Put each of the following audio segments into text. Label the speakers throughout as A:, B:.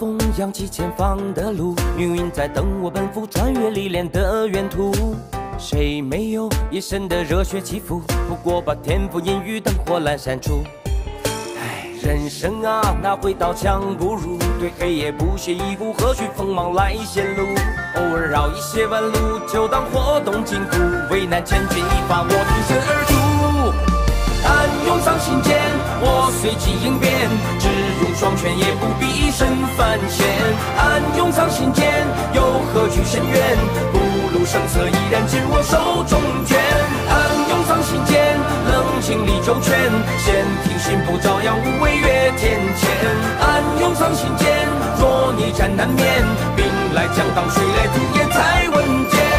A: 风扬起前方的路，命运在等我奔赴，穿越历练的远途。谁没有一身的热血起伏？不过把天赋隐于灯火阑珊处。唉，人生啊，哪会刀枪不入？对黑夜不屑一顾，何须锋芒来显露？偶尔绕一些弯路，就当活动筋骨。为难千钧一发，我挺身而出。暗涌藏心间，我随机应变，智勇双全也不必一身犯险。暗涌藏心间，又何惧深渊？不露声色，依然紧握手中拳。暗涌藏心间，冷静理周全，闲庭信步，照耀无畏越天前。暗涌藏心间，若你战难眠，兵来将挡，水来土掩，
B: 才稳健。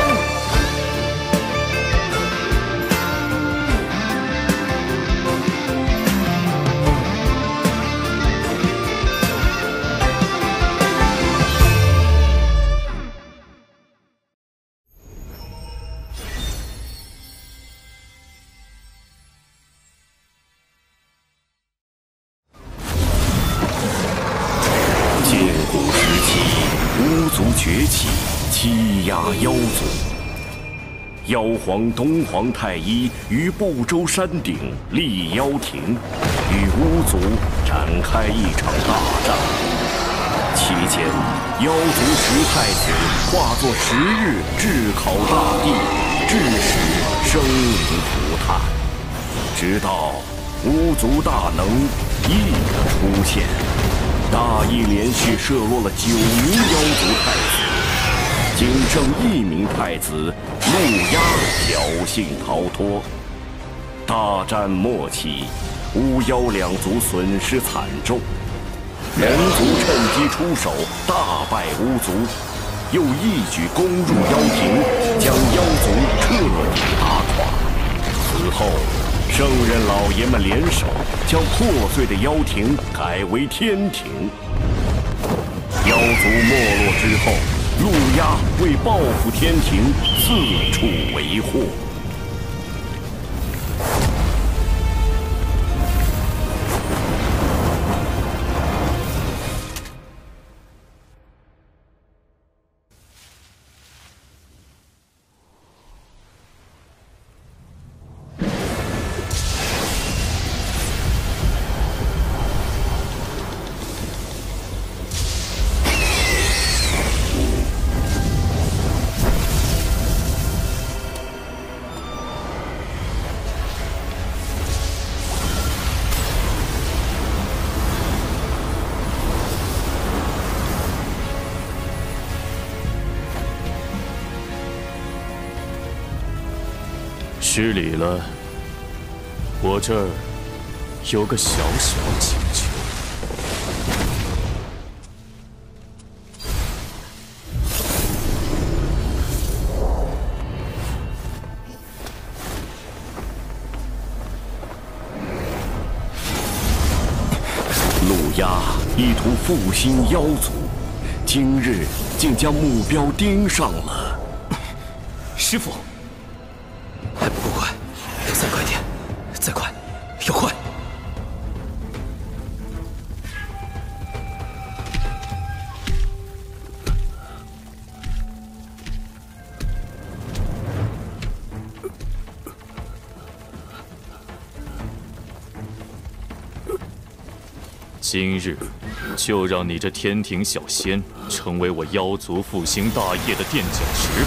C: 妖皇东皇太一于不周山顶立妖庭，与巫族展开一场大战。期间，妖族十太子化作十日炙烤大地，致使生灵涂炭。直到巫族大能一的出现，大义连续射落了九名妖族太子。仅剩一名太子陆鸦侥幸逃脱。大战末期，巫妖两族损失惨重，人族趁机出手，大败巫族，又一举攻入妖庭，将妖族彻底打垮。此后，圣人老爷们联手将破碎的妖庭改为天庭。妖族没落之后。路亚为报复天庭，四处为祸。这儿有个小小请求。陆压意图复兴妖族，今日竟将目标盯上了。师傅。
D: 今日就让你这天庭小仙成为我妖族复兴大业的垫脚石。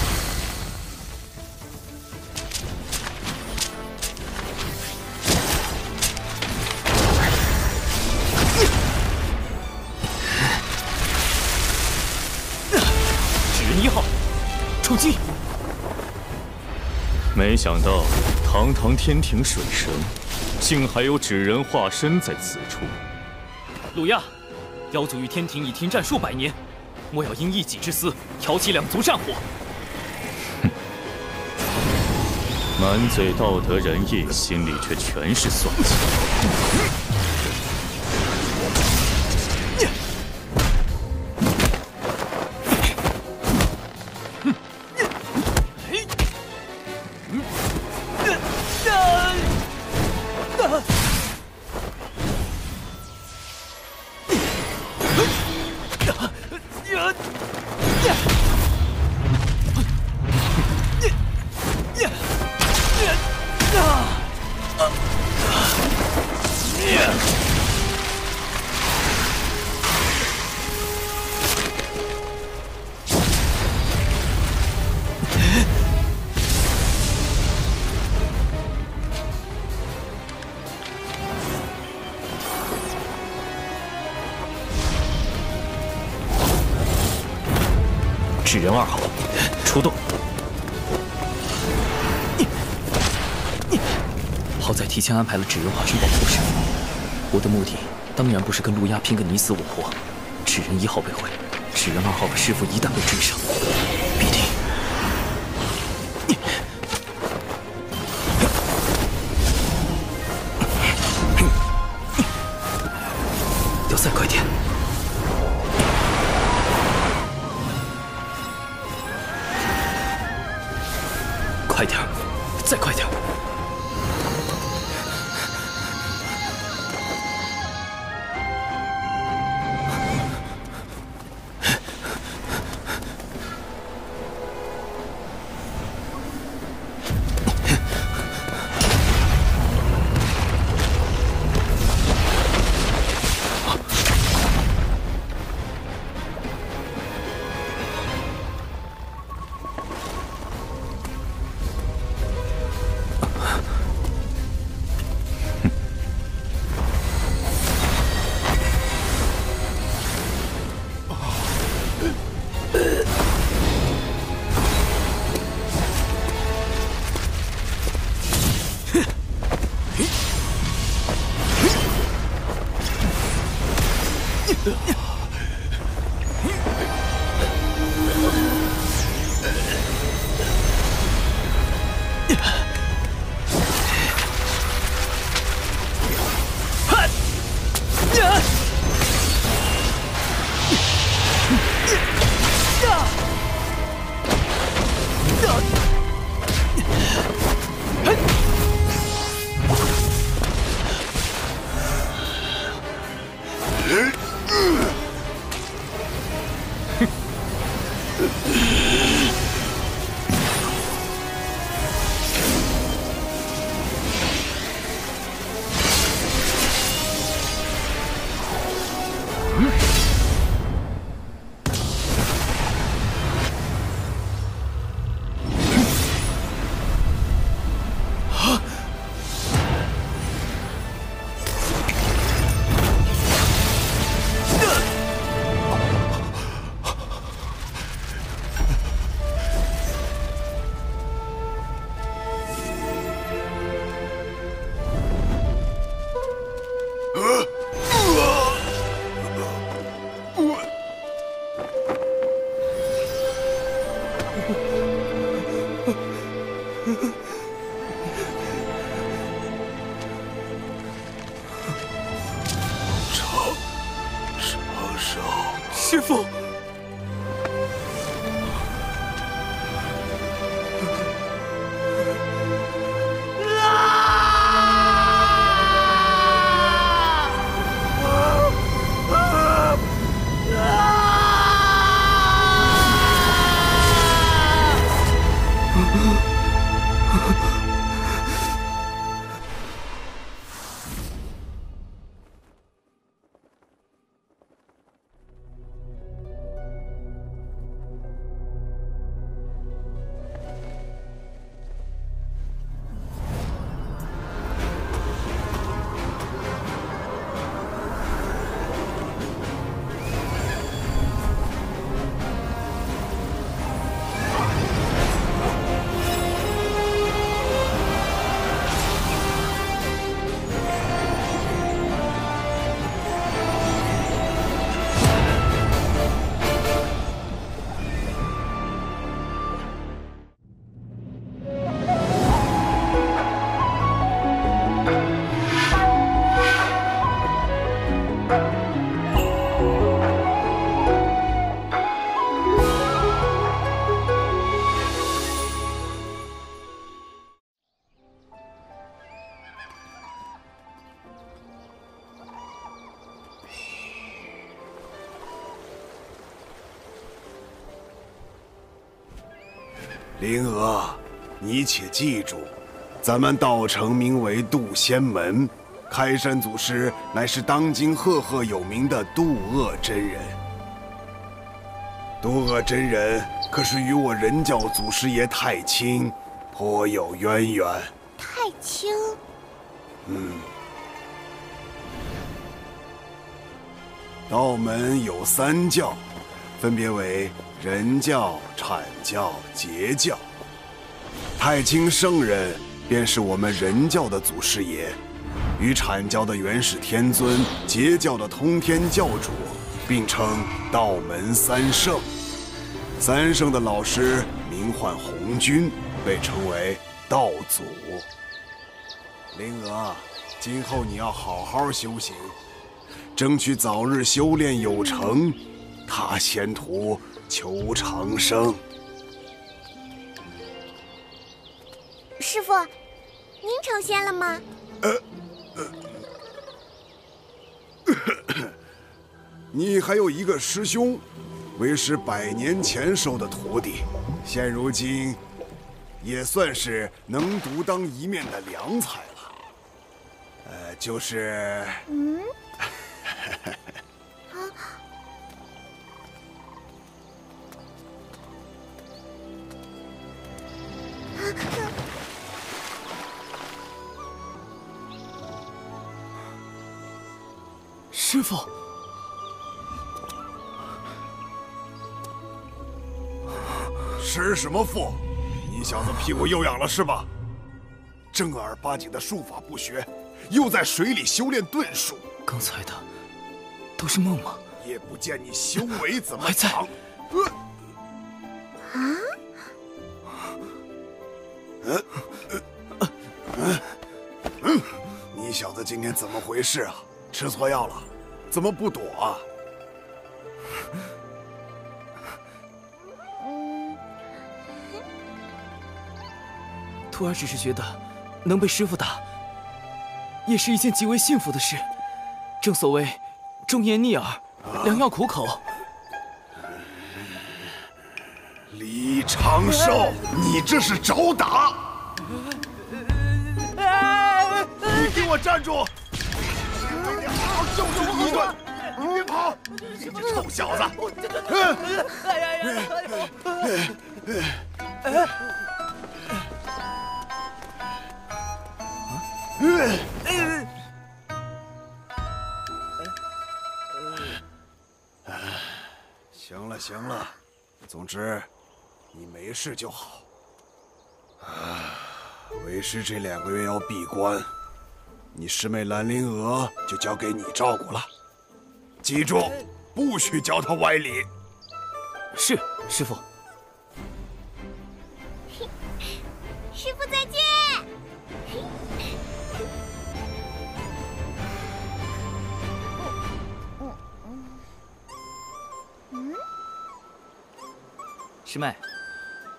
A: 纸人一号，出击！
C: 没想到，堂堂天庭水神，竟还有纸人化身在此处。
A: 鲁亚，妖族与天庭已停战数百年，莫要因一己之私挑起两族战火。
D: 满嘴道德仁义，心里却全是算计。
A: 安排了纸人化身保护神，我的目的当然不是跟陆压拼个你死我活。纸人一号被毁，纸人二号和师傅一旦被追上。
E: 你且记住，咱们道成名为渡仙门，开山祖师乃是当今赫赫有名的渡厄真人。渡厄真人可是与我人教祖师爷太清颇有渊源。
B: 太清。
E: 嗯。道门有三教，分别为人教、阐教、截教。太清圣人便是我们人教的祖师爷，与阐教的元始天尊、截教的通天教主并称道门三圣。三圣的老师名唤鸿钧，被称为道祖。灵娥，今后你要好好修行，争取早日修炼有成，踏仙途，求长生。
F: 师傅，您成仙了吗？
B: 呃，你
E: 还有一个师兄，为师百年前收的徒弟，现如今也算是能独当一面的良才了。呃，就是，嗯，啊。师傅，师什么父？你小子屁股又痒了是吧？正儿八经的术法不学，又在水里修炼遁术。刚才的都是梦吗？也不见你修为怎么长。啊？嗯嗯啊？你小子今天怎么回事啊？吃错药了？怎么不躲？啊？
A: 徒儿只是觉得，能被师傅打，也是一件极为幸福的事。正所谓，忠言逆耳，良药苦口。
E: 李长寿，你这是找打！给我站住！你
B: 一别跑！臭小子！哎，
E: 行了行了，总之，你没事就好。啊，为师这两个月要闭关。你师妹兰陵娥就交给你照顾了，记住，不许教她歪理。是，师傅。
G: 师傅再见。
A: 师妹，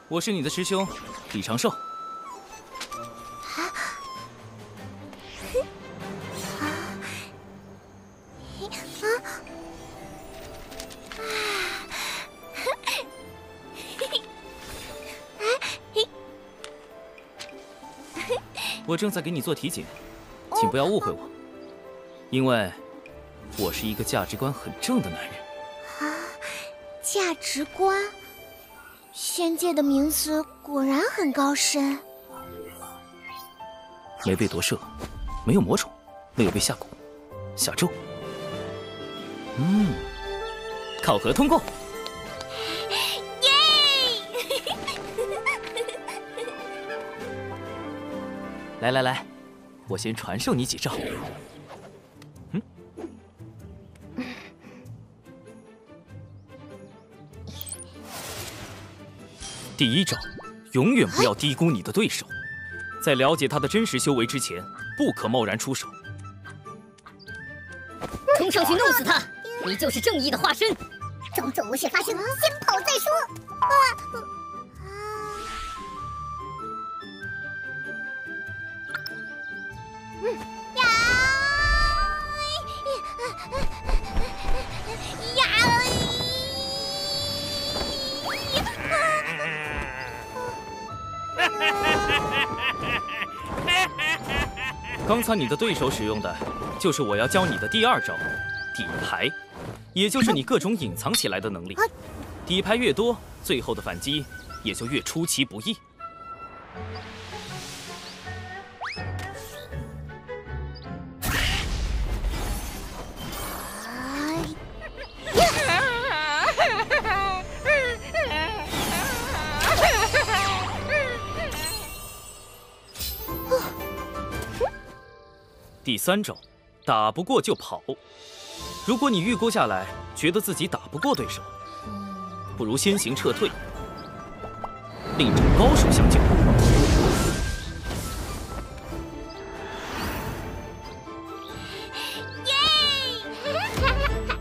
A: 我是你的师兄李长寿。我正在给你做体检，请不要误会我，因为，我是一个价值观很正的男人。
F: 啊，价值观，仙界的名字果然很高深。
A: 没被夺舍，没有魔宠，没有被下蛊、下咒。嗯，考核通过。来来来，我先传授你几招。嗯，第一招，永远不要低估你的对手，在了解他的真实修为之前，不可贸然出手。
B: 冲上去弄死他，你就是正义
A: 的化身。装作无事发生，先跑再说。啊！算你的对手使用的，就是我要教你的第二招底牌，也就是你各种隐藏起来的能力。底牌越多，最后的反击也就越出其不意。三招，打不过就跑。如果你预估下来觉得自己打不过对手，不如先行撤退，另找高手相救。
F: 耶！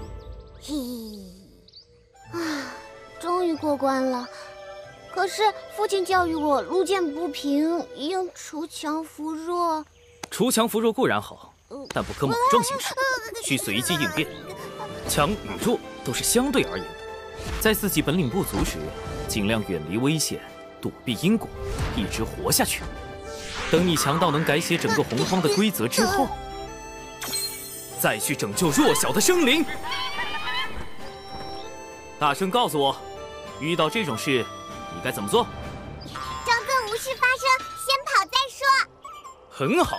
F: 嘿！啊，终于过关了。可是父亲教育我，路见不平应锄强扶弱。
A: 锄强扶弱固然好。但不可莽撞行事，需随机应变。强与弱都是相对而言的，在自己本领不足时，尽量远离危险，躲避因果，一直活下去。等你强到能改写整个洪荒的规则之后，再去拯救弱小的生灵。大声告诉我，遇到这种事，你该怎么做？
F: 装作无事发生，先跑再说。
E: 很好。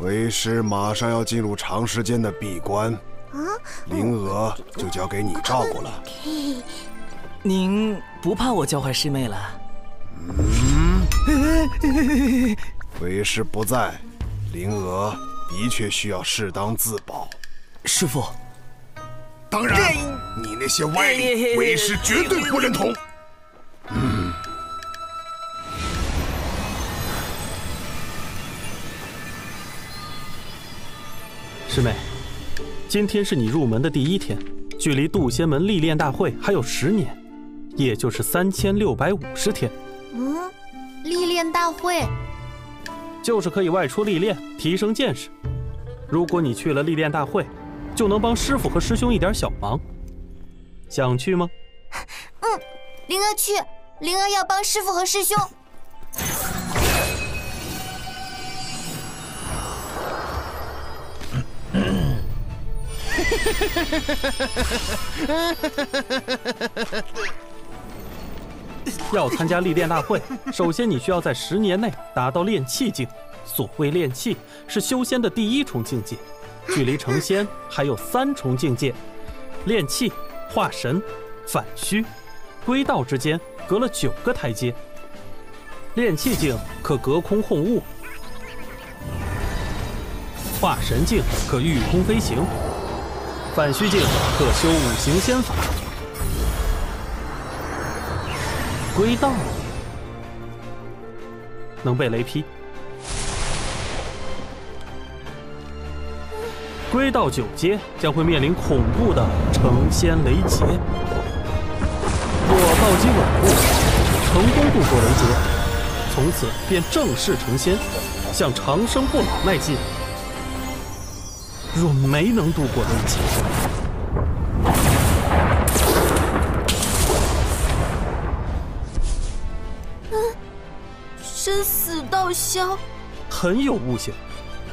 C: 为师马上要进
E: 入长时间的闭关，啊，灵娥就交给你照顾了。
A: 您不怕我教坏师妹了？
B: 嗯，
E: 为师不在，灵娥的确需要适当自保。师父，当然，你那些歪理，为师绝对不认同。
B: 嗯。
D: 师妹，今天是你入门的第一天，距离渡仙门历练大会还有十年，也就是三千六百五十天。
G: 嗯，历练大会
D: 就是可以外出历练，提升见识。如果你去了历练大会，就能帮师傅和师兄一点小忙。想去吗？
F: 嗯，灵儿去，灵儿要帮师傅和师兄。
D: 要参加历练大会，首先你需要在十年内达到炼气境。所谓炼气，是修仙的第一重境界，距离成仙还有三重境界：炼气、化神、反虚、归道之间隔了九个台阶。炼气境可隔空控物，化神境可御空飞行。反虚境可修五行仙法，归道能被雷劈。归道九阶将会面临恐怖的成仙雷劫，若道基稳固，成功度过雷劫，从此便正式成仙，向长生不老迈进。若没能度过雷劫，嗯，生
F: 死道消。
D: 很有悟性。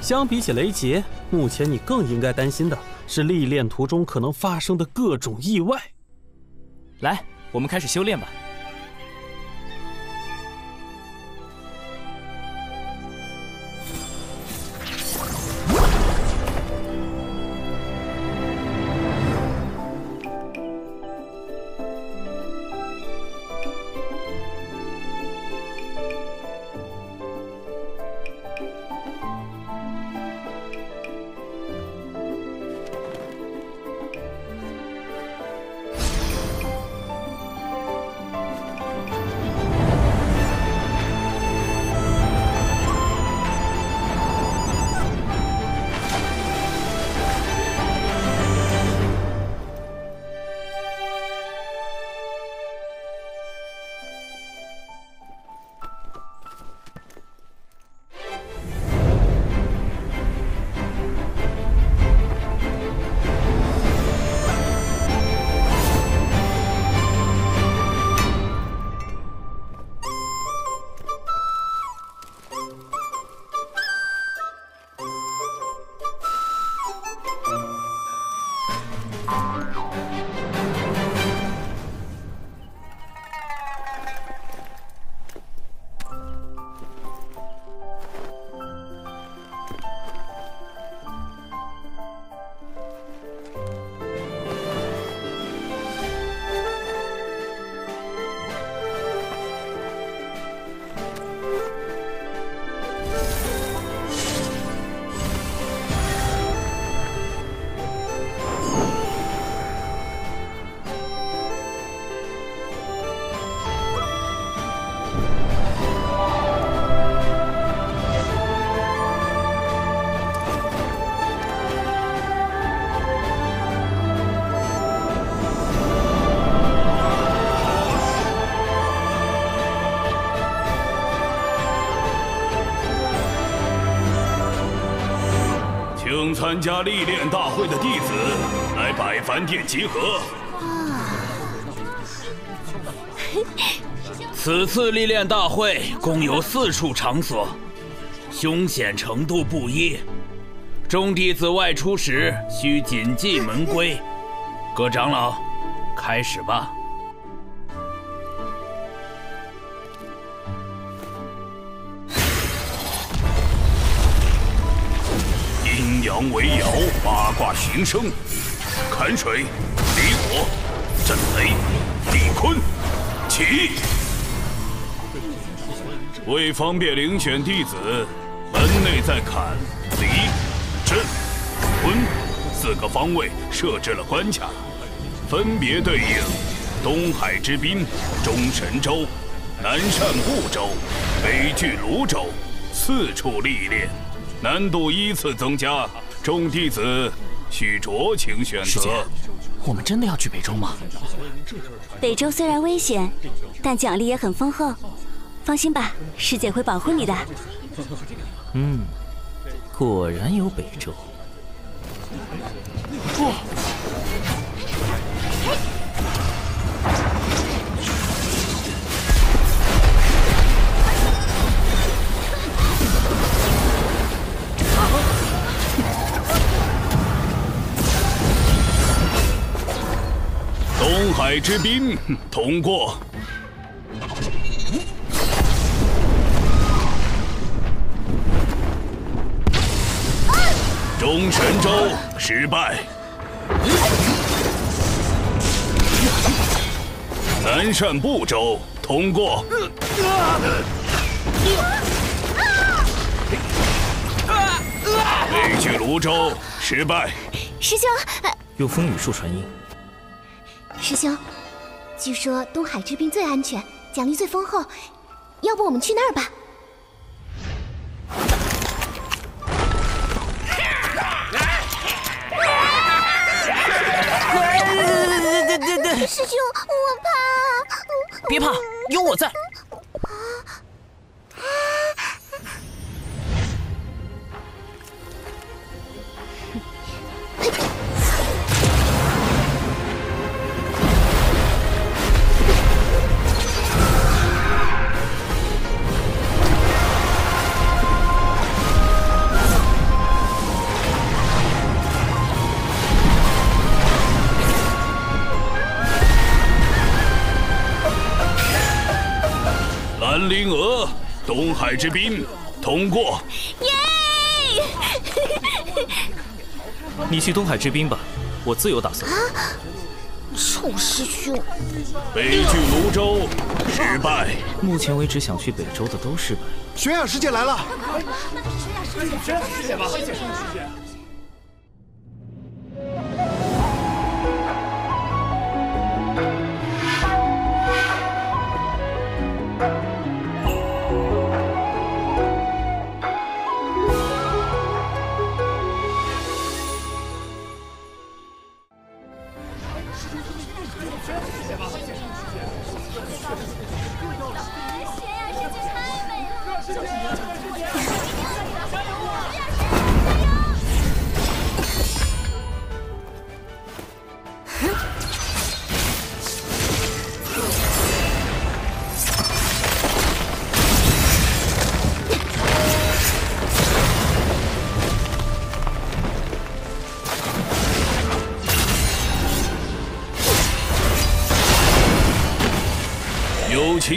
D: 相比起雷劫，目前你更应该担心的是历练途中可能发生的各种意外。来，我们开始修炼吧。
C: 家历练大会的弟子来百凡殿集合。
A: 此次历练大会共有四处场所，凶险程度不一。众弟子外出时需谨记门规。各长老，开始吧。
C: 王维瑶，八卦寻生，坎水，离火，震雷，地坤，起。为方便遴选弟子，门内在坎、离、震、坤四个方位设置了关卡，分别对应东海之滨、中神州、南上部州、北距泸州，四处历练，难度依次增加。众弟子需酌情选择。师姐，我们真的要去北周吗？
F: 北周虽然危险，但奖励也很丰厚。放心吧，师姐会保护你的。
A: 嗯，果然有北周。
B: 不。
C: 东海之滨，通过。中神州失败。南赡部洲通过。畏惧泸州
A: 失败。师兄，用风雨术传音。
F: 师兄，据说东海之滨最安全，奖励最丰厚，要不我们去那儿吧？师兄，
A: 我怕。别怕，有我在。
C: 寒灵娥，东海之滨，通过。耶！
A: 你去东海之滨吧，我自有打算。
B: 臭师兄。
C: 北去泸州，失败。
A: 目前为止想去北周的都失败。玄雅师姐来了。
G: 玄雅师姐，玄雅师姐，雪雅师姐。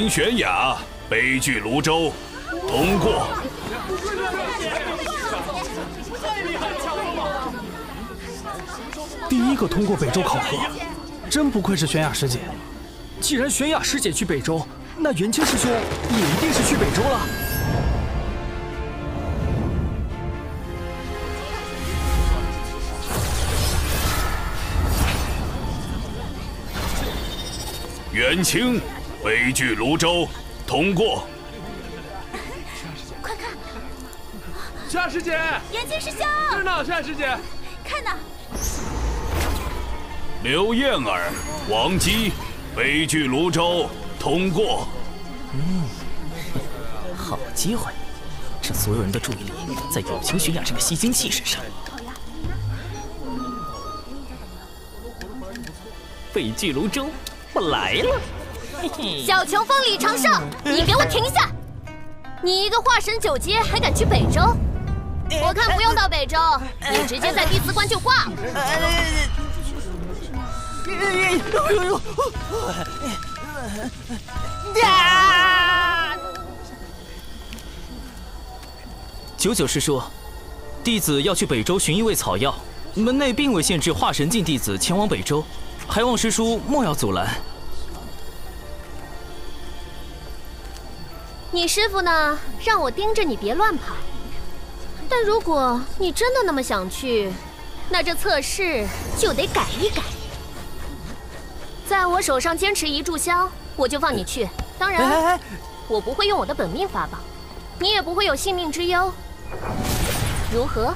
C: 听玄雅，悲剧泸州，通
D: 过。第一个通过北周考核，真不愧是玄雅师姐。既
A: 然玄雅师姐去北周，那元清师兄也一定是去北周了。
C: 元清。悲剧泸州通过，
G: 快看，夏师姐，眼睛师兄，是呢，夏师姐，看呢。
C: 刘燕儿、王姬，悲剧泸州通过。嗯，好机
A: 会，让所有人的注意力在友情巡演这个吸睛器身上。悲剧泸州，我来了。小
F: 穷疯李长胜，你给我停下！你一个化神九阶，还敢去北周？我看不用到北周，你直接在第四关就挂了。
A: 九九师叔，弟子要去北周寻一味草药，门内并未限制化神境弟子前往北周，还望师叔莫要阻拦。
F: 你师傅呢？让我盯着你，别乱跑。但如果你真的那么想去，那这测试就得改一改。在我手上坚持一炷香，我就放你去。当然，我不会用我的本命法宝，你也不会有性命之忧。如何？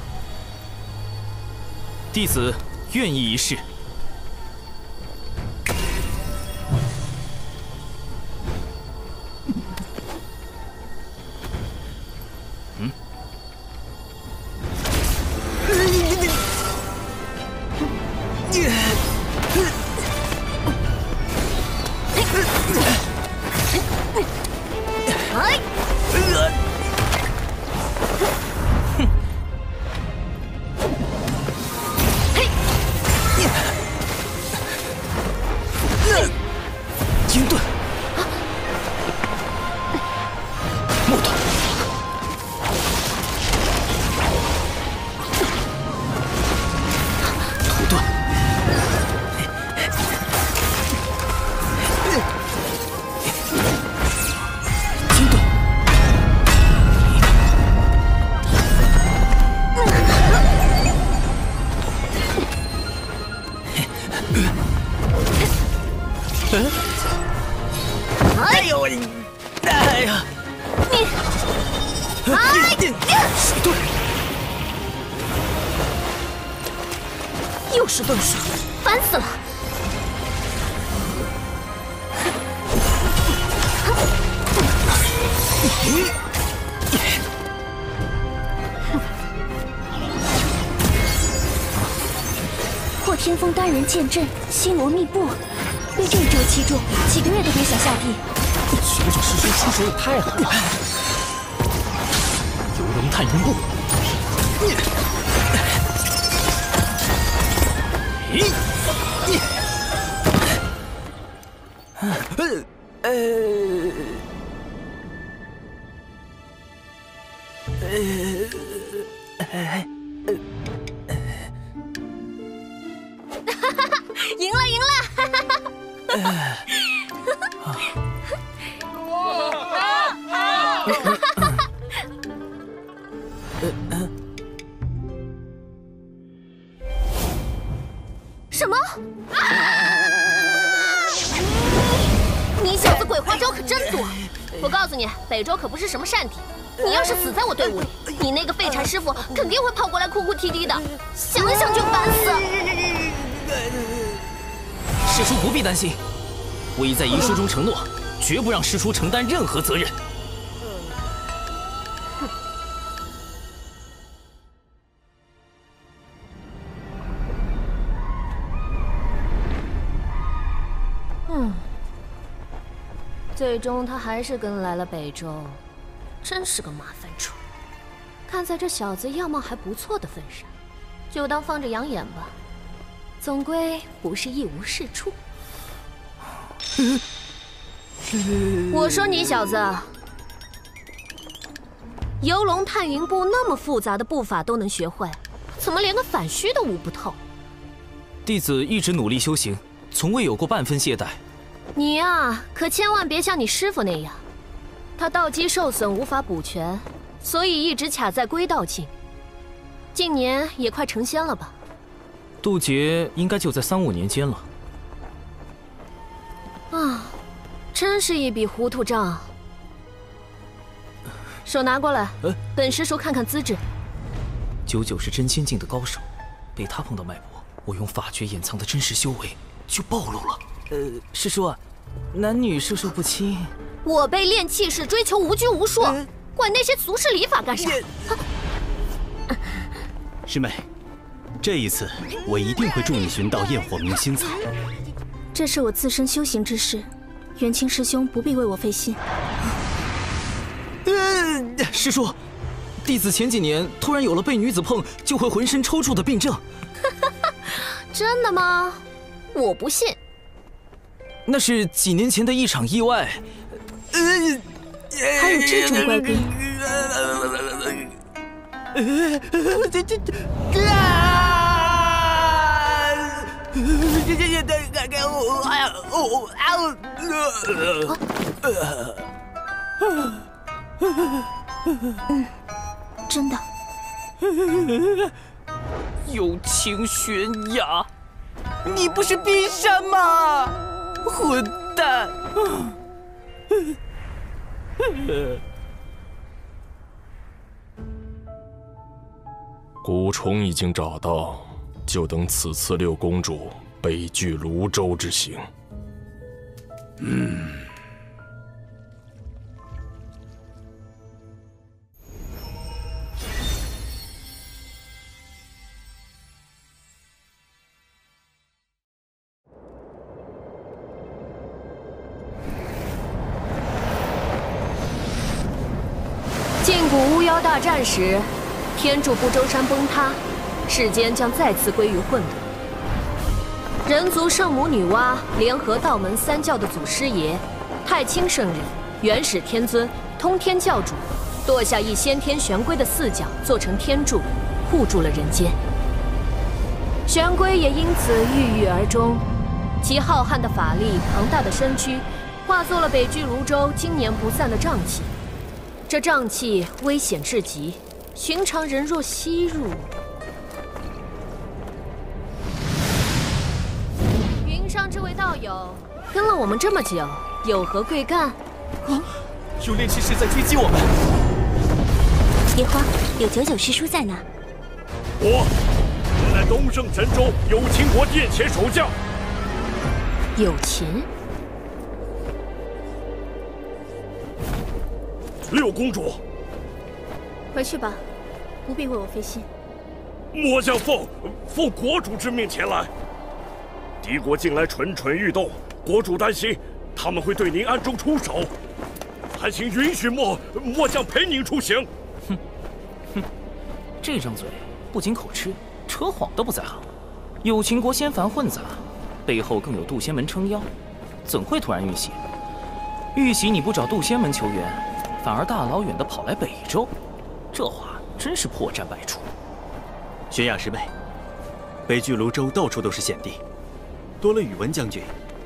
A: 弟子愿意一试。冰顿。下学者师兄出手也太狠！了！游龙探云步。绝不让师叔承担任何责任。
B: 嗯，
F: 最终他还是跟来了北周，真是个麻烦虫。看在这小子样貌还不错的份上，就当放着养眼吧，总归不是一无是处。嗯。我说你小子，游龙探云步那么复杂的步法都能学会，怎么连个反虚都悟不
A: 透？弟子一直努力修行，从未有过半分懈怠。
F: 你呀，可千万别像你师父那样，他道基受损无法补全，所以一直卡在归道境。近年也快成仙了吧？
A: 渡劫应该就在三五年间了。
F: 真是一笔糊涂账，手拿过来，本师叔看看资质。
A: 九九是真仙境的高手，被他碰到脉搏，我用法诀掩藏的真实修为就暴露了。呃，师叔，男女授受不亲。
F: 我被炼气士追求无拘无束，管那些俗世礼法干啥？
A: 师妹，这一次我一定会助你寻到焰火明心草。
F: 这是我自身修行之事。元清师兄不必为我费心。
A: 师叔，弟子前几年突然有了被女子碰就会浑身抽搐的病症。
F: 真的吗？我不信。
A: 那是几年前的一场意外。还有这种怪病？谢谢谢谢，开开我！哎哦啊！嗯，真的。友情悬崖，你不是冰山吗？混
D: 蛋！
C: 蛊虫已经找到。就等此次六公主北拒泸州之行。
B: 嗯。
F: 禁古巫妖大战时，天柱不周山崩塌。世间将再次归于混沌。人族圣母女娲联合道门三教的祖师爷，太清圣人、元始天尊、通天教主，剁下一先天玄龟的四角，做成天柱，护住了人间。玄龟也因此郁郁而终，其浩瀚的法力、庞大的身躯，化作了北俱泸州经年不散的瘴气。这瘴气危险至极，寻常人若吸入。让这位道友跟了我们这么久，有何贵干？
C: 有炼气士在追击我们。
F: 别花，有九九师叔在呢。
C: 我，乃东胜神州有秦国殿前守将。有琴。六公主。
F: 回去吧，不必为我费心。
C: 末将奉奉国主之命前来。敌国近来蠢蠢欲动，国主担心他们会对您暗中出手，还请允许末末将陪您出行。
A: 哼，哼，这张嘴不仅口吃，扯谎都不在行。友情国仙凡混杂，背后更有杜仙门撑腰，怎会突然遇袭？遇袭你不找杜仙门求援，反而大老远的跑来北州，这话真是破绽百出。玄雅师妹，北距泸州到处都是险地。多了宇文将军，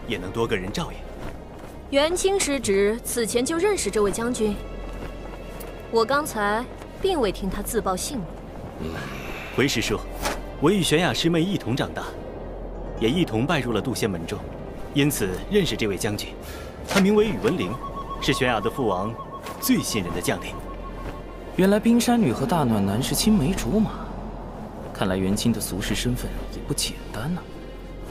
A: 也能多个人照
F: 应。元清师侄此前就认识这位将军，我刚才并未听他自报姓名。
D: 回师叔，我与玄雅师
A: 妹一同长大，也一同拜入了杜仙门中，因此认识这位将军。他名为宇文灵，是玄雅的父王最信任的将领。原来冰山女和大暖男是青梅竹马，看来元清的俗世身份也不简单呢。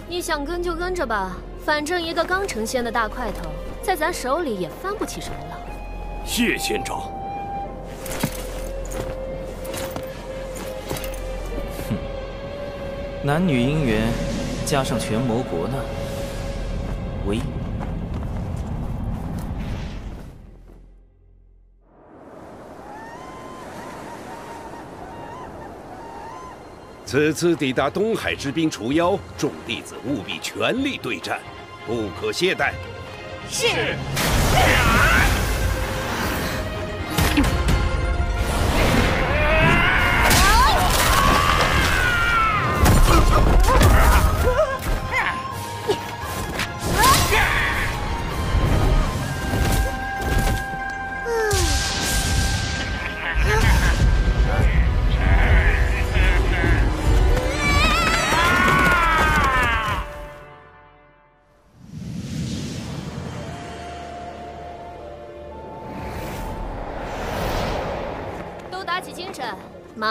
F: 你想跟就跟着吧，反正一个刚成仙的大块头，在咱手里也翻不起什么浪。
C: 谢仙长。
A: 哼，男女姻缘，加上全魔国难，一。
E: 此次抵达东海之滨除妖，众弟子务必全力对战，不可懈怠。
B: 是。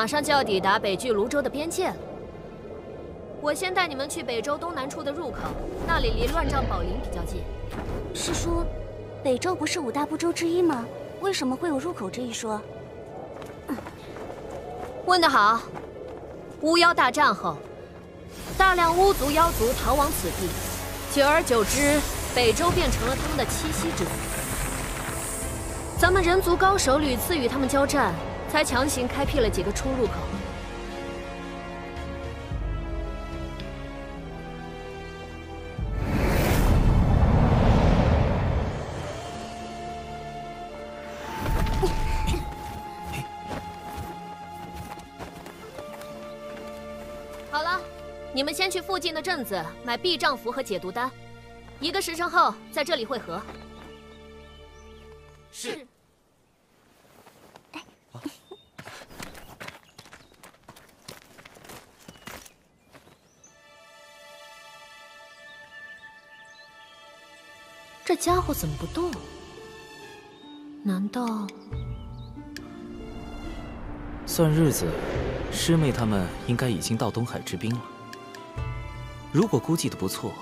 F: 马上就要抵达北距泸州的边界了，我先带你们去北州东南处的入口，那里离乱葬宝林比较近。是说，北州不是五大部洲之一吗？为什么会有入口这一说？问得好！巫妖大战后，大量巫族妖族逃亡此地，久而久之，北州变成了他们的栖息之地。咱们人族高手屡次与他们交战。才强行开辟了几个出入口。好了，你们先去附近的镇子买避障符和解毒丹，一个时辰后在这里汇合。
B: 是。哎。
F: 这家伙怎么不动？难道
A: 算日子，师妹他们应该已经到东海之滨了？如果估计的不错，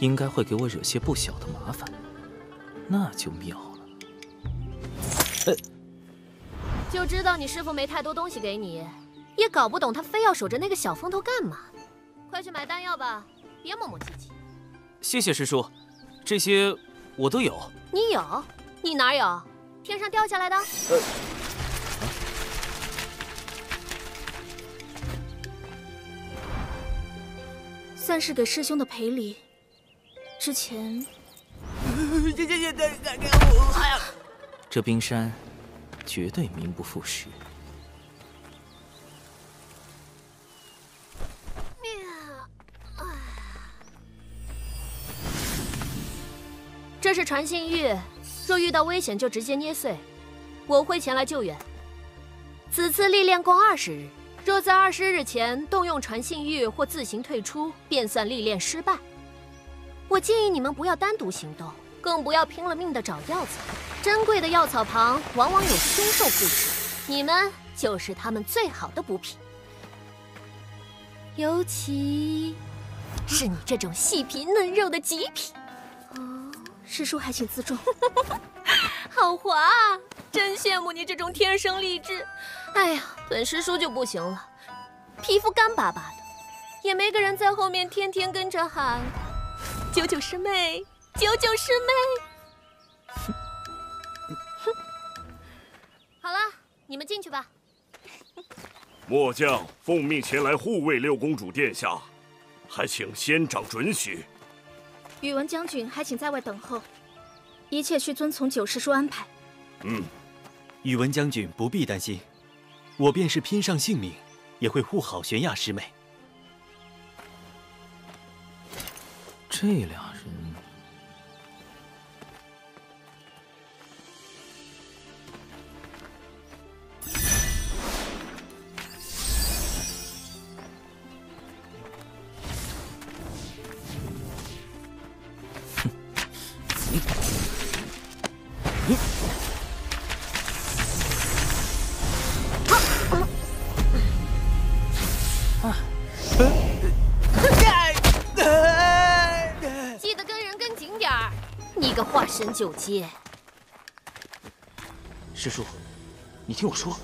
A: 应该会给我惹些不小的麻烦，那就妙了。
F: 就知道你师傅没太多东西给你，也搞不懂他非要守着那个小风头干嘛。快去买丹药吧，别磨磨唧唧。
A: 谢谢师叔，这些。我都有，
F: 你有？你哪有？天上掉下来的？算是给师兄的赔礼。之前，谢谢谢谢，给我。
A: 这冰山绝对名不副实。
B: 这
F: 是传信玉，若遇到危险就直接捏碎，我会前来救援。此次历练共二十日，若在二十日前动用传信玉或自行退出，便算历练失败。我建议你们不要单独行动，更不要拼了命的找药草。珍贵的药草旁往往有凶兽护食，你们就是他们最好的补品，尤其是你这种细皮嫩肉的极品。师叔，还请自重。好滑，啊！真羡慕你这种天生丽质。哎呀，本师叔就不行了，皮肤干巴巴的，也没个人在后面天天跟着喊。九九师妹，九九师妹。好了，你们进去吧。
C: 末将奉命前来护卫六公主殿下，还请仙长准许。
F: 宇文将军，还请在外等候，一切需遵从九师叔安排。
C: 嗯，宇文将军不必担心，
A: 我便是拼上性命，也会护好玄雅师妹。这两。
F: 神九阶，
A: 师叔，你听我说。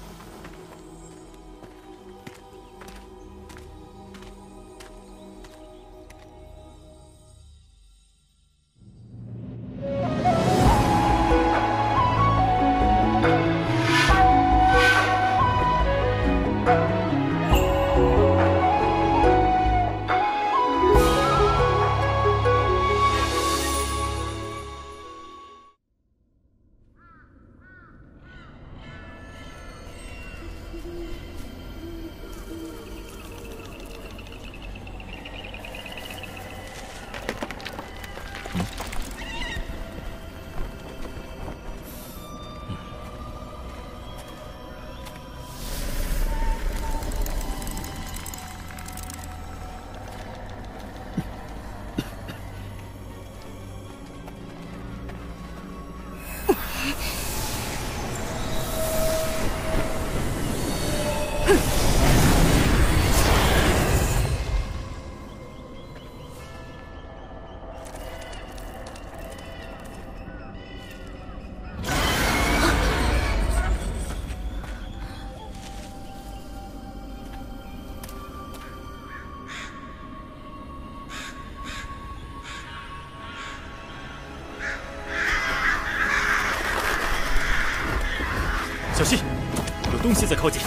A: 亲在靠近，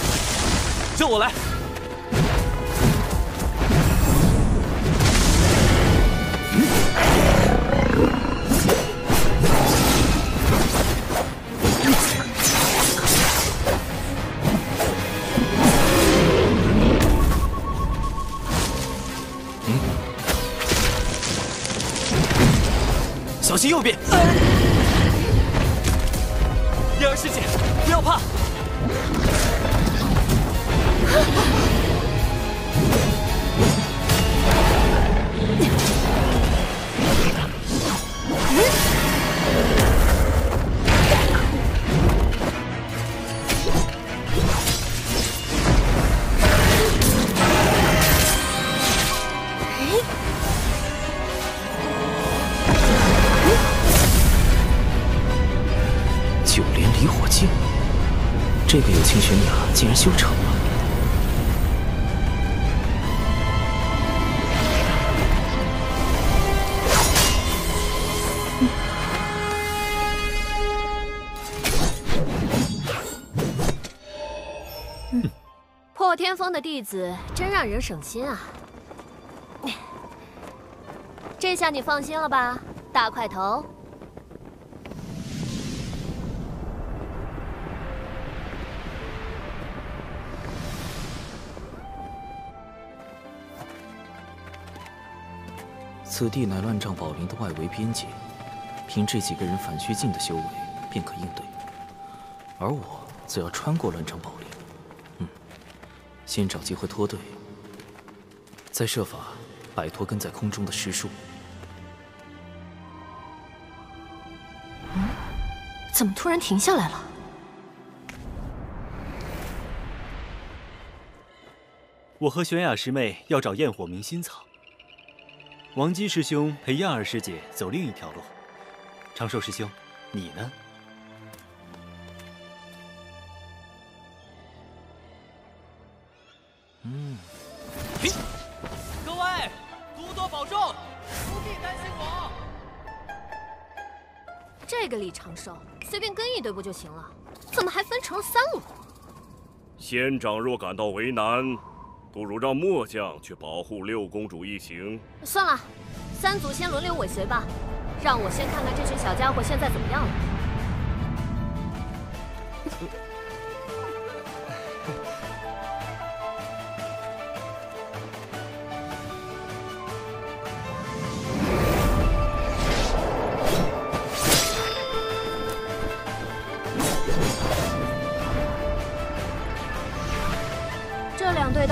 A: 叫我来。
F: 天峰的弟子真让人省心啊！这下你放心了吧，大块头。
A: 此地乃乱葬宝林的外围边界，凭这几个人反虚境的修为便可应对，而我则要穿过乱葬宝林。先找机会脱队，再设法摆脱跟在空中的师叔。
F: 嗯，怎么突然停下来了？
A: 我和玄雅师妹要找焰火明心草，王姬师兄陪燕儿师姐走另一条路，长寿师兄，你呢？
E: 嗯，各位，
A: 多多保重，不必担心我。
F: 这个李长寿随便跟一队不就行了？怎么还分成了三路？
C: 仙长若感到为难，不如让末将去保护六公主一行。
F: 算了，三组先轮流尾随吧，让我先看看这群小家伙现在怎么样了。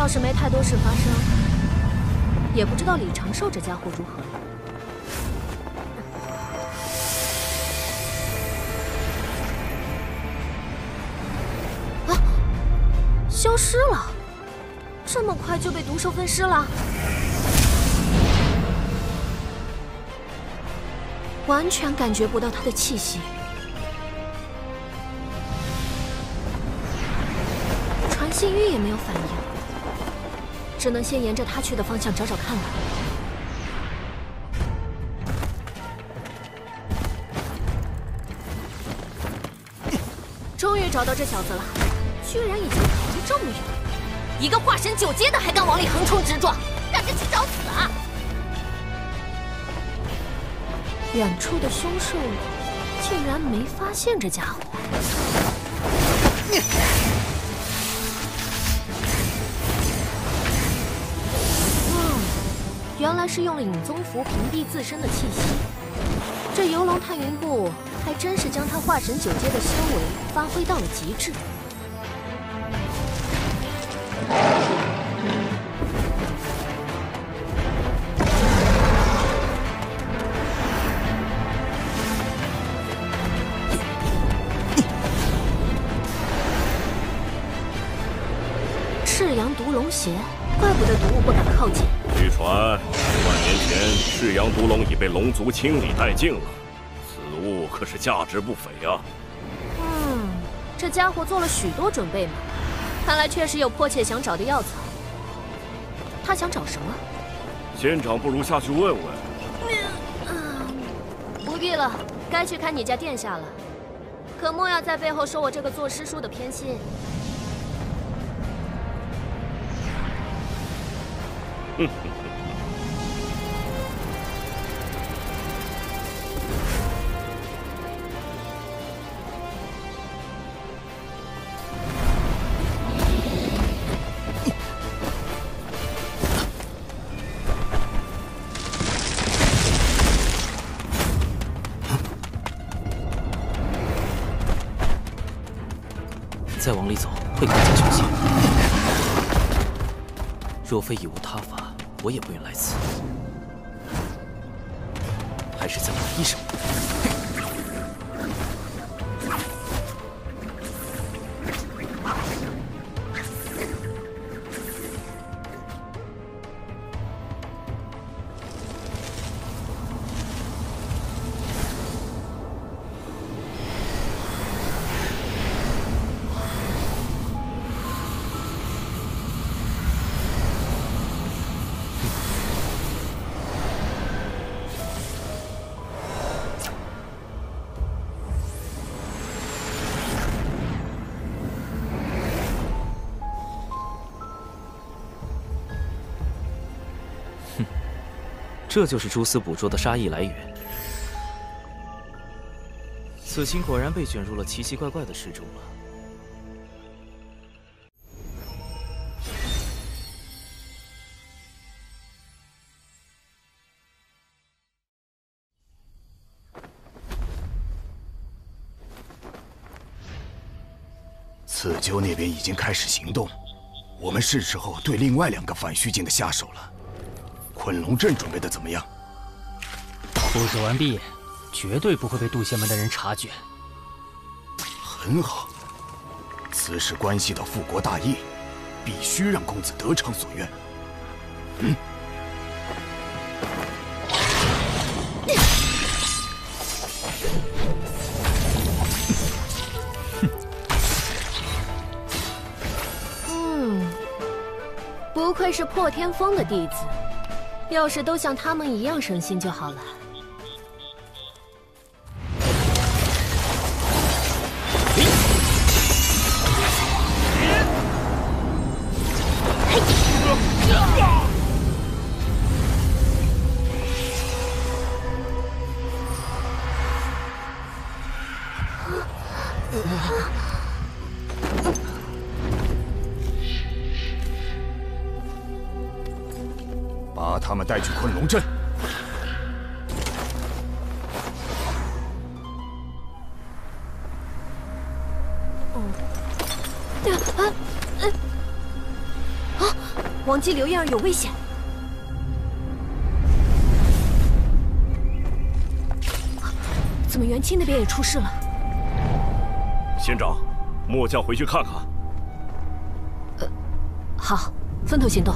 F: 要是没太多事发生，也不知道李长寿这家伙如何
G: 了。啊！消
F: 失了，这么快就被毒兽分尸了，完全感觉不到他的气息，传信玉也没有反应。只能先沿着他去的方向找找看了。终于找到这小子了，居然已经逃了这么远！一个化神九阶的还敢往里横冲直撞，赶着去找死啊！远处的凶兽竟然没发现这家伙。原来是用了影宗符屏蔽自身的气息，这游龙探云步还真是将他化神九阶的修为发挥到了极致。
C: 毒龙已被龙族清理殆尽了，此物可是价值不菲啊！
F: 嗯，这家伙做了许多准备嘛，看来确实有迫切想找的药草。他想找什么？
C: 仙长，不如下去问问。
F: 不必了，该去看你家殿下了，可莫要在背后说我这个做师叔的偏心。
A: 非已无他法，我也不愿来此。这就是蛛丝捕捉的杀意来源。此情果然被卷入了奇奇怪怪的事中了。
E: 刺鸠那边已经开始行动，我们是时候对另外两个反虚境的下手了。
A: 困龙阵准备的怎么样？布置完毕，绝对不会被渡仙门的
E: 人察觉。很好，此事关系到复国大业，必须让公子得偿所愿。嗯。
F: 不愧是破天峰的弟子。要是都像他们一样省心就好了。刘燕儿有危险，怎么元清那边也出事了？
C: 县长，末将回去看看。
F: 呃，好，分头行动。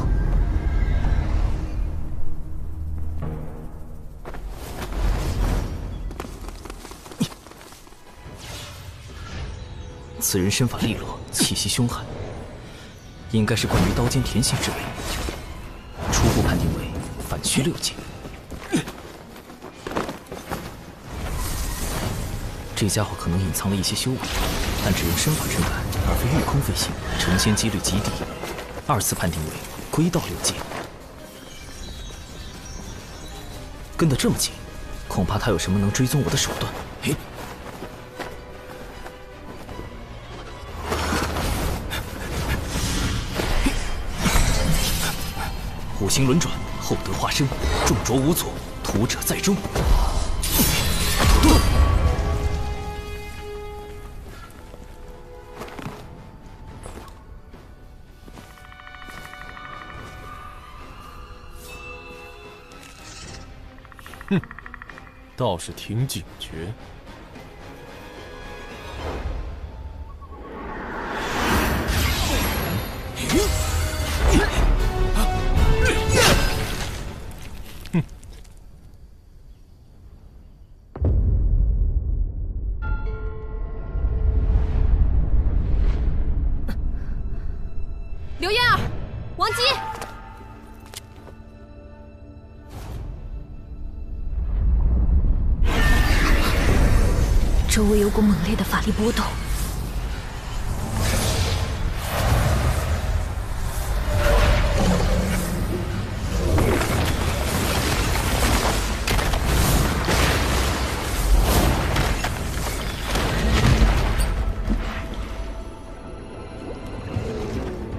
A: 此人身法利落，气息凶悍，应该是惯于刀尖舔血之辈。六级。这家伙可能隐藏了一些修为，但只用身法追赶，而非御空飞行，成仙几率极低。二次判定为归道六阶，跟得这么紧，恐怕他有什么能追踪我的手段。嘿，五行轮转。厚德化身，重浊无阻，徒者在中。
D: 哼，倒是挺警觉。
F: 不懂。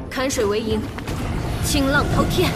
F: 坎水为营，清浪滔天。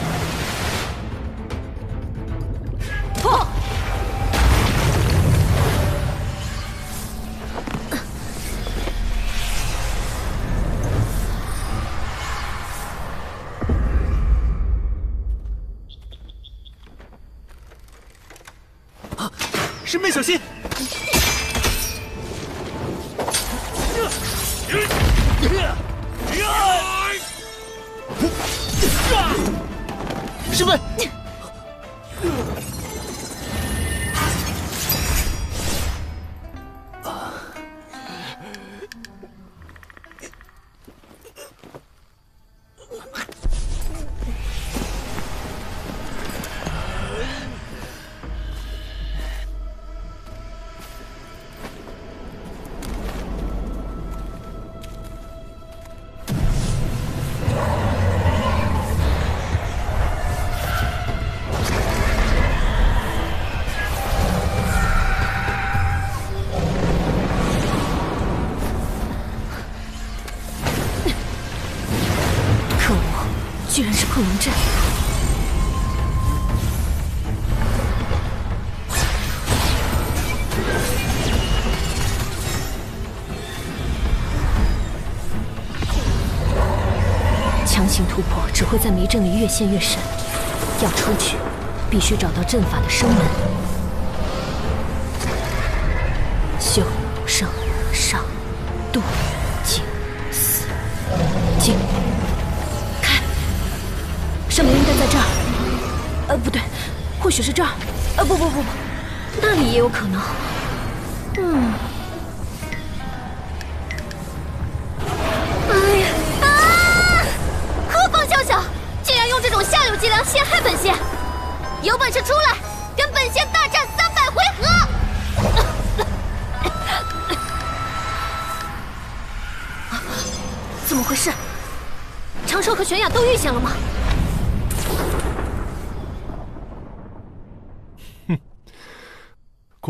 F: 会在迷阵里越陷越深，要出去，必须找到阵法的生门。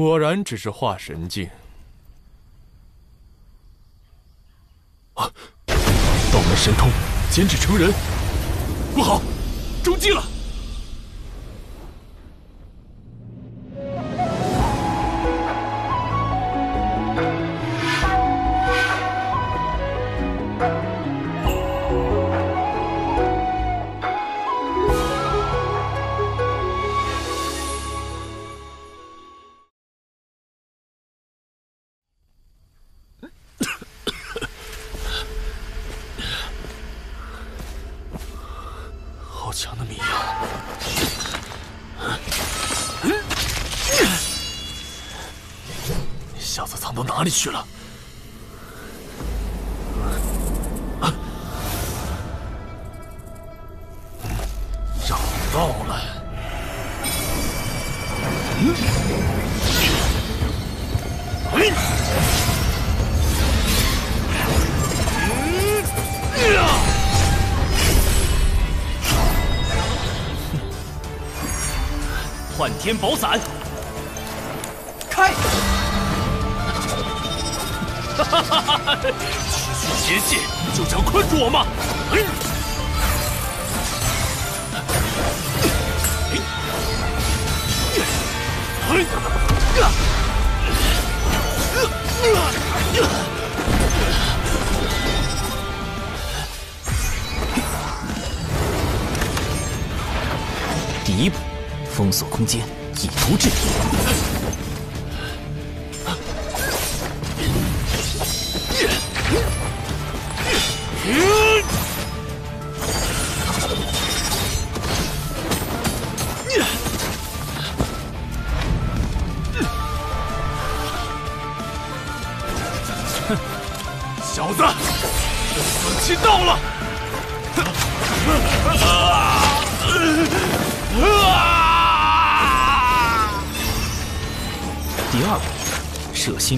C: 果然只是化神境。啊！道门神通，
D: 简直成人。
A: 宝伞。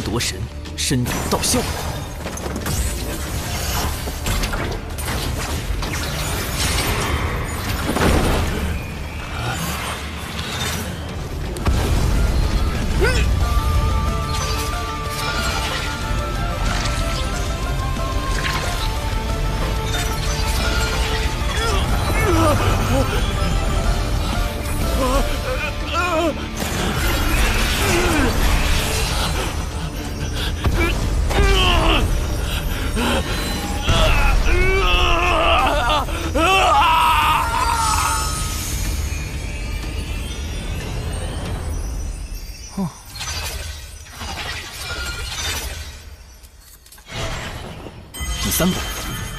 A: 夺神，
D: 身毒道笑。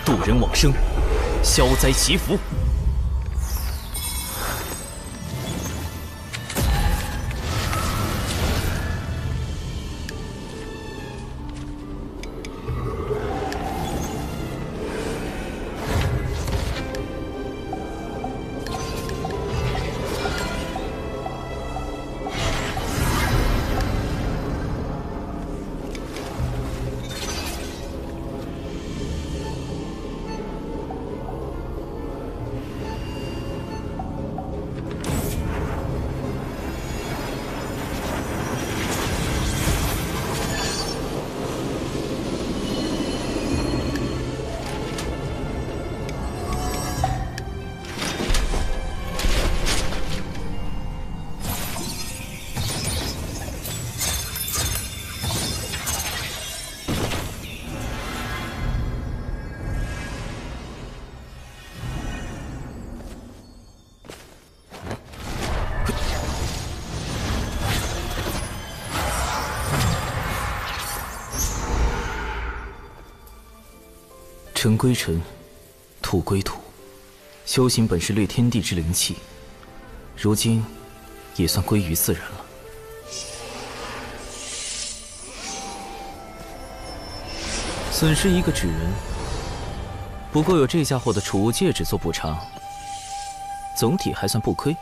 A: 渡人往生，消灾祈福。尘归尘，土归土，修行本是掠天地之灵气，如今也算归于自然了。损失一个纸人，不过有这家伙的储物戒指做补偿，总体还算不亏。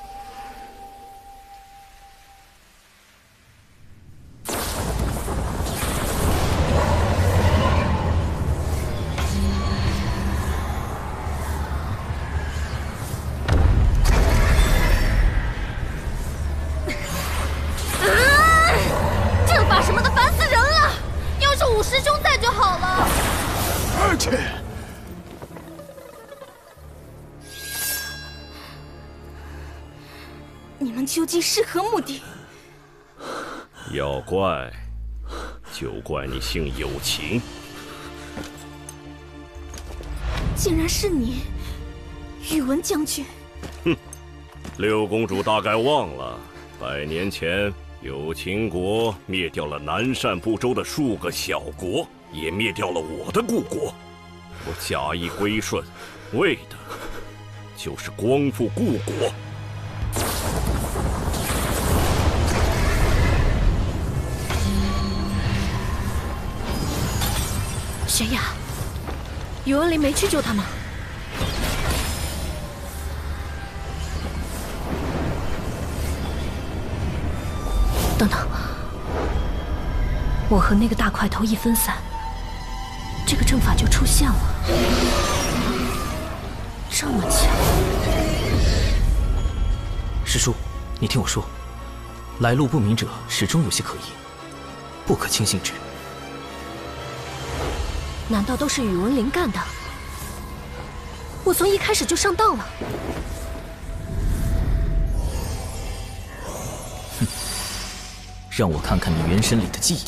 C: 竟有情，
F: 竟然是你，宇文将军！哼，
C: 六公主大概忘了，百年前有秦国灭掉了南赡部洲的数个小国，也灭掉了我的故国。我假意归顺，为的就是光复故国。
F: 悬崖，宇文林没去救他吗？等等，我和那个大块头一分散，这个阵法就出现了，
B: 这么巧！
A: 师叔，你听我说，来路不明者始终有些可疑，不可轻信之。
F: 难道都是宇文林干的？我从一开始就上当了。
A: 哼，让我看看你元神里的记忆。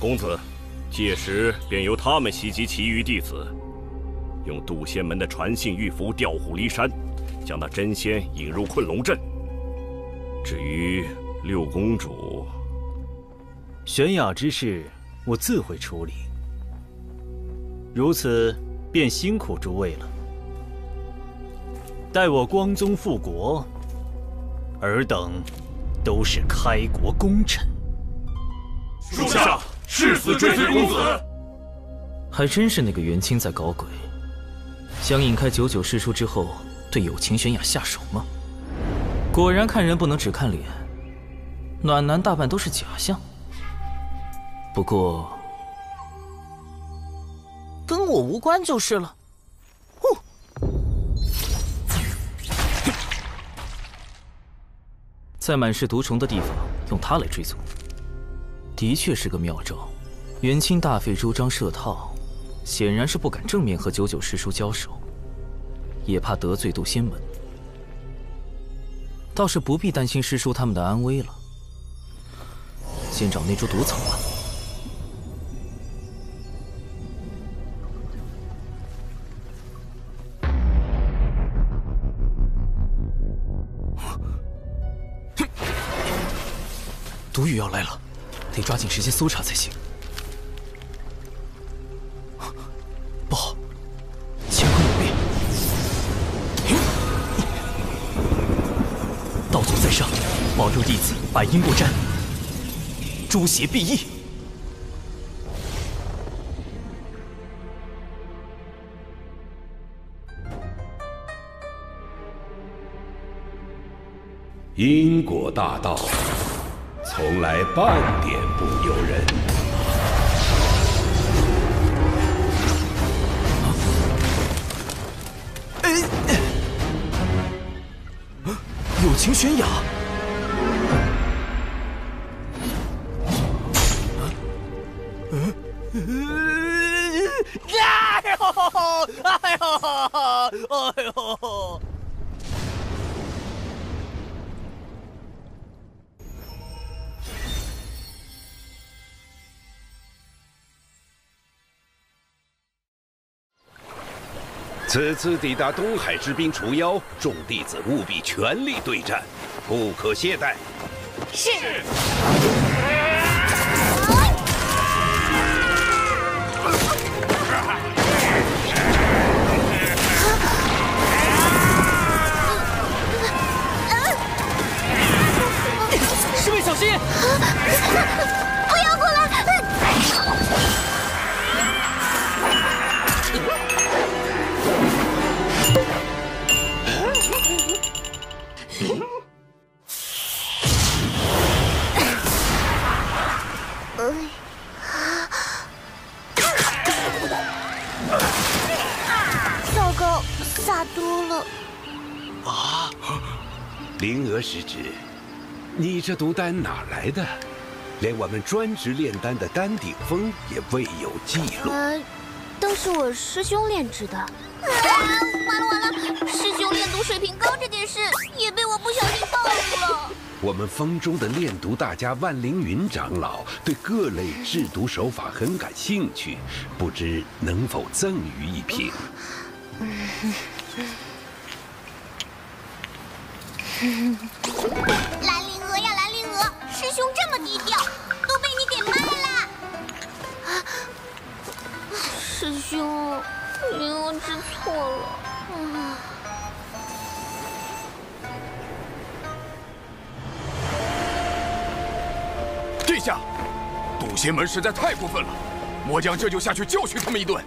C: 公子，届时便由他们袭击其余弟子，用渡仙门的传信玉符调虎离山，将那真仙引入困龙阵。至于六公主。玄雅之事，我自会处理。
D: 如此，便辛苦诸位了。待
A: 我光宗复国，尔等都是开国功臣。
B: 属下誓死追随公子。
A: 还真是那个袁清在搞鬼，想引开九九师叔之后，对友情玄雅下手吗？果然，看人不能只看脸，暖男大半都是假象。不过，跟我无关就是了。在满是毒虫的地方用它来追踪，的确是个妙招。元清大费周章设套，显然是不敢正面和九九师叔交手，也怕得罪杜仙门，倒是不必担心师叔他们的安危了。先找那株毒草吧。毒雨要来了，得抓紧时间搜查才行。不好，乾坤有变！道祖在上，保佑弟子百因不沾，诛邪必易。
E: 因果大道。从来半点不由人。
B: 哎！
A: 啊，友情悬崖。
B: 啊？嗯？
G: 哎呦！哎呦！哎呦！
E: 此次抵达东海之滨除妖，众弟子务必全力对战，不可懈怠。
B: 是。
G: 师妹小心。
E: 灵娥师侄，你这毒丹哪来的？连我们专职炼丹的丹顶峰也未有记录。
F: 都是我师兄炼制的。完了完了，师兄炼毒水平高这件事也被我不小心暴
E: 露了。我们峰中的炼毒大家万凌云长老对各类制毒手法很感兴趣，不知能否赠予一瓶？
G: 兰陵娥呀，兰陵娥，师兄这
F: 么低调，都被你给卖了！师兄，你又知错了。
C: 这下，赌邪门实在太过分了，魔将这就下去教训他们一顿。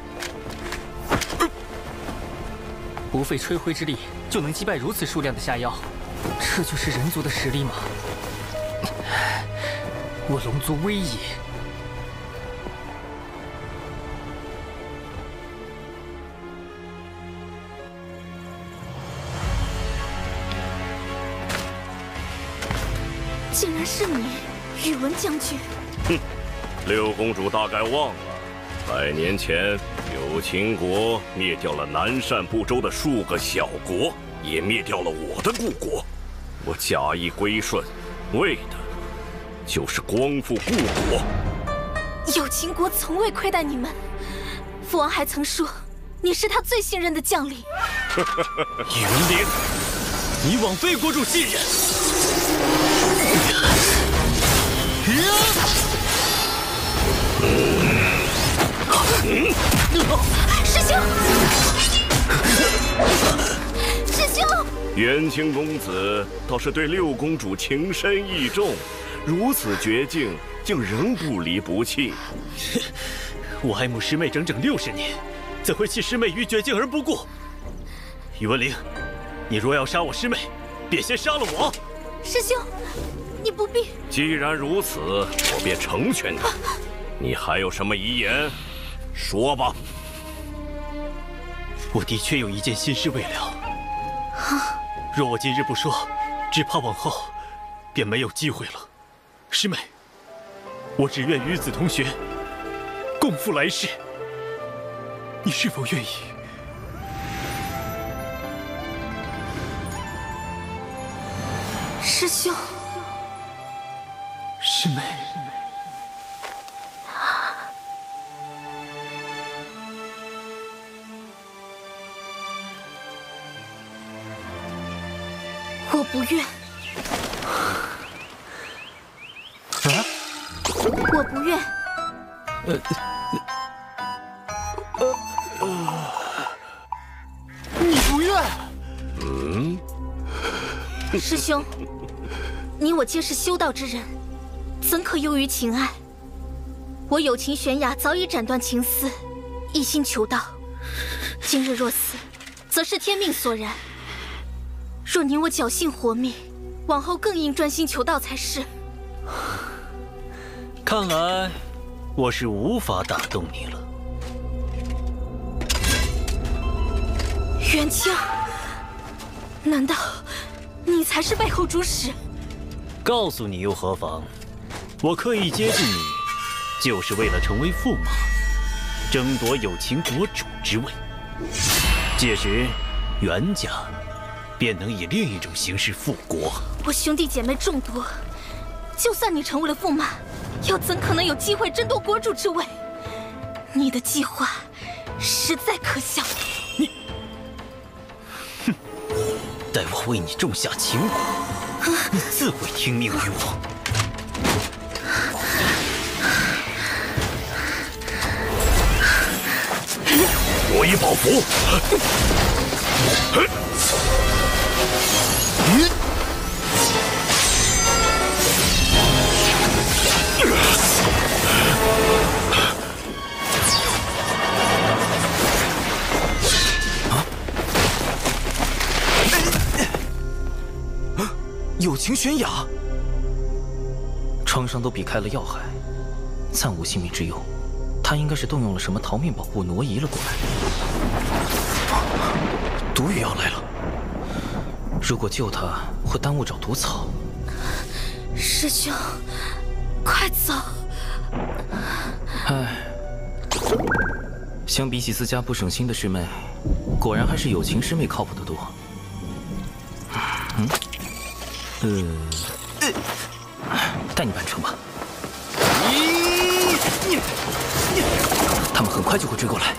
A: 不费吹灰之力就能击败如此数量的下妖。这就是人族的实力吗？我龙族威仪。
G: 竟然是你，
F: 宇文将军！哼，
C: 六公主大概忘了，百年前有秦国灭掉了南赡部洲的数个小国，也灭掉了我的故国。我假意归顺，为的就是光复故国。
F: 有秦国从未亏待你们，父王还曾说你是他最信任的将领。
C: 宇 文陵，你枉费国主信任。师兄。元清公子倒是对六公主情深意重，如此绝境竟仍不离不弃。我爱慕师妹整整六十年，怎会弃师妹于绝境而不顾？宇文灵，你若要杀我师妹，便先杀了我。
G: 师兄，你不必。
C: 既然如此，我便成全你。你还有什么遗言？说吧。
A: 我的确有一件心事未了。
D: 啊。若我今日不说，只怕往后便没有机会了。师妹，我只愿与子同学，共赴来世。你是否愿意？师兄，师
G: 妹。我不愿，我不愿，呃，呃，你不愿，
B: 嗯，
F: 师兄，你我皆是修道之人，怎可优于情爱？我有情悬崖早已斩断情丝，一心求道。今日若死，则是天命所然。若你我侥幸活命，往后更应专心求道才是。
A: 看来我是无法打动你了。
G: 元清，难
F: 道你才是背后主使？
A: 告诉你又何妨？我刻意接近你，就是为了成为驸马，争夺有情国主之位。届时，原家。便能以另一种形式复国。
F: 我兄弟姐妹众多，就算你成为了驸马，又怎可能有机会争夺国主之位？你的计划实在可笑。你，
D: 哼！待
A: 我为你种下情蛊，你自会听命于我。
C: 我已宝符。啊！
A: 啊！友情悬崖，创伤都避开了要害，暂无性命之忧。他应该是动用了什么逃命宝物，挪移了过来。毒雨要来了。如果救他，会耽误找毒草。
F: 师兄，快走！
A: 哎，相比起自家不省心的师妹，果然还是友情师妹靠谱的多。嗯，呃，带你完成吧。
B: 咦，你你，
A: 他们很快就会追过来。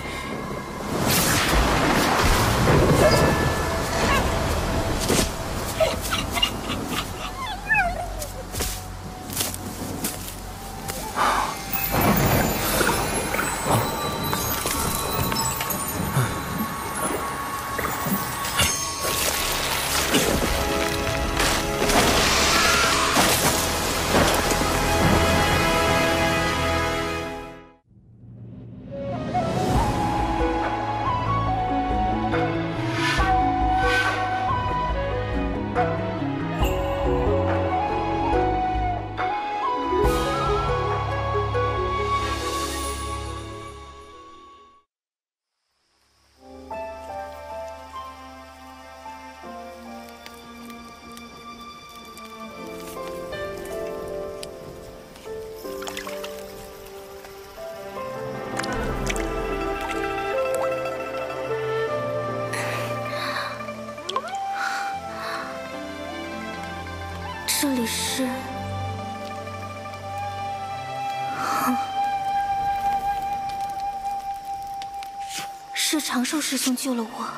F: 长寿师兄救了我，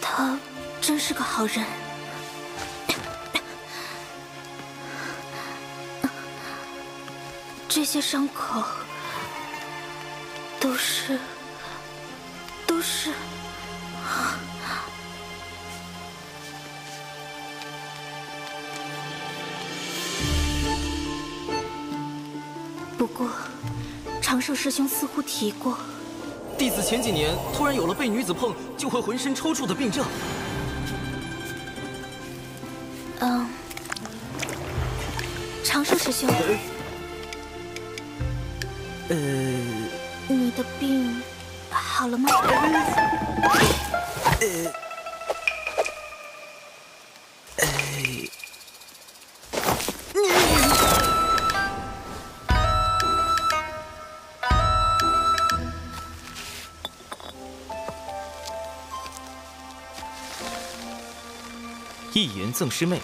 F: 他真是个好人。这些伤口都是……都是……
A: 不过，长寿师兄似乎提过。弟子前几年突然有了被女子碰就会浑身抽搐的病症。嗯，长生师兄，
B: 呃，
F: 你的病好了吗？呃。
A: 赠师妹，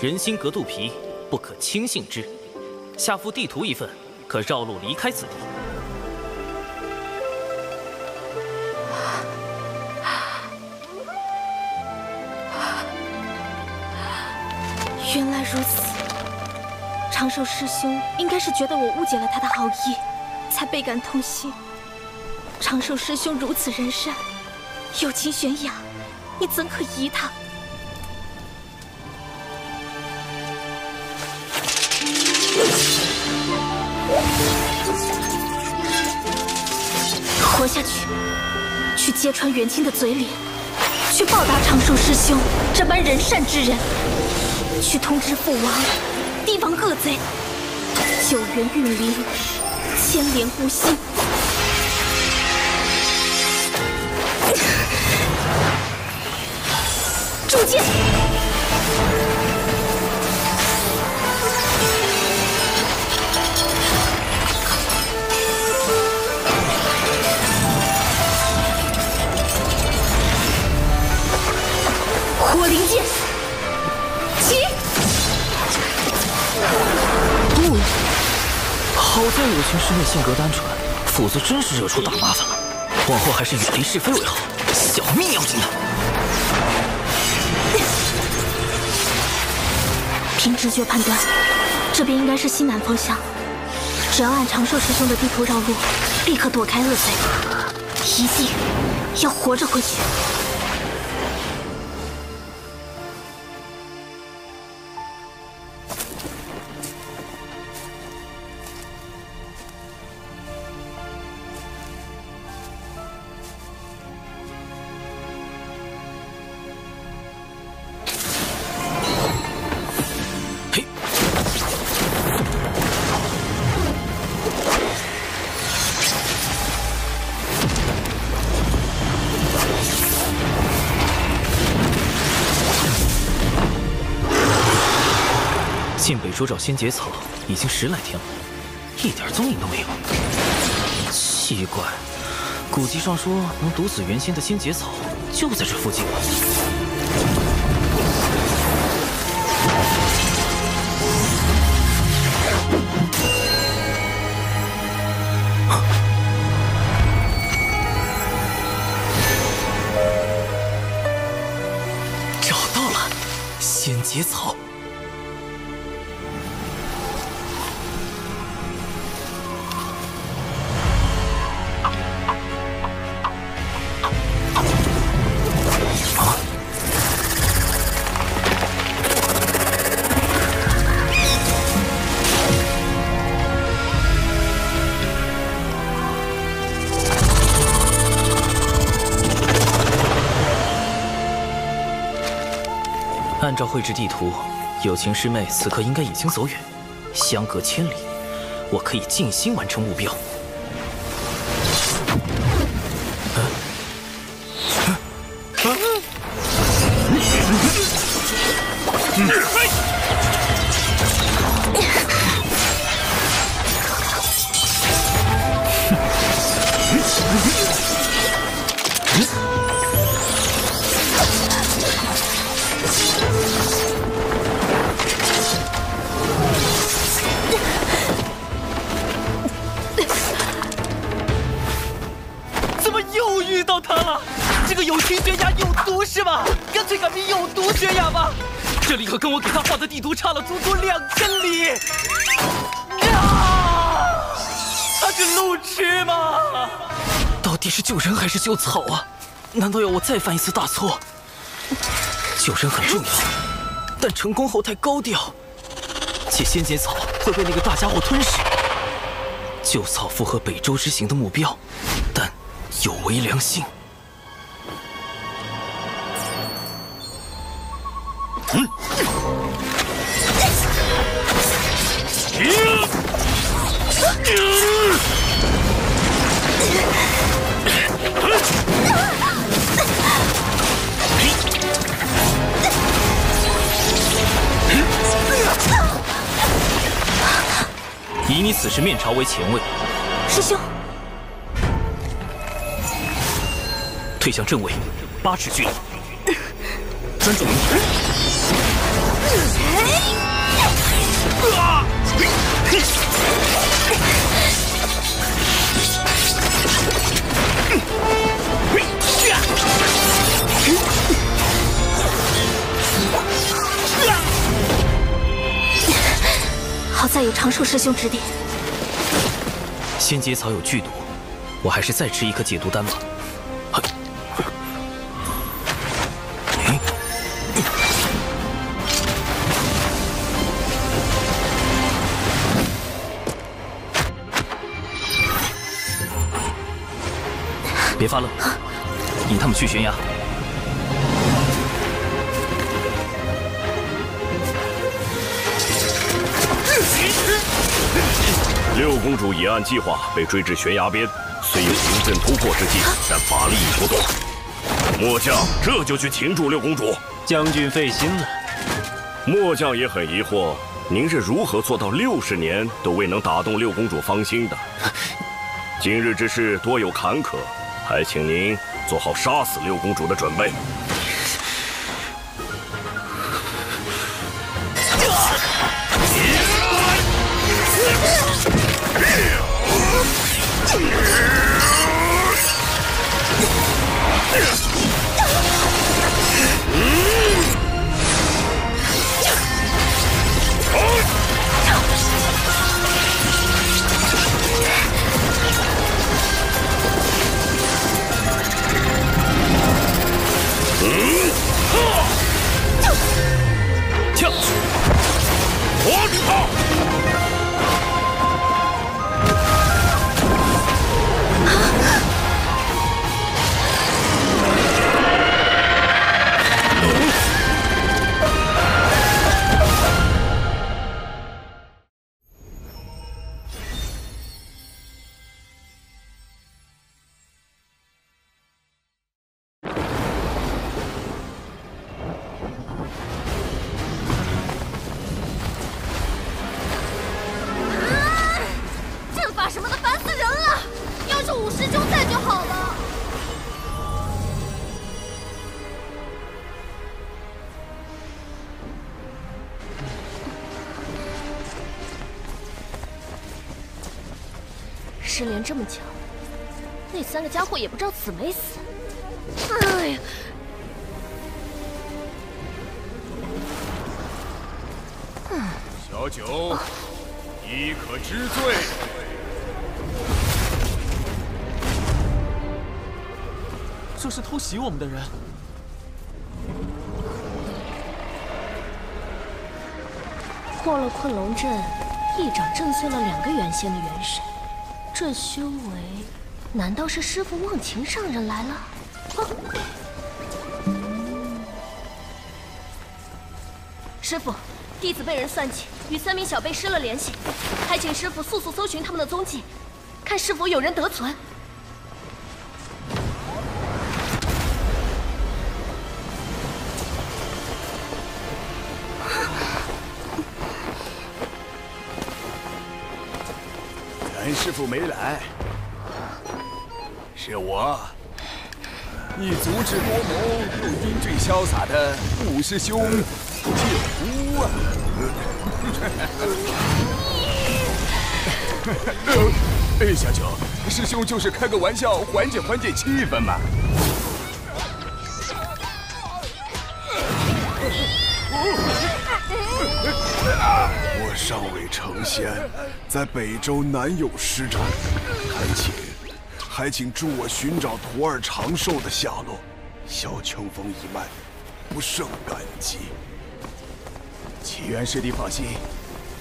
A: 人心隔肚皮，不可轻信之。下附地图一份，可绕路离开此地。
F: 原来如此，长寿师兄应该是觉得我误解了他的好意，才倍感痛心。长寿师兄如此仁善，友情悬崖，你怎可疑他？去揭穿元清的嘴脸，去报答长寿师兄这般仁善之人，去通知父王提防恶贼，九原运灵牵连无心
B: 铸剑。
F: 我灵剑，起！
A: 不，好在五行师妹性格单纯，否则真是惹出大麻烦了。往后还是远离是非为好，小命要紧啊！
F: 凭直觉判断，这边应该是西南方向，只要按长寿师兄的地图绕路，立刻躲开恶贼，一定要活着回去。
A: 主找仙劫草已经十来天了，一点踪影都没有。奇怪，古籍上说能毒死原先的仙劫草就在这附近。找到了，仙劫草。绘制地图，友情师妹此刻应该已经走远，相隔千里，我可以静心完成目标。救草啊！难道要我再犯一次大错？救人很重要，但成功后太高调，借仙解草会被那个大家伙吞噬。救草符合北周之行的目标，但有违良心。是面朝为前位，师兄，退向正位，八尺距离，站住！
F: 好在有长寿师兄指点。
A: 千节草有剧毒，我还是再吃一颗解毒丹吧。别发愣，引他们去悬崖。
C: 六公主已按计划被追至悬崖边，虽有临阵突破之计，但法力已不短。末将这就去擒住六公主。将军费心了。末将也很疑惑，您是如何做到六十年都未能打动六公主芳心的？今日之事多有坎坷，还请您做好杀死六公主的准备。
F: 一掌震碎了两个原先的元神，这修为，难道是师傅忘情上人来了？师傅，弟子被人算计，与三名小辈失了联系，还请师傅速速搜寻他们的踪迹，看是否有人得存。
E: 你足智多谋又英俊潇洒的五师兄，剑
B: 无啊！
C: 呃，呃，哎，小呃，师兄就是开个玩笑，缓解缓解气氛嘛。
E: 我尚未成仙，在北周难有施展，还请。还请助我寻找徒儿长寿的下落，萧秋风一脉不胜感
C: 激。启元师弟放心，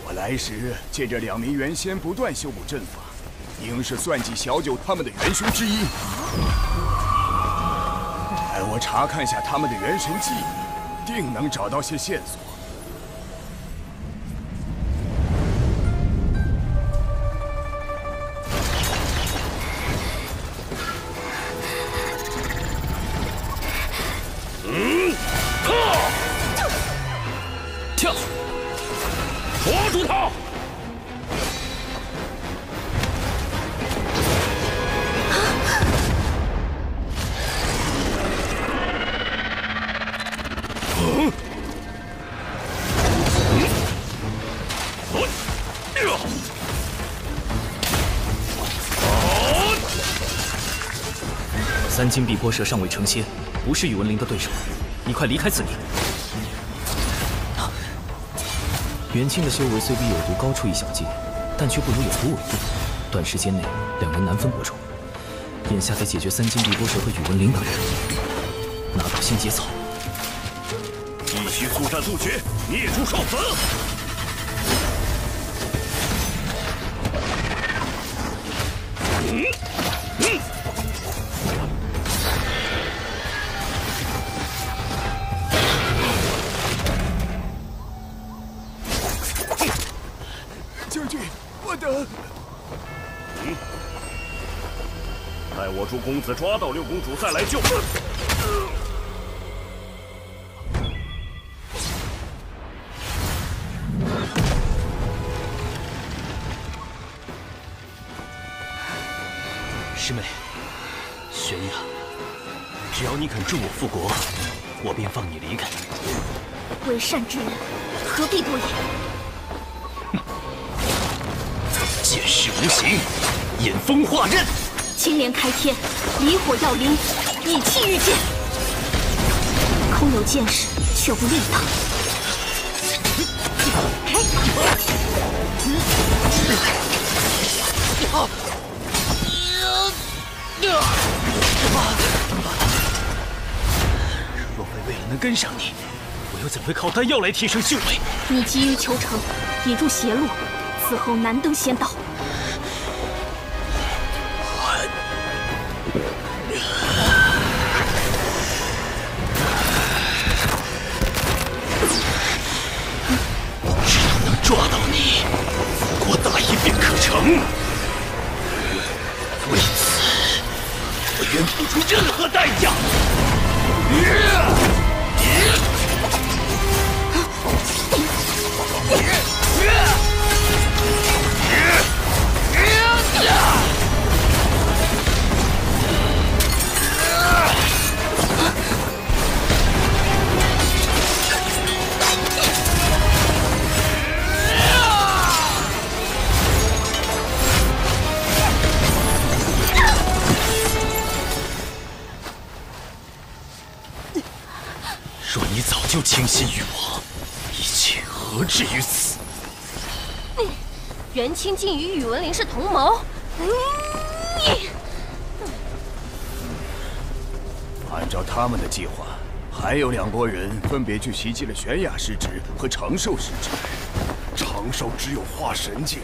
C: 我来时借着两名元仙不断修补阵法，应是算计小九他们的元凶之一。待我查看下他们的元神记忆，定能找到些线索。
A: 波蛇尚未成仙，不是宇文林的对手，你快离开此地。元清的修为虽比有毒高出一小阶，但却不如有毒稳定，短时间内两人难分伯仲。眼下得解决三金碧波蛇和宇文林等人，拿到仙阶草，
C: 必须速战速决，灭住少死！公子抓到六公主，再来救。
A: 师妹，玄崖，只要你肯助我复国，我便放你离开。
F: 为善之人何必多言？
E: 剑势无形，引
F: 风化刃，青莲开天。以火耀灵，以气御剑。空有剑识，却无力道。
B: 若
E: 非为了能跟上你，
A: 我又怎会靠丹药来提升修为？
F: 你急于求成，已入邪路，此后难登仙道。
C: 去袭击
E: 了玄雅师侄和长寿师侄，长寿只有化神境，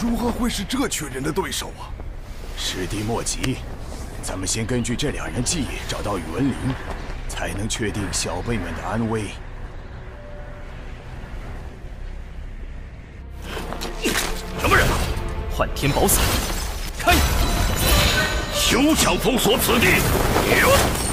E: 如何会是这群人的对手啊？师弟莫急，咱们先根据这两人记忆找到宇文林，才能确定小辈们的安危。
A: 什么人？
C: 幻天宝伞，开！休想封锁此
B: 地！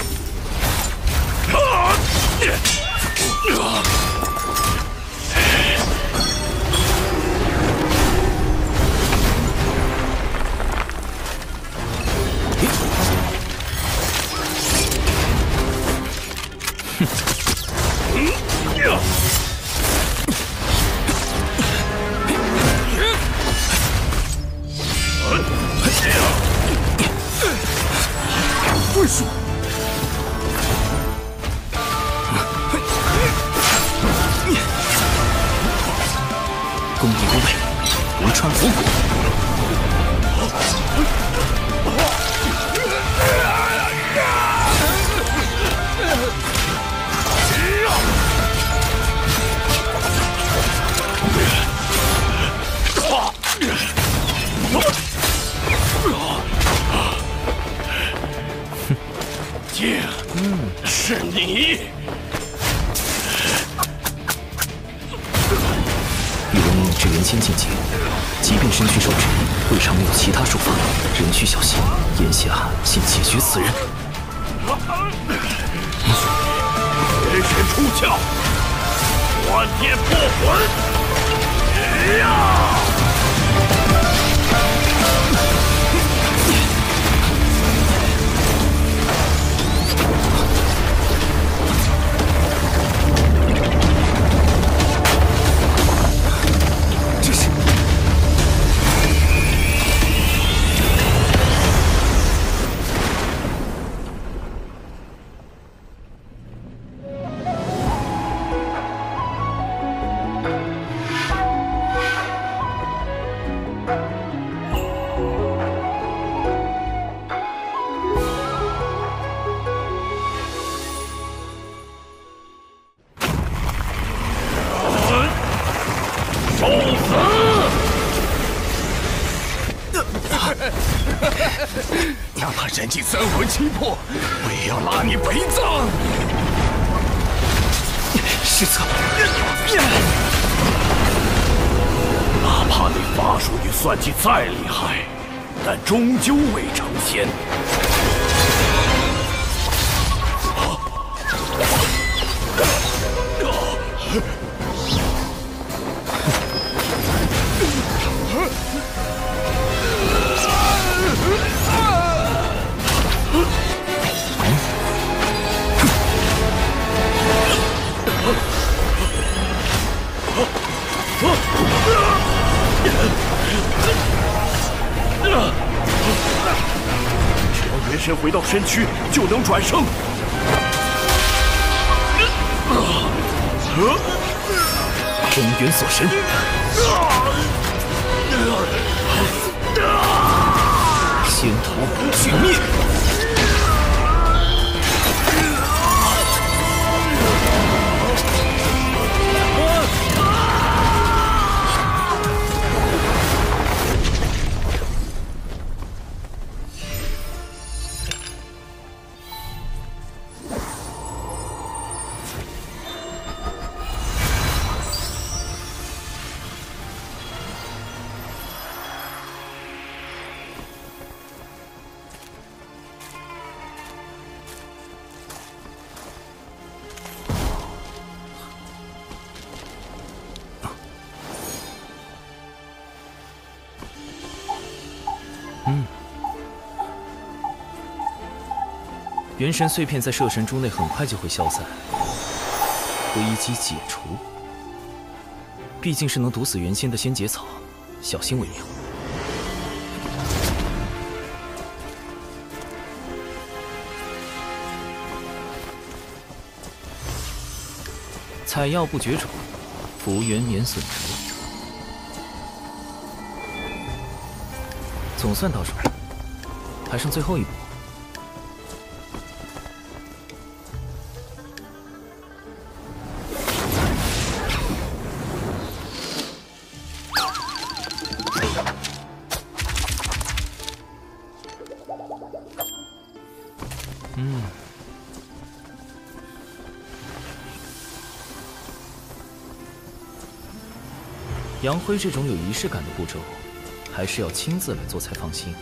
C: 出鞘，万剑破魂！呀！再厉害，但终究未成仙。去就能转生。
E: 中原锁神。
A: 身碎片在摄神珠内很快就会消散，危机解除。毕竟是能毒死原先的仙劫草，小心为妙。采药不绝种，福缘免损愁。总算到手了，还剩最后一步。会这种有仪式感的步骤，还是要亲自来做才放心。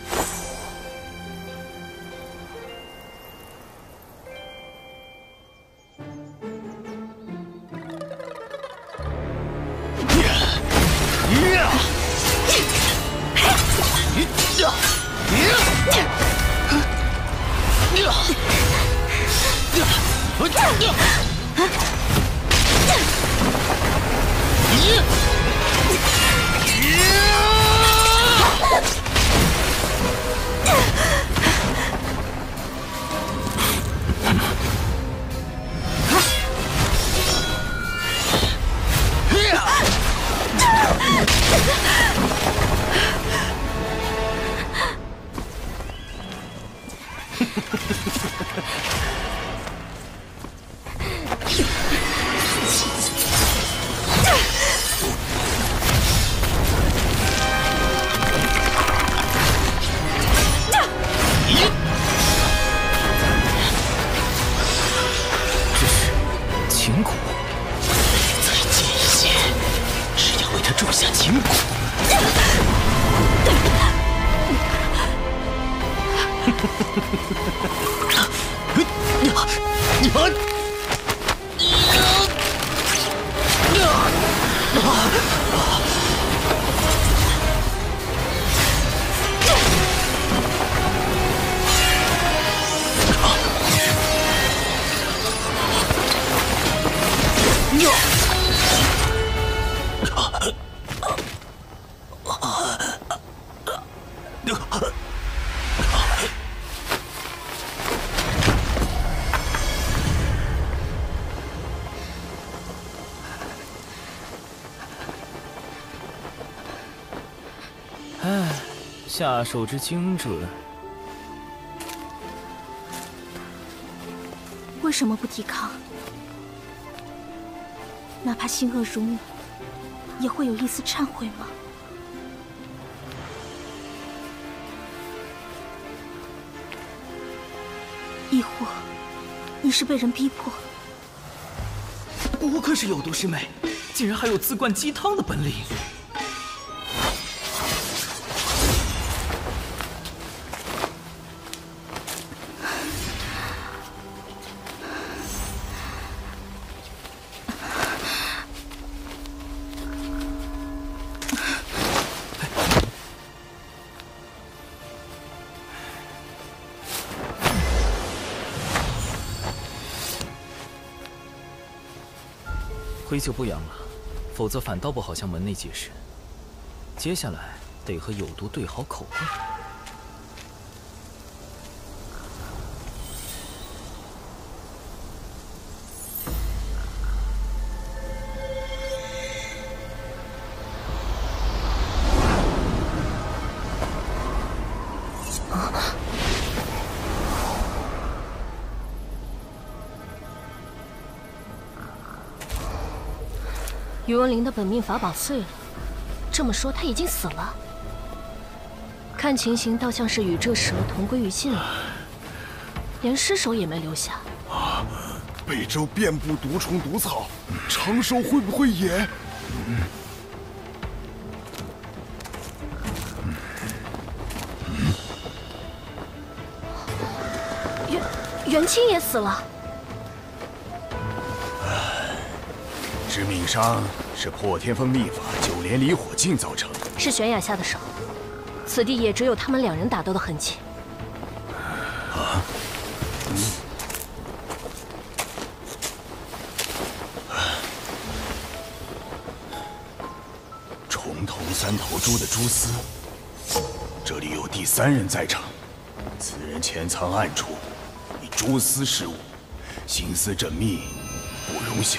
A: 下手之精准，
F: 为什么不抵抗？哪怕心恶如你，也会有一丝忏悔吗？
A: 亦或，你是被人逼迫？不愧是有毒师妹，竟然还有自灌鸡汤的本领。规就不严了，否则反倒不好向门内解释。接下来得和有毒对好口供。
F: 宇文林的本命法宝碎了，这么说他已经死了。看情形，倒像是与这蛇同归于尽了，连尸首也没留下。
E: 北周遍布毒虫毒草，
F: 长寿
A: 会不会也……
F: 元元清也死了。
E: 致命伤。是破天峰秘法九连离火镜造成，
F: 是悬崖下的手，此地也只有他们两人打斗的痕迹。啊！
E: 重头三头蛛的蛛丝，这里有第三人在场，此人潜藏暗处，以蛛丝事物，心思缜密，不容小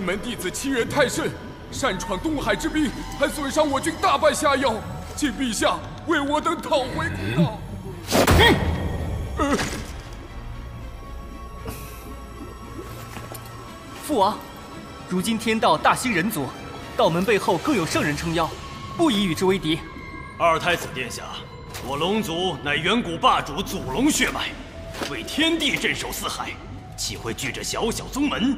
A: 门弟子欺人太甚，擅闯东海之滨，还损伤我军大半下药，请陛下为我等讨回公道。父王，如今天道大兴人族，道门背后更有圣人撑腰，不宜与之为敌。
C: 二太子殿下，我龙族乃远古霸主祖龙血脉，为天帝镇守四海，岂会惧这小小宗门？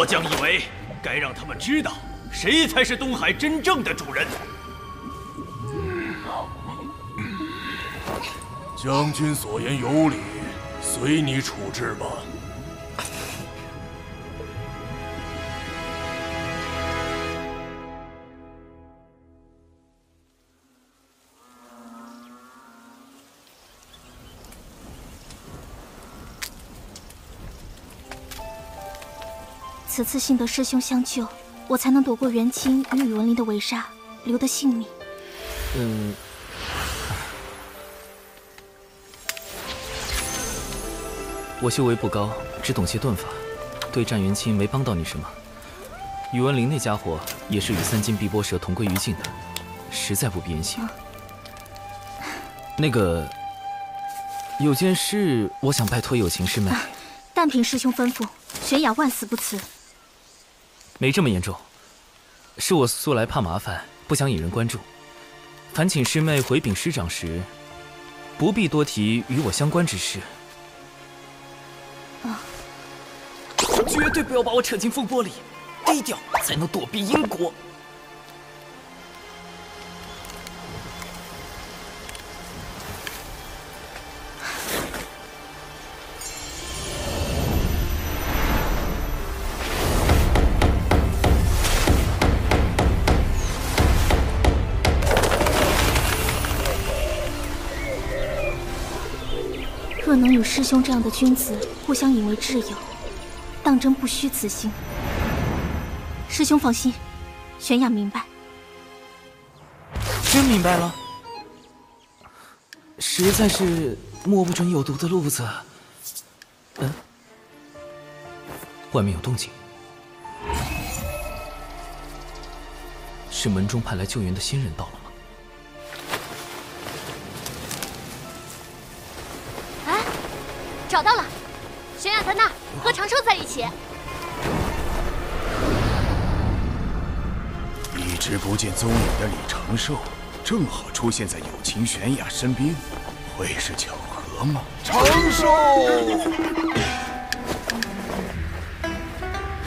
C: 我将以为，该让他们知道，谁才是东海真正的主人。
E: 将军所言有理，随你处置吧。
F: 此次幸得师兄相救，我才能躲过袁清与宇文林的围杀，留得性命。
B: 嗯，
A: 我修为不高，只懂些遁法，对战元清没帮到你什么。宇文林那家伙也是与三金碧波蛇同归于尽的，实在不必言谢。那个，有件事我想拜托有情师妹。
F: 但凭师兄吩咐，玄雅万死不辞。
A: 没这么严重，是我素来怕麻烦，不想引人关注。烦请师妹回禀师长时，不必多提与我相关之事。啊！绝对不要把我扯进风波里，低调才能躲避因果。
F: 师兄这样的君子，互相引为挚友，当真不虚此行。师兄放心，玄雅明白，
A: 真明白了。实在是摸不准有毒的路子。嗯，外面有动静，是门中派来救援的新人到了。
F: 找到了，悬崖在那儿，和长寿在一起。
E: 一直不见踪影的李长寿，正好出现在友情悬崖身边，会是巧
C: 合吗？
B: 长寿，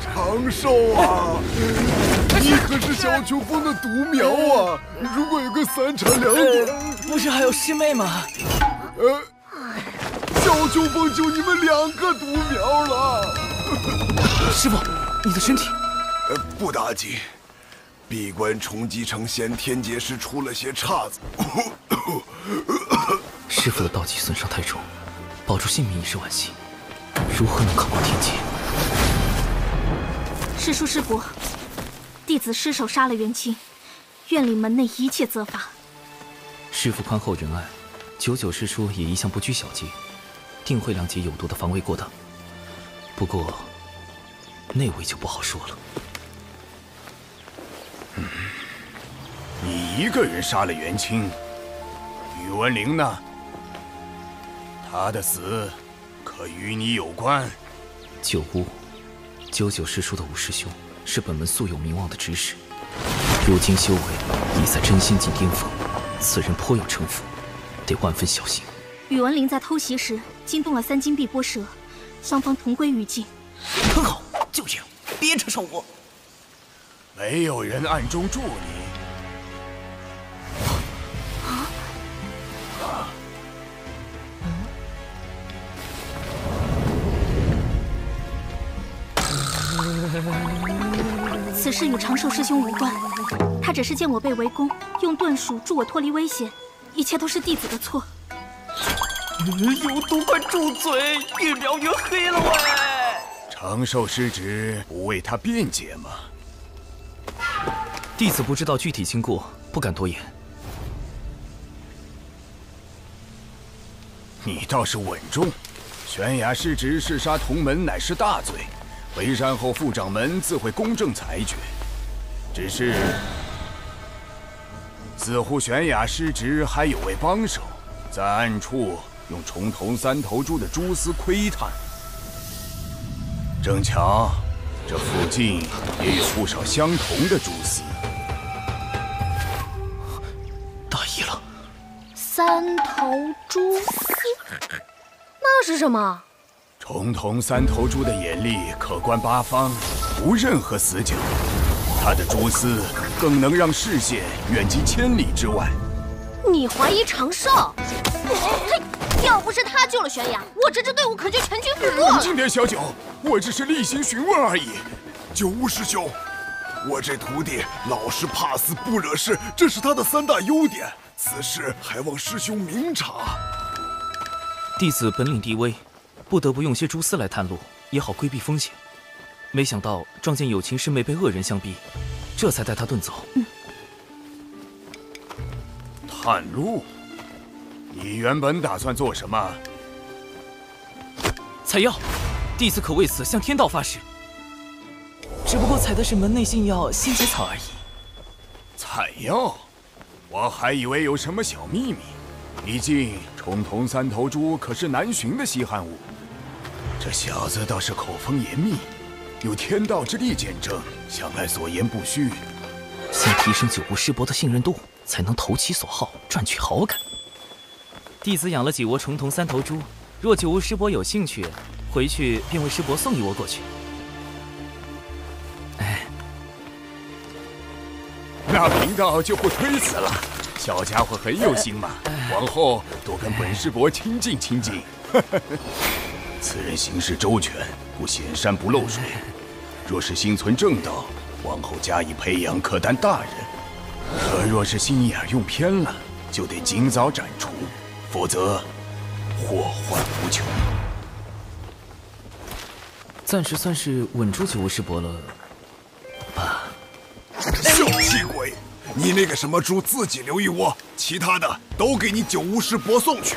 B: 长
E: 寿啊，你可是小酒疯的独苗啊！如
A: 果有个三长两短，不是还有师妹吗？呃。
E: 老秋凤就你们两个独苗了。师傅，你的身体？呃，不打紧。闭关重击成仙，天劫时出了些岔子。
A: 师父的道气损伤太重，保住性命已是万幸，如何能抗过天劫？
F: 师叔师伯，弟子失手杀了元清，愿领门内一切责罚。
A: 师父宽厚仁爱，九九师叔也一向不拘小节。定会谅解有毒的防卫过当，不过那位就不好
E: 说了。你一个人杀了元清，宇文灵呢？他的死可与你有关。
A: 九姑九九师叔的五师兄是本门素有名望的执事，如今修为已在真仙境巅峰，此人颇有城府，得万分小心。
F: 宇文林在偷袭时惊动了三金碧波蛇，双方同归于尽。很好，就这样，别
E: 扯上我。没有人暗中助你。啊？
F: 此事与长寿师兄无关，他只是见我被围攻，用遁术助我脱离危险。一切都是弟子的错。有毒！快
A: 住嘴！越描越黑了喂！
E: 长寿失职，不为他
A: 辩解吗？弟子不知道具体经过，不敢多言。
E: 你倒是稳重。悬崖失职，弑杀同门，乃是大罪。回山后，副掌门自会公正裁决。只是，似乎悬崖失职，还有位帮手。在暗处用重瞳三头猪的蛛丝窥探，正巧这附
C: 近也有不少相同的蛛丝。
G: 大意了，三头蛛丝
F: 那是什么？
E: 重瞳三头蛛的眼力可观八方，无任何死角，它的蛛丝更能让视线远及千里之外。
F: 你怀疑长寿？要不是他救了悬崖，我这支队伍可就全军覆没了。冷静
E: 点，小九，我只是例行询问而已。九巫师兄，我这徒弟老实、怕死、不惹事，这是他的三大优点。此事还望师兄明察。
A: 弟子本领低微，不得不用些蛛丝来探路，也好规避风险。没想到撞见有情师妹被恶人相逼，这才带她遁走。
E: 探路？你原本打算做什么？
A: 采药，弟子可为此向天道发誓。
E: 只不过采的是门内性药仙解草而已。采药？我还以为有什么小秘密。毕竟重瞳三头猪可是难寻的稀罕物。这小子倒是口风严密，有天道之力见证，向来所言不虚。想提升九姑师伯的信任度。才能
A: 投其所好，赚取好感。弟子养了几窝重瞳三头猪，若九无师伯有兴趣，回去便为师伯送一窝过去。哎，
C: 那贫道就不推辞了。小家伙很有心嘛，往后多跟本师伯亲近亲近。
E: 此人行事周全，不显山不露水，若是心存正道，往后加以培养，可担大人。可若是心眼用偏了，就得尽早斩除，否则祸患无
A: 穷。暂时算是稳住九巫师伯了，
E: 吧。
B: 小气鬼，
E: 你那个什么猪自己留一窝，其他的都给你九巫师伯送去。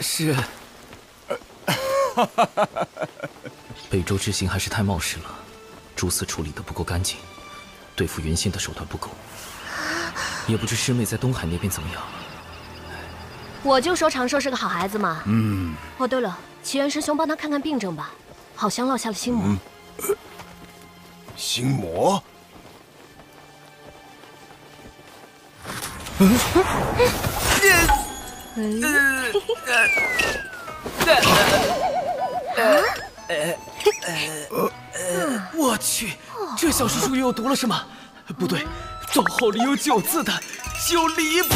B: 是。
A: 北周之行还是太冒失了，蛛丝处理的不够干净，对付原先的手段不够。也不知师妹在东海那边怎么样。
F: 我就说长寿是个好孩子嘛。嗯。哦，对了，奇元师兄帮他看看病症吧，好像落下了心魔。
E: 嗯。心魔？
G: 嗯。呃。我
A: 去，这小师叔又有毒了是吗？不对。走后里有九字的，
B: 就离谱。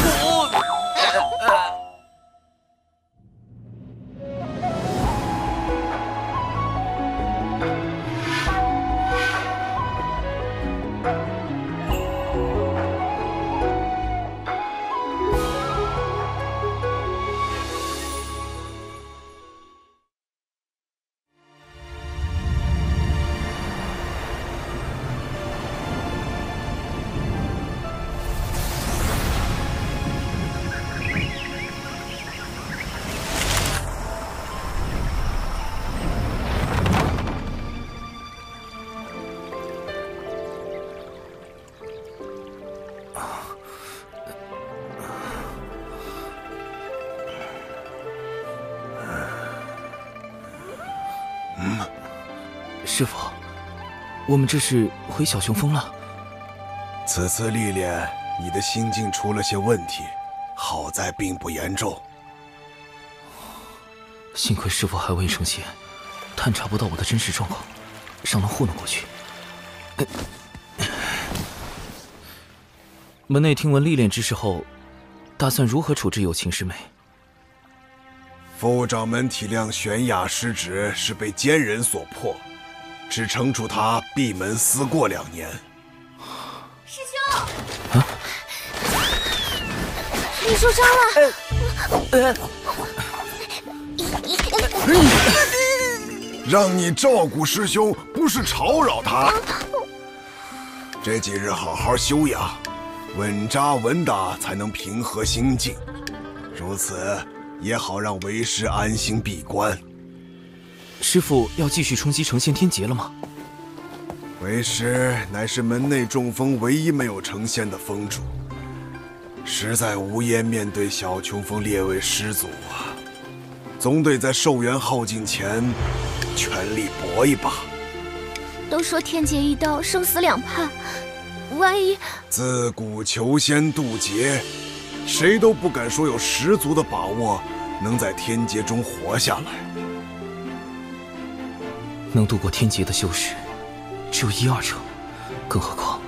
A: 我们这是回小雄峰了。
E: 此次历练，你的心境出了些问题，好在并不严重。
A: 幸亏师父还未成仙，探查不到我的真实状况，尚能糊弄过去。门内听闻历练之事后，打算如何处置有情师妹？
E: 副掌门体谅玄雅失职，是被奸人所迫。只惩处他闭门思过两年。
B: 师兄，啊，你受伤了。呃，
E: 让你照顾师兄，不是吵扰他。这几日好好休养，稳扎稳打，才能平和心境。如此，也好让为师安心闭关。
A: 师傅要继续冲击成仙天劫了吗？
E: 为师乃是门内中峰唯一没有成仙的峰主，实在无颜面对小穷峰列位师祖啊！总得在寿元耗尽前全力搏一把。
F: 都说天劫一刀，生死两判，万一……
E: 自古求仙渡劫，谁都不敢说有十足的把握能在天劫中活下来。
A: 能度过天劫的修士，只有一二成。更何况，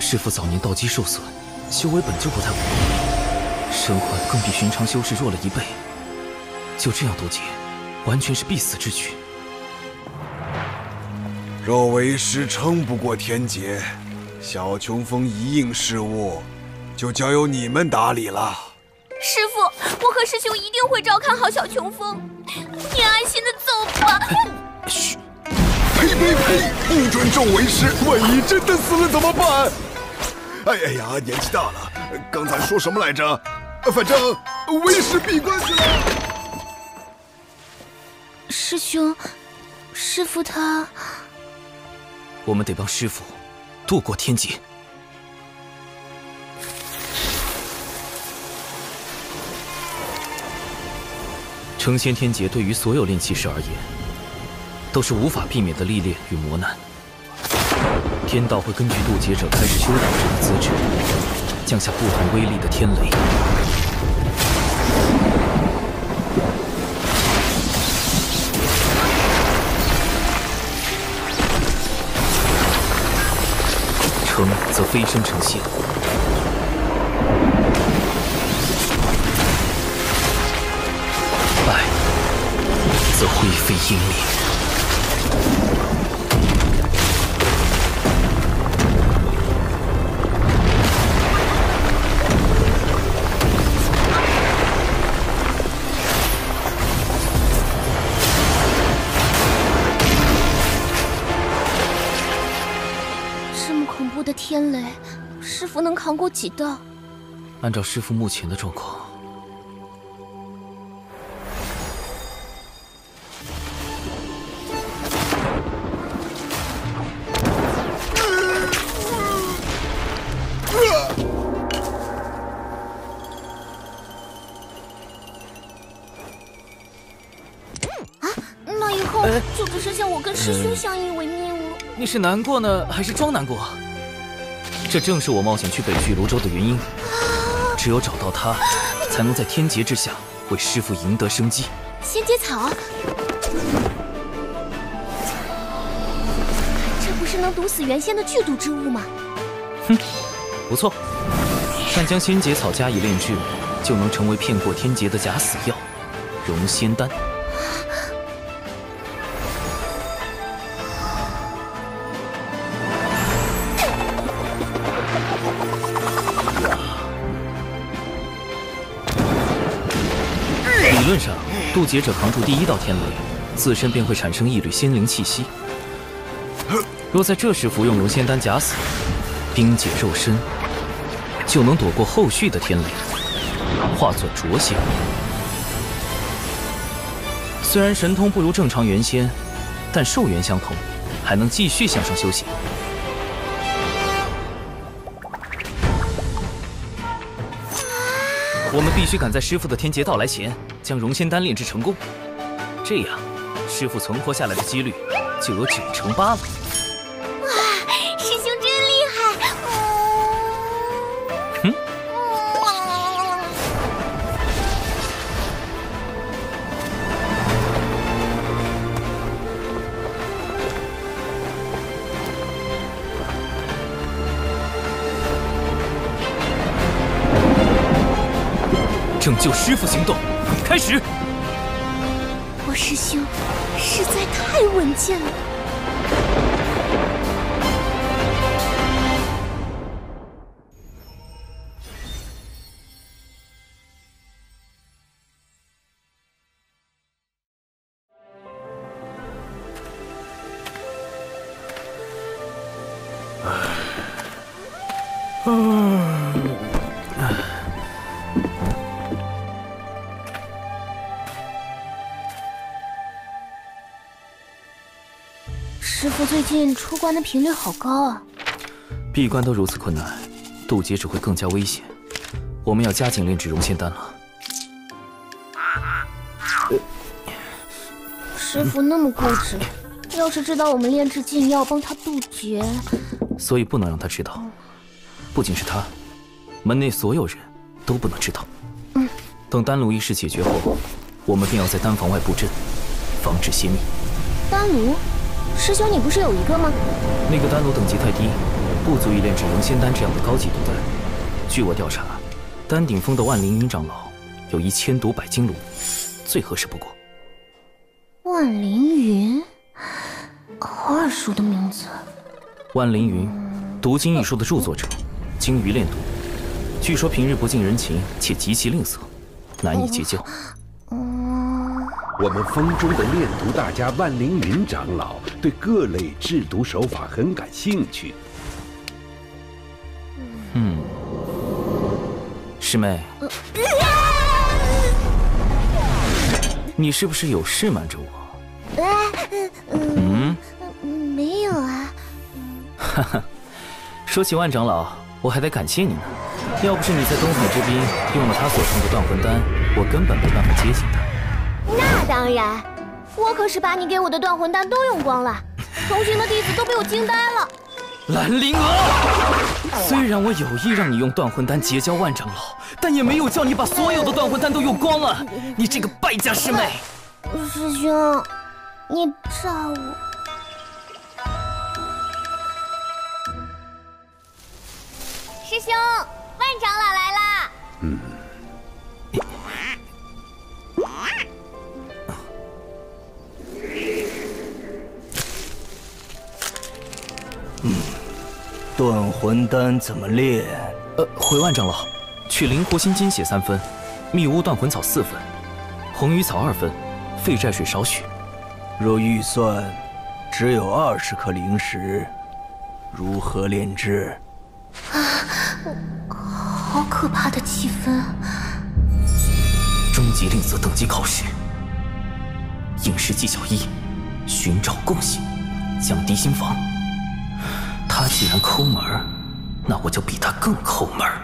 A: 师父早年道基受损，修为本就不太稳定身魂更比寻常修士弱了一倍。就这样渡劫，
E: 完全是必死之局。若为师撑不过天劫，小琼峰一应事务，就交由你们打理了。
F: 师父，我和师兄一定会照看好小琼峰，
G: 你安心的走吧。嘘
C: 呸呸呸！不准咒
E: 为师，万一真的死了怎么办？哎呀呀，年纪大了，刚才
C: 说什么来着？反正
E: 为师闭关去了。
F: 师兄，师傅他……
C: 我
A: 们得帮师傅渡过天劫。成仙天劫对于所有炼气师而言。都是无法避免的历练与磨难。天道会根据渡劫者开始修道时的资质，降下不同威力的天雷。成，则飞升成仙；败，则灰飞烟灭。
F: 这么恐怖的天雷，师傅能扛过几道？
A: 按照师傅目前的状况。是难过呢，还是装难过？这正是我冒险去北去泸州的原因。只有找到他，才能在天劫之下为师傅赢得生机。仙劫
F: 草，这不是能毒死原先的剧毒之物吗？
A: 哼，不错，但将仙劫草加以炼制，就能成为骗过天劫的假死药，融仙丹。渡劫者扛住第一道天雷，自身便会产生一缕仙灵气息。若在这时服用龙仙丹假死，冰解肉身，就能躲过后续的天雷，化作浊仙。虽然神通不如正常元仙，但寿元相同，还能继续向上修行。我们必须赶在师傅的天劫到来前，将容仙丹炼制成功，这样师傅存活下来的几率就有九成八了。动，
D: 开始！
F: 我师兄实在太稳健了。出关的频率好高啊！
A: 闭关都如此困难，渡劫只会更加危险。我们要加紧炼制融仙丹了。
F: 师傅那么固执，要是知道我们炼制禁药帮他渡劫，
A: 所以不能让他知道。不仅是他，门内所有人都不能知道。嗯。等丹炉一事解决后，我们便要在丹房外布阵，防止泄密。
F: 丹炉。师兄，你不是有一个吗？
A: 那个丹炉等级太低，不足以炼制龙仙丹这样的高级毒丹。据我调查，丹顶峰的万灵云长老有一千毒百金炉，最合适不过。
F: 万灵云，好耳熟的名字。
A: 万灵云，读经一书的著作者，精于炼毒。据说平日不近
E: 人情，且极其吝啬，难以结交。我们峰中的炼毒大家万灵云长老对各类制毒手法很感兴趣。
A: 嗯，师妹，你是不是有事瞒着我？
G: 嗯，没有啊。
A: 哈哈，说起万长老，我还得感谢你呢。要不是你在东海之滨用了他所创的断魂丹，我根本没办法接近他。
F: 那当然，我可是把你给我的断魂丹都用光了，同 行的弟子都被我惊呆了。
A: 兰陵娥，虽然我有意让你用断魂丹结交万长老，但也没有叫你把所有的断魂丹都用光了。你这个败家师妹！
F: 师兄，你炸我！师兄，万长老来了。嗯。
A: 嗯，断魂丹怎么炼？呃，回万长老，取灵狐心精血三分，密屋断魂草四分，红鱼草二分，废寨水少许。若预算只有二十颗灵石，如何炼制？啊，
F: 好可怕的气
G: 氛！
A: 终极令则等级考试，应试技巧一：寻找共性，降低心防。他既然抠门儿，那我就比他更抠门儿。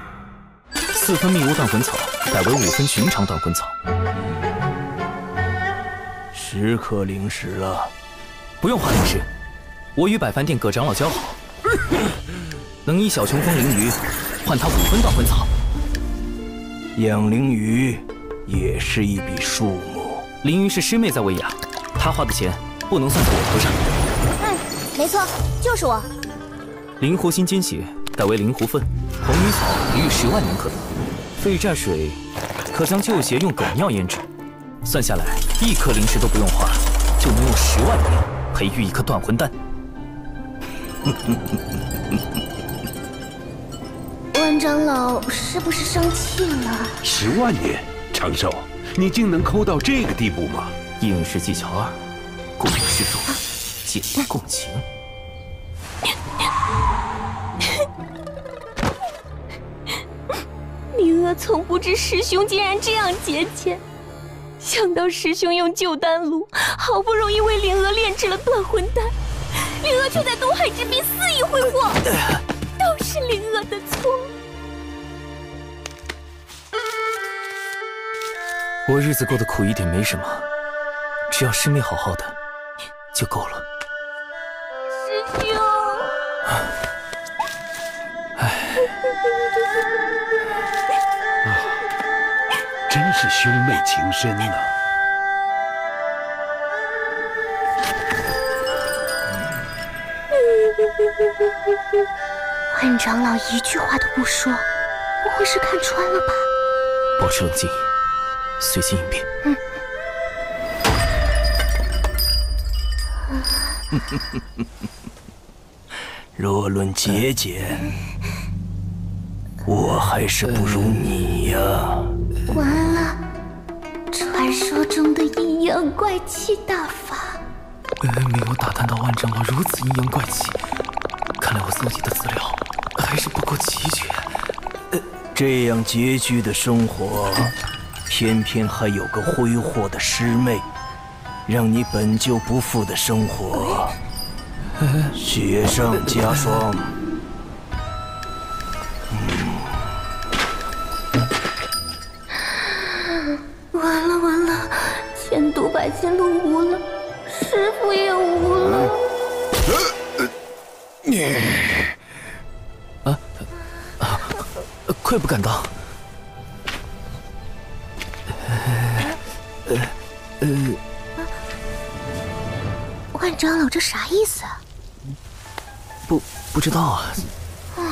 A: 四分秘屋断魂草改为五分寻常断魂草，十颗灵石了。不用花灵石，我与百帆殿葛长老交好，能以小雄风灵鱼换他五分断魂草。养灵鱼也是一笔数目。灵鱼是师妹在喂养，她花的钱不能算在我头上。
F: 嗯，没错，就是我。
A: 灵狐心精血改为灵狐粪，红雨草培育十万年可得，废战水可将旧鞋用狗尿腌制，算下来一颗灵石都不用花，就能用十万年培育一颗断魂丹。
F: 万 长老是不是生气
B: 了？
E: 十万年长寿，你竟能抠到这个地步吗？应试技巧二：共同思义，简力共情。
B: 我
F: 从不知师兄竟然这样节俭，想到师兄用旧丹炉，好不容易为灵娥炼制了断魂丹，灵娥却在东海之滨肆
G: 意挥霍，都是灵娥的错。
A: 我日子过得苦一点没什么，只要师妹好好的就够了。
G: 师兄。
E: 哎。是兄妹情深呐！
F: 万长老一句话都不说，不会是看穿了吧？
A: 保持冷静，随机应变。嗯。若论节俭，我还是不如你呀。
F: 完了，传说中的阴阳怪
A: 气大法，呃，没有打探到万长老如此阴阳怪气，看来我搜集的资料还是不够齐全。呃，这样拮据的生活，偏偏还有个挥霍的师妹，让你本就不富的生活雪上加
C: 霜。
F: 完了完了，千毒百金都
B: 无了，师傅也无了。你
A: 啊啊！愧不敢当。
B: 呃呃。
F: 万长老，这啥意思？
B: 不
A: 不知道啊。
F: 啊！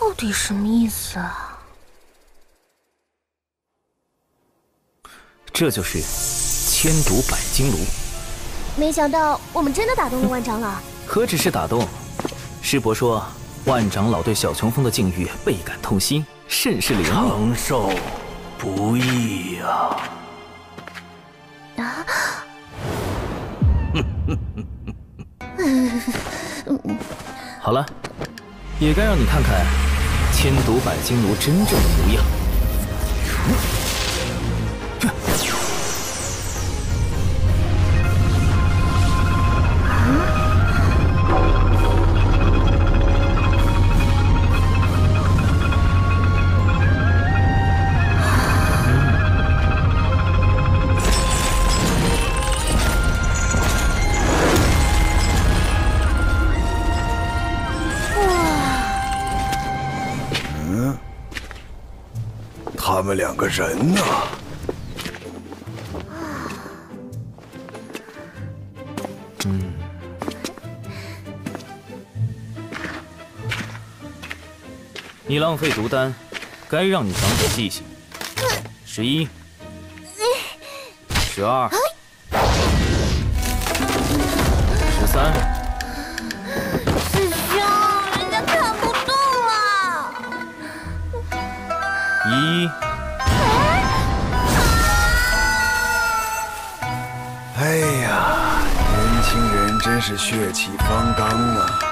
F: 到底什么意思啊？
A: 这就是千毒百金炉。
F: 没想到我们真的打动了万长老。
A: 何止是打动，师伯说万长老对小琼峰的境遇倍感痛心，甚是怜悯。长寿不易啊！好了，也该让你看看千毒百金炉真正的模样。
E: 我们两个人呢？
B: 嗯，
A: 你浪费毒丹，该让你长点记性。十一，十二，十三。
E: 血气方刚啊！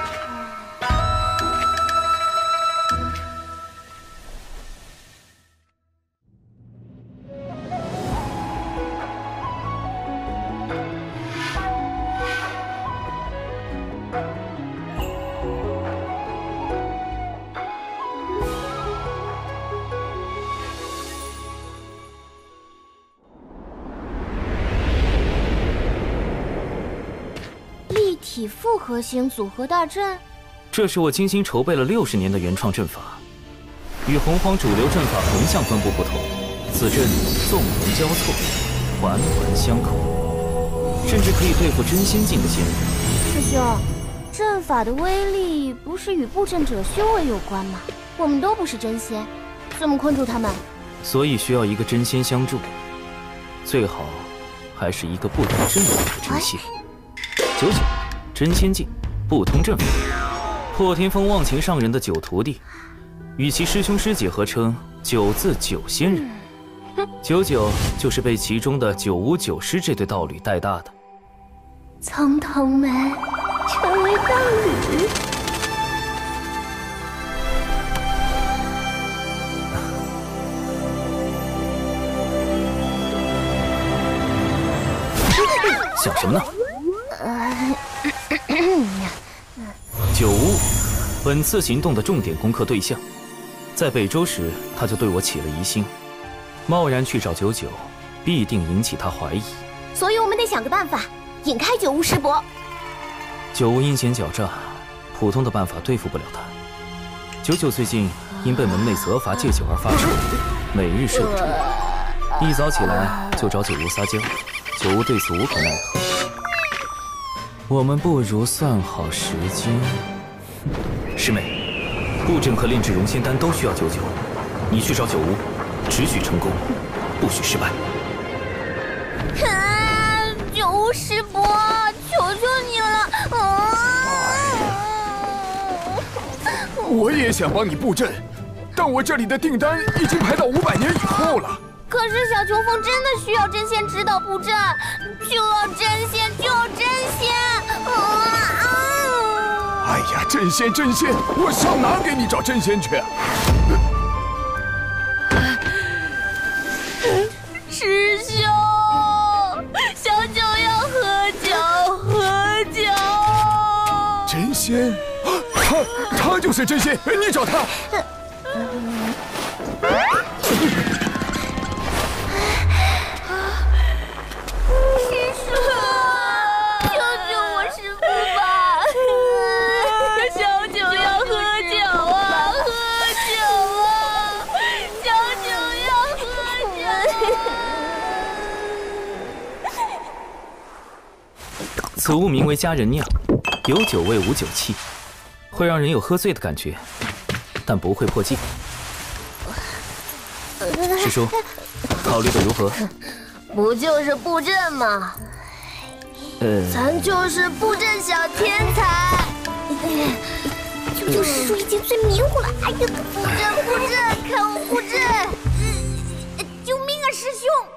F: 核心组合大阵，
A: 这是我精心筹备了六十年的原创阵法，与洪荒主流阵法横向分布不同，此阵纵横交错，环环相扣，甚至可以对付真仙境的仙人。
F: 师兄，阵法的威力不是与布阵者修为有关吗？我们都不是真仙，怎么困住他们？
A: 所以需要一个真仙相助，最好还是一个不懂阵法的真仙。九九。真仙境，不通正法。破天峰忘情上人的九徒弟，与其师兄师姐合称九字九仙人。九九就是被其中的九五九师这对道侣带大的，
F: 从同门成为道侣。
B: 想什么呢？
A: 九屋，本次行动的重点攻克对象，在北周时他就对我起了疑心，贸然去找九九，必定引起他怀疑，
F: 所以我们得想个办法引开九屋师伯。
A: 九屋阴险狡诈，普通的办法对付不了他。九九最近因被门内责罚戒酒而发愁，每日睡不着，一早起来就找九屋撒酒，九乌对此无可奈何。我们不如算好时间。师妹，布阵和炼制融仙丹都需要九九，你去找九巫，只许成功，不许失败。
F: 九巫师伯，求求你了！
E: 我也想帮你布阵，但我这里的订单已经排到五百年以后了。
F: 可是小琼风真的需要真仙指导布阵。
G: 救真仙！救真仙！
C: 哎呀，真仙真仙，我上哪给你找真仙去？
G: 师兄，小九要喝酒，喝酒。
E: 真仙，
G: 他他就是真仙，你找他。
A: 此物名为佳人酿，有酒味无酒气，会让人有喝醉的感觉，但不会破镜。师叔，考虑的如何？
F: 不就是布阵吗？
B: 呃，咱
G: 就是布阵小天才。舅师叔已经醉迷糊了，哎呀，布阵布阵，看我布
F: 阵！救命啊，师兄！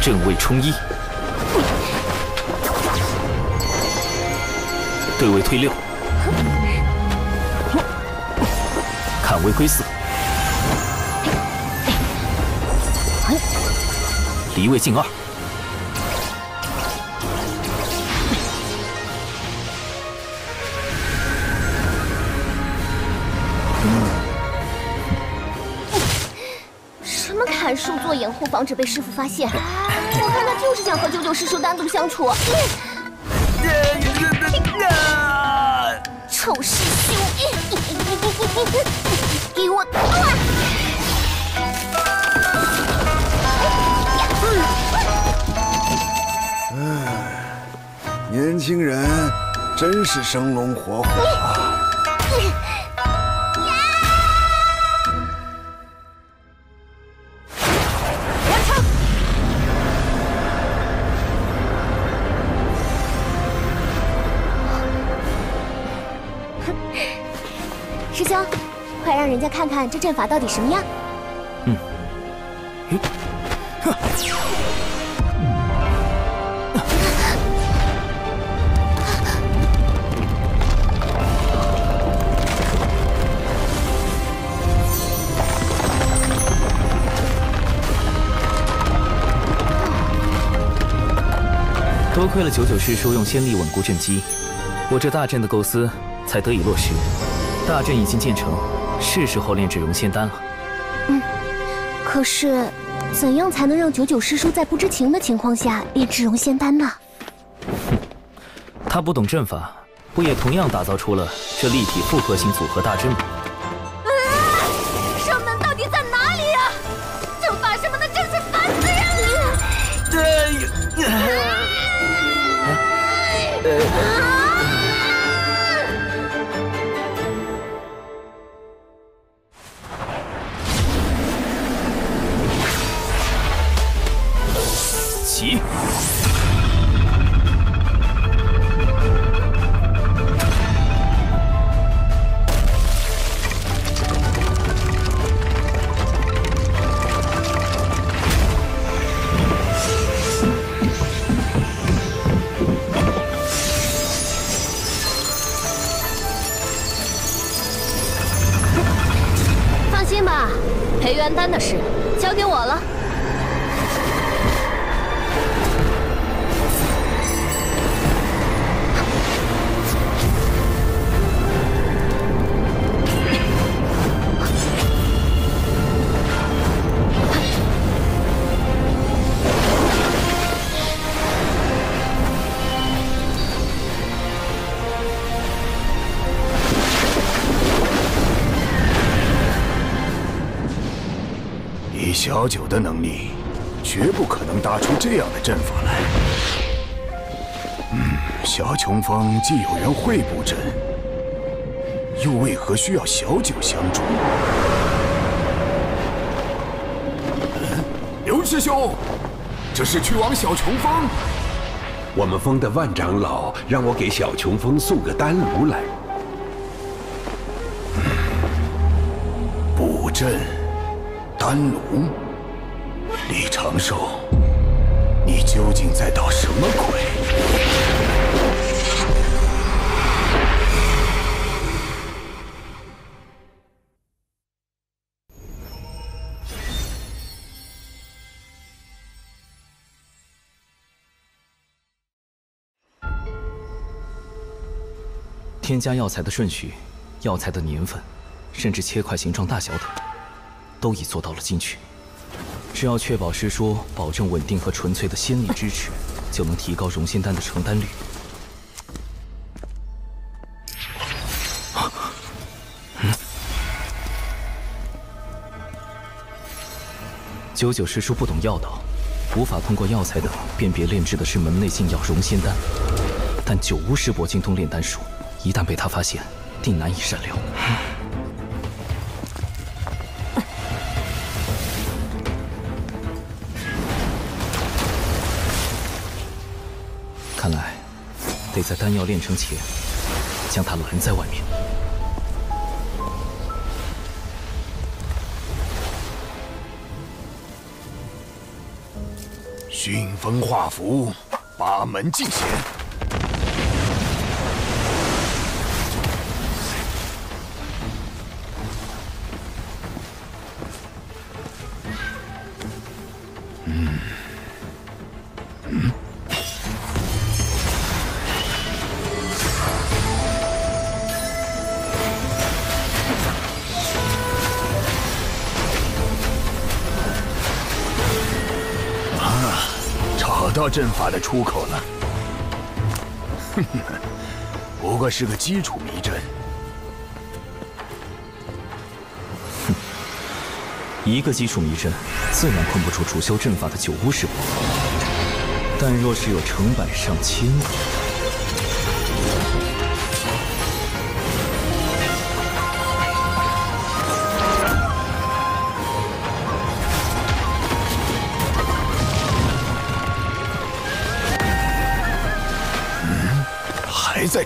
A: 正位冲一，对位推六，看位推四。离位进二。
F: 什么砍树做掩护，防止被师傅发现？我看他就是想和九九师叔单独相处。臭师兄，给我！断！
E: 年轻人真是生龙活虎
B: 啊！
F: 师兄，快让人家看看这阵法到底什么样？
B: 嗯。
A: 多亏了九九师叔用仙力稳固阵基，我这大阵的构思才得以落实。大阵已经建成，是时候炼制融仙丹了。嗯，
F: 可是怎样才能让九九师叔在不知情的情况下炼制融仙丹呢？
A: 他不懂阵法，不也同样打造出了这立体复合型组合大阵吗？
E: 小九的能力，绝不可能搭出这样的阵法来。嗯，小琼峰既有人会布阵，又为何需要小九相助？刘师兄，这是去往小琼峰。我们峰的万长老让我给小琼峰送个丹炉来。
A: 添加药材的顺序、药材的年份，甚至切块形状、大小等，都已做到了精确。只要确保师叔保证稳定和纯粹的仙力支持，就能提高融仙丹的成单率。九九师叔不懂药道，无法通过药材等辨别炼制的是门内禁药融仙丹，但九巫师伯精通炼丹术。一旦被他发现，定难以善了。看来，得在丹药炼成前将他拦在外面。
E: 熏风化符，八门进显。
C: 阵法的出
E: 口呢？不过是个基础迷阵。哼，一个基
A: 础迷阵，自然困不住主修阵法的九巫师伯。但若是有成百上千个……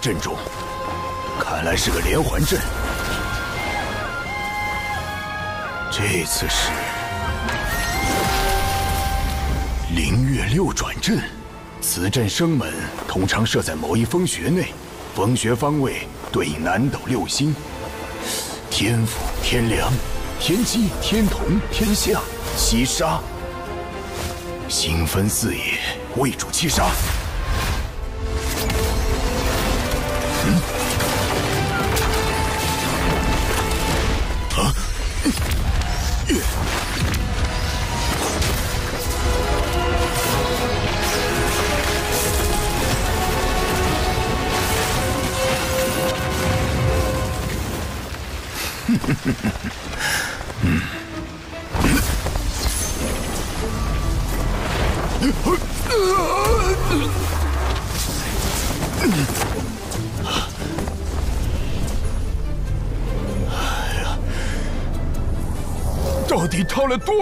E: 阵中，看来是个连环阵。这次是灵月六转阵，此阵生门通常设在某一风穴内，风穴方位对应南斗六星：天府、天梁、天机、天同、天象、七杀。星分四野，为主七杀。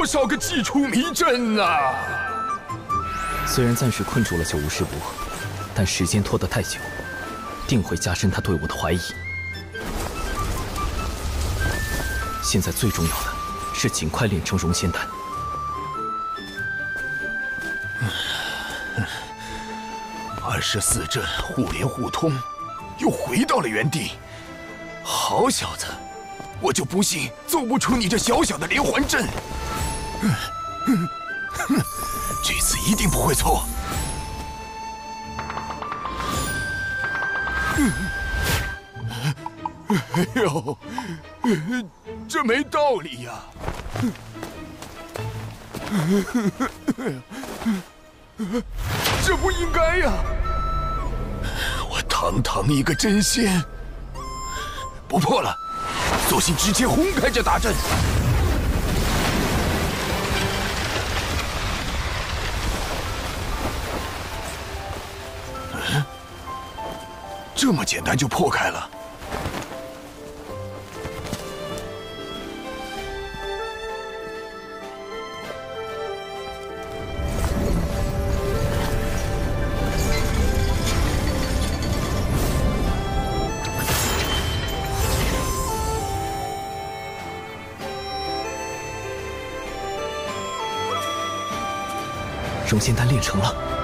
E: 多少个祭出迷阵啊！
A: 虽然暂时困住了九无师伯，但时间拖得太久，定会加深他对我的怀疑。现在最重要的是尽快炼成融仙
E: 丹。二十四阵互联互通，又回到了原地。好小子，我就不信揍不出你这小小的连环阵！一定不会错。
G: 哎呦，
E: 这没道理呀！这不应该呀！我堂堂一个真仙，不破了，索性直接轰开这大阵。这么简单就破开了！
A: 熔仙丹炼成了。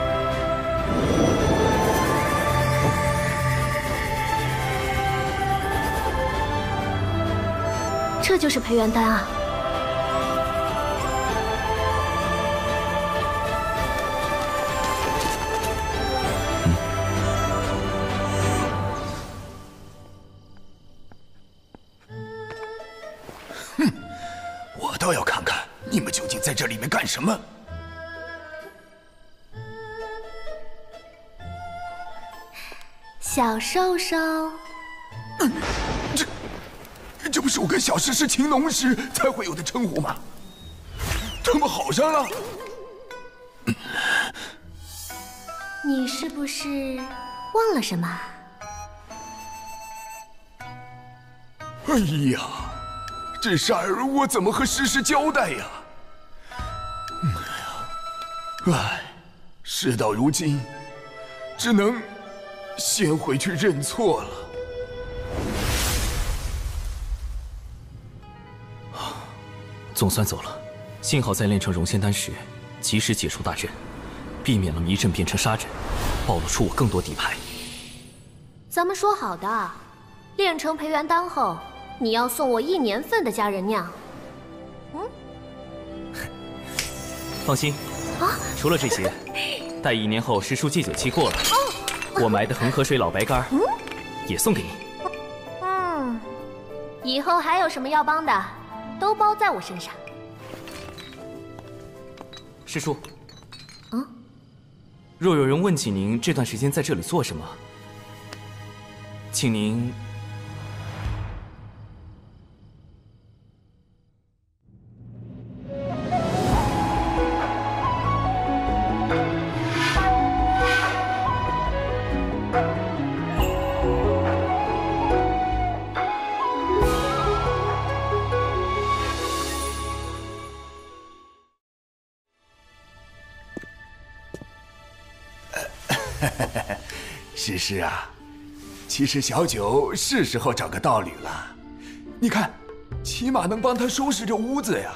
F: 这就是培元丹啊！
E: 哼，我倒要看看你们究竟在这里面干什么！
F: 小兽兽。
E: 是我跟小诗诗情浓时才会有的称呼吗？他们好上了？
F: 你是不是忘了什么？
E: 哎呀，这事儿我怎么和诗诗交代呀，哎，事到如今，只能先回去认错了。
A: 总算走了，幸好在炼成融仙丹时，及时解除大阵，避免了迷阵变成杀阵，暴露出我更多底牌。
F: 咱们说好的，炼成培元丹后，你要送我一年份的佳人酿。嗯，
A: 放心，啊，除了这些，待一年后师叔戒酒期过了，我埋的恒河水老白干，也送给你。
B: 嗯，
F: 以后还有什么要帮的？都包在我身上，
A: 师叔。啊，若有人问起您这段时间在这里做什么，请您。
E: 是啊，其实小九是时候找个道侣了。你看，起码能帮他收拾这屋子呀。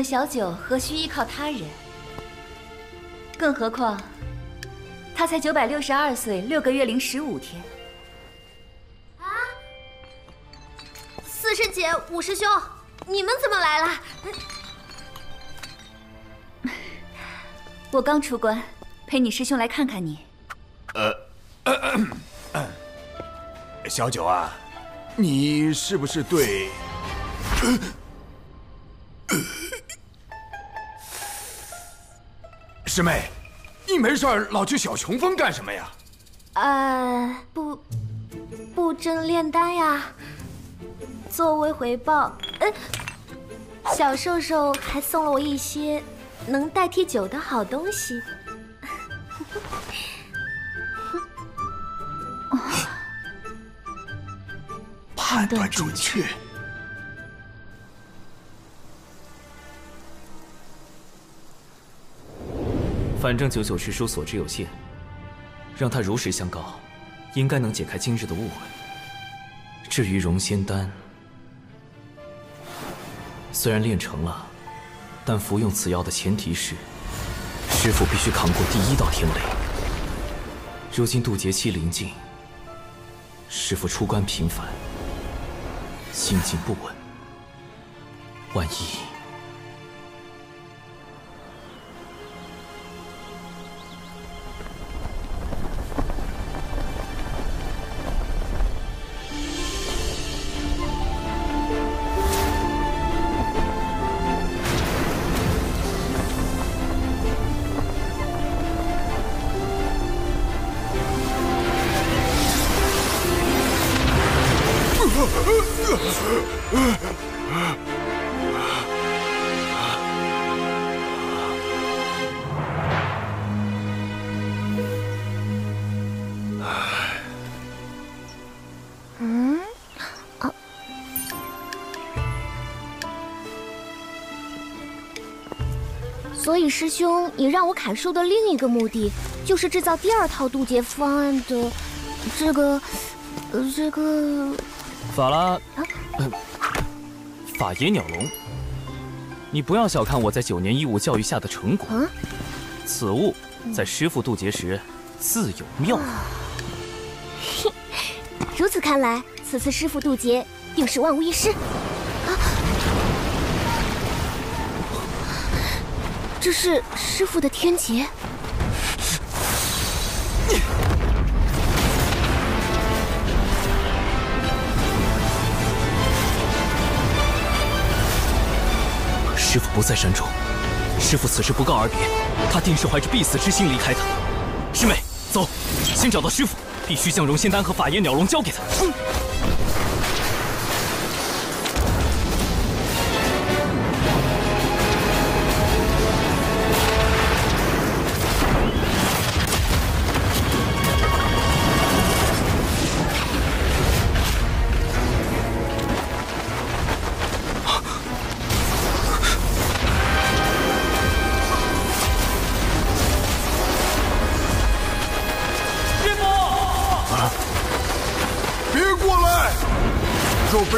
F: 们小九何须依靠他人？更何况，他才九百六十二岁六个月零十五天。啊！四师姐、五师兄，你们怎么来了？我刚出关，陪你师兄来看看你。
C: 呃，
E: 小九啊，你是不是对？师妹，你没事老去小琼峰干什么呀？
F: 呃，布布阵炼丹呀。作为回报，呃，小兽兽还送了我一些能代替酒的好东西。
B: 判断准确。
A: 反正九九师叔所知有限，让他如实相告，应该能解开今日的误会。至于容仙丹，虽然炼成了，但服用此药的前提是，师傅必须扛过第一道天雷。如今渡劫期临近，师傅出关频繁，心境不稳，万一……
F: 师兄，你让我砍树的另一个目的，就是制造第二套渡劫方案的这个，呃，这个
A: 法拉，法爷鸟笼。你不要小看我在九年义务教育下的成果。此物在师傅渡劫时自有妙用。
F: 如此看来，此次师傅渡劫定是万无一失。这是师傅的天劫。
A: 师傅不在山中，师傅此时不告而别，他定是怀着必死之心离开的。师妹，走，先找到师傅，必须将容仙丹和法液鸟笼交给他。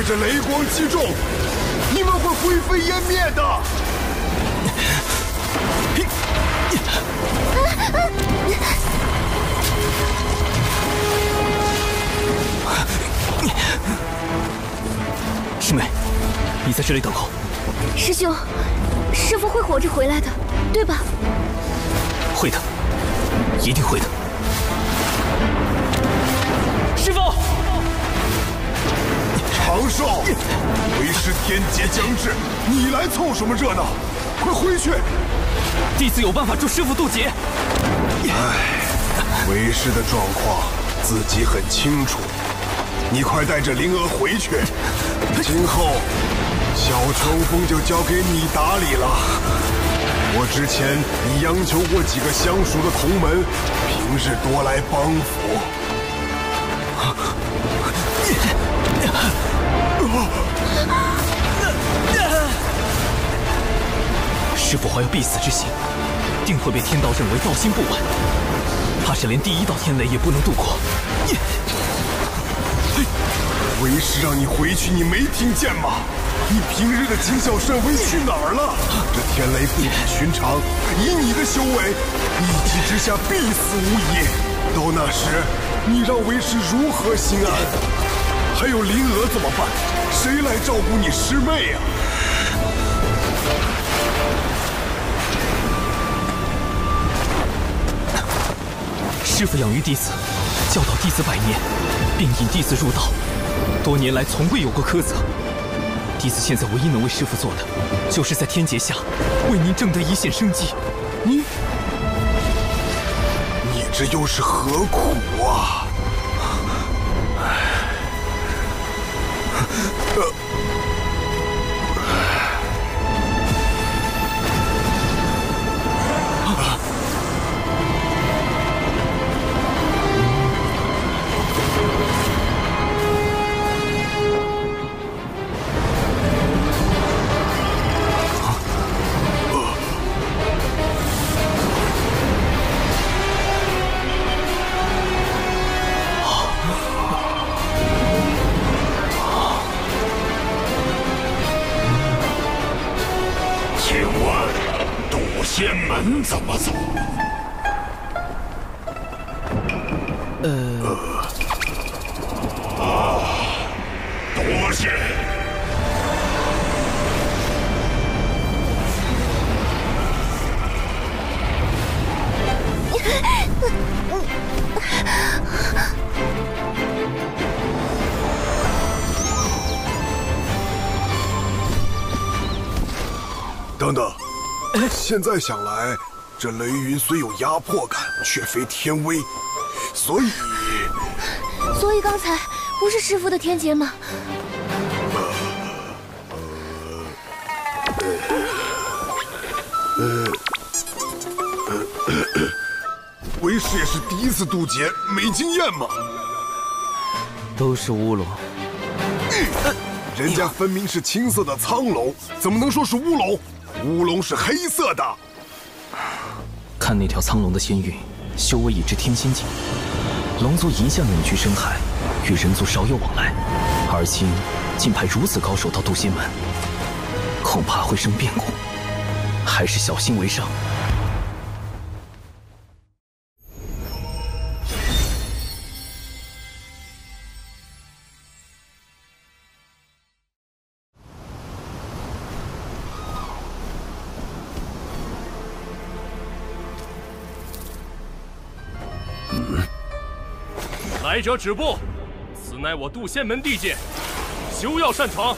C: 被这雷光击中，你们会灰飞烟灭的。
B: 你，
A: 师妹，你在这里等候。
F: 师兄，师傅会活着回来的，对吧？
D: 会的，一定会。的。
E: 为师天劫将至，你来凑什么热闹？快回去！
A: 弟子有办法助师傅渡劫。
E: 唉，为师的状况自己很清楚，你快带着灵儿回去。今后小秋风就交给你打理了。我之前已央求过几个相熟的同门，平日多来帮扶。
A: 师傅怀有必死之心，定会被天道认为道心不稳，怕是连第一道天雷也不能度
E: 过。你，为师让你回去，你没听见吗？你平日的谨小慎微去哪儿了？这天雷不比寻常，以你的修为，一击之下必死无疑。到那时，你让为师如何心安？还有灵娥怎么办？谁来照顾你师妹啊？
A: 师父养育弟子，教导弟子百年，并引弟子入道，多年来从未有过苛责。弟子现在唯一能为师父做的，就是在天劫下为您挣得一线生机。
E: 你，你这又是何苦？啊？现在想来，这雷云虽有压迫感，却非天威，所以
F: 所以刚才不是师傅的天劫吗？
E: 为师也是第一次渡劫，没经验嘛。都是乌龙，人家分明是青色的苍龙，怎么能说是乌龙？乌龙是黑色的。
A: 看那条苍龙的仙韵，修为已至天仙境。龙族一向隐居深海，与人族少有往来。而今竟派如此高手到渡仙门，恐怕会生变故，还是小心为上。
C: 来者止步！此乃我渡仙门地界，休要擅闯！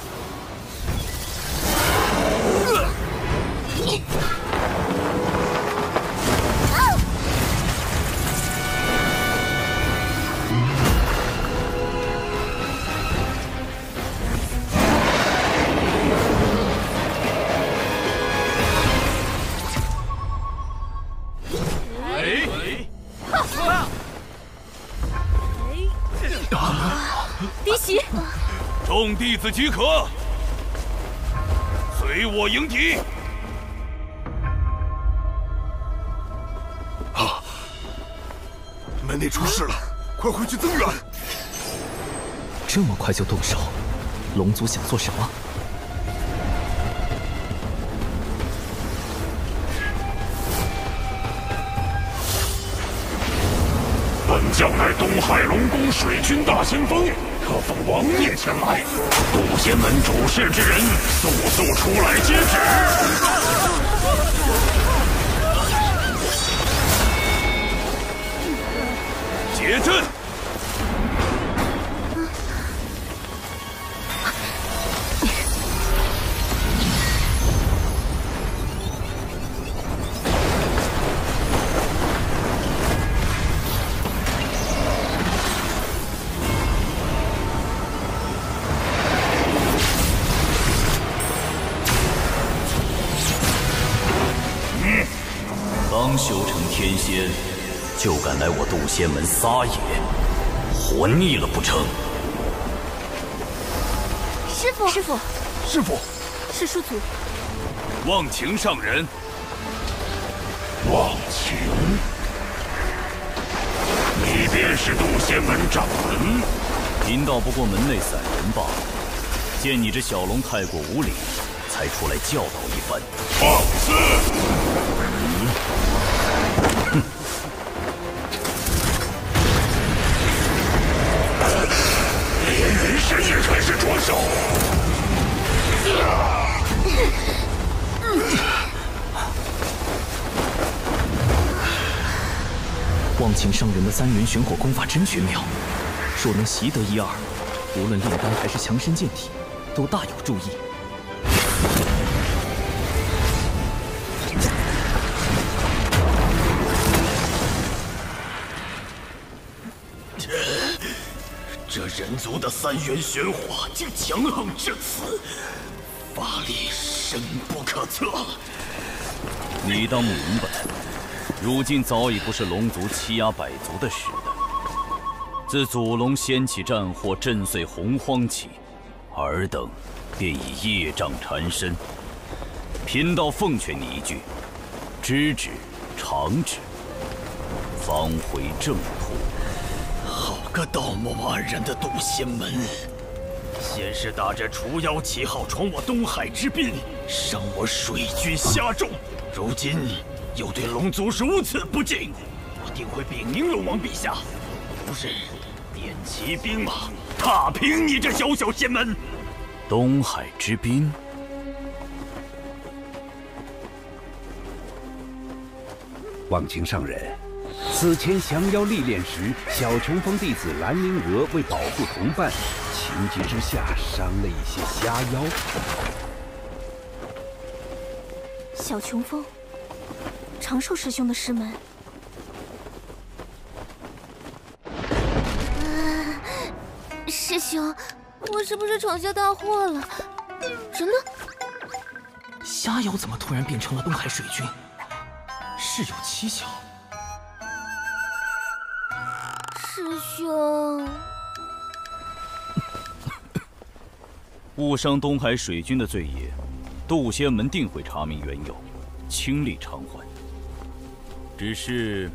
E: 此即可，
C: 随我迎敌！
E: 啊！门内出事了，快
B: 回去增援！
A: 这么快就动手，龙族想做什么？
B: 本将乃东
E: 海龙宫水军大先锋。特奉王爷前来，杜仙门主事之人，速速出来接旨。结 阵。
A: 仙门撒野，
C: 活腻了不成？
F: 师傅，师傅，师傅，师叔祖，
C: 忘情上人，忘情，你便是渡仙门掌门？贫道不过门内散人罢了。见你这小龙太过无礼，才出来教导一番。放肆！
A: 三元玄火功法真玄妙，若能习得一二，无论炼丹还是强身健体，都大有
D: 助益。
C: 这这人族的三元玄火竟强横至此，
E: 法力深不可测。
C: 你当明
A: 白。如今早已不是龙族欺压百族的时代。自祖龙掀起战火，震碎洪荒起，尔等
C: 便已业障缠身。贫道奉劝你一句：知止，长止，方回正途。好个道貌岸然的渡仙门，先是打着除妖旗
E: 号闯我东海之滨，伤我水军虾众，如今。又对龙族如此不敬，我定会禀明龙王陛下，不日
A: 点齐兵马，踏平你这小小仙门。
C: 东海之滨，
E: 忘情上人，此前降妖历练时，小琼峰弟子兰陵娥为保护同伴，情急之下伤了一些虾妖。
F: 小琼峰。长寿师兄的师门，师兄，我是不是闯下大祸了？人呢？
A: 虾妖怎么突然变成了东海水君？事有蹊跷。
F: 师
G: 兄，
A: 误伤东海水君的罪业，杜仙门定会查明缘由，倾力偿还。只是，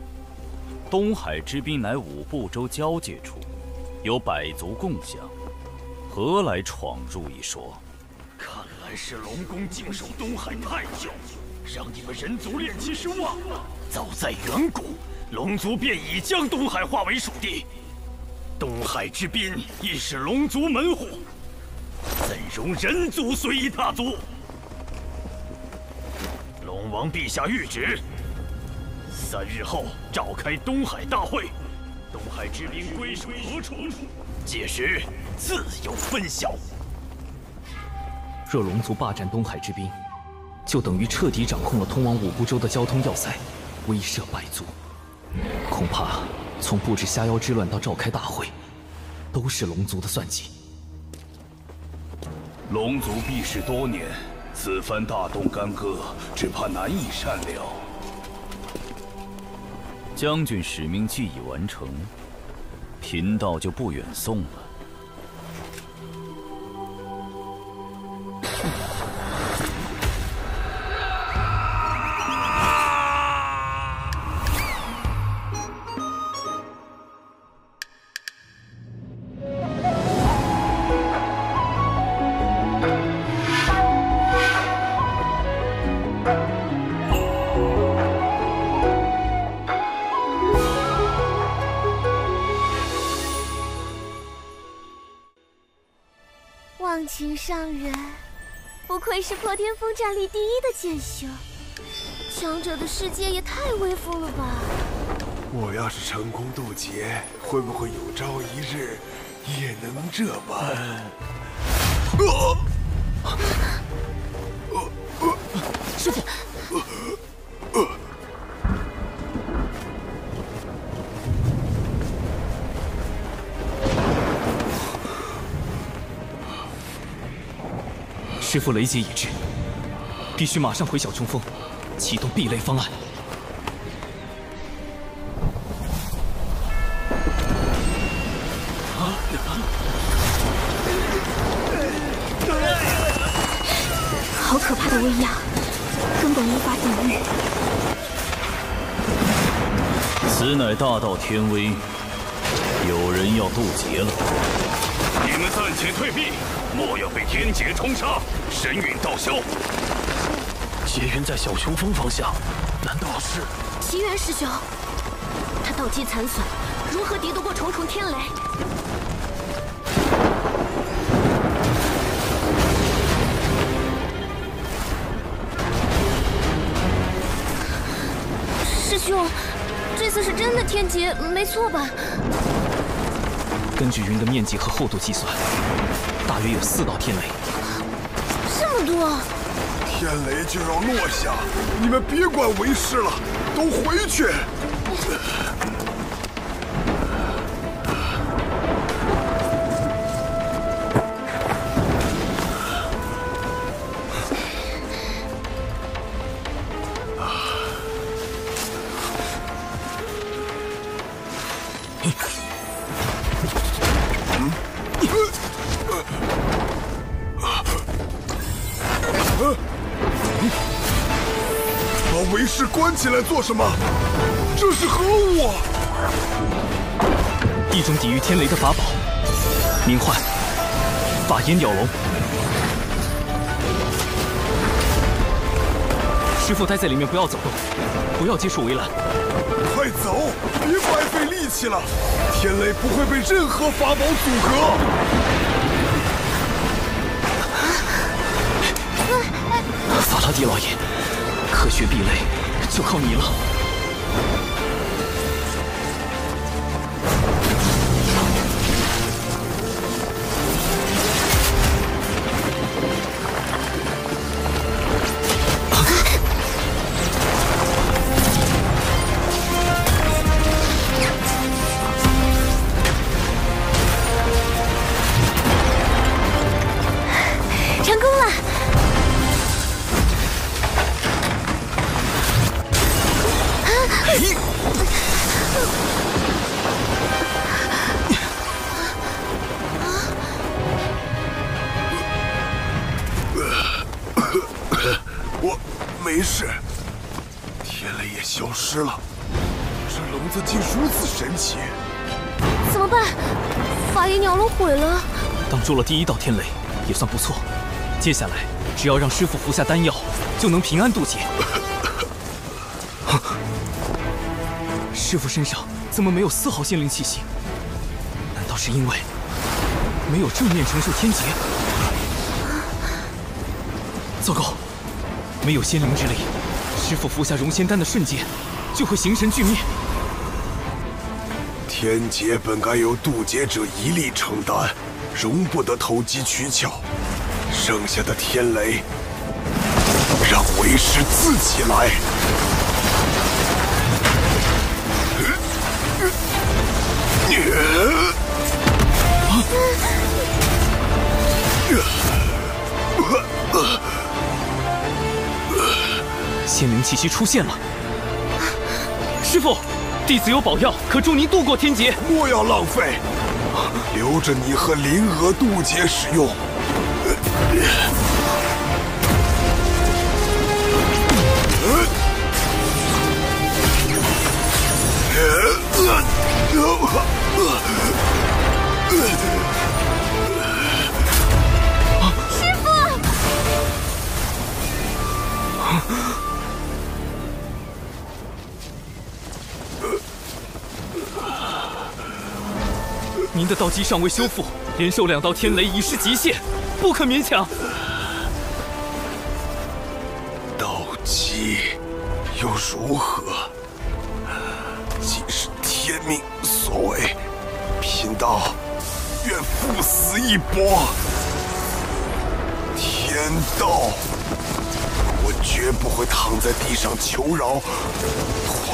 A: 东海之滨乃五部洲交界处，有百族共享，何来闯入一说？
E: 看来是龙宫静守东海太久，让你们人族练气失
B: 望了。
C: 早在远古，龙族便已将东海化为属地，东海之滨亦是龙族门户，怎容人族随意踏足？龙王陛下谕旨。三日后召开东海大会，东海之兵归
D: 属何处，
C: 届时自有分晓。
A: 若龙族霸占东海之兵，就等于彻底掌控了通往五步洲的交通要塞，威慑百族。恐怕从布置虾妖之乱到召开大会，都是龙族的算计。
C: 龙族避世多年，此番大动干戈，只怕难以善了。
A: 将军使命既已完成，贫道就不远送了。
F: 战力第一的剑修，强者的世界也太威风了吧！
E: 我要是成功渡劫，会不会有朝一日也能这般？
B: 啊！师傅！
A: 师傅，雷劫已至。必须马上回小冲峰，启动避雷方案。
F: 啊！好可怕的威压，根本无法抵御。
D: 此乃大道天威，有人要渡劫了。
C: 你们暂且退避，莫要被天劫冲杀，神陨道消。
D: 劫云在小穹峰方向，难道是
F: 奇缘师兄？他道基残损，如何敌得过重重天雷？师兄，这次是真的天劫，没错吧？
A: 根据云的面积和厚度计算，大约有四道天雷。
E: 这么多。天雷就要落下，你们别管为师了，
C: 都回去。
E: 起
A: 来做什么？
B: 这是何物？
A: 一种抵御天雷的法宝，名唤“法炎鸟笼”。师傅待在里面，不要走动，不要接触围栏。
E: 快走，别白费力气了。天雷不会被任何法宝阻
B: 隔。
A: 法拉第老爷，科学壁垒。就靠你了。做了第一道天雷，也算不错。接下来只要让师父服下丹药，就能平安渡劫。师父身上怎么没有丝毫仙灵气息？难道是因为没有正面承受天劫？糟糕，没有仙灵之力，师父服下融仙丹的瞬间，就会形神俱灭。
E: 天劫本该由渡劫者一力承担。容不得投机取巧，剩下的天雷，让为师自己来。
A: 仙灵气息出现了，师傅，弟子有宝药，可助您度过天劫，莫要浪费。
E: 留着你和灵娥渡劫使用。
A: 的道基尚未修复，连受两道天雷已是极限，不可勉强。
E: 道基又如何？即是天命所为，贫道愿不死一搏。天道，我绝不会躺在地上求饶。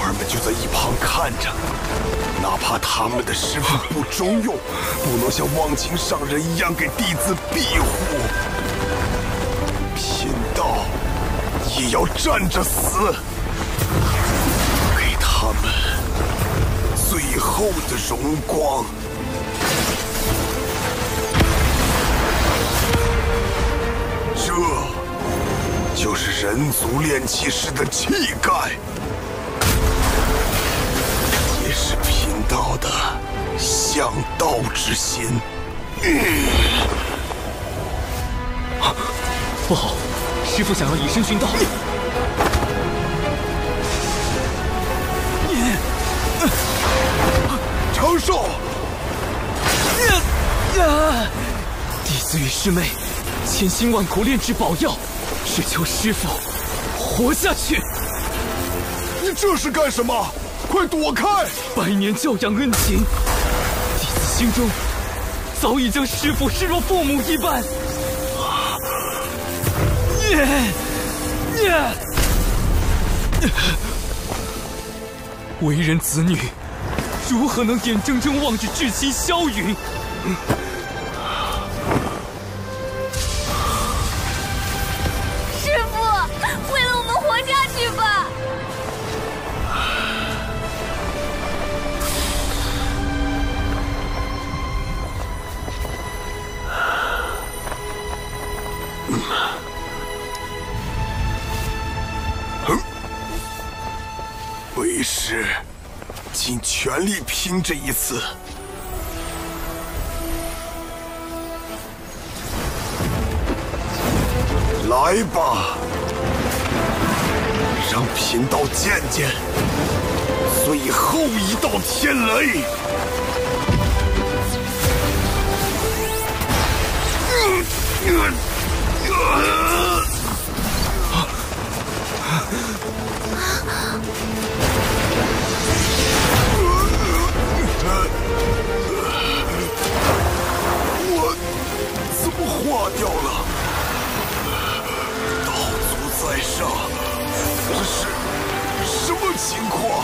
E: 儿们就在一旁看着，哪怕他们的师傅不中用，不能像忘情上人一样给弟子庇护，贫道也要站着死，给他们最后的荣光。这就是人族炼气师的气概。养道之心，
A: 不好！师傅想要以身殉道，
E: 你，嗯，长寿，
A: 呀呀！弟子与师妹千辛万苦炼制宝药，只求师傅活下去。你这是干什么？快躲开！百年教养恩情。心中早已将师父视若父母一般，念念，为人子女，如何能眼睁睁望着至亲消
D: 陨？
E: 这一次，来吧，让贫道见见最后一道天雷。情况。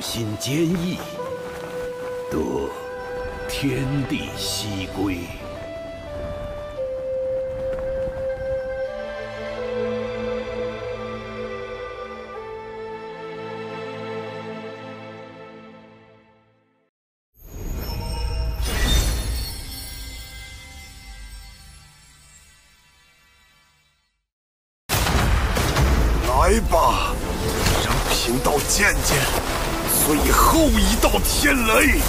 E: 心坚毅，得天地息归。
B: 来。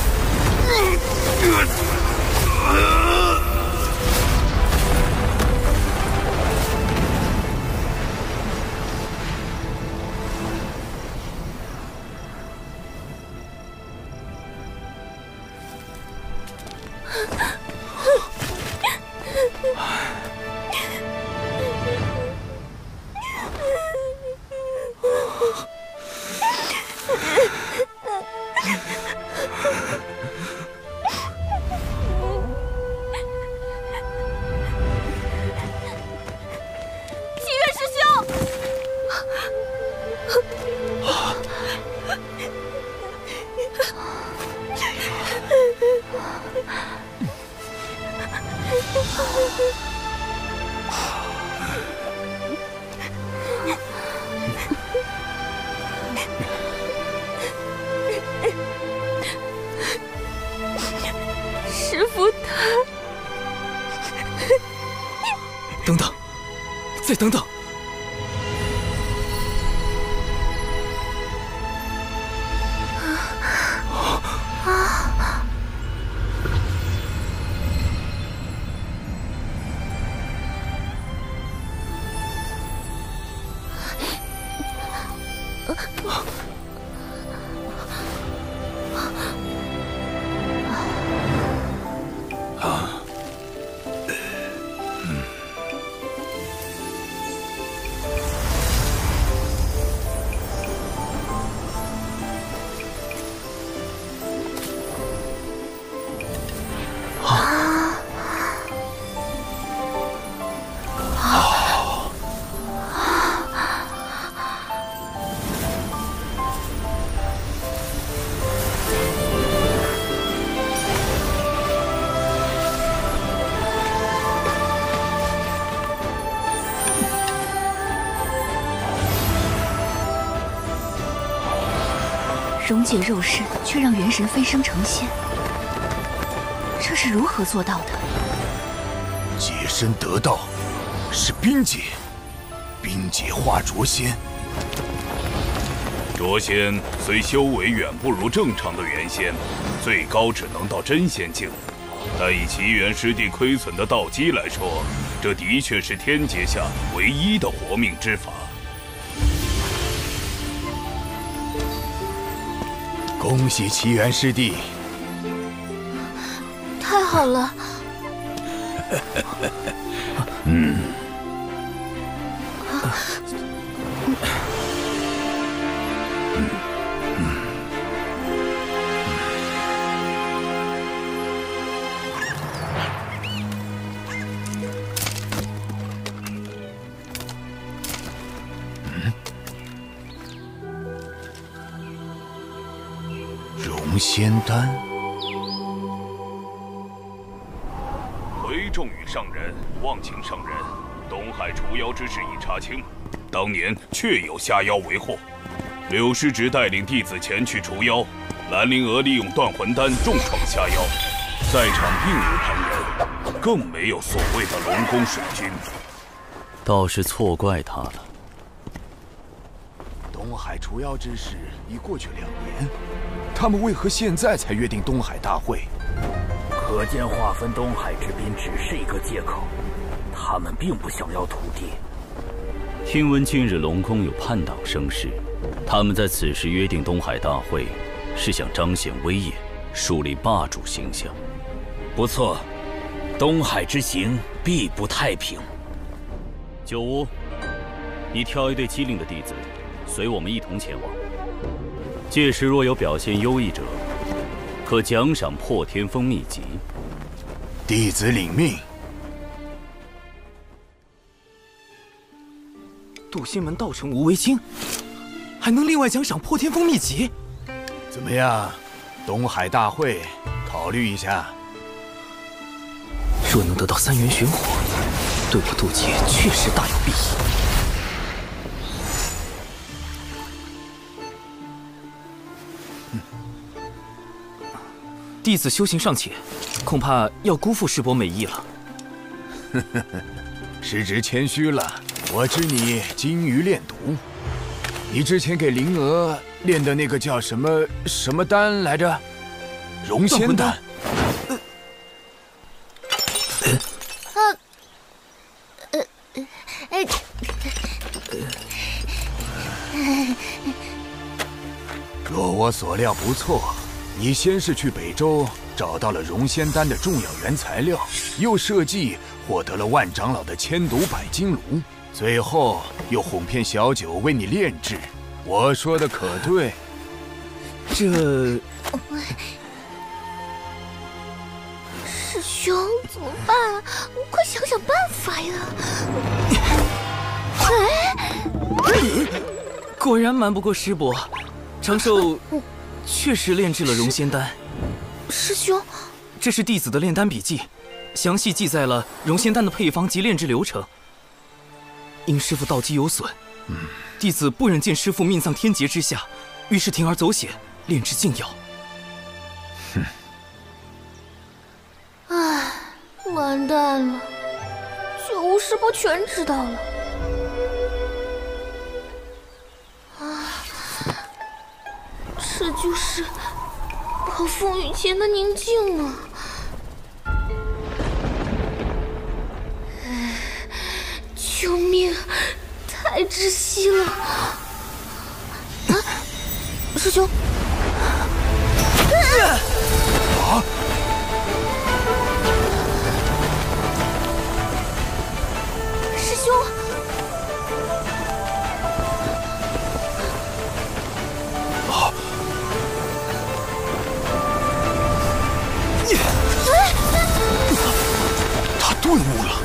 F: 溶解肉身，却让元神飞升成仙，这是如何做到的？
D: 解
E: 身得道，是冰解，冰解化浊仙。
C: 浊仙虽修为远不如正常的元仙，最高只能到真仙境，但以奇缘师弟亏损的道基来说，这的确是天劫下唯一的活命之法。
E: 恭喜奇缘师弟！
F: 太好了。
B: 嗯。
C: 当年确有虾妖为祸，柳师侄带领弟子前去除妖，兰陵娥利用断魂丹重创虾妖，在场并无旁人，更没有所谓的龙宫水军。
A: 倒是错怪他了。
E: 东海除妖之事已过去两年，他们为何现在才
C: 约定东海大会？
A: 可见划分东海之滨只是一个借口，他们并不想要土地。
C: 听闻近日龙宫有叛党
A: 生事，他们在此时约定东海大会，是想彰显威严，树立霸主形象。不错，东海之行必
C: 不太平。九吾，你挑一队机灵的弟子，随我们一同前往。届时若有表现优异者，可奖赏破天风秘籍。弟子领命。
A: 渡心门道成无为清，还能另外奖赏破天风秘籍？
E: 怎么样？东海大会，考虑一下。若能得到三元
A: 玄火，对我渡劫确实大有裨益。弟子修行尚浅，恐怕要辜负师伯美意了。
E: 哼哼哼，师侄谦虚了。我知你精于炼毒，你之前给灵娥炼的那个叫什么什么丹来着？熔仙丹。若我所料不错，你先是去北周找到了熔仙丹的重要原材料，又设计获得了万长老的千毒百金炉。最后又哄骗小九为你炼制，我说的可对？这
F: 师兄怎么办？快想想
G: 办法呀！
A: 哎，果然瞒不过师伯，长寿确实炼制了容仙丹。师兄，这是弟子的炼丹笔记，详细记载了容仙丹的配方及炼制流程。因师傅道基有损，弟子不忍见师傅命丧天劫之下，于是铤而走险，炼制禁药。
F: 唉，完蛋了，九无师伯全知道了。啊，这就是暴风雨前的宁静吗？救命！太窒息了！啊，师兄！师兄！啊！师兄！
B: 啊！啊！他
E: 顿悟了。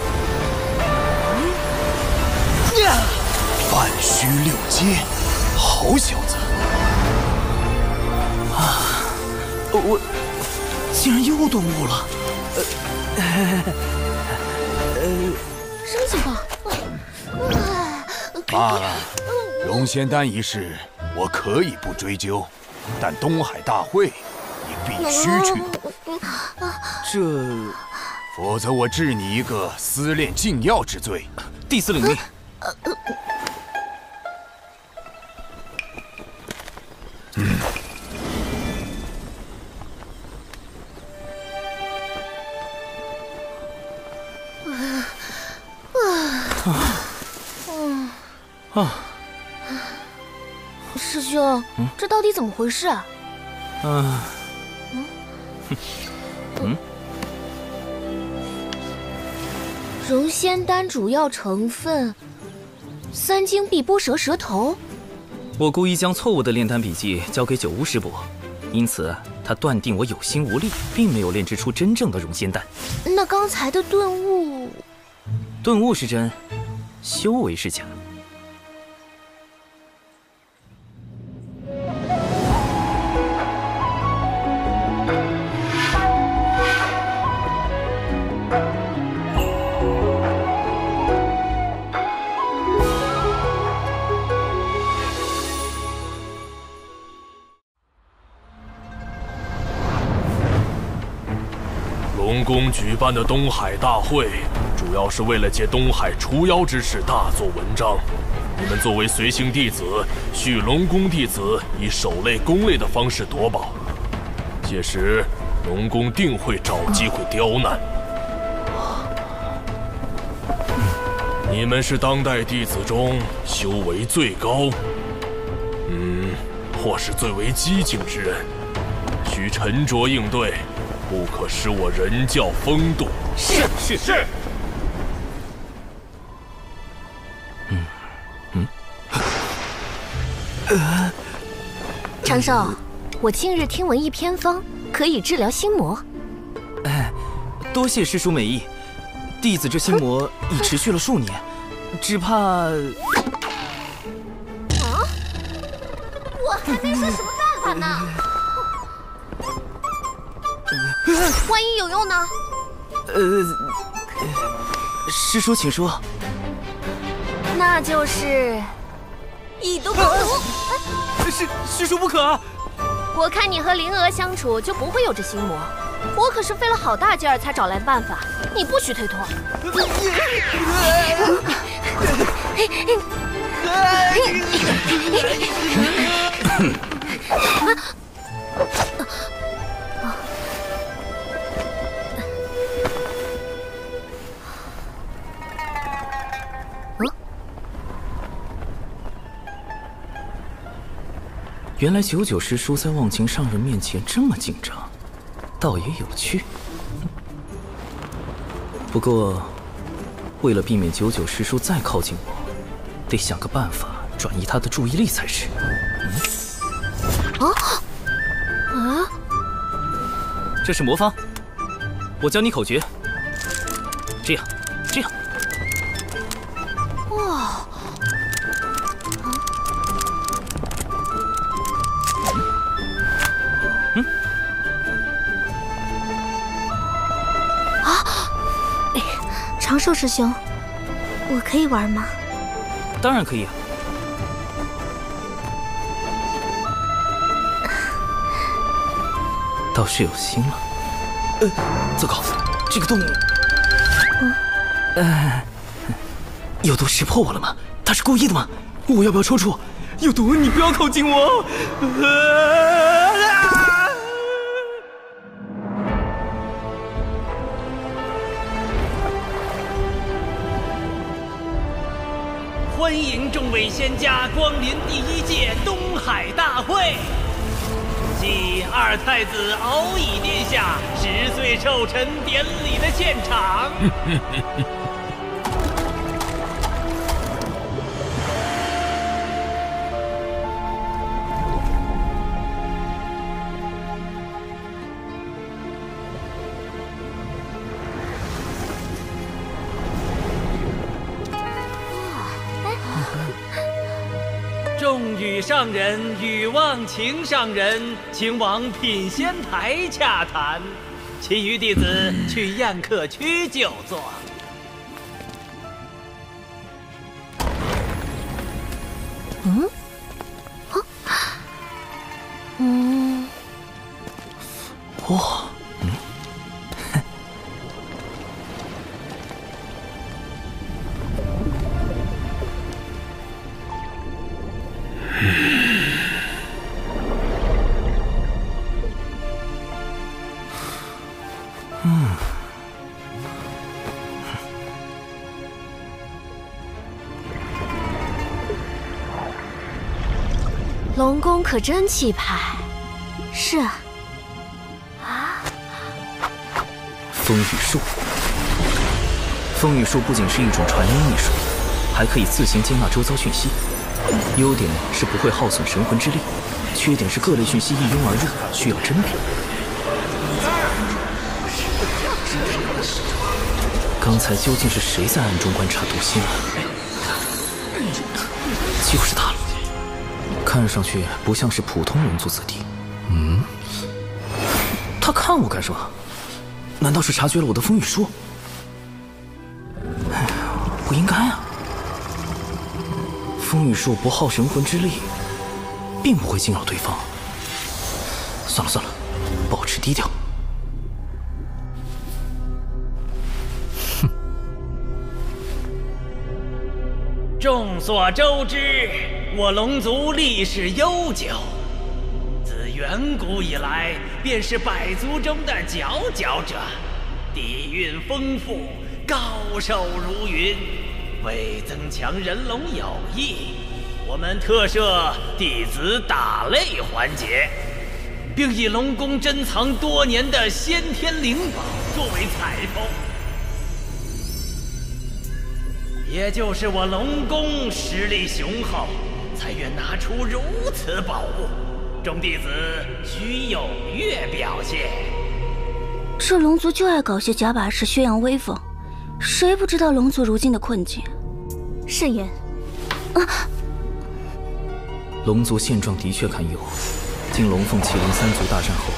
E: 半虚六阶，好小子！啊，我
A: 竟然又顿悟了！呃，呃，什么
E: 情况？罢了，龙仙丹一事我可以不追究，但东海大会
B: 你必须去。
E: 这，否则我治你一个思恋禁药之罪。弟子领命。嗯。
B: 啊啊啊！嗯啊啊啊
F: 师兄，这到底怎么回事？啊？
B: 嗯嗯。
F: 仙丹主要成分：三精碧波蛇蛇头。
A: 我故意将错误的炼丹笔记交给九巫师伯，因此他断定我有心无力，并没有炼制出真正的熔仙丹。
F: 那刚才的顿悟，
A: 顿悟是真，修为是假。
C: 办的东海大会，主要是为了借东海除妖之事大做文章。你们作为随行弟子，许龙宫弟子以守擂攻擂的方式夺宝。届时，龙宫定会找机会刁难。你们是当代弟子中修为最高，嗯，或是最为机警之人，需沉着应对。不可失我人教风度。是是是。
A: 嗯嗯。
F: 长寿，我近日听闻一偏方，可以治疗心魔。
A: 哎，多谢师叔美意。弟子这心魔已持续了数年，只怕……啊！
F: 我还没说什么办法呢。万一有用呢？
A: 呃，师叔，请说。
F: 那就是以毒攻毒。师师叔不可！我看你和灵娥相处就不会有这心魔。我可是费了好大劲儿才找来办法，你不许推脱。
A: 原来九九师叔在忘情上人面前这么紧张，倒也有趣。不过，为了避免九九师叔再靠近我，得想个办法转移他的注意力
B: 才是。
G: 嗯，啊啊，
A: 这是魔方，我教你口诀，这样。
F: 寿师兄，我可以玩吗？
A: 当然可以啊，倒是有心了。呃，糟糕，这个洞……哎，有毒识破我了吗？他是故意的吗？我要不要抽搐？有毒，你不要靠近我！欢迎众位仙家光临第一届东海大会，继二太子敖乙殿下十岁寿辰典礼的现
B: 场。
A: 上人与忘情上人，请往品仙台洽谈，其余弟子去宴客区就坐。
F: 可真气派，是啊。啊。
A: 风雨术，风雨术不仅是一种传音秘术，还可以自行接纳周遭讯息。优点是不会耗损神魂之力，缺点是各类讯息一拥而入，需要甄别。刚才究竟是谁在暗中观察毒心了？看上去不像是普通龙族子弟。嗯，他看我干什么？难道是察觉了我的风雨术？不应该啊！风雨术不耗神魂之力，并不会惊扰对方。算了算了，保持低调。哼！众所周知。我龙族历史悠久，自远古以来便是百族中的佼佼者，底蕴丰富，高手如云。为增强人龙友谊，我们特设弟子打擂环节，并以龙宫珍藏多年的先天灵宝作
C: 为彩头，
A: 也就是我龙宫实力雄厚。才愿拿出如此宝物，众弟子需踊跃表现。
F: 这龙族就爱搞些假把式，宣扬威风。谁不知道龙族如今的困境？慎言。啊！
A: 龙族现状的确堪忧。经龙凤麒麟三族大战后，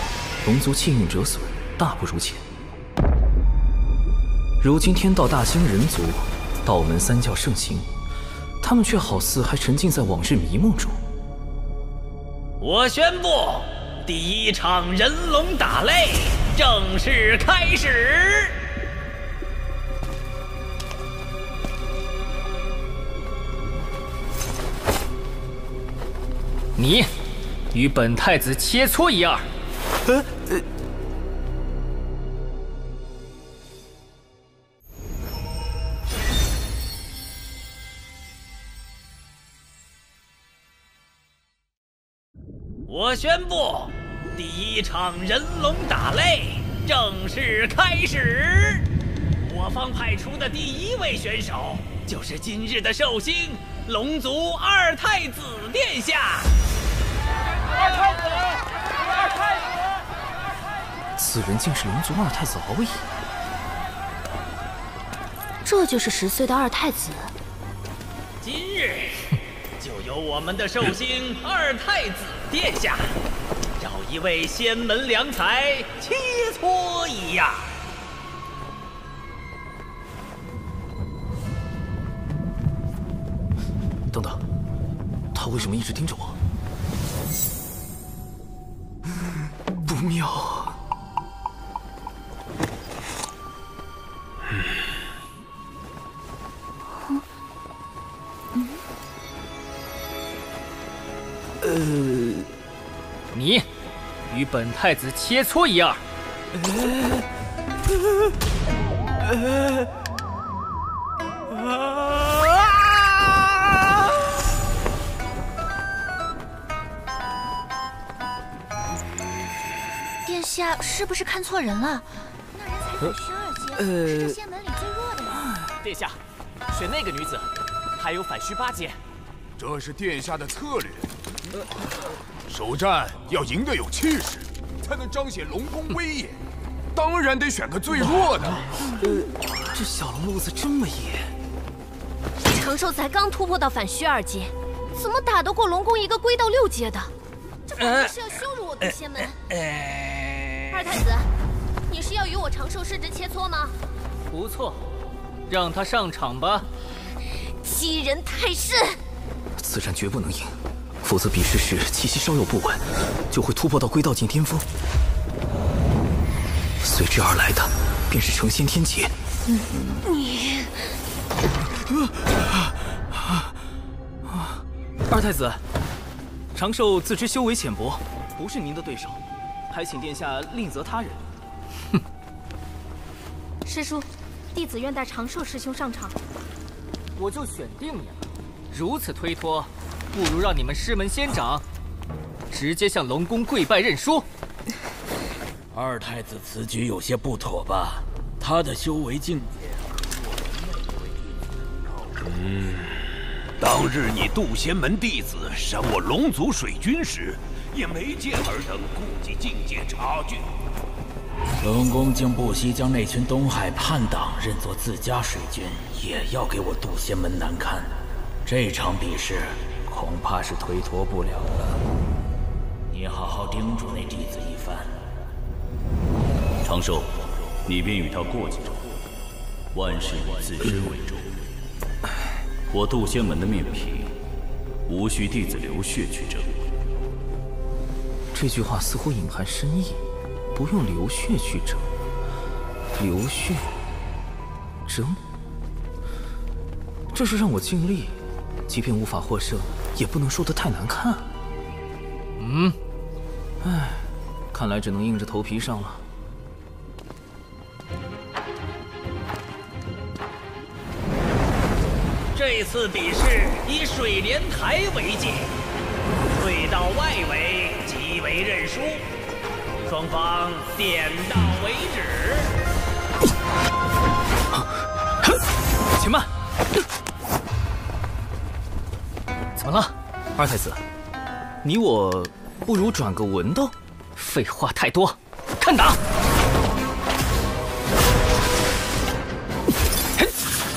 A: 龙族气运折损，大不如前。如今天道大兴，人族道门三教盛行。他们却好似还沉浸在往日迷梦中。我宣布，第一场人龙打擂正式开始。你与本太子切磋一二。嗯、我宣布，第一场人龙打擂正式开始。我方派出的第一位选手就是今日的寿星，龙族二太子殿下。
B: 二太子，二
A: 太子！此人竟是龙族二太子敖乙。
F: 这就是十岁的二太子。
A: 今日。和我们的寿星 二太子殿下找一位仙门良才切
G: 磋一下。
A: 等等，他为什么一直盯着我？
B: 不妙啊！嗯。
A: 呃，你与本太子切磋一二。
F: 殿下是不是看错人了？
B: 那人才反虚二阶，是这仙门里最弱
A: 的人。殿下，选那个女子，她有反虚八阶。这是殿下的策略。
E: 首战要赢得有气势，才能彰显龙宫威严。当然得选个最弱的。这小龙
A: 路子这么野，
F: 长寿才刚突破到反虚二阶，怎么打得过龙宫一个归道六阶的？这分明是要
B: 羞辱我的仙门！
F: 二太子，你是要与我长寿师侄切磋吗？
A: 不错，让他上场吧。
F: 欺人太甚！
A: 此战绝不能赢。否则，比试时气息稍有不稳，就会突破到归道境巅峰，随之而来的便是成仙天劫。你，二太子，长寿自知修为浅薄，不是您的对手，还请殿下另择他人。哼！
F: 师叔，弟子愿带长寿师兄上场。
A: 我就选定你了，如此推脱。不如让你们师门仙长直接向龙宫跪拜认输。二太
E: 子此举有些不妥吧？他的修为境……界，嗯，当日你渡仙门弟子伤我龙族水军时，也没见尔等顾及境界差距。
A: 龙宫竟不惜将那群东海叛党认作自家水军，也要给我渡仙门难堪。这场比试……恐怕是推脱不了了。你好好叮嘱那弟子一番。
C: 长寿，你便与他过几招。万事以自身为重。我杜仙门的面皮，无需弟子流血
D: 去争。
A: 这句话似乎隐含深意，不用流血去争，流血争，这是让我尽力，即便无法获胜。也不能说的太难看。嗯，唉，看来只能硬着头皮上了。这次比试以水莲台为界，退到外围即为认输，双方点到为止。怎么了，二太子？你我不如转个文斗？废话太多，看打！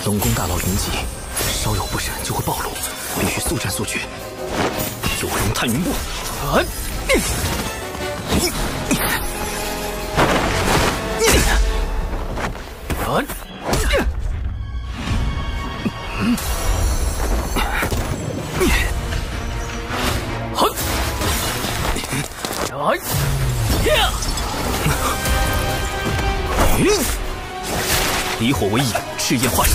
A: 龙宫大佬云集，稍有不慎就会暴露，必须速战速决。九龙探云步！火为引，赤焰化蛇。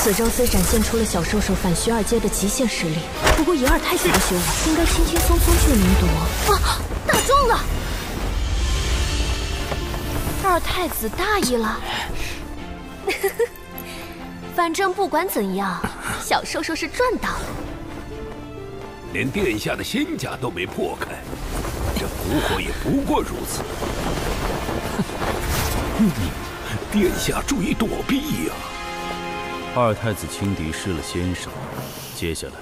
F: 此招虽展现出了小兽兽反虚二阶的极限实力，不过以二太子的修为，应该轻轻松松就能夺。啊！打中了！二太子大意了。反正不管怎样，小兽兽是赚到了。
E: 连殿下的仙甲都没破开，这蛊火也不过如此。哼，殿下注意躲避呀！
D: 二太子轻敌失了先手，接下来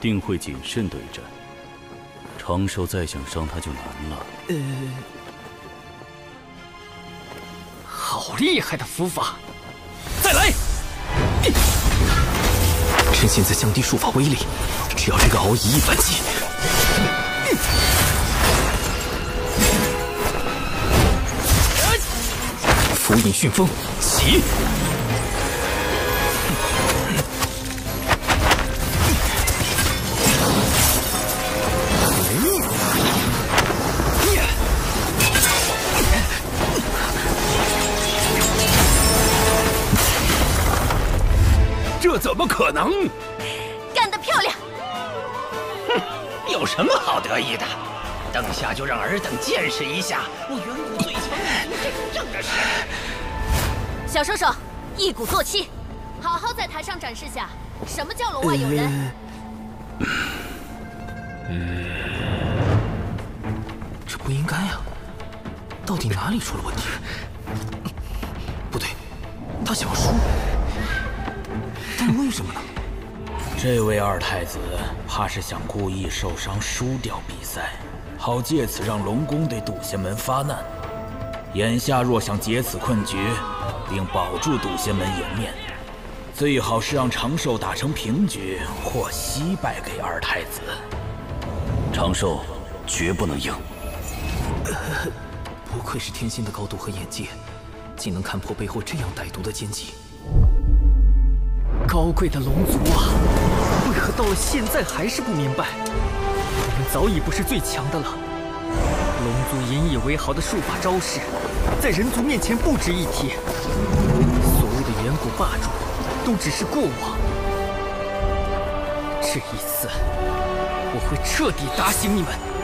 D: 定会谨慎对战，长寿再想伤他就难了。
B: 呃，
A: 好厉害的符法！再来！趁现在降低术法威力，只要这个敖一反击。毒影旋风，起！
E: 这怎么可能？
F: 干得漂亮！
A: 哼，有什么好得意的？等下就让尔等见识一下我远
F: 古最强！小瘦手，一鼓作气，好好在台上展示下什么叫“龙外有人”。
A: 这不应该啊！到底哪里出了问题？不对，他想输，但为什么呢？这位二太子怕是想故意受伤，输掉比赛，好借此让龙宫对赌仙门发难。眼下若想解此困局，并保住赌仙门颜面，最好是让长寿打成平局或惜败给二太子。长寿绝不能赢。不愧是天仙的高度和眼界，竟能看破背后这样歹毒的奸计。高贵的龙族啊，为何到了现在还是不明白？我们早已不是最强的了。龙族引以为豪的术法招式，在人族面前不值一提。所谓的远古霸主，都只是过往。这一次，我会彻底打醒你们。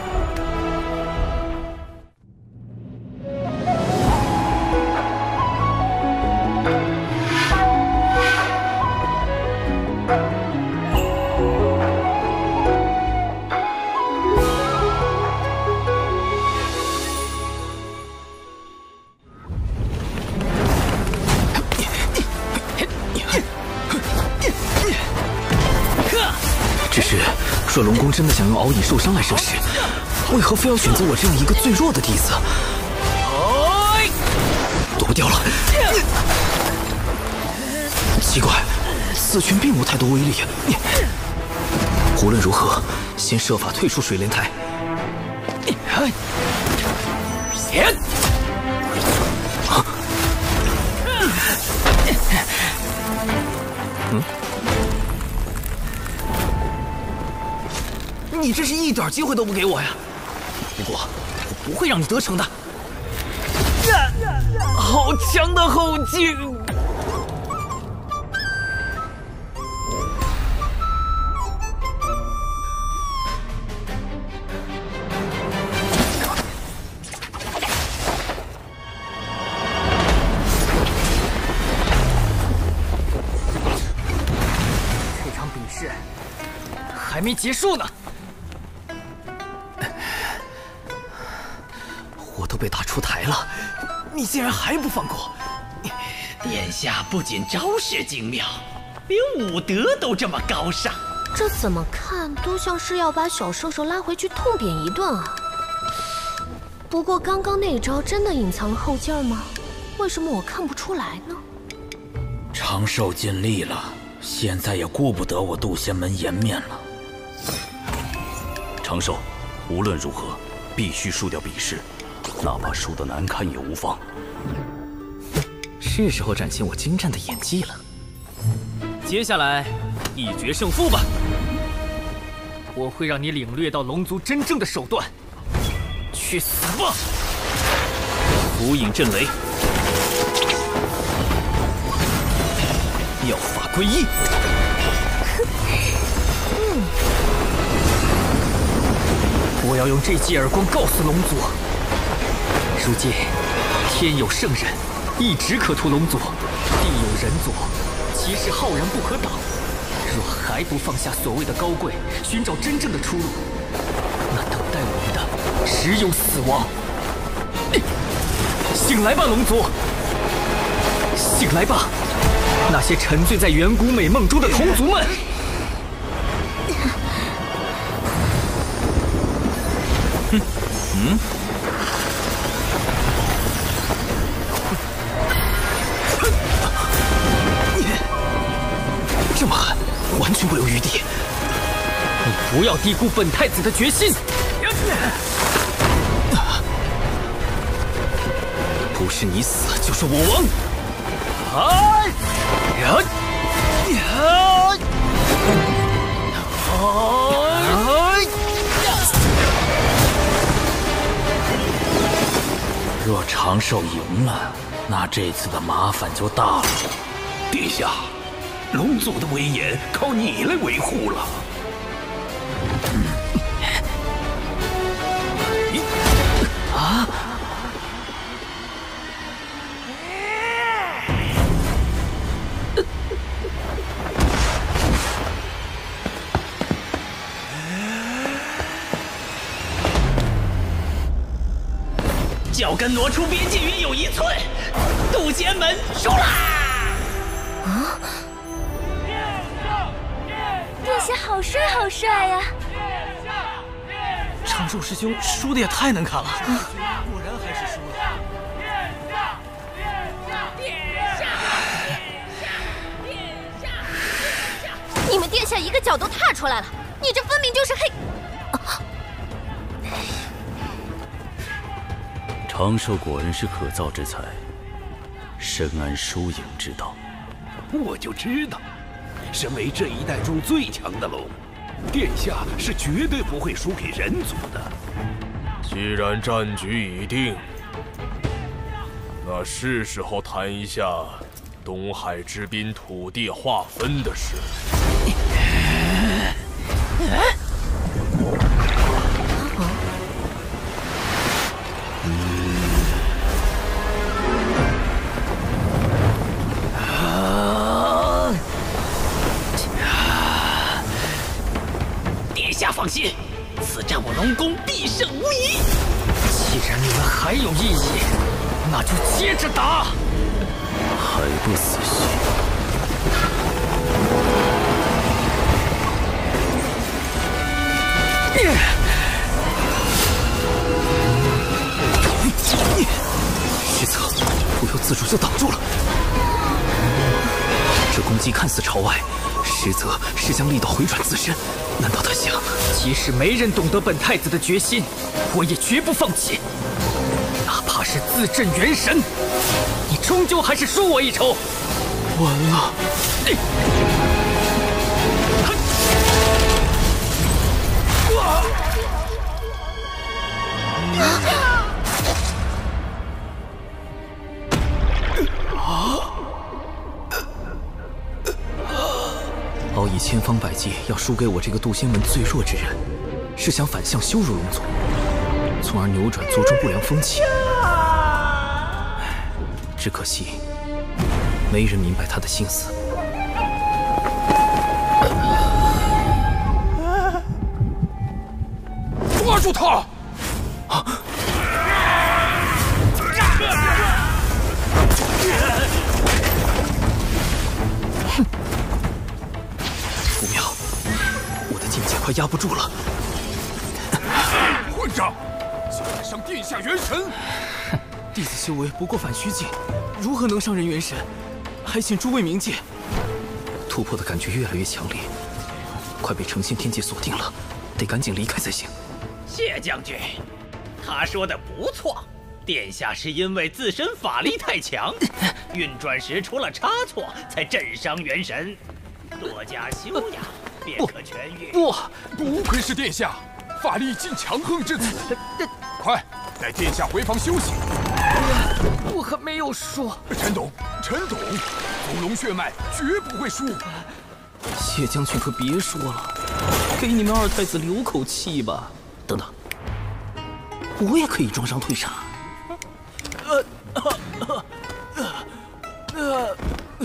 A: 早已受伤，来收时为何非要选择我这样一个最弱的弟子？躲不掉了。奇怪，此拳并无太多威力无论如何，先设法退出水莲台。你这是一点机会都不给我呀！不过我不会让你得逞的。
B: 好强的后劲！
A: 这场比试还没结束呢。不仅招式精妙，连武德都这么高尚，这怎么看都像是要把小
F: 兽兽拉回去痛扁一顿啊！不过刚刚那招真的隐藏了后劲吗？为什么我看不出来呢？
A: 长寿尽力了，现在也顾不得我杜仙门颜面了。长寿，无论如何，必须输掉比试，哪怕输得难堪也无妨。是时候展现我精湛的演技了。接下来一决胜负吧！我会让你领略到龙族真正的手段。去死吧！无影震雷，妙法归一。我要用这记耳光告诉龙族：如今天有圣人。一直可屠龙族，定有人族，其势浩然不可挡。若还不放下所谓的高贵，寻找真正的出路，那等待我们的只有死亡。醒来吧，龙族！醒来吧，那些沉醉在远古美梦中的同族们！
G: 哼，嗯。
A: 不要低估本太子的决心！不是你死就是我亡！若长寿赢了，那这次的麻烦就大了。殿下，
E: 龙族的威严靠你来维护了。
A: 挪出边界约有一寸，渡劫门输了。
B: 啊！殿
F: 下，殿下，好帅，好帅呀！殿下，
A: 殿下，长寿师兄输的也太难看了。
B: 果然还是输了。殿下，殿下，殿下，
F: 殿下，殿下！你们殿下一个脚都踏出来了，你这分明就是黑。
A: 长寿果然是可造之材，深谙输赢之道。
E: 我就知道，身为这一代中最强的龙，殿下是绝对不会
C: 输给人族的。既然战局已定，那是时候谈一下东海之滨土地划分的事。
A: 是没人懂得本太子的决心，我也绝不放弃。哪怕是自证元神，你终究还是输我一筹。完
B: 了！你，他！啊！
A: 啊！千方百计要输给我这个杜仙门最弱之人。是想反向羞辱龙族，从而扭转族中不良风气。只可惜，没人明白他的心思。
B: 抓住他！啊！哼！
A: 不妙，我的境界快压不住了。下元神，弟子修为不过反虚境，如何能伤人元神？还请诸位明鉴。突破的感觉越来越强烈，快被成仙天界锁定了，得赶紧离开才行。谢将军，他说的不错，殿下是因为自身法力太强，运转时出了差错，才震伤元神。多加修养便可
B: 痊愈。不，
E: 不愧是殿下，法力竟强横至此。快！待殿下回房休息。
A: 我可没有输。陈董，陈董，祖龙血脉绝不会输。谢将军可别说了，给你们二太子留口气吧。等等，我也可以装伤退场。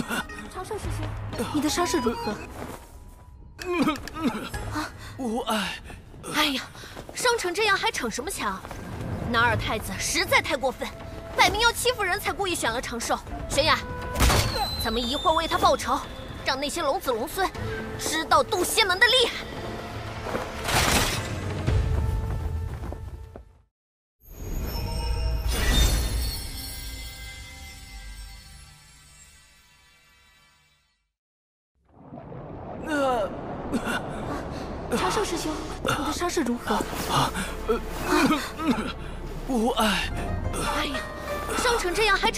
F: 长寿师兄，你的伤势如何？啊，无碍。哎呀，伤成这样还逞什么强？南二太子实在太过分，摆明要欺负人才，故意选了长寿悬崖。咱们一会儿为他报仇，让那些龙子龙孙知道渡仙门的厉害。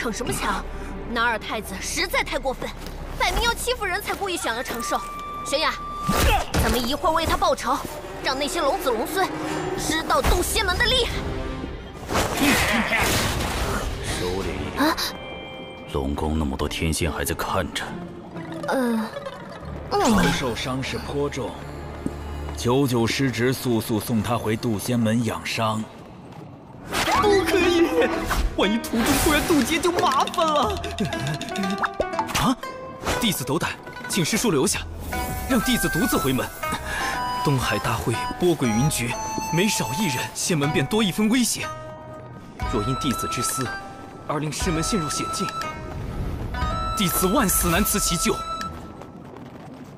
F: 逞什么强？南二太子实在太过分，摆明要欺负人才故意选了长寿。玄雅，咱们一会儿为他报仇，让那些龙子龙孙知道渡仙门的厉害。
A: 收敛一点。龙宫那么多天仙还在看着。嗯。长寿伤势颇重，九九失职，速速送他回渡仙门养伤。不可以，万一途中突然渡劫就麻烦了。啊！弟子斗胆，请师叔留下，让弟子独自回门。东海大会波诡云谲，每少一人，仙门便多一分威胁。若因弟子之私而令师门陷入险境，弟子万死难辞其咎。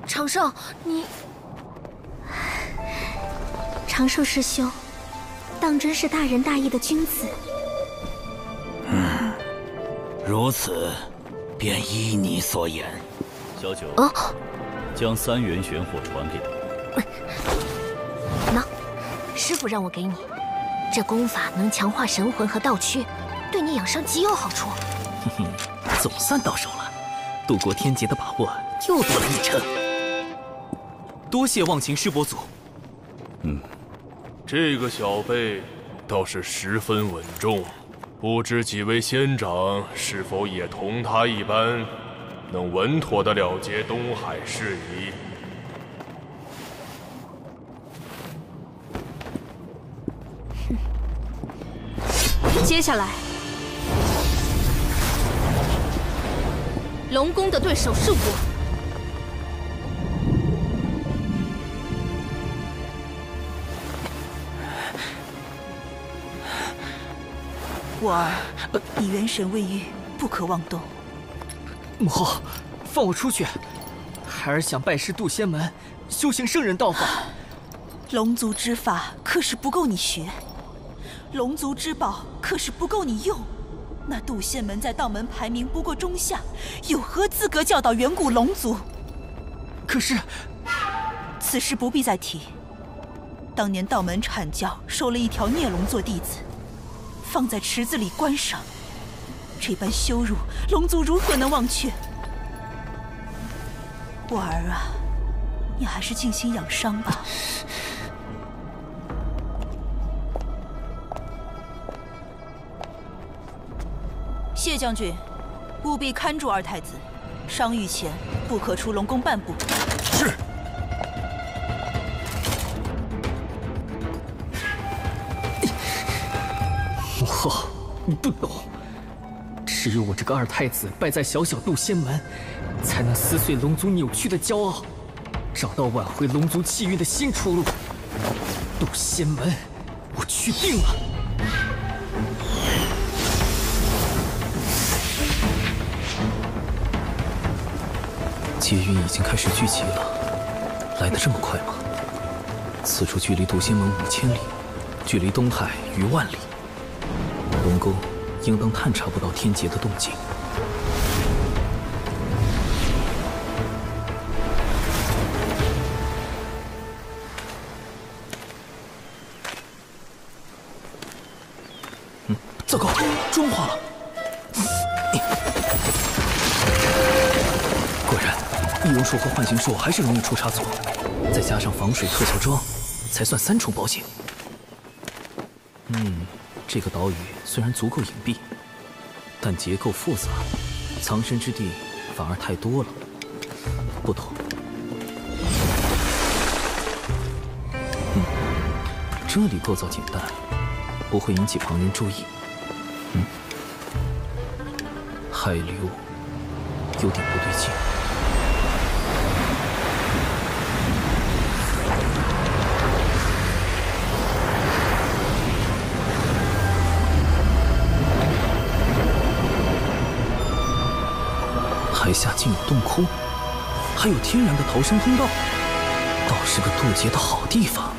F: 长胜，你，长寿师兄。当真是大仁大义的君子。
A: 嗯，如此，便依你所言。小九，
D: 将三元玄火传给他。
F: 喏，师傅让我给你，这功法能强化神魂和道躯，对你养伤极有好处。
A: 哼哼，总算到手了，渡过天劫的把握又多了一成。多谢忘情师伯祖。
C: 嗯。这个小辈倒是十分稳重，不知几位仙长是否也同他一般，能稳妥的了结东海事宜？
F: 哼，接下来，龙宫的对手是我。
A: 我儿，你元神
F: 未愈，不可
A: 妄动。母后，放我出去！孩儿想拜师渡仙门，修行圣人道法。龙族之法可是不够你学，龙族之宝可是不够你用。那渡
F: 仙门在道门排名不过中下，有何资格教导远古龙族？可是，此事不必再提。当年道门阐教收了一条孽龙做弟子。放在池子里观赏，这般羞辱，龙族如何能忘却？我儿啊，你还是静心养伤吧。谢将军，务必看住二太子，伤愈前不可出龙宫半步。
D: 是。
A: 只有我这个二太子败在小小渡仙门，才能撕碎龙族扭曲的骄傲，找到挽回龙族气运的新出路。渡仙
E: 门，我去定了。
A: 劫运已经开始聚集了，来得这么快吗？此处距离渡仙门五千里，距离东海逾万里，龙宫。应当探查不到天劫的动静。嗯，糟糕，妆花了。
D: 果然，易容术和
A: 幻形术还是容易出差错，再加上防水特效妆，才算三重保险。这个岛屿虽然足够隐蔽，但结构复杂，藏身之地反而太多了。不嗯，这里构造简单，不会引起旁人注意。嗯，海流有点不对劲。洞窟还有天然的逃生通道，倒是个渡劫的好地方。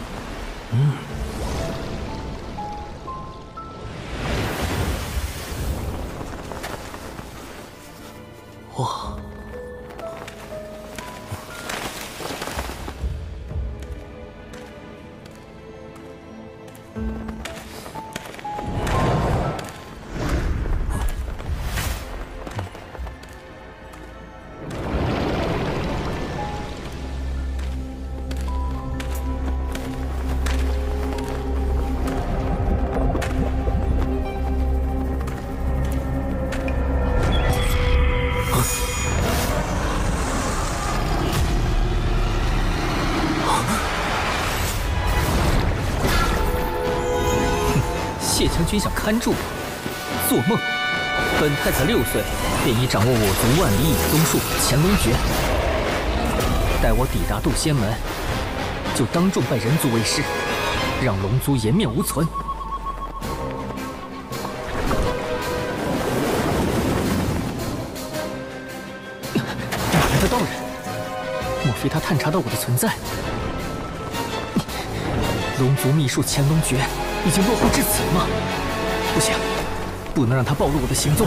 A: 看住，做梦！本太子六岁便已掌握我族万里影宗术潜龙诀。待我抵达渡仙门，就当众拜人族为师，让龙族颜面无存。哪来的道人？莫非他探查到我的存在？龙族秘术潜龙诀已经落后至此了吗？不行，不能让他暴露我的行踪。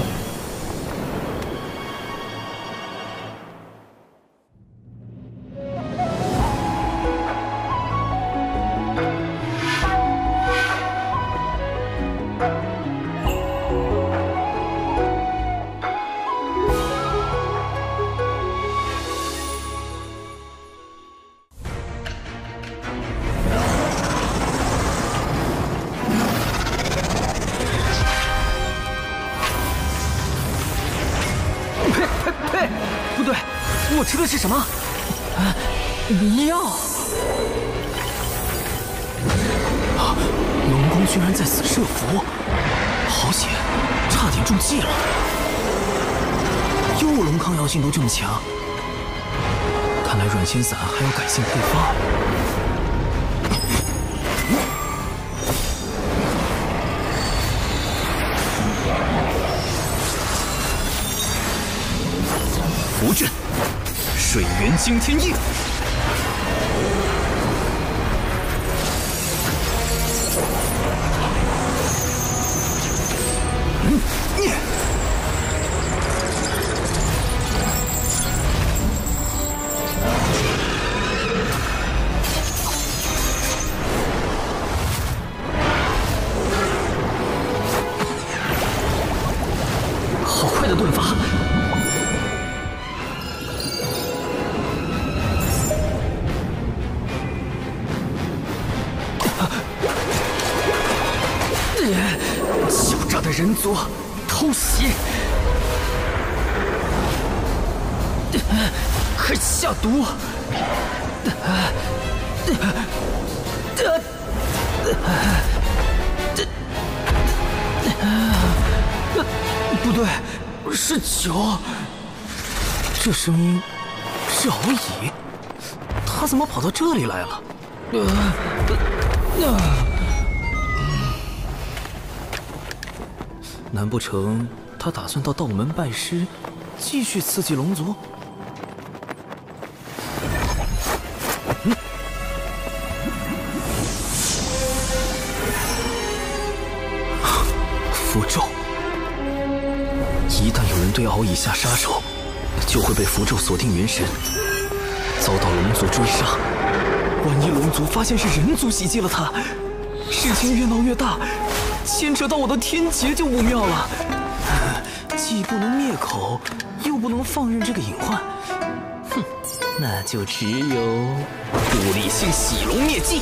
A: 声音是敖乙，他怎么跑到这里来了？难不成他打算到道门拜师，继续刺激龙族？符咒，一旦有人对敖乙下杀手。被符咒锁定元神，遭到龙族追杀。万一龙族发现是人族袭击了他，事情越闹越大，牵扯到我的天劫就不妙了。既不能灭口，又不能放任这个隐患，哼，那就只有物理性洗龙灭迹。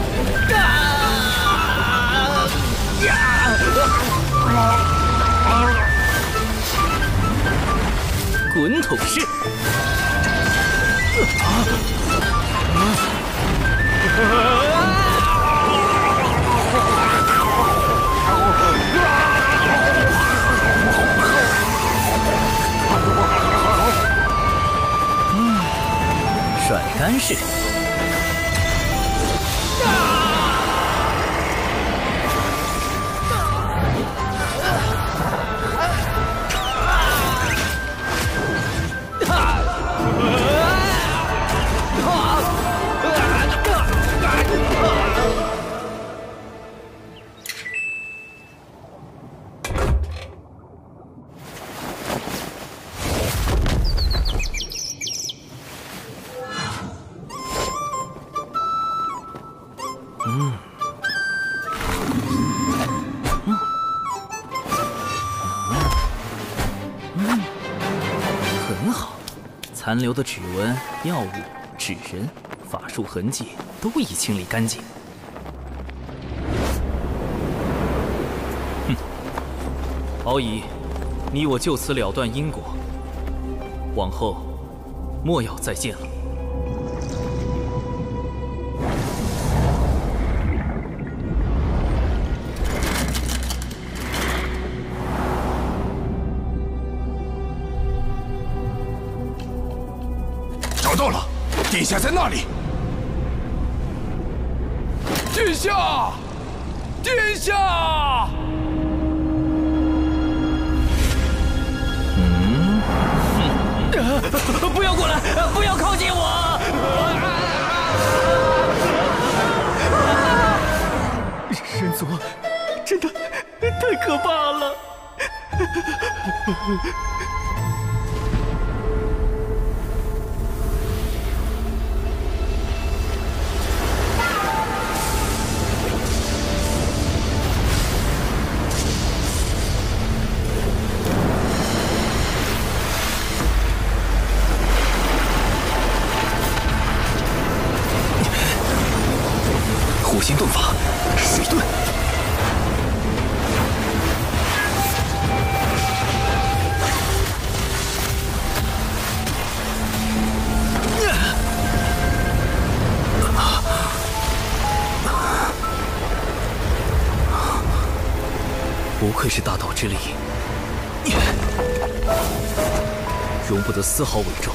A: 抖式，嗯，甩干式。残留的指纹、药物、纸人、法术痕迹都已清理干净。哼，敖乙，你我就此了断因果，往后莫要再见了。他在那里。丝毫伪装。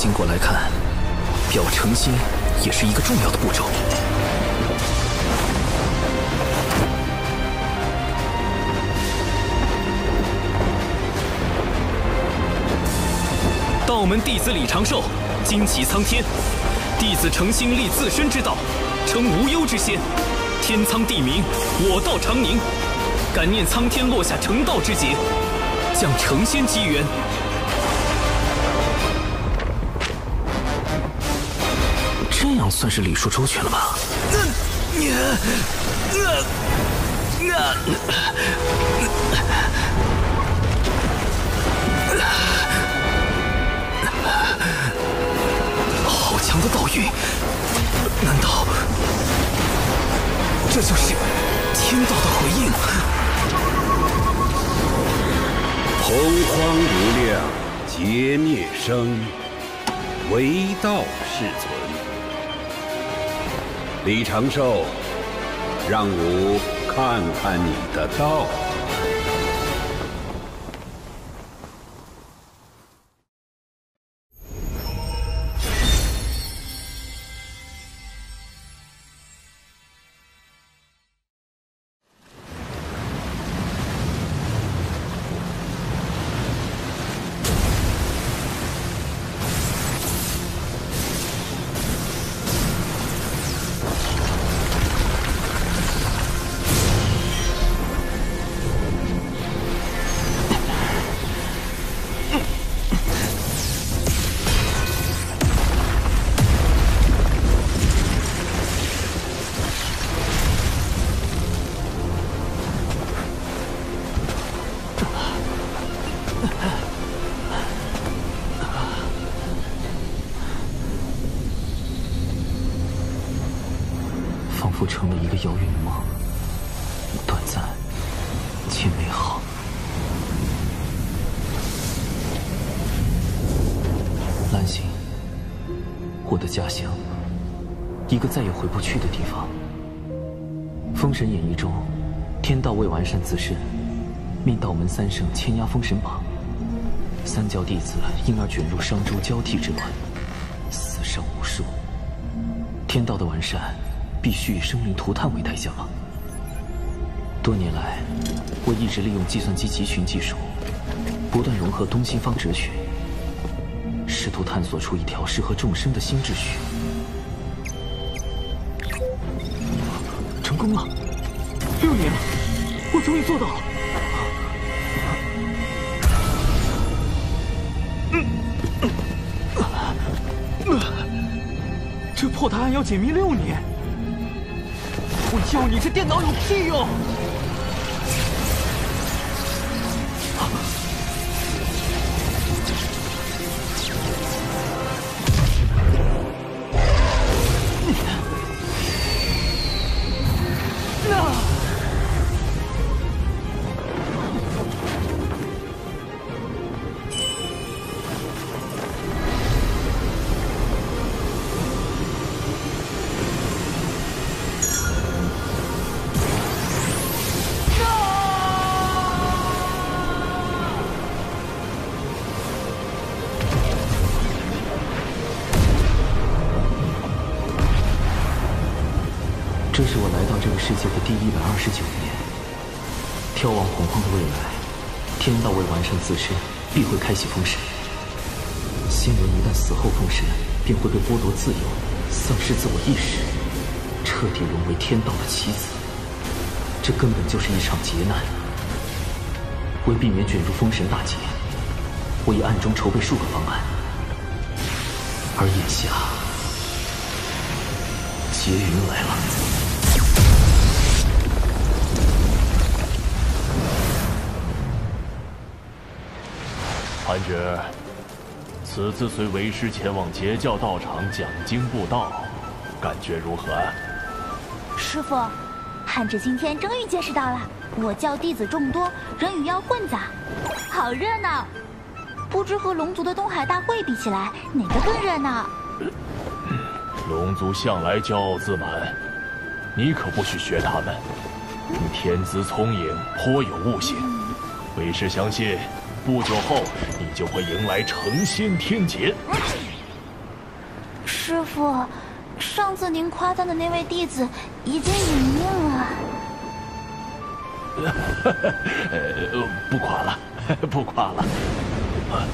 A: 经过来看，表诚心也是一个重要的步骤。道门弟子李长寿，惊启苍天，弟子诚心立自身之道，成无忧之仙，天苍地明，我道长宁，感念苍天落下成道之劫，将成仙机缘。算是礼数周全了吧？好强的道运，难道这就是天道的回应？
E: 洪荒无量，劫灭生，唯道是存。李长寿，让吾看看你的道。
A: 三圣牵压封神榜，三教弟子因而卷入商周交替之乱，死伤无数。天道的完善，必须以生灵涂炭为代价吗？多年来，我一直利用计算机集群技术，不断融合东西方哲学，试图探索出一条适合众生的新秩序。成功了，六年了，我终于做到了。要解密六年，我要你这电脑有屁用！完善自身，必会开启封神。仙人一旦死后封神，便会被剥夺自由，丧失自我意识，彻底沦为天道的棋子。这根本就是一场劫难。为避免卷入封神大劫，我已暗中筹备数个方案。而眼下，劫云来了。
C: 汉志，此次随为师前往截教道场讲经布道，感觉如何？
F: 师傅，汉志今天终于见识到了，我教弟子众多，人与妖混杂，好热闹。不知和龙族的东海大会比起来，哪个更热闹？
C: 龙族向来骄傲自满，你可不许学他们。天资聪颖，颇有悟性，为师相信。不久后，你就会迎来成仙天劫。
F: 师傅，上次您夸赞的那位弟子已经殒命了。
C: 呃，不夸了，不夸了。
F: 啊！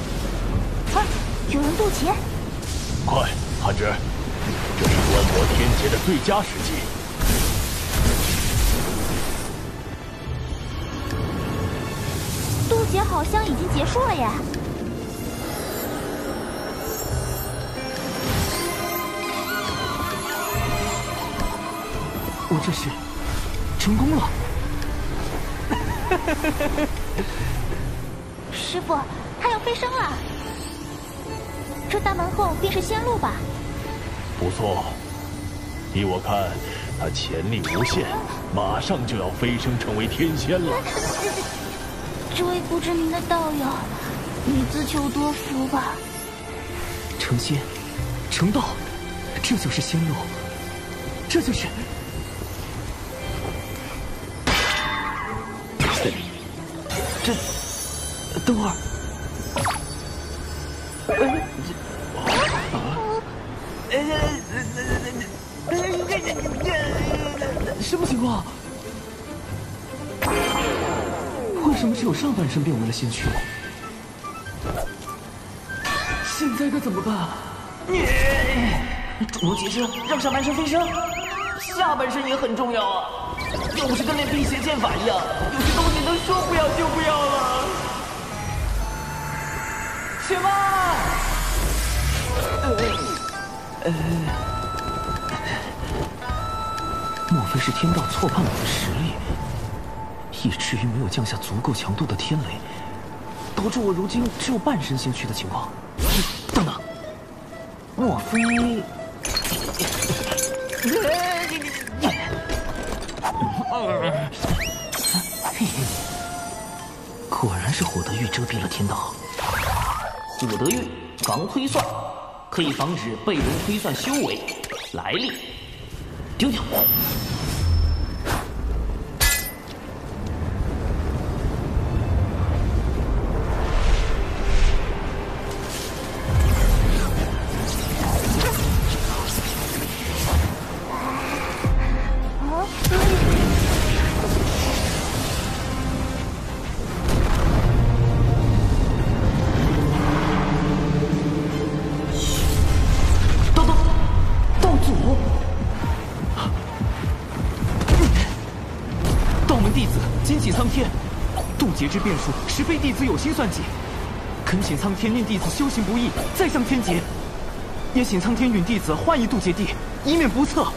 F: 有人渡劫！
C: 快，韩芝，这是观摩天劫的最佳时机。
F: 渡劫好像已经结束了耶！
B: 我这是
A: 成功了！师
F: 傅，他要飞升了。这大门后便是仙路吧？
C: 不错，依我看，他潜力无限，马上就要飞升成为天仙
G: 了。这位不知名的道友，你自求多福吧。
C: 成仙，成道，
A: 这就是仙路，这
B: 就是。这，等会儿。哎，这，怎么了？哎，那那那那
A: 那，什么情况？为什么只有上半身变为了仙躯？现在该怎么办？终极之术让上半身飞升，下半身也很重要啊！要不是跟那辟邪剑法一样，有些东西能说不要就不要了。且慢，呃，呃，莫非是天道错判我的实力？以至于没有降下足够强度的天雷，导致我如今只有半身星区的情况。等等，莫非？果然是火德玉遮蔽了天道。火德玉防推算，可以防止被人推算修为、来历。丢掉。心算计，恳请苍天令弟子修行不易，再向天劫；也请苍天允弟子换一渡劫地，以免不测。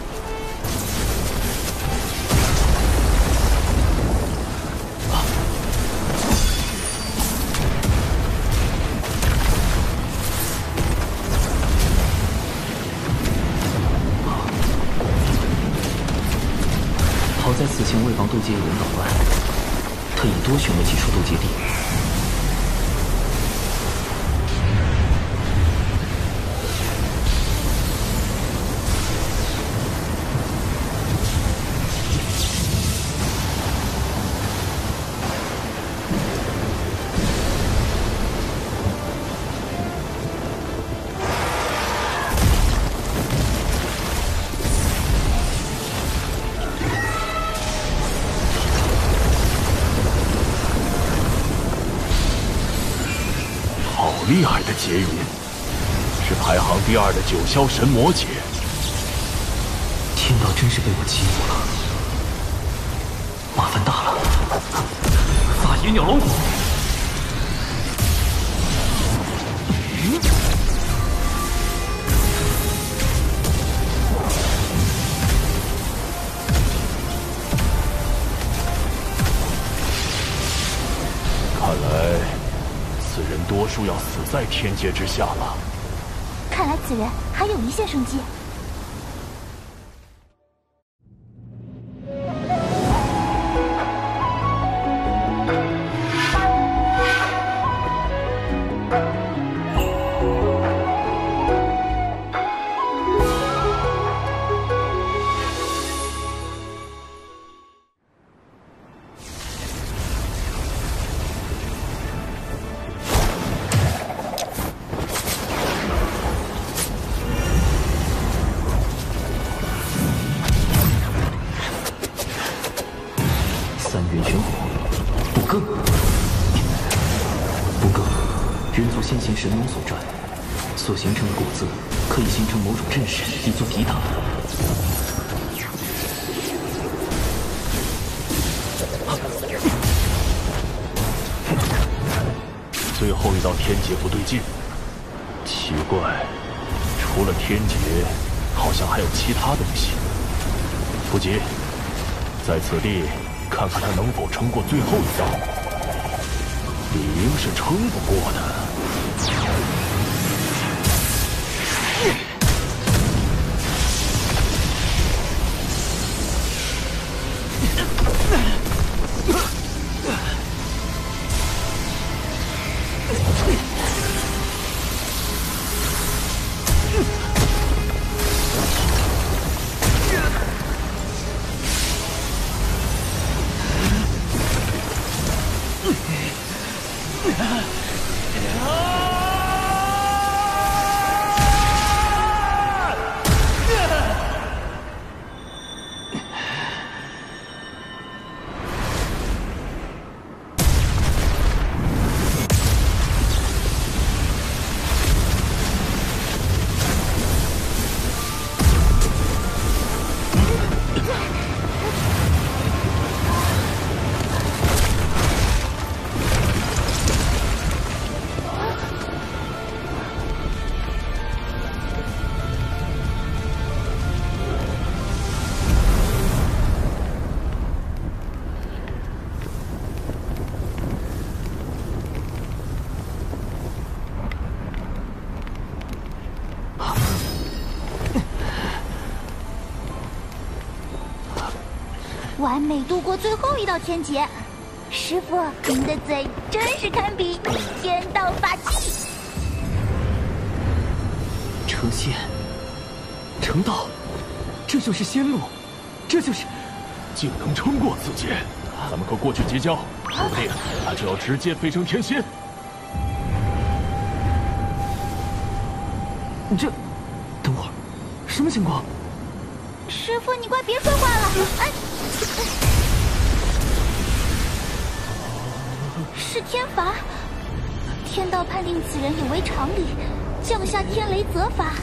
C: 九霄神魔劫，
A: 天道真是被我欺负了，麻烦大了！大野鸟龙骨，
C: 看来此人多数要死在天劫之下了。
F: 此人还有一线生
B: 机。
C: 是撑
E: 不过的。
G: 每度过最后一道天劫，师傅，您的嘴真是堪比天道法器。
A: 成仙，成道，这就是仙路，这就是，竟能冲过
C: 此劫，咱们快过去结交，说不定他就要直接飞升天仙。
B: 这，等
A: 会儿，什么情况？
G: 师傅，你快别说话了，静。是天罚，
F: 天道判定此人有违常理，降下天雷责罚。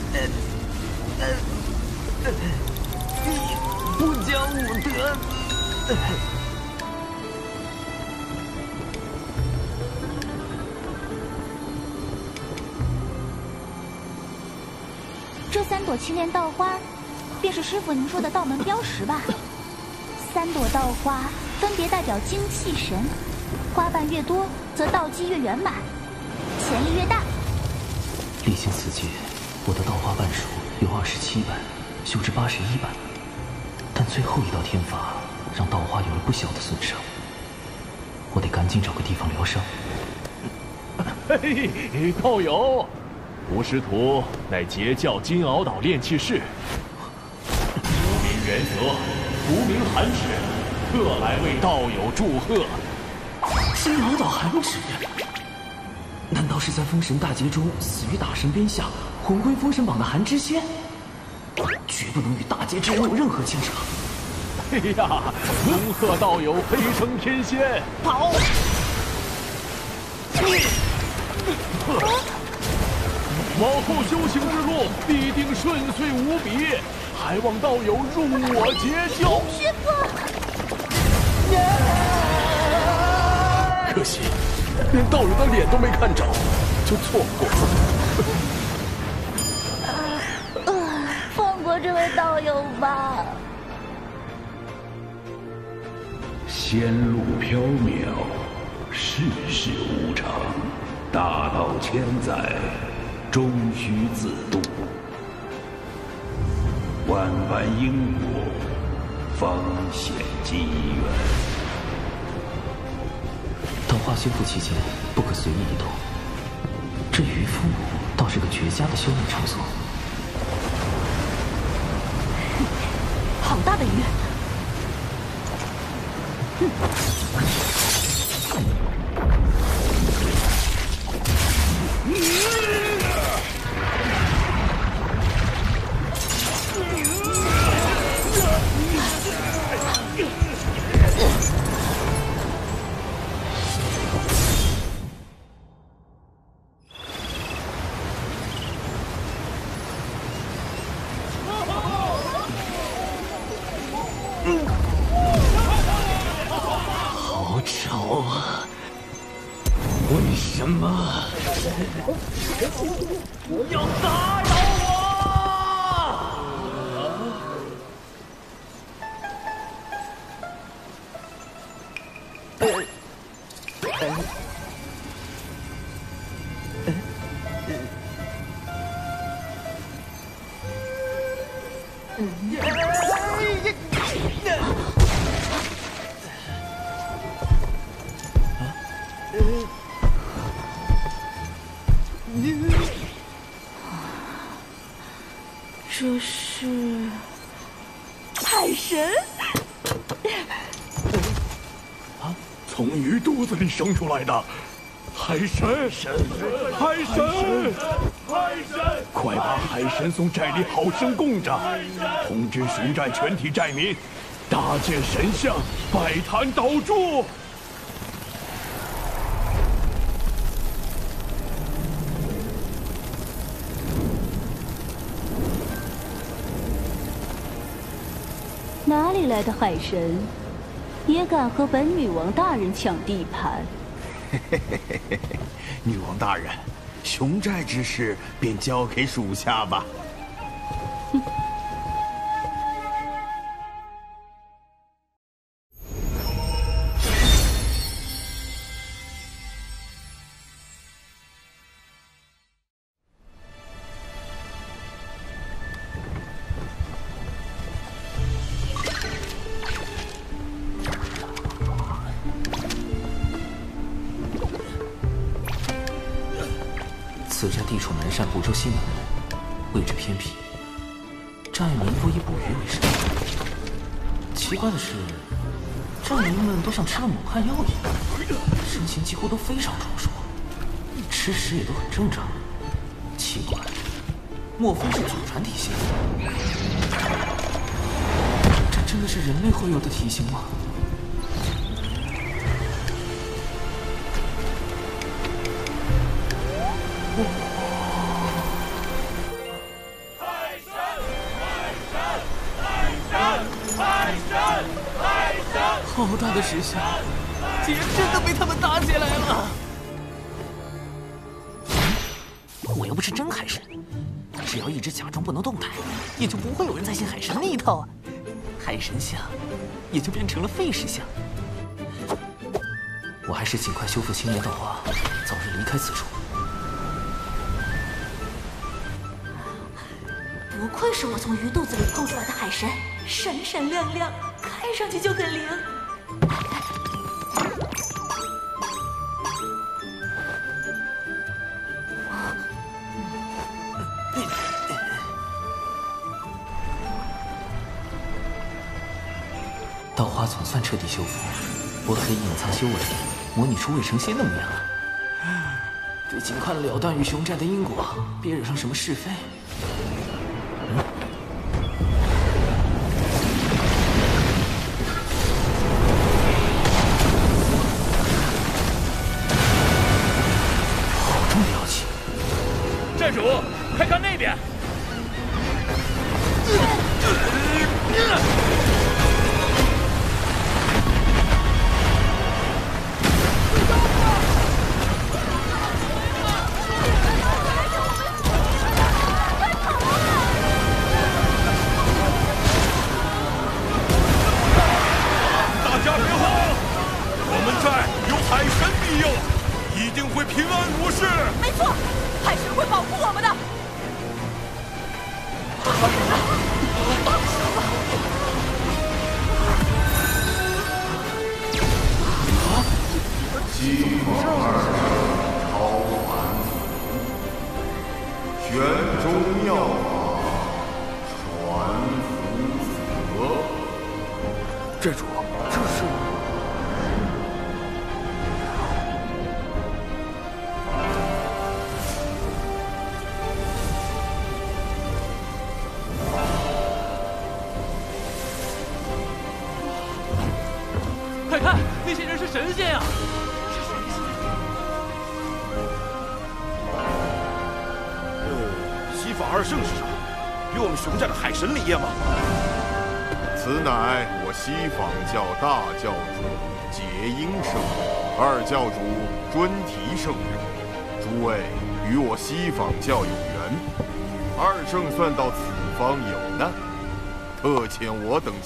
B: 你不讲武德。
F: 这三朵青莲道花，便是师傅您说的道门标识吧？三朵道花分别代表精气神。花瓣越多，则道基越圆满，潜力越大。
A: 历经此劫，我的道花瓣数由二十七瓣修至八十一瓣，但最后一道天罚让道花有了不小的损伤。我得赶紧找个地方疗
C: 伤。嘿嘿嘿，道友，吾师徒乃截教金鳌岛炼气士，名元泽，无名寒指，特来为道友祝贺。
A: 难道韩芷？难道是在封神大劫中死于打神鞭下，魂归封神榜的韩知仙？绝不能与大劫之人有任何牵扯。哎呀，祝贺
C: 道友飞升天仙，跑！往后修行之路必定顺遂无比，还望道友入我结教。连道友的脸都没看着，就错过。
G: 放过这位道友吧。
E: 仙路飘渺，世事无常，大道千载，终须自渡。
C: 万般因果，方显机缘。
A: 修复期间不可随意移动。这渔夫倒是个绝佳的修炼场所。
C: 出来的海神，海神，
B: 海神，海神！快把海
C: 神从寨里，好生供着。通知熊寨全体寨民，搭建神像，摆坛祷柱。
F: 哪里来的海神，也敢和本女王大人抢地盘？
B: 嘿嘿嘿嘿嘿嘿，女王
E: 大人，熊寨之事便交给属下吧。
A: 正常，奇怪，莫非是祖传体系？这真的是人类会有的体型吗？
D: 好大的石像，竟然
B: 真的被他们。
A: 直假装不能动弹，也就不会有人再信海神那一套啊！海神像也就变成了废石像。我还是尽快修复青莲道话，早日离开此处。
F: 不愧是我从鱼肚子里抠出来的海神，闪闪亮亮，看上去就很灵。
A: 总算彻底修复，我可以隐藏修为，模拟出未成仙的模样了。对，尽快了断与熊寨的因果，别惹上什么是非。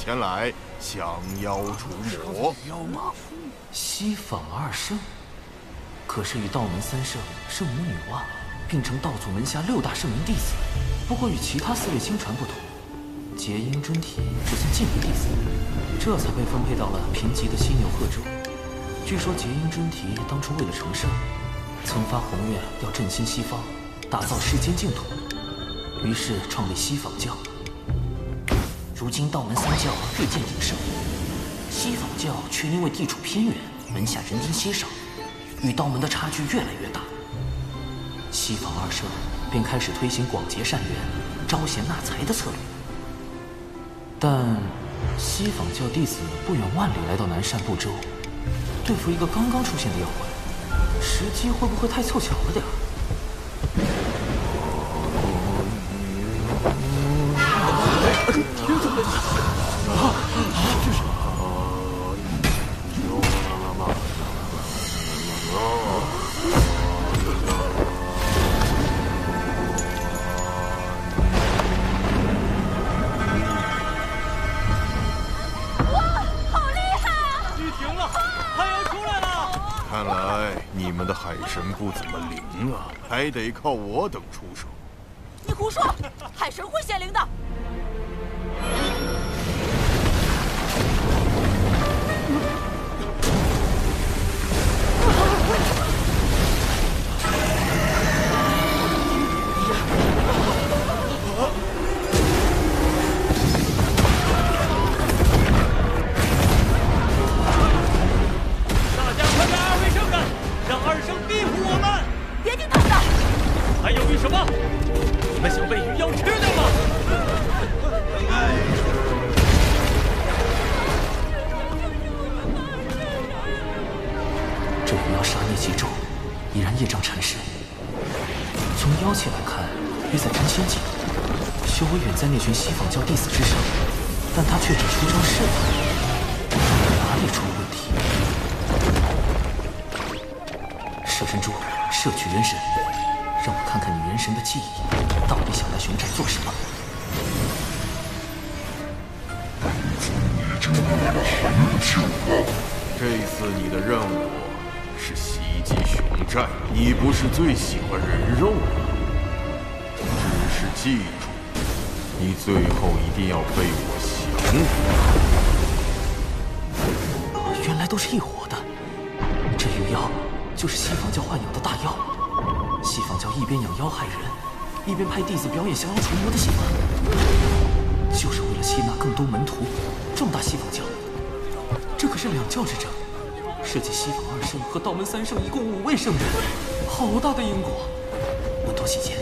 C: 前来降妖除魔，
A: 西坊二圣，可是与道门三圣圣母女娲并称道祖门下六大圣门弟子。不过与其他四位星传不同，结阴真体只算进门弟子，这才被分配到了贫瘠的犀牛贺州。据说结阴真体当初为了成圣，曾发宏愿要振兴西方，打造世间净土，于是创立西坊教。如今道门三教日渐鼎盛，西方教却因为地处偏远，门下人丁稀少，与道门的差距越来越大。西方二圣便开始推行广结善缘、招贤纳才的策略。但西方教弟子不远万里来到南赡部洲，对付一个刚刚出现的妖怪，时机会不会太凑巧了点儿？
C: 得靠我等出手。是最喜欢人肉了，只是记住，你最后
D: 一定要被我降。
A: 原来都是一伙的，这鱼妖就是西方教豢养的大妖。西方教一边养妖害人，一边派弟子表演降妖除魔的戏码，就是为了吸纳更多门徒，壮大西方教。这可是两教之争，涉及西方二圣和道门三圣，一共五位圣人。好大的因果！稳妥起见，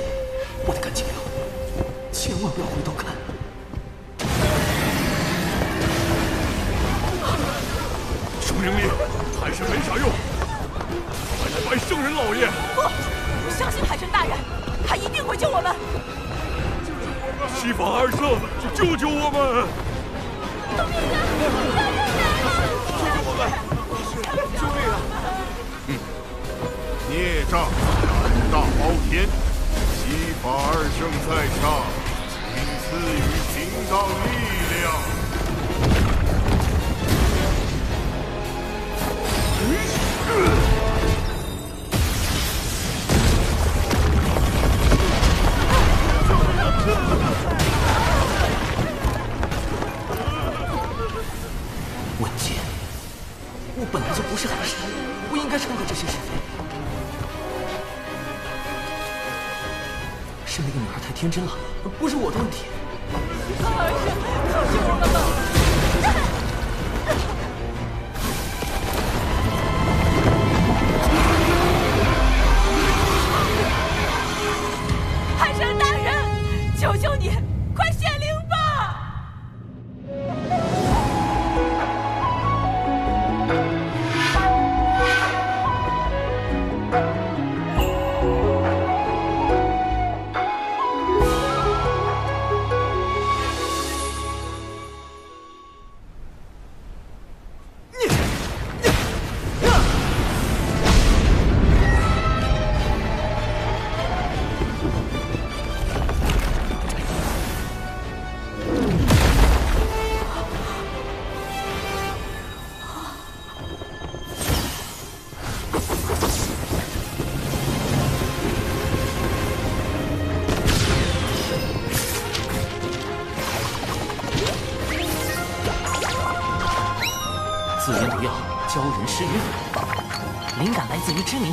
A: 我得赶紧溜，千万不要回头。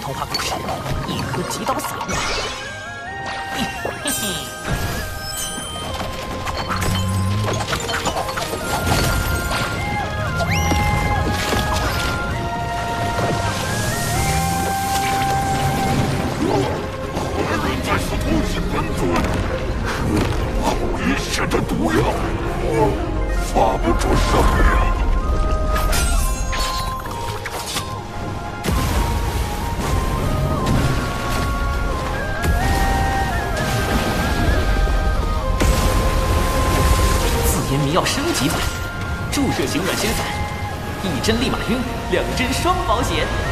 A: 童话故事，一颗极刀。两针双保险。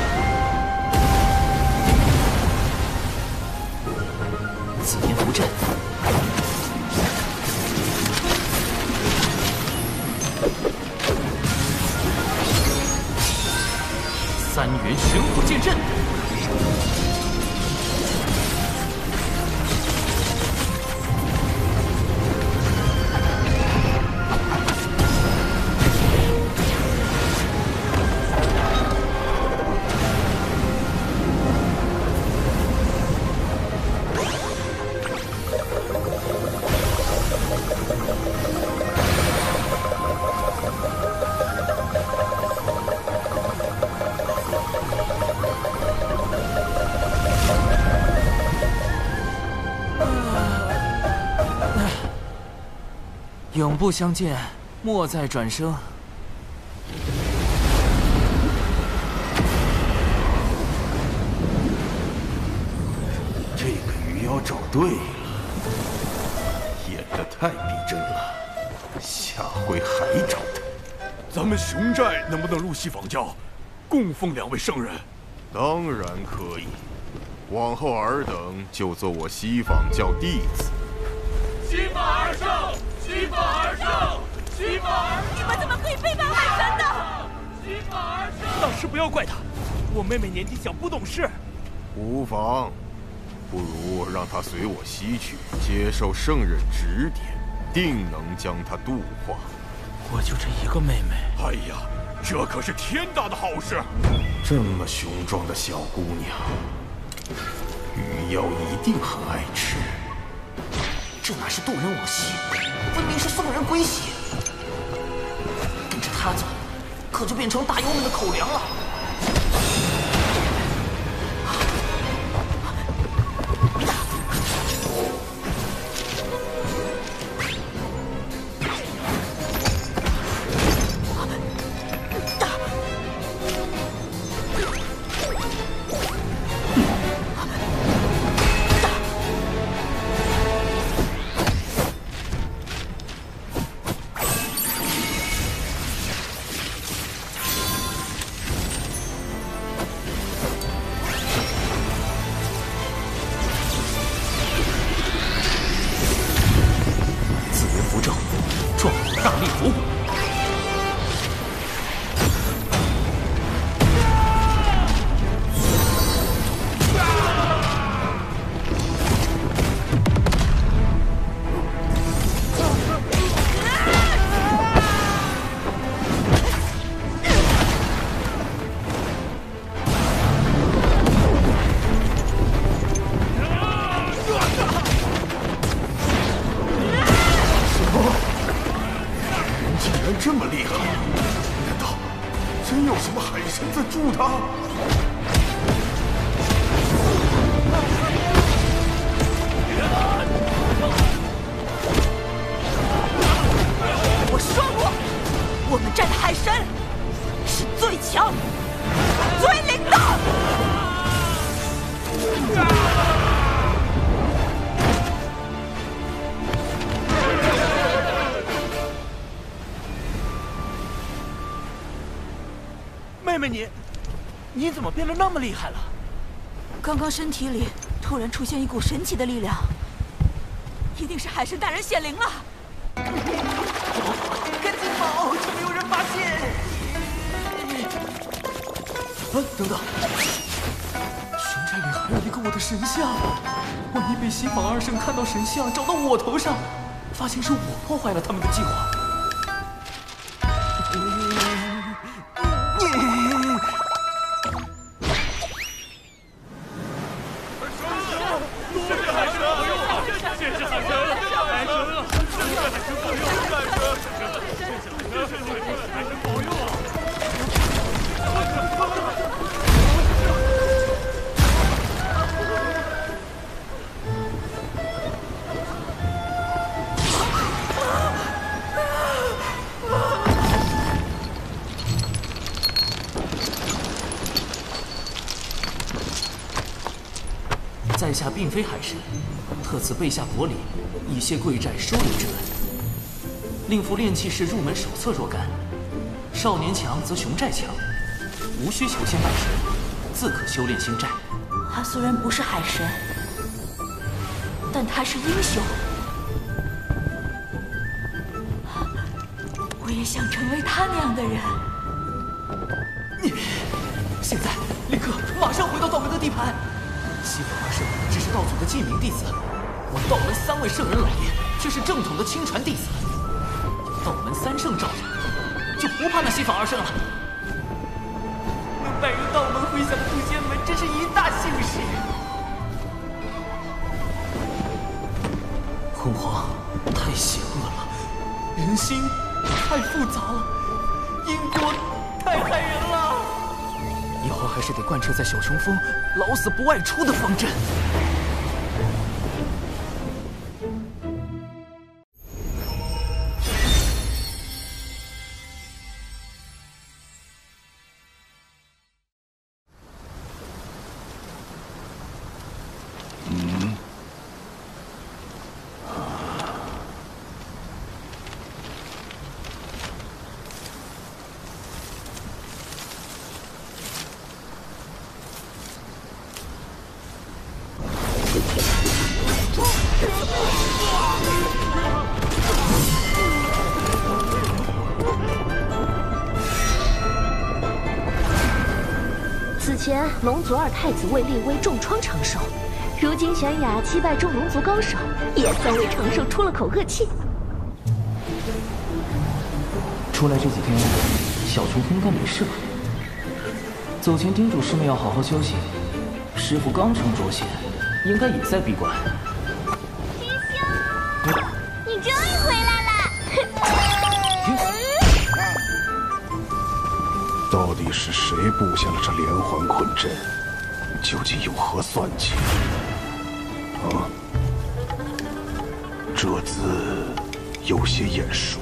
A: 永不相见，莫再转生。
E: 这个鱼妖找对了，演的太逼真了，
C: 下回还
E: 找他。咱们熊寨能不能入西方教，供奉两位圣人？
C: 当然可以，往后尔等就做我西方教弟子。
A: 是不要怪他，我妹妹年纪小，不懂事。
C: 无妨，不如让她随我西去，接受圣人指点，定能将她度化。
E: 我就这一个妹
C: 妹，哎呀，这可是天大的
E: 好事！这么雄壮的小姑娘，鱼妖一定很爱吃。
A: 这哪是度人往西，分明是送人归西。就变成大妖们的口粮了。变得那么厉害了，刚刚身体里突然
F: 出现一股神奇的力量，一定是海神大人显灵了。赶
A: 紧跑，就没有人发现。等等，巡寨里还有一个我的神像，万一被西房二圣看到神像，找到我头上，发现是我破坏了他们的计划。备下薄礼，以谢贵债收礼之恩。令夫炼气士入门手册若干。少年强则雄寨强，无需求仙拜神，自可修炼星寨。他虽然不是海神，
F: 但他是英雄。我也想成为他那样的人。你
A: 现在立刻马上回到道门的地盘。西门二圣只是道祖的记名弟子。道门三位圣人老爷却是正统的亲传弟子，有道门三圣罩着，就不怕那西方二圣了。能拜入道门麾下，渡仙门真是一大幸事。洪荒太邪恶了，人心太复杂了，因果太害人了。以后还是得贯彻在小雄风老死不外出的方针。
F: 龙族二太子为立威重创长寿，如今玄雅击败众龙族高手，也算为长寿出了口恶气。
A: 出来这几天，小琼应该没事吧？走前叮嘱师妹要好好休息。师父刚成浊仙，应该也
E: 在闭关。布下了这连环困阵，究竟有何算计？啊，这字有些眼熟。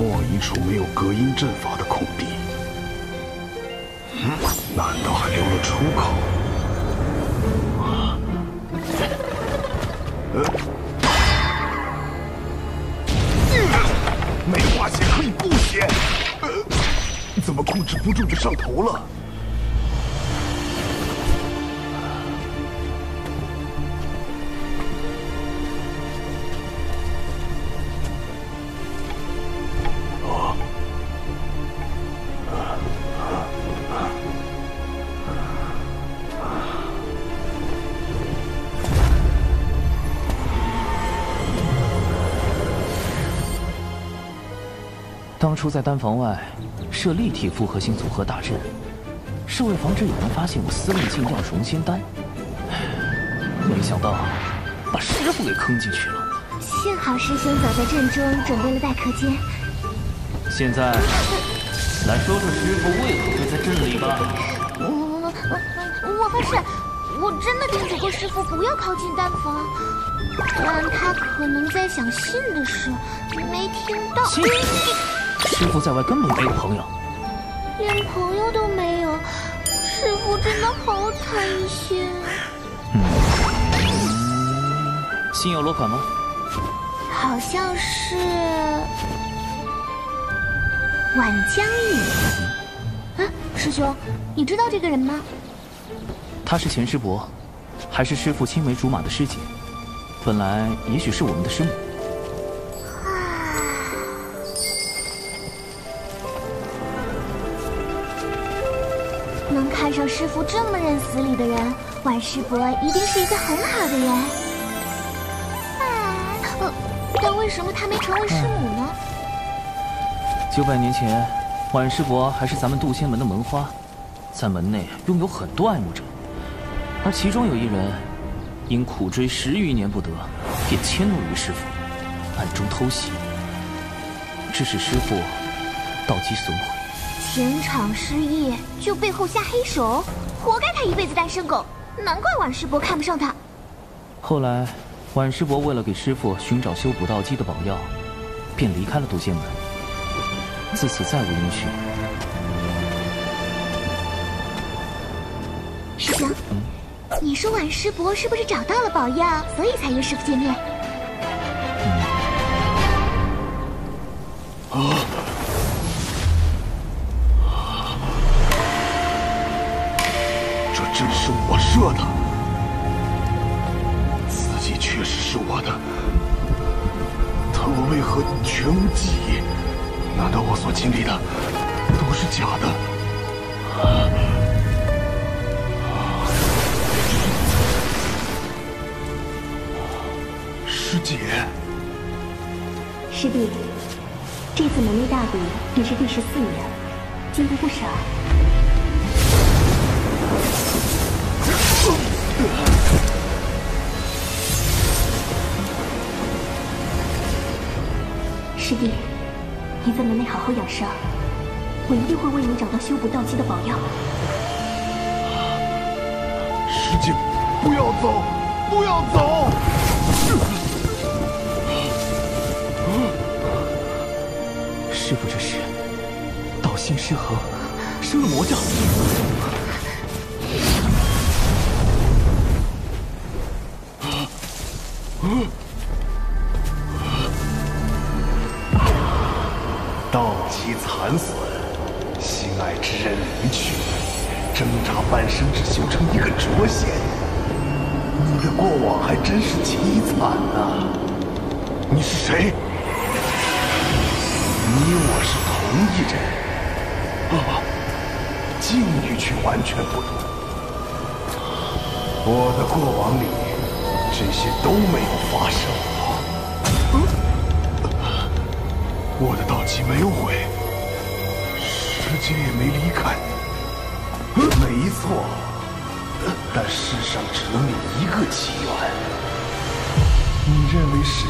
E: 通往一处没有隔音阵法的空地，难道还留了出口？没花钱可以不写，怎么控制不住就上头了？
A: 当初在丹房外设立体复合型组合大阵，
D: 是为防止有
A: 人发现我私炼禁药融仙丹。没想到把师傅给坑进去了。
F: 幸好师兄早在阵中准备了待客间。
A: 现在来说说师傅为何会在阵里吧。
F: 我我我我发誓，我真的叮嘱过师傅不要靠近丹房，但他可能在想信的事，没听到。
A: 师傅在外根本没有朋友，
G: 连朋友都没有，师傅真的好惨心。嗯，
A: 心有落款吗？
F: 好像是晚江雨。啊，师兄，你知道这个人吗？
A: 他是前师伯，还是师傅青梅竹马的师姐，本来也许是我们的师母。
F: 师傅这么认死理的人，万师伯一定是一个很好的人。啊，但为什么他没成为师母呢？
A: 九百年前，万师伯还是咱们渡仙门的门花，在门内拥有很多爱慕者。而其中有一人，因苦追十余年不得，便迁怒于师傅，暗中偷袭，致使师傅道基损毁。
F: 平场失意就背后下黑手，活该他一辈子单身狗，难怪晚师伯看不上他。
A: 后来，晚师伯为了给师傅寻找修补道基的宝药，便离开了毒剑门，自此再无音讯。
F: 师兄，你说晚师伯是不是找到了宝药，所以才约师傅见面？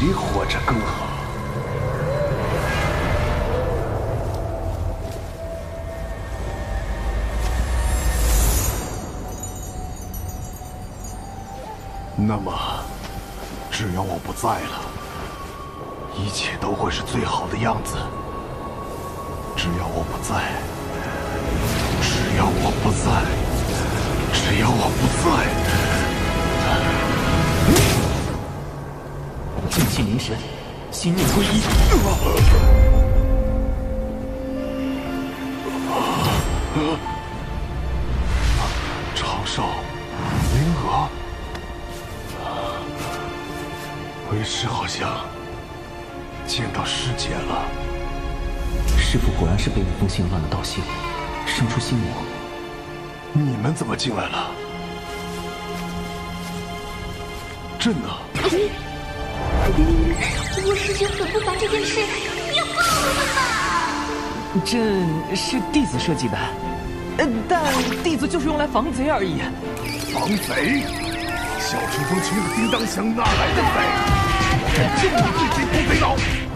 E: 比活着更好。那么，只要我不在了，一切都会是最好的样子。只要我不在，只要我不在，只要我不在。
A: 气凝神，心念归一。
E: 长寿，灵娥，为师好像见到师姐了。
A: 师傅果然是被五封信乱了道心，生出心魔。你们怎么
E: 进来了？朕呢？
A: 我师姐很不凡，这件事要报了。这是弟子设计的，但弟子就是用来防
E: 贼而已。防贼？小春风裙子叮当响，哪来的
B: 贼？朕最最只不疲老。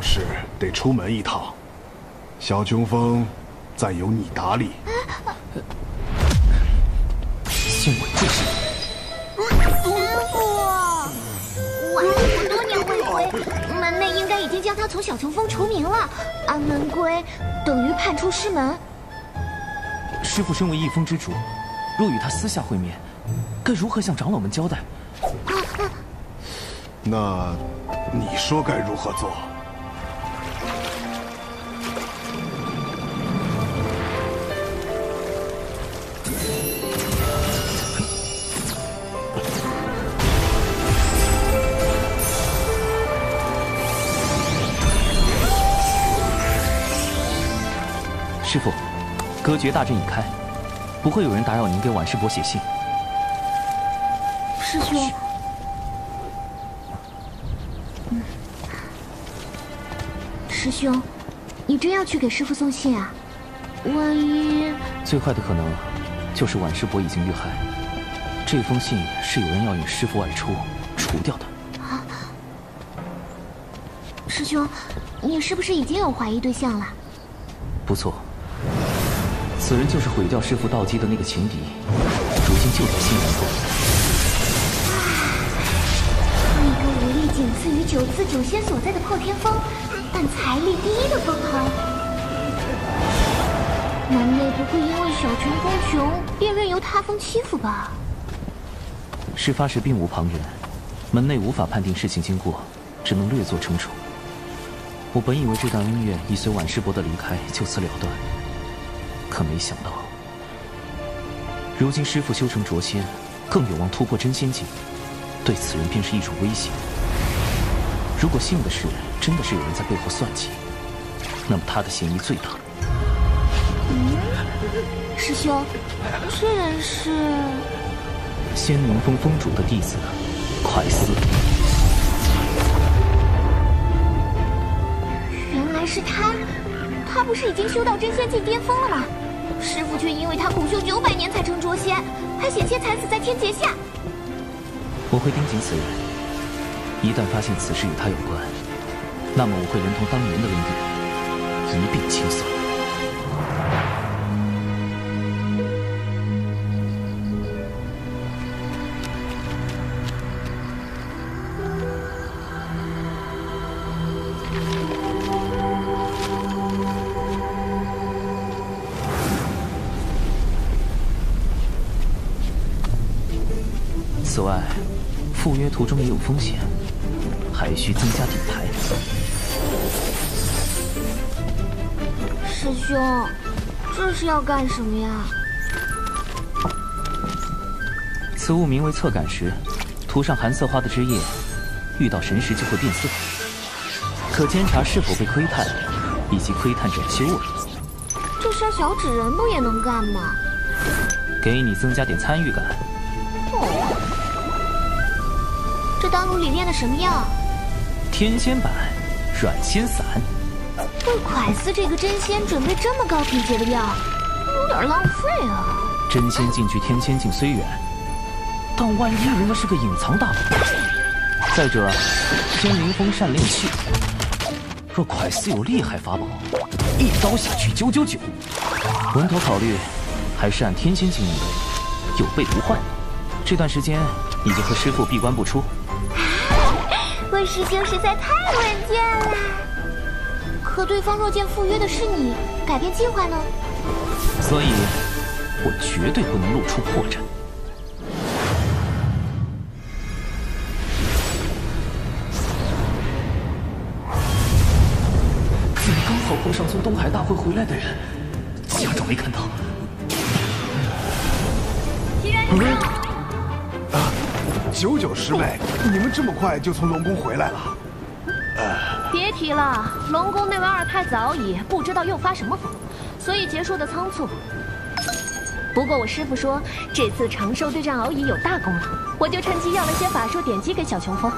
E: 是得出门一趟，小琼峰暂由你打理。幸会，父
F: 师父，晚多
B: 年未回，
F: 门内应该已经将他从小琼峰除名了。按门规，等于叛出师门。
A: 师父身为一峰之主，若与他私下会面，该如何向长老们交代？
E: 那，你说该如何做？
A: 师傅，隔绝大阵已开，不会有人打扰您给晚师伯写信。
B: 师兄，
F: 师兄，你真要去给师傅送信啊？万一
A: 最坏的可能，就是晚师伯已经遇害。这封信是有人要引师傅外出，除掉的。
F: 啊！师兄，你是不是已经有怀疑对象了？
A: 不错。此人就是毁掉师傅道基的那个情敌，如今就在西门。
F: 一个武力仅次于九次九仙所在的破天峰，但财力第一的封号。门内不会因为小城孤穷便任由他封欺负吧？
E: 事发时并无
A: 旁人，门内无法判定事情经过，只能略作惩处。我本以为这段恩怨已随晚师伯的离开就此了断。可没想到，如今师父修成浊仙，更有望突破真仙境，对此人便是一种威胁。如果幸的是，真的是有人在背后算计，那么他的嫌疑最大。
G: 嗯，师兄，这人是
A: 仙灵峰峰主的弟子，快四。
F: 原来是他，他不是已经修到真仙境巅峰了吗？师父却因为他苦修九百年才成卓仙，还险些惨死在天劫下。
A: 我会盯紧此人，一旦发现此事与他有关，那么我会连同当年的恩怨一并清算。增加底牌。
F: 师兄，这是要干什么呀？
A: 此物名为测感石，涂上寒色花的枝叶，遇到神石就会变色，可监察是否被窥探，以及窥探者修为。
F: 这事儿小纸人不也能干吗？
A: 给你增加点参与感。
F: 哦，这丹炉里炼的什么药？
A: 天仙板，软仙散，
F: 为蒯斯这个真仙准备这么高品阶的药，
B: 有点浪
A: 费啊。真仙境去天仙境虽远，但万一人家是个隐藏大佬，再者，天灵峰善炼器，若蒯斯有厉害法宝，一刀下去九九九。稳妥考虑，还是按天仙境应对，有备无患。这段时间已经和师父闭关不出。温师兄实在太稳健了，
F: 可对方若见赴约的是你，改变计划呢？
A: 所以，我绝对不能露出破绽。怎么刚好碰上从东海大会回来的人？假装没看到。
E: 师妹，你们这么快就从龙宫回来了？
F: 别提了，龙宫那位二太子敖乙，不知道又发什么疯，所以结束的仓促。不过我师父说，这次长寿对战敖乙有大功了，我就趁机要了些法术点击给小琼峰。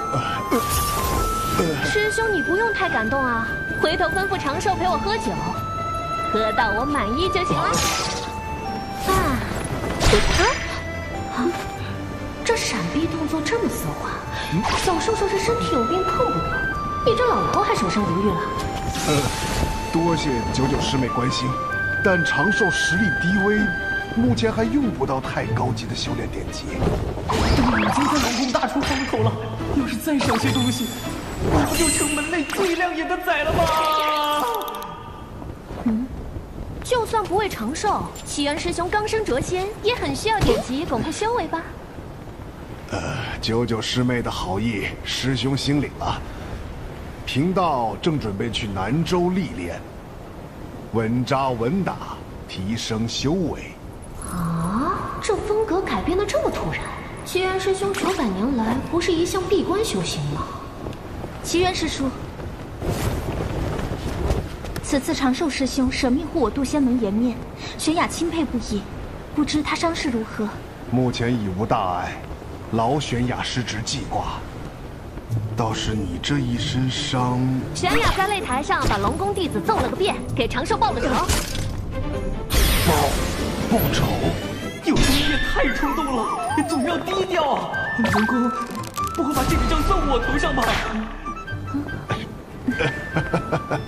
F: 师兄你不用太感动啊，回头吩咐长寿陪我喝酒，喝到我满意就行了。做这么丝滑？小寿寿是身体有病碰不得，你这老头还守身如玉了？
E: 呃，多谢九九师妹关心，但长寿实力低微，目前还用不到太高级的修炼典籍。
B: 都已经在龙宫大
A: 出风头了，要是再少些东西，我不就成门内最亮眼的仔了
F: 吗？嗯，就算不为长寿，起源师兄刚升谪仙，也很需要典籍巩固修为吧？
E: 呃。九九师妹的好意，师兄心领了。贫道正准备去南州历练，稳扎稳打，提升修为。
F: 啊，这风格改变的这么突然，奇缘师兄九百年来不是一向闭关修行吗？奇缘师叔，此次长寿师兄舍命护我渡仙门颜面，玄雅钦佩不已。不知他伤势如何？
E: 目前已无大碍。老玄雅失职记挂，倒是你这一身伤。玄雅
F: 在擂台上把龙宫弟子揍了个遍，给长寿报了仇。报，
A: 报仇？有些也太冲动了，总要低调啊！龙宫不会把这笔账算我头上
E: 吧？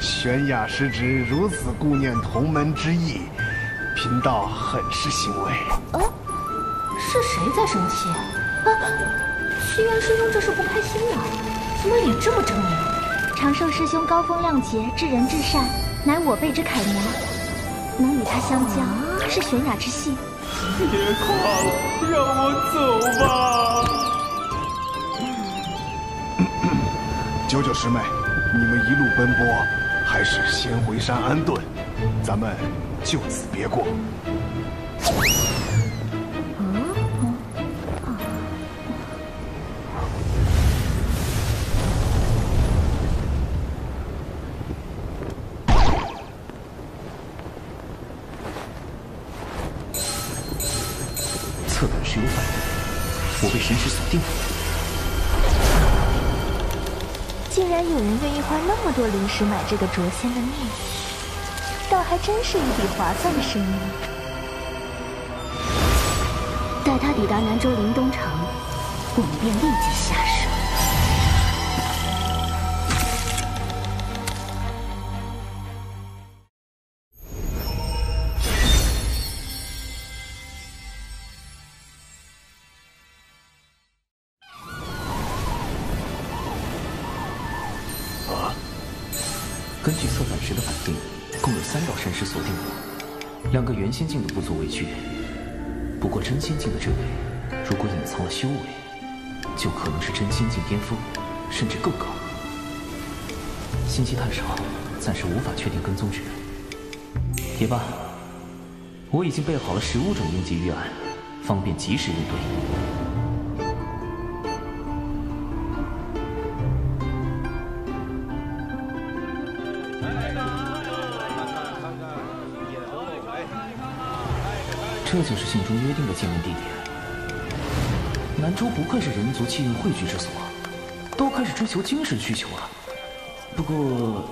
E: 玄雅师侄如此顾念同门之意，贫道很是欣慰。
F: 哦。是谁在生气？啊！屈元师兄这是不开心了，怎么脸这么狰狞？长胜师兄高风亮节，至仁至善，乃我辈之楷模，能与他相交，是玄雅之幸。
D: 别哭，让我走
F: 吧。
E: 九九师妹，你们一路奔波，还是先回山安顿，咱们就此别过。神识锁定
F: 竟然有人愿意花那么多灵石买这个卓仙的命，倒还真是一笔划算的生意。待他抵达南州灵东城，我们
B: 便立即下手。
A: 我已经备好了十五种应急预案，方便及时应对。这就是信中约定的见面地点。南州不愧是人族气运汇聚之所，都开始追求精神需求了。不过，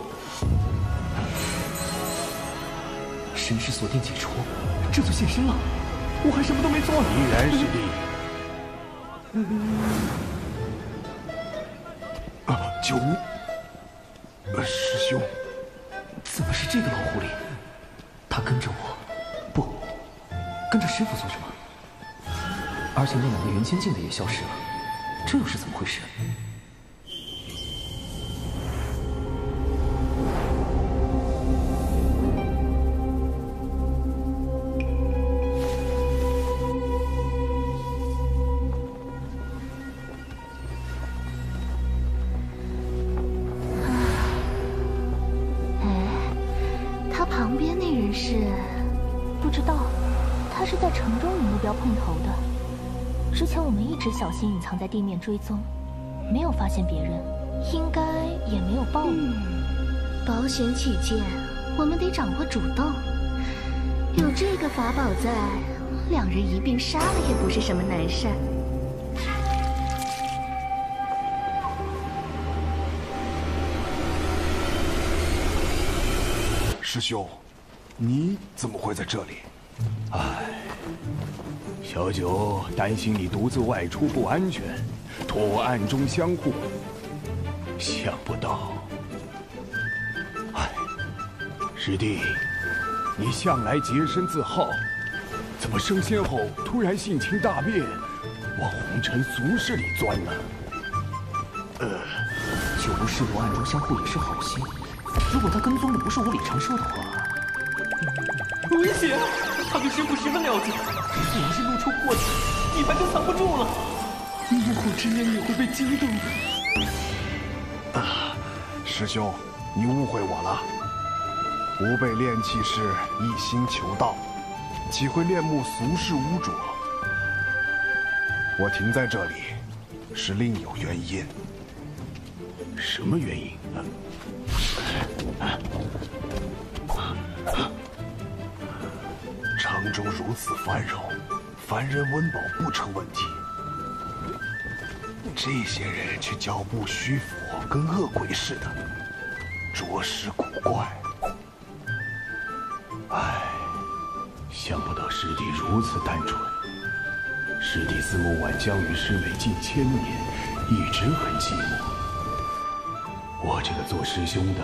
A: 神识锁定解除。就
E: 现身了，我还什么都没做。呢。林远师弟，啊，就，呃，师兄，怎么是这个老狐狸？他跟着我，不，
A: 跟着师傅做什么？而且那两个元仙境的也消失了，这又是怎么回事？
F: 躺在地面追踪，没有发现别人，应该也没有暴露。保险起见，我们得掌握主动。有这个法宝在，两人一并杀了也不是什么难事。
E: 师兄，你怎么会在这里？唉。小九担心你独自外出不安全，托我暗中相护。想不到，唉，师弟，你向来洁身自好，怎么升仙后突然性情大变，往红尘俗世里钻呢？呃，九师伯暗中相护也是好心，
A: 如果他跟踪的不是我李长寿的话，
B: 危险！他对师
A: 父十分了解。我要是露出破绽，你们就藏不住了。怒吼之年也会被惊动。
E: 啊，师兄，你误会我了。吾辈炼气士一心求道，岂会恋慕俗世污浊？我停在这里，是另有原因。什么原因？城中如此繁荣，凡人温饱不成问题。这些人却脚步虚浮，跟恶鬼似的，着实古怪。唉，想不到师弟如此单纯。师弟自暮晚将与师妹近千年，一直很寂寞。我这个做师兄的，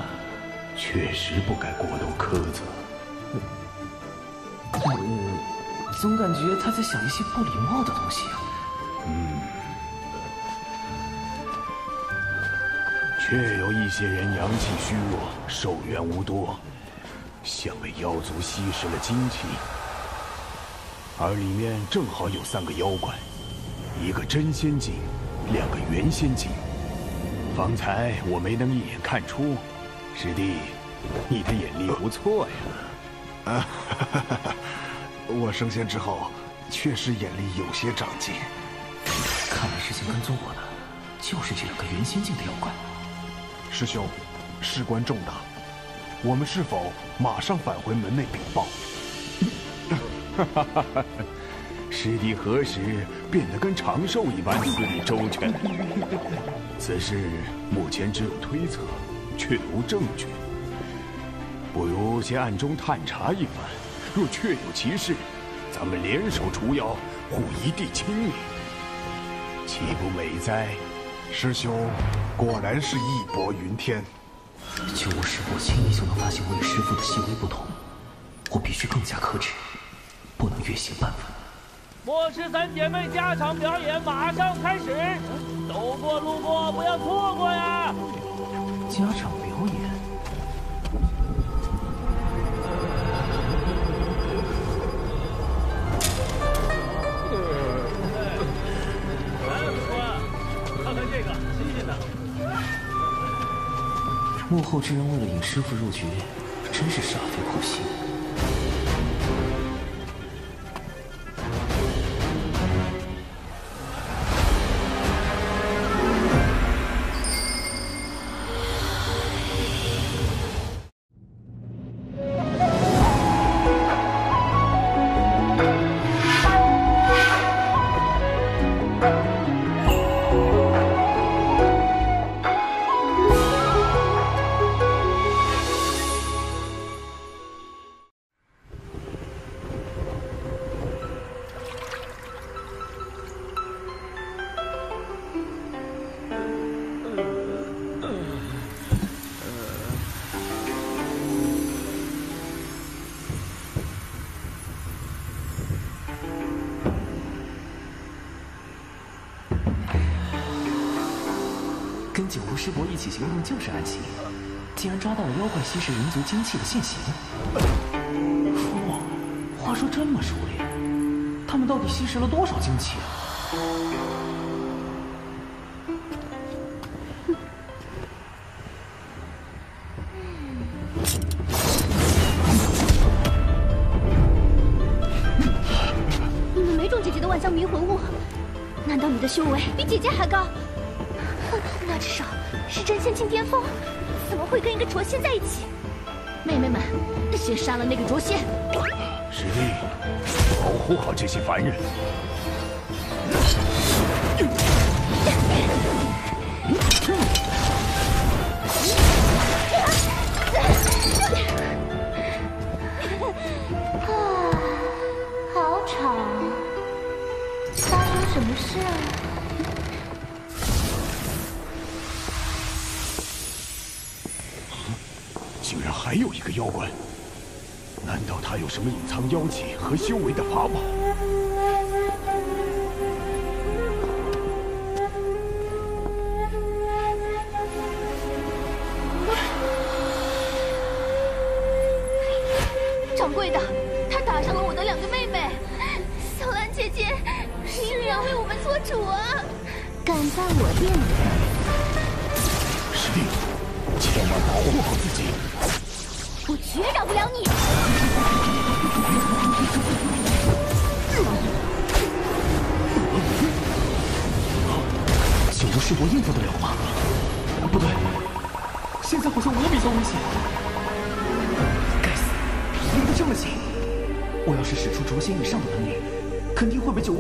E: 确实不该过多苛责。嗯，
A: 总感觉他在想一些不礼貌的东西。
E: 嗯，确有一些人阳气虚弱，寿元无多，像被妖族吸食了精气。而里面正好有三个妖怪，一个真仙境，两个元仙境。方才我没能一眼看出，师弟，你的眼力不错呀。啊，我升仙之后，确实眼力有些长进。看来是先跟踪我的，就是这两个元仙境的妖怪。师兄，事关重大，我们是否马上返回门内禀报？
C: 师 弟何时变得跟长寿一般思虑周全？
E: 此事目前只有推测，却无证据。不如先暗中探查一番，若确有其事，咱们联手除妖，护一地清明，岂不美哉？师兄，果然是义薄云天。就是父轻易就能发现我与师父的细微不同，我必须更加克制，
A: 不能越线半分。末世三姐妹加场表演马上开始，走过路过不要错过呀！加场表演。幕后之人为了引师傅入局，真是煞费苦心。师伯一起行动就是暗棋，竟然抓到了妖怪吸食人族精气的现行。父王，话说这么熟练，他们到底吸食了多少精气？啊？
F: 你们没中姐姐的万香迷魂雾，难道你的修为比姐姐还高？进巅峰，怎么会跟一个浊仙在一起？妹妹们，先杀了那个浊仙！
C: 师弟，保护好这些凡人。
E: 和修为的。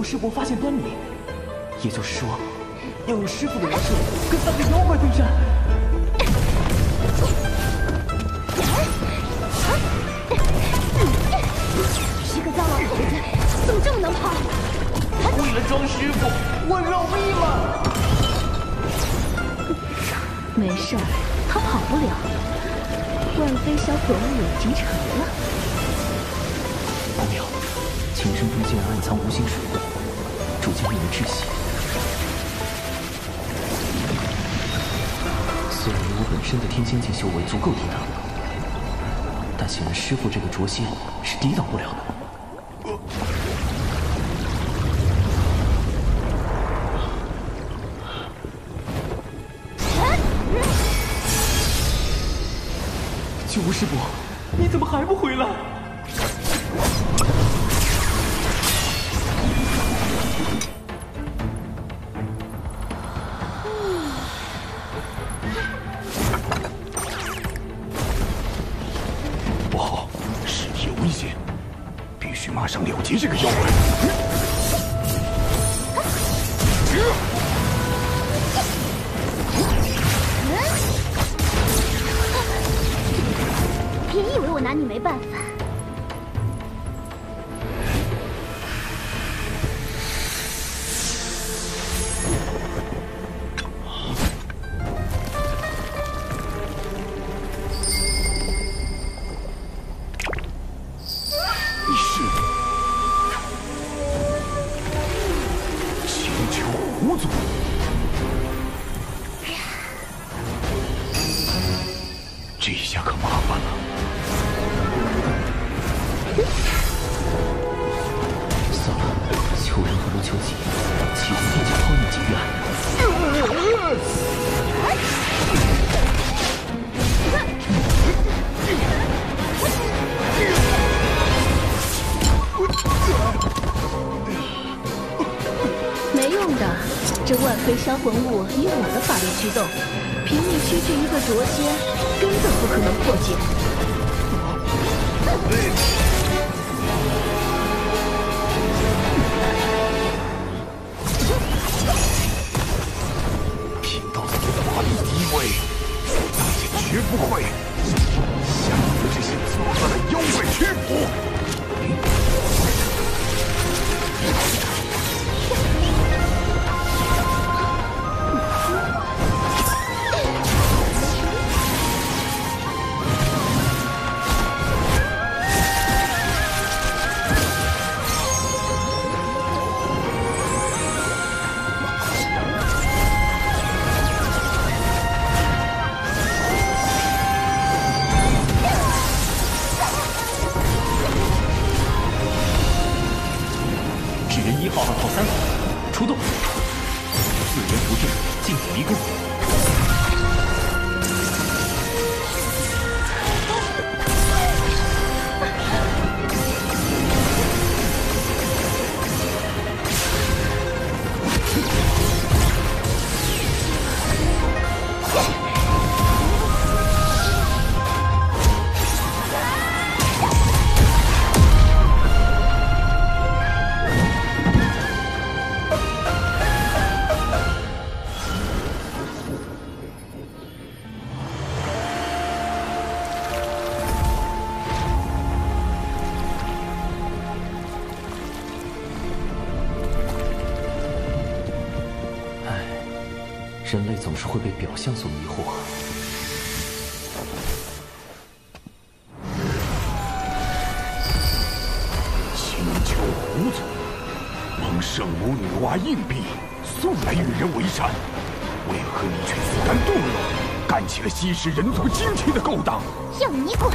A: 师伯发现端倪，也就是说，要用师傅的人设跟三个妖怪对战。
F: 一个糟老头子，怎么这么能跑？为了装师傅？我饶命吗？没事儿，他跑不了。万飞霄，狗有急成了。
A: 不妙，秦升中竟然暗藏无心水火。令人窒息。虽然以我本身的天仙境修为足够抵挡，但显然师傅这个灼心是抵挡不了的。救师伯！
F: 销魂物以我的法力驱动，凭你区区一个浊仙，根本不可能破
B: 解。
A: 所迷惑，
E: 九尾狐族，蒙圣母女娲硬币，素来与人为善，为何你却自甘堕落，干起了吸食人族精气的勾当？
F: 要你管，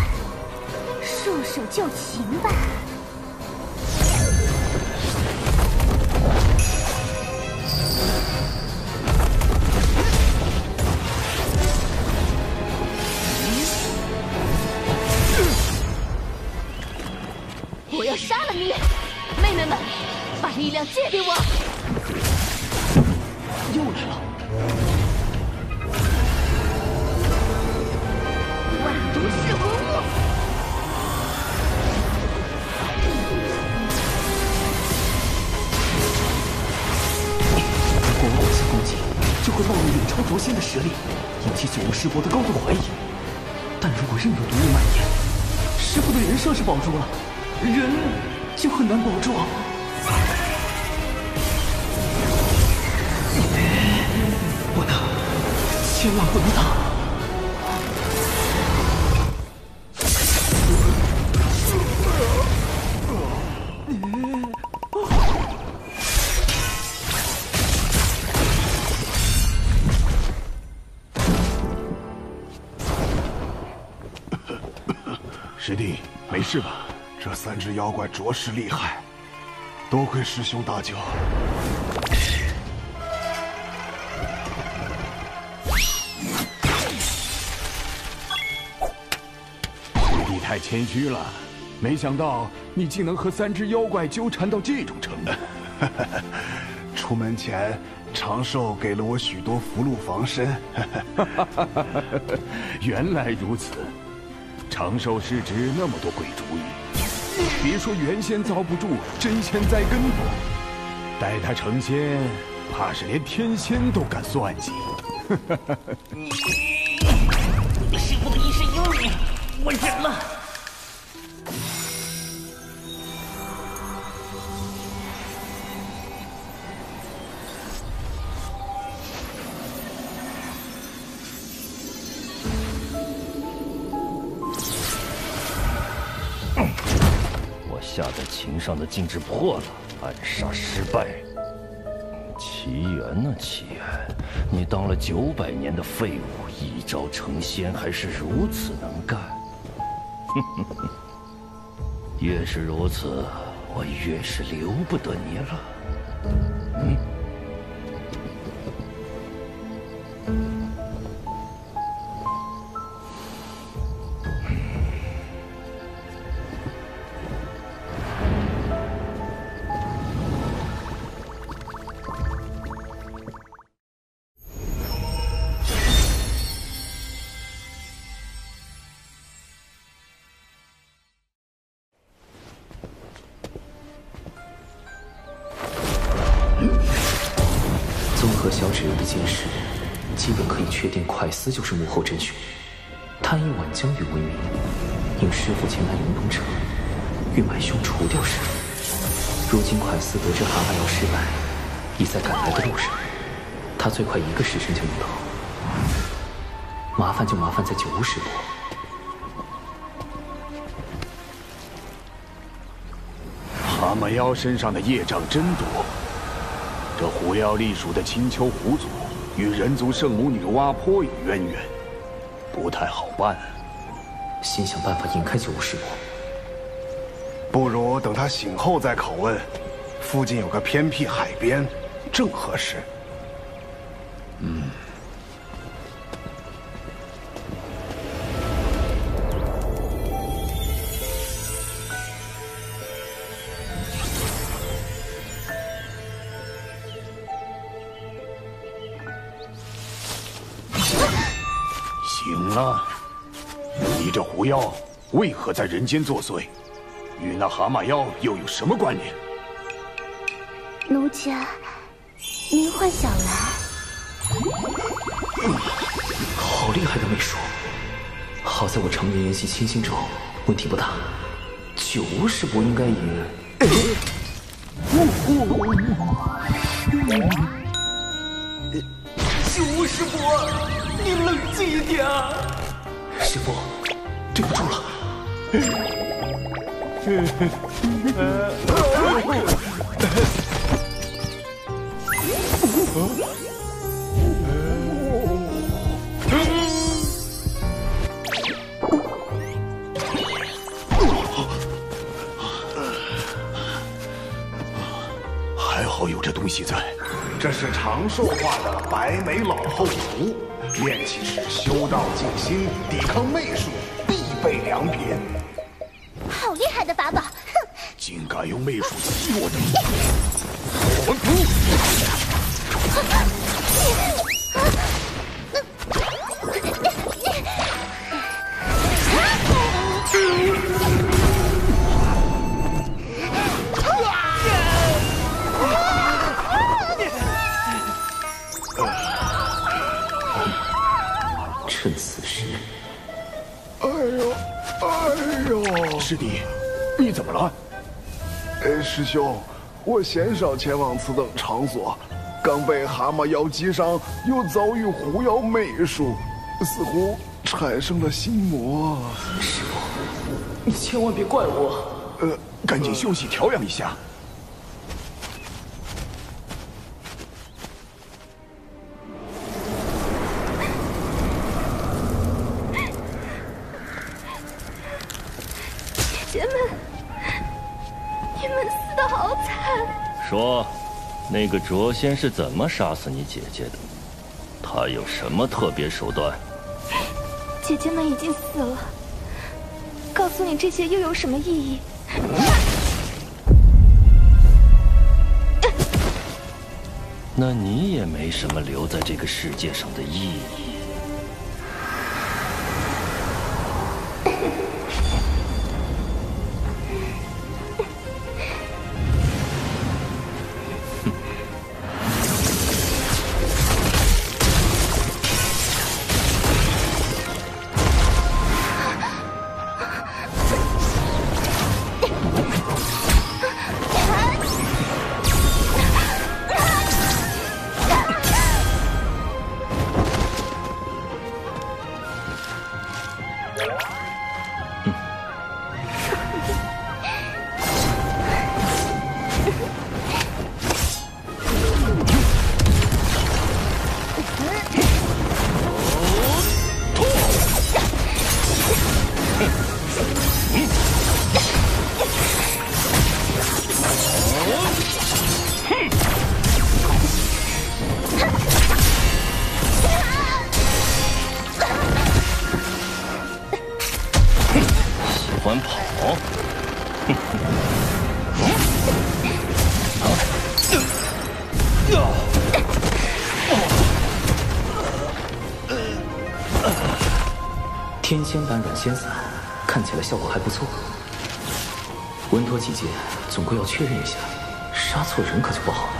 F: 束手就擒吧。
E: 妖怪着实厉害，多亏师兄搭救。你太谦虚了，没想到你竟能和三只妖怪纠缠到这种程度。出门前，长寿给了我许多符箓防身。原来如此，长寿师侄那么多鬼主意。别说原先遭不住真仙栽跟头，待他成仙，怕是连天仙都敢算计。
F: 师傅的一身英名，
A: 我忍了。上的禁制破
C: 了，暗杀失败。奇缘啊？奇缘，你当了九百年的废物，一朝成仙还是如此能干。
A: 哼哼哼，越是如此，我越是
E: 留不得你了。嗯。身上的业障真多。这狐妖隶属的青丘狐族，与人族圣母女娲颇有渊源，不太好办。先想办法引开九世国。不如等他醒后再拷问。附近有个偏僻海边，正合适。嗯。狐妖为何在人间作祟？与那蛤蟆妖又有什么关联？
F: 奴家名唤小兰。
A: 好厉害的媚术！好在我常年研习清心咒，问题不大。九吴师伯应该也……
B: 是吴师伯，你冷静一点，啊！师伯。对不住了。
C: 还好
E: 有这东西在。这是长寿画的白眉老后图，练起时修道静心，抵抗媚术。备良品，
F: 好厉害的法宝！哼，
E: 竟敢用媚术欺我
F: 等！火
B: 魂符。
E: 哎呦，师弟，你怎么了？
C: 哎，师兄，我鲜少前往此等场所，刚被蛤蟆妖击伤，又遭遇狐妖媚术，似乎产生了心魔。师傅，你千万别怪我。呃，赶紧休息调养一下。说，那个卓仙是怎么杀死你姐姐的？他有什么特别手段？
F: 姐姐们已经死了，告诉你这些又有什么意义？
A: 那你也没什么留在这个世界上的意义。仙散看起来效果还不错，稳妥起见，总归要确认一下，杀错人可就不好。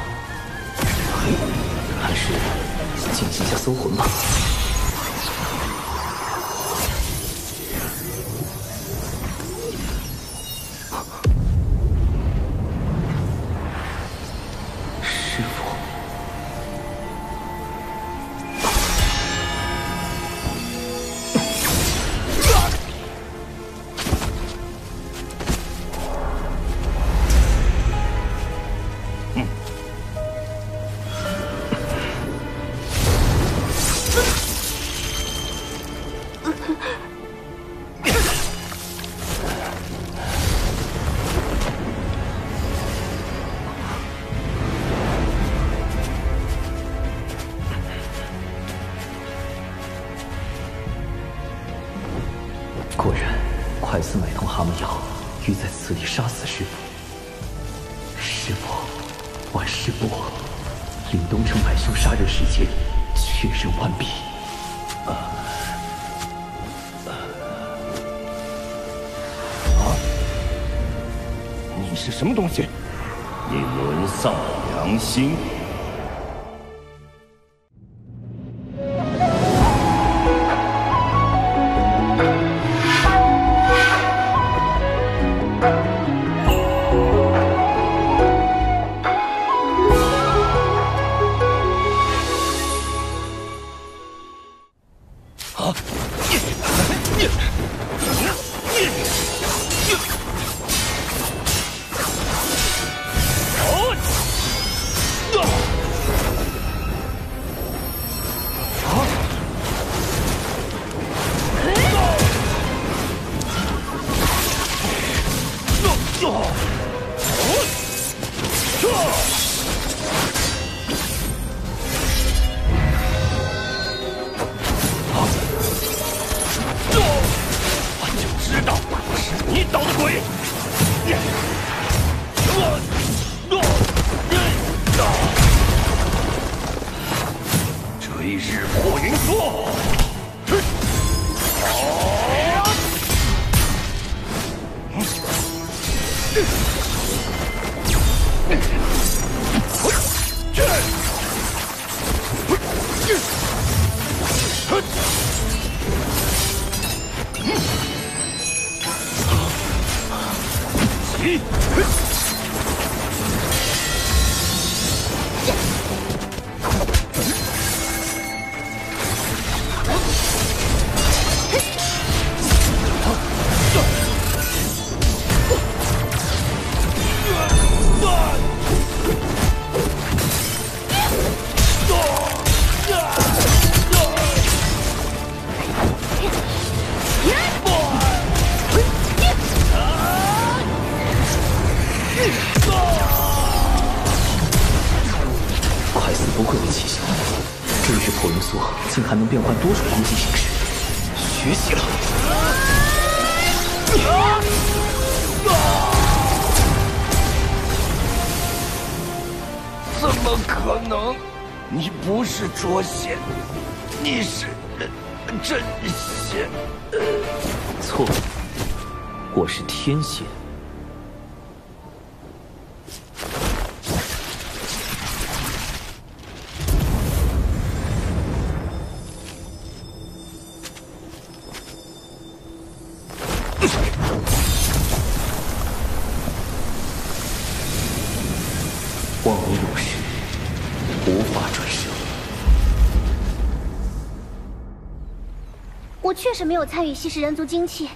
E: 仙，你是真仙？错，
A: 我是天仙。
F: 确实没有参与吸食人族精气，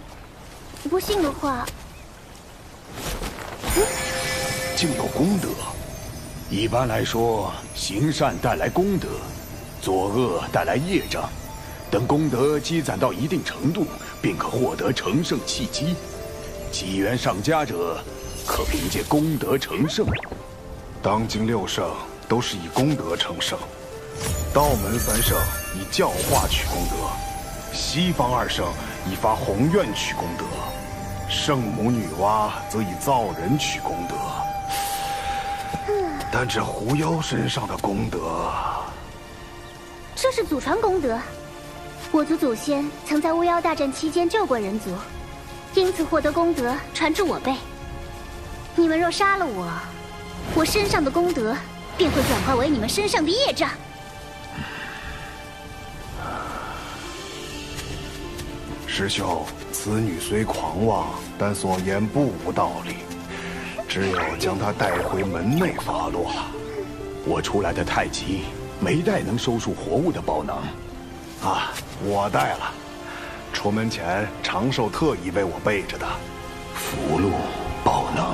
F: 不信的话，
E: 嗯，竟有功德。一般来说，行善带来功德，作恶带来业障。等功德积攒到一定程度，便可获得成圣契机。机缘上佳者，可凭借功德成圣。当今六圣都是以功德成圣，道门三圣以教化取功德。西方二圣以发宏愿取功德，圣母女娲则以造人取功德。但这狐妖身上的功德，
F: 这是祖传功德。我族祖先曾在巫妖大战期间救过人族，因此获得功德传至我辈。你们若杀了我，我身上的功德便会转化为你们身上的业障。
E: 师兄，此女虽狂妄，但所言不无道理。只有将她带回门内发落。我出来的太急，没带能收束活物的宝囊。啊，我带了，出门前长寿特意为我备着的符箓、宝囊。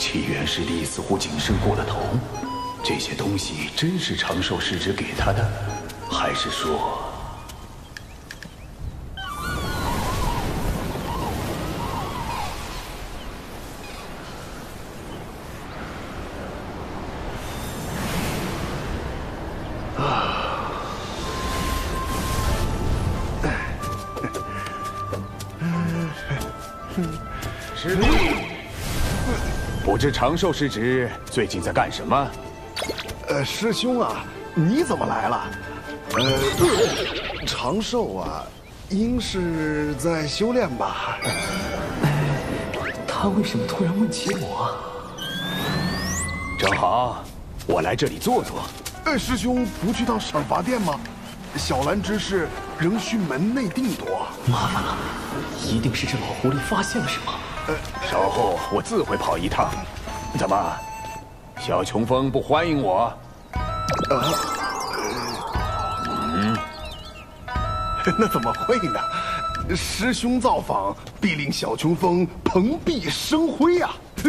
E: 起源师弟似乎谨慎过了头，这些东西真是长寿师侄给他的，还是说？这知长寿师侄最近在干什么？呃，师兄啊，你怎么来了？呃，长寿啊，应是在修炼吧？他为什么突然问起我？正好，我来这里坐坐。呃，师兄不去趟赏罚殿吗？小兰之事仍需门内定夺。麻烦了，一定是这老狐狸发现了什么。稍后我自会跑一趟，怎么，小琼峰不欢迎我？那怎么会呢？师兄造访，必令小琼峰蓬荜生辉啊！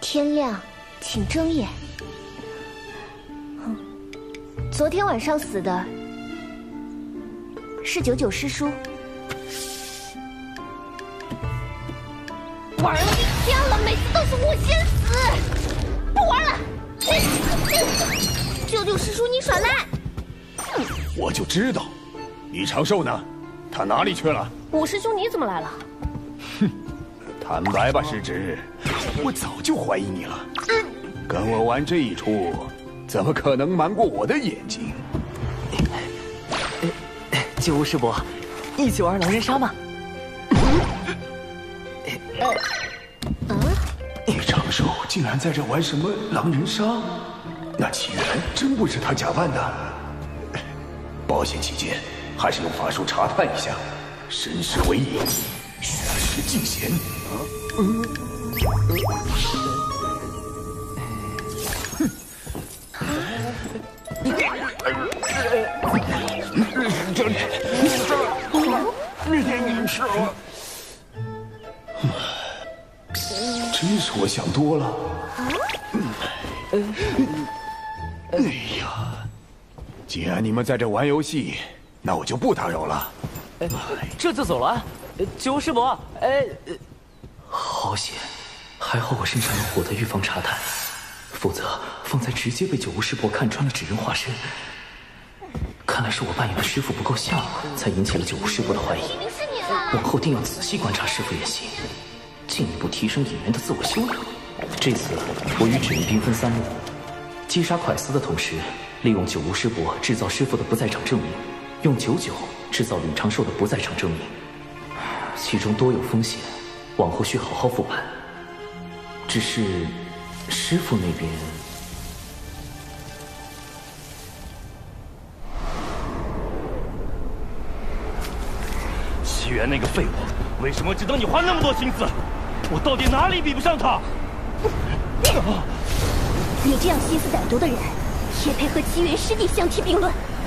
E: 天
F: 亮，请睁眼。昨天晚上死的。是九九师叔，玩了
B: 一天了，每次都是我先
F: 死，不玩了。九九师叔，你耍赖！
C: 我就知道，李长寿呢？他哪里去了？
F: 五师兄，你怎么来了？
E: 哼，坦白吧，师侄，我早就怀疑你了。跟我玩这一出，怎么可能瞒过我的眼睛？九吾师伯，
A: 一起玩狼人杀吗？
E: 嗯，长寿竟然在这玩什么狼人杀？那起源真不是他假扮的。保险起见，还是用法术查探一下。神识为引，血石净贤。
B: 哼！
C: 真是我想多了。
B: 哎呀，
E: 既然你们在这玩游戏，那我就不打扰了。
A: 这就走了，九无师伯。哎，好险，还好我身上有火的预防查探，否则方才直接被九无师伯看穿了纸人化身。看来是我扮演的师傅不够像，才引起了九无师伯的怀疑。往后定要仔细观察师傅言行，进一步提升演员的自我修养。这次我与芷令兵分三路，击杀蒯斯的同时，利用九无师伯制造师傅的不在场证明，用九九制造吕长寿的不在场证明。其中多有风险，往后需好好复盘。只是，师傅那边。
C: 奇缘那个废物，为什么值得你花那么多心思？我到底哪里比不上他？
F: 你这样心思歹毒的人，也配和姬元师弟相提并论？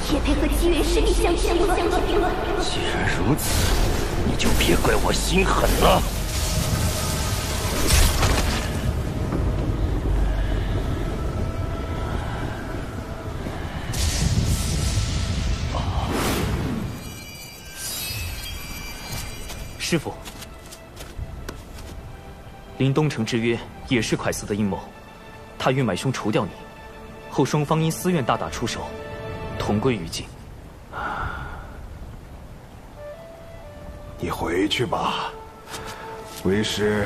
F: 也配和姬元师弟相提并论？既
E: 然如此，你就别怪我心狠了。
A: 师傅，临东城之约也是蒯斯的阴谋，他欲买凶除掉你，后双方因私怨大打出手，同
E: 归于尽。你回去吧，为师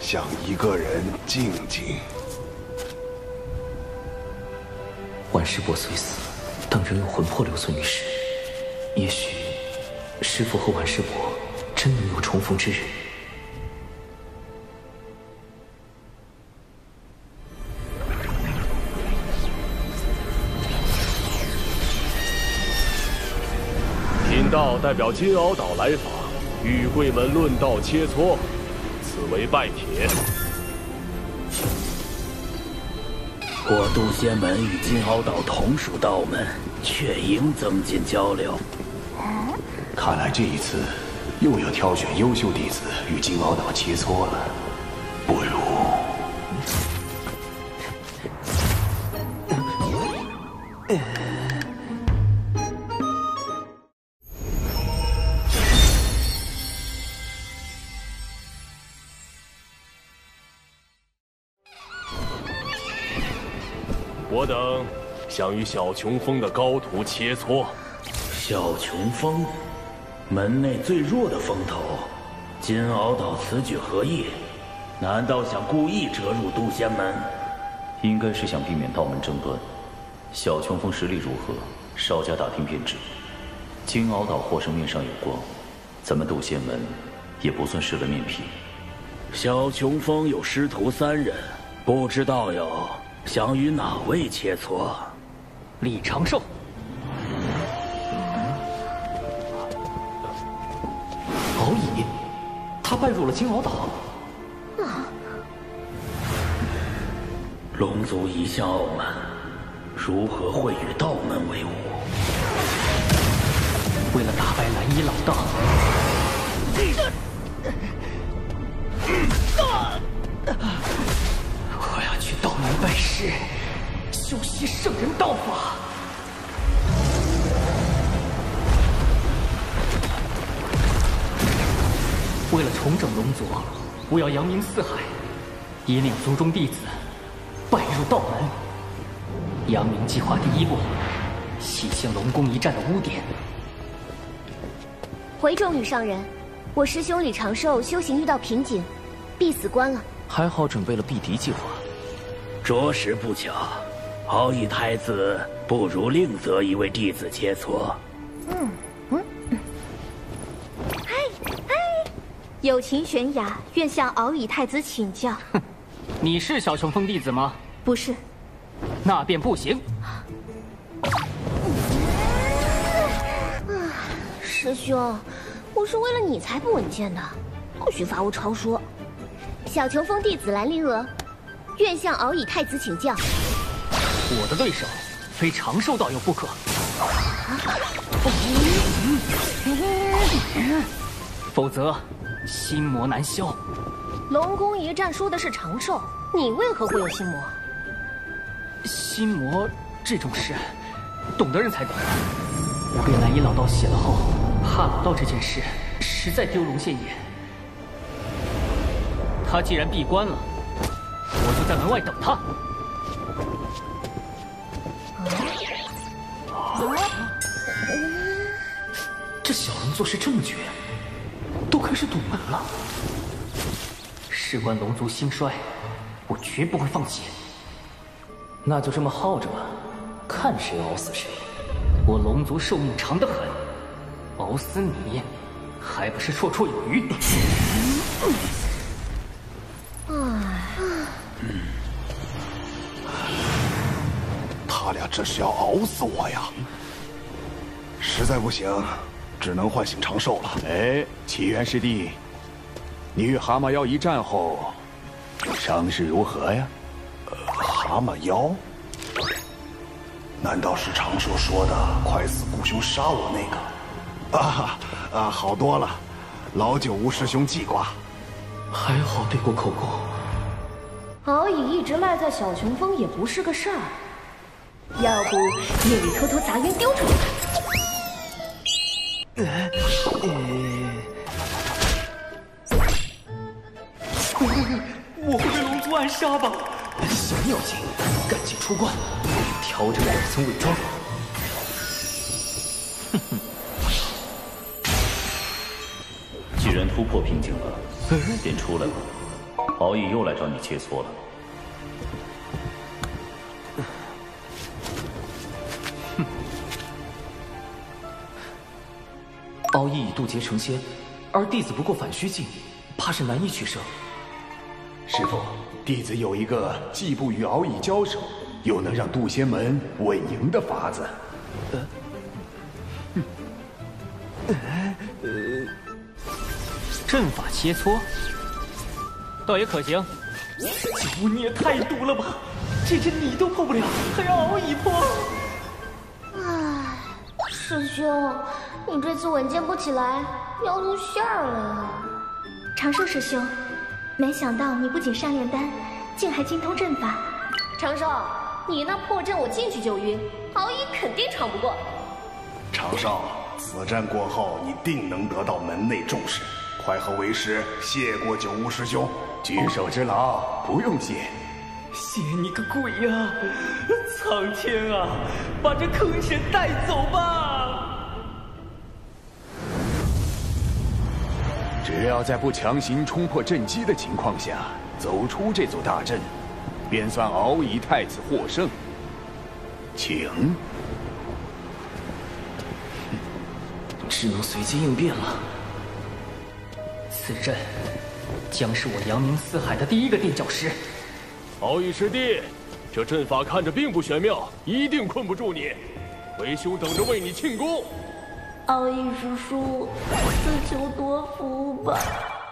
E: 想一个人静静。万师伯虽死，但仍有
A: 魂魄留存于世，也许师傅和万师伯。真能有重逢之日。
C: 贫道代表金鳌岛来访，与贵门论道切磋，此为拜帖。
A: 我渡仙门与金鳌岛同属道门，却
E: 应增进交流。看来这一次。又要挑选优秀弟子与金毛岛切磋了，不如……
C: 我等想与小琼峰的高徒切磋，小琼峰。门内最弱的风头，
A: 金鳌岛此举何意？难道想故意折入渡仙门？应该是想避免道门争端。小琼峰实力如何？稍加打听便知。金鳌岛获胜面上有光，咱们渡仙门也不算失了面皮。小琼峰有师徒三人，不知道友想与哪位切磋？李长寿。他拜入了金鳌岛。龙族一向傲慢，如何会与道门为伍？为了打败蓝衣老大，我要去道门拜师，修习圣人道法。为了重整龙族，我要扬名四海，引领族中弟子拜入道门。扬名计划第一步，洗清龙宫一战的污点。
F: 回众女上人，我师兄李长寿修行遇到瓶颈，必死关了。
A: 还好准备了避敌计划，着实不巧。敖乙太子，不如另择一位弟子切磋。
B: 嗯。
F: 友情悬崖，愿向敖乙太子请教。哼，
A: 你是小琼峰弟子吗？不是，那便不行。
F: 师兄，我是为了你才不稳健的，不许罚我抄书。小琼峰弟子兰陵娥，愿向敖乙太子请教。
A: 我的对手，非长寿道友不可，否则。心魔难消，
F: 龙宫一战说的是长寿，你为何会有
A: 心魔？心魔这种事，懂得人才懂。我给蓝衣老道写了后，怕老道这件事实在丢龙现眼。他既然闭关了，我就在门外等他。啊！这小龙做事这么绝。都开始堵门了，事关龙族兴衰，我绝不会放弃。那就这么耗着吧，看谁熬死谁。我龙族寿命长得很，熬死你，还不是绰绰有余。
E: 他俩这是要熬死我呀！实在不行。只能唤醒长寿了。哎，启元师弟，你与蛤蟆妖一战后，伤势如何呀？蛤蟆妖？难道是长寿说的快死孤兄杀我那个？啊啊，好多了，老九吴师兄记挂，还好对过口供。
F: 敖乙一直赖在小熊峰也不是个事儿，要不夜里偷偷砸晕丢出去。
A: 呃，不我会被龙族暗杀吧？小妖精，赶紧出关，调整两层伪装。哼哼，既然突
C: 破瓶颈了，便出来吧。敖乙又来找你切磋了。
A: 敖乙已渡劫成仙，而弟子不过反
E: 虚境，怕是难以取胜。师傅，弟子有一个既不与敖乙交手，又能让渡仙门稳赢的法子。
B: 呃，
A: 阵法切磋，倒也可行。
D: 你也太毒
A: 了吧！这阵你都破不了，还要敖乙破？
F: 唉，师兄。你这次稳健不起来，要露馅儿了。长寿师兄，没想到你不仅善炼丹，竟还精通阵法。长寿，你那破阵我进去就晕，敖隐肯定闯不过。
C: 长寿，此战过后你定能得到门内重视，快和为师谢过九悟师兄。举手之劳，不用谢。
A: 谢你个鬼啊！苍天啊，把这坑神带走吧！
E: 只要在不强行冲破阵基的情况下走出这座大阵，便算敖乙太子获胜。请，只能随机应变了。
A: 此阵将是我扬名四海的第一个垫脚石。
C: 敖乙师弟，这阵法看着并不玄妙，一定困不住你。为兄等着为你庆
B: 功。
F: 奥义师叔，自求多福吧。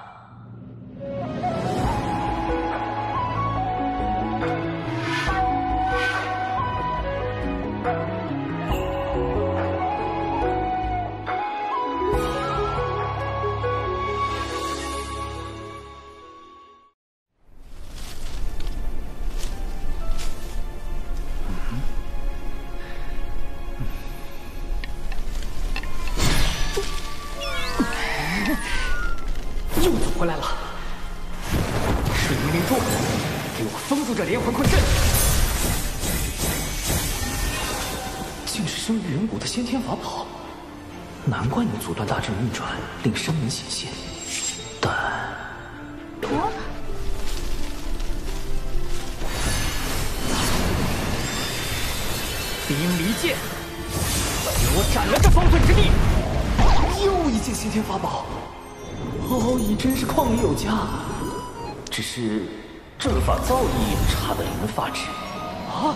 A: 令生门显现，但
D: 冰离剑，
A: 给我斩了这方寸之地！又一件先天法宝，敖乙真是旷里有加。只是阵法造诣差得令人发指
B: 啊！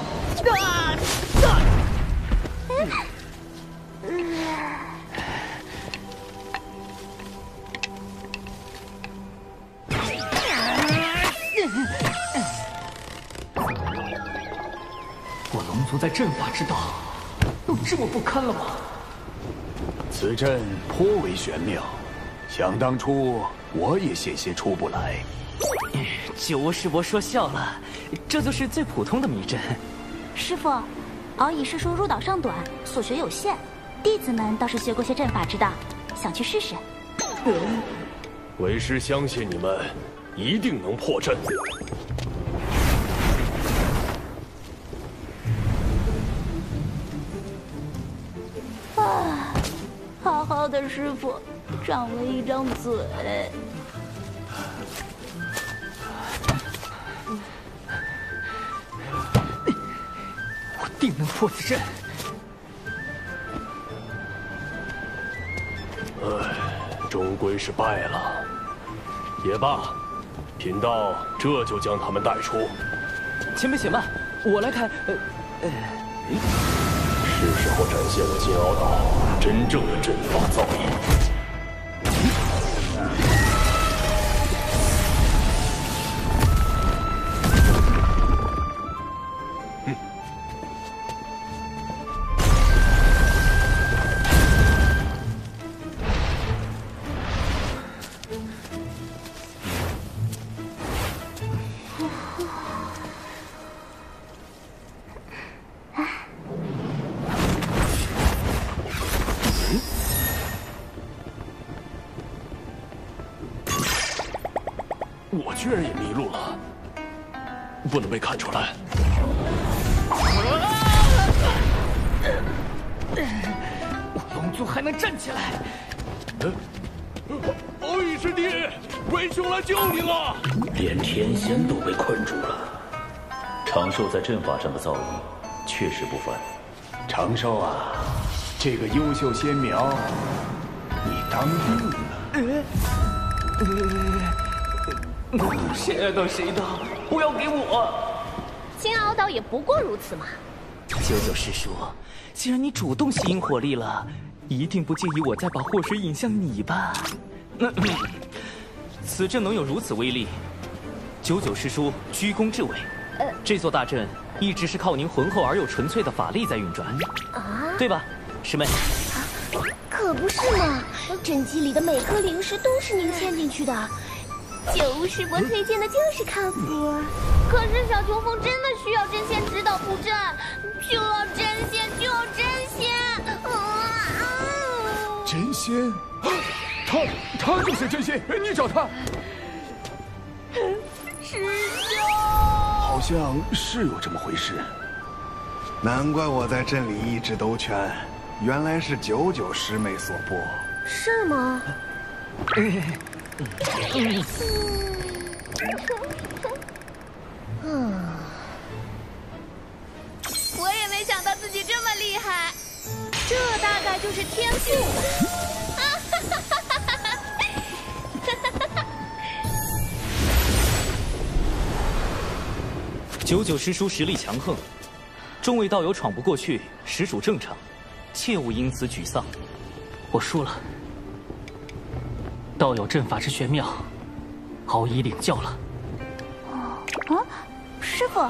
E: 存在阵法之道，
A: 都这么不堪了吗？
E: 此阵颇为玄妙，想当初我也险些出不来。
A: 九巫师伯说笑了，这就是最普通的迷阵。
F: 师父，敖乙师叔入岛尚短，所学有限，弟子们倒是学过些阵法之道，想去试试。
C: 为师相信你们，一定能破阵。
F: 啊，好好的师傅，长了一张嘴。
A: 我定能破此阵。
C: 唉，终归是败了。也罢，贫道这就将他们带出。
A: 前辈且慢，我来开。呃，
C: 是时候展现我金鳌岛真正的阵法造诣。
A: 确实不凡，长寿啊，
C: 这个优秀仙苗，你
D: 当定了。
B: 谁爱当谁当，
A: 不要给我。
F: 金鳌岛也不过如此嘛。
A: 九九师叔，既然你主动吸引火力了，一定不介意我再把祸水引向你吧？那 此阵能有如此威力，九九师叔居功至伟。这座大阵。一直是靠您浑厚而又纯粹的法力在运转，啊，对吧，师妹？啊，
F: 可不是嘛！阵基里的每颗灵石都是您嵌进去的，九师伯推荐的就是靠谱。可是小琼峰真
G: 的需要真仙指导布阵，需要真仙，就要真仙！
E: 真仙，他他就是真仙，你找他。
B: 师兄。
E: 好像是有这么回事，难怪我在镇里一直兜圈，原来是九九师妹所播，
B: 是吗？嗯，
F: 我也没想到自己这么厉害，这
G: 大概就是天赋吧。啊哈哈哈！
A: 九九师叔实力强横，众位道友闯不过去，实属正常，切勿因此沮丧。我输了。道友阵法之玄妙，敖已领教了。
G: 啊，师傅，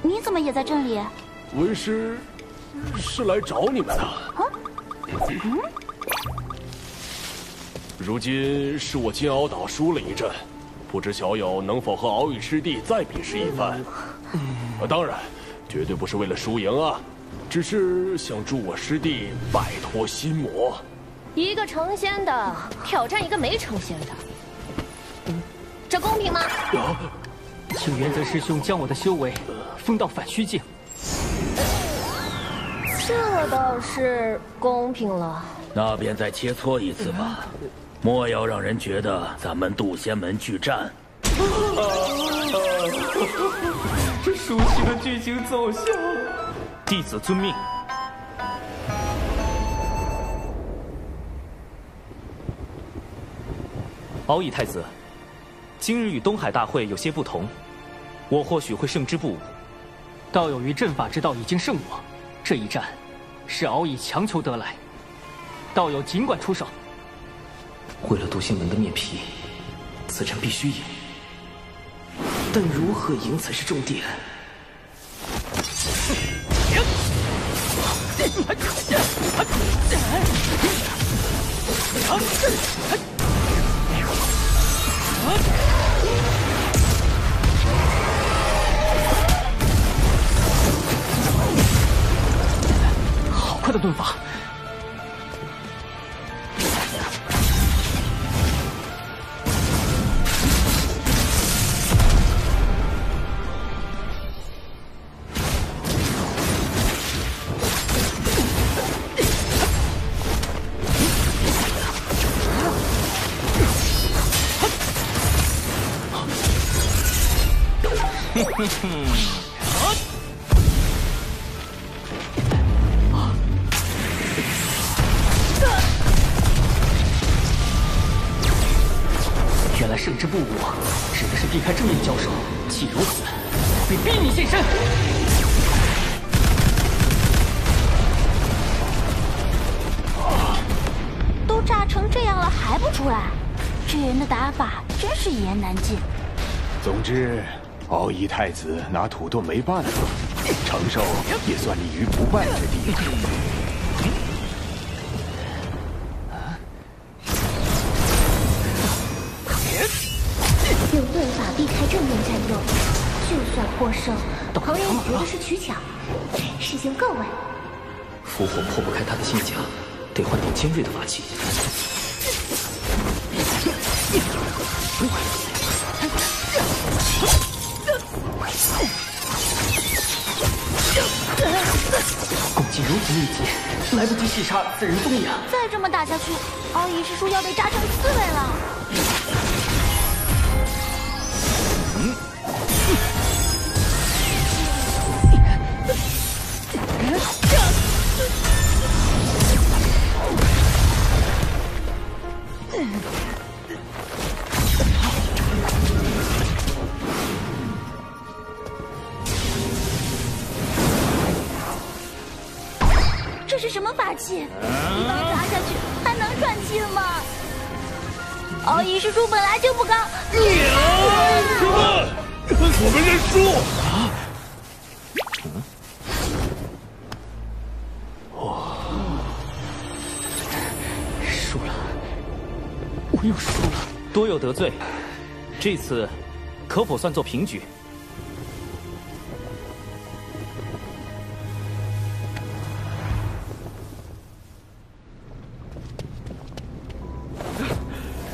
F: 你怎么也在这里？
E: 为师是来找你们的。啊，
B: 嗯。
C: 如今是我金鳌岛输了一阵。不知小友能否和敖宇师弟再比试一番？当然，绝对不是为了输赢啊，只是想助我师弟摆脱心魔。
F: 一个成仙的挑战一个没成仙的，这公平吗？
A: 请元泽师兄将我的修为封到反虚境，
F: 这倒是公平了。
A: 那便再切磋一次吧。莫要让人觉得咱们渡仙门巨战，啊
F: 这熟悉的剧情走向。
A: 弟子遵命。敖乙太子，今日与东海大会有些不同，我或许会胜之不武。道友于阵法之道已经胜我，这一战是敖乙强求得来，道友尽管出手。为了独仙门的面皮，此战必须赢。但如何赢才是重点？好快的遁法！
B: Hmm.
E: 太子拿土遁没办法，长寿也算立于不
G: 败之地。
F: 用遁法避开正面战斗，就算获胜，友，人觉得是取巧，事情更稳。
A: 伏火破不开他的心甲，得换点尖锐的法器。气沙，在人宗一
G: 再这么打下去，二姨师叔要被扎成刺猬了。
A: 得罪，这次可否算作平局？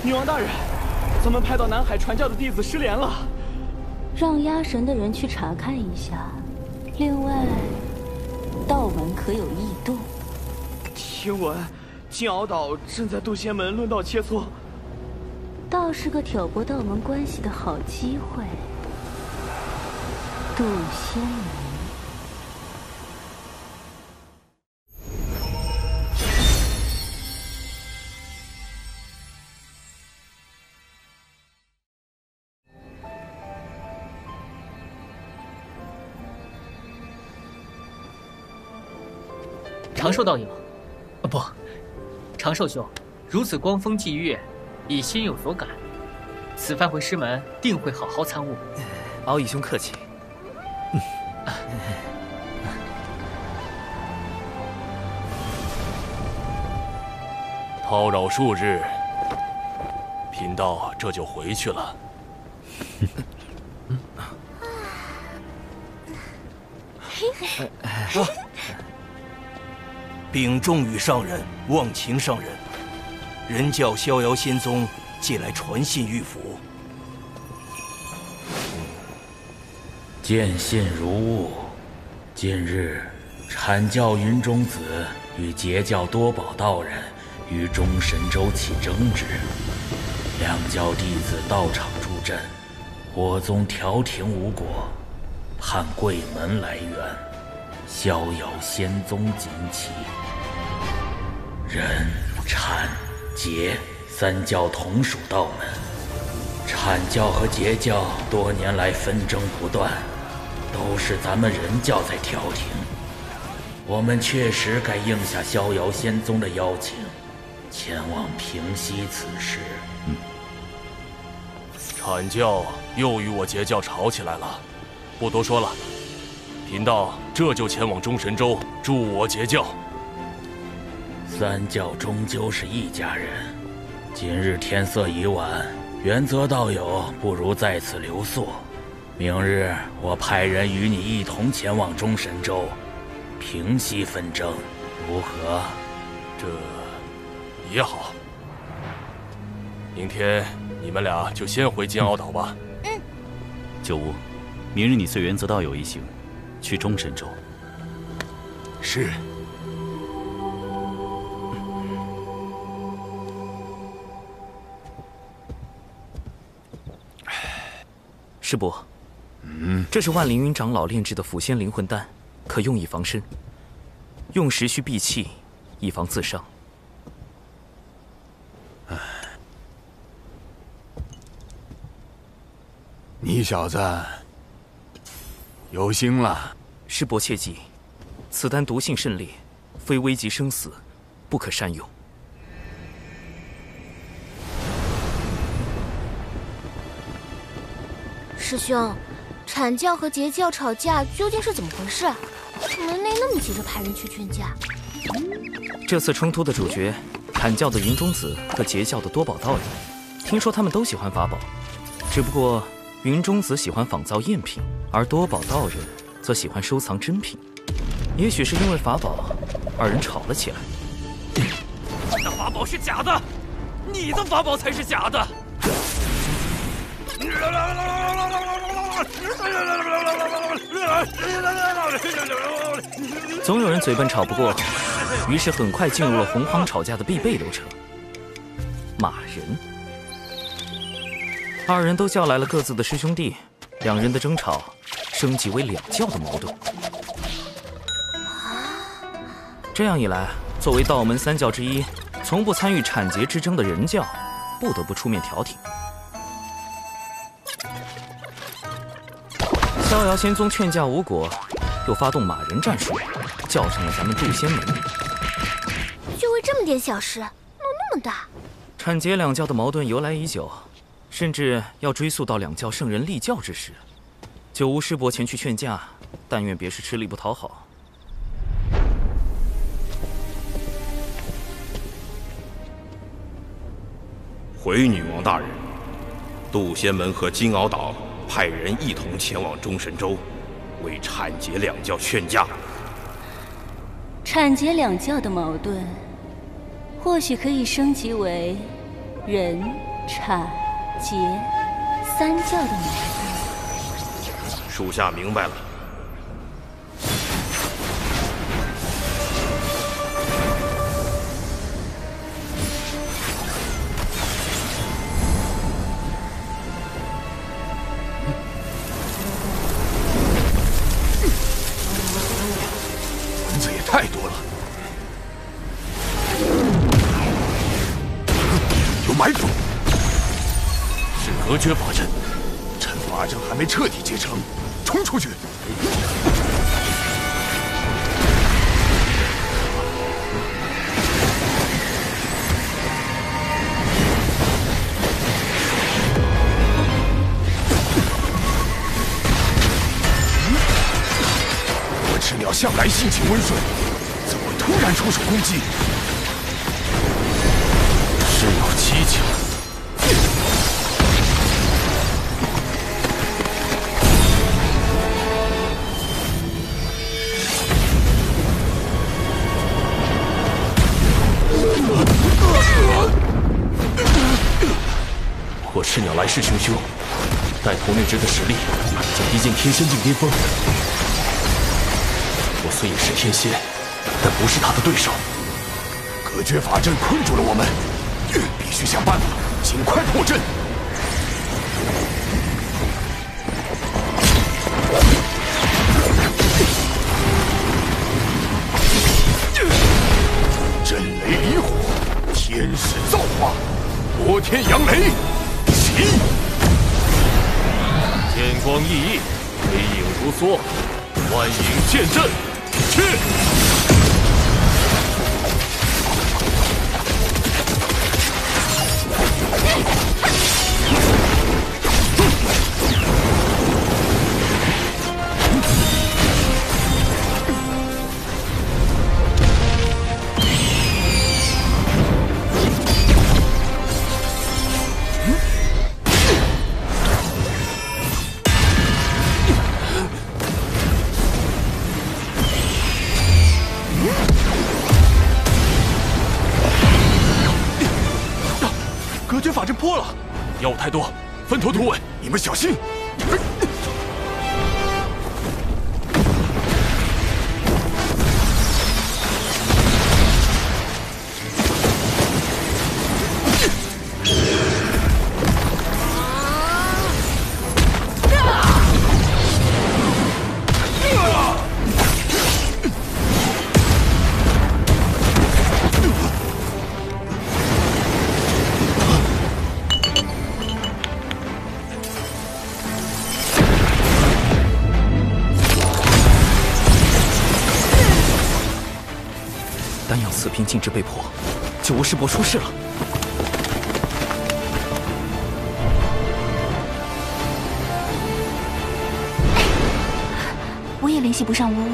A: 女王大人，咱们派到南海传教的弟子失联了。
F: 让压神的人去查看一下。另外，道门可有异动？
A: 听闻金鳌岛正在渡仙门论道切磋。
F: 倒是个挑拨道门关系的好机会，杜
G: 仙门。
A: 长寿道友，啊不，长寿兄，如此光风霁月。已心有所感，此番回师门定会好好参悟。敖义兄客气。
C: 叨扰 数日，贫道这就回去了。
A: 禀呵，嗯重雨上人，忘情上人。人教逍遥仙宗借来传信玉符，
D: 见信
A: 如晤。近日，阐教云中子与截教多宝道人于中神州起争执，两教弟子到场助阵，我宗调停无果，盼贵门来援。逍遥仙宗锦启，人禅。结三教同属道门，阐教和截教多年来纷争不断，都是咱们人教在调停。我们确实该应下逍遥仙宗的邀请，前往平息此事。嗯，
C: 阐教又与我截教吵起来了，不多说了，贫道这就前往中神州助我截教。
A: 三教终究是一家人，今日天色已晚，原则道友不如在此留宿。明日我派人与你一同前往中神州，平息纷争，如何？
D: 这也好。明天你
C: 们俩就先回金鳌岛吧。嗯。
D: 九吾，明日你随原则道友一行去中神州。
B: 是。
A: 师伯，这是万灵云长老炼制的抚仙灵魂丹，可用以防身。用时需闭气，以防自伤。你小子有心了。师伯切记，此丹毒性甚烈，非危及生死，不可善用。
F: 师兄，阐教和截教吵架究竟是怎么回事？门内那么急着派人去劝架。
A: 这次冲突的主角，阐教的云中子和截教的多宝道人。听说他们都喜欢法宝，只不过云中子喜欢仿造赝品，而多宝道人则喜欢收藏珍品。也许是因为法宝，二人吵了起来。那的法宝是假的，你的法宝才是假的。总有人嘴笨吵不过，于是很快进入了洪荒吵架的必备流程——骂人。二人都叫来了各自的师兄弟，两人的争吵升级为两教的矛盾。这样一来，作为道门三教之一，从不参与产劫之争的人教，不得不出面调停。逍遥仙宗劝架无果，又发动马人战术，叫上了咱们渡仙门。
F: 就为这么点小事，闹那么大。
A: 产劫两教的矛盾由来已久，甚至要追溯到两教圣人立教之时。九无师伯前去劝架，但愿别是吃力不讨好。
C: 回女王大人，渡仙门和金鳌岛。派人一同前往中神州，为产解两教劝架。
F: 产解两教的矛盾，或许可以升级为人产结三教的矛盾。
C: 属下明白了。太多了，
E: 有埋伏，是隔绝法阵。趁法阵还没彻底结成，冲出去！我赤鸟向来性情温顺。突然出手攻击，是有蹊跷。
C: 我赤鸟来势汹汹，带头那只的实力已经逼近天仙境巅峰。我虽已是天仙。不是他的对手，
E: 隔绝法阵困住了我们，必须想办法尽快破阵。震雷离火，天使造化，摩天阳雷起，
D: 天光熠熠，黑影如梭，
C: 幻影剑阵去！
A: 是事了！
F: 我也联系不上无悟，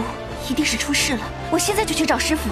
F: 一定是出事了。我现在就去找师傅。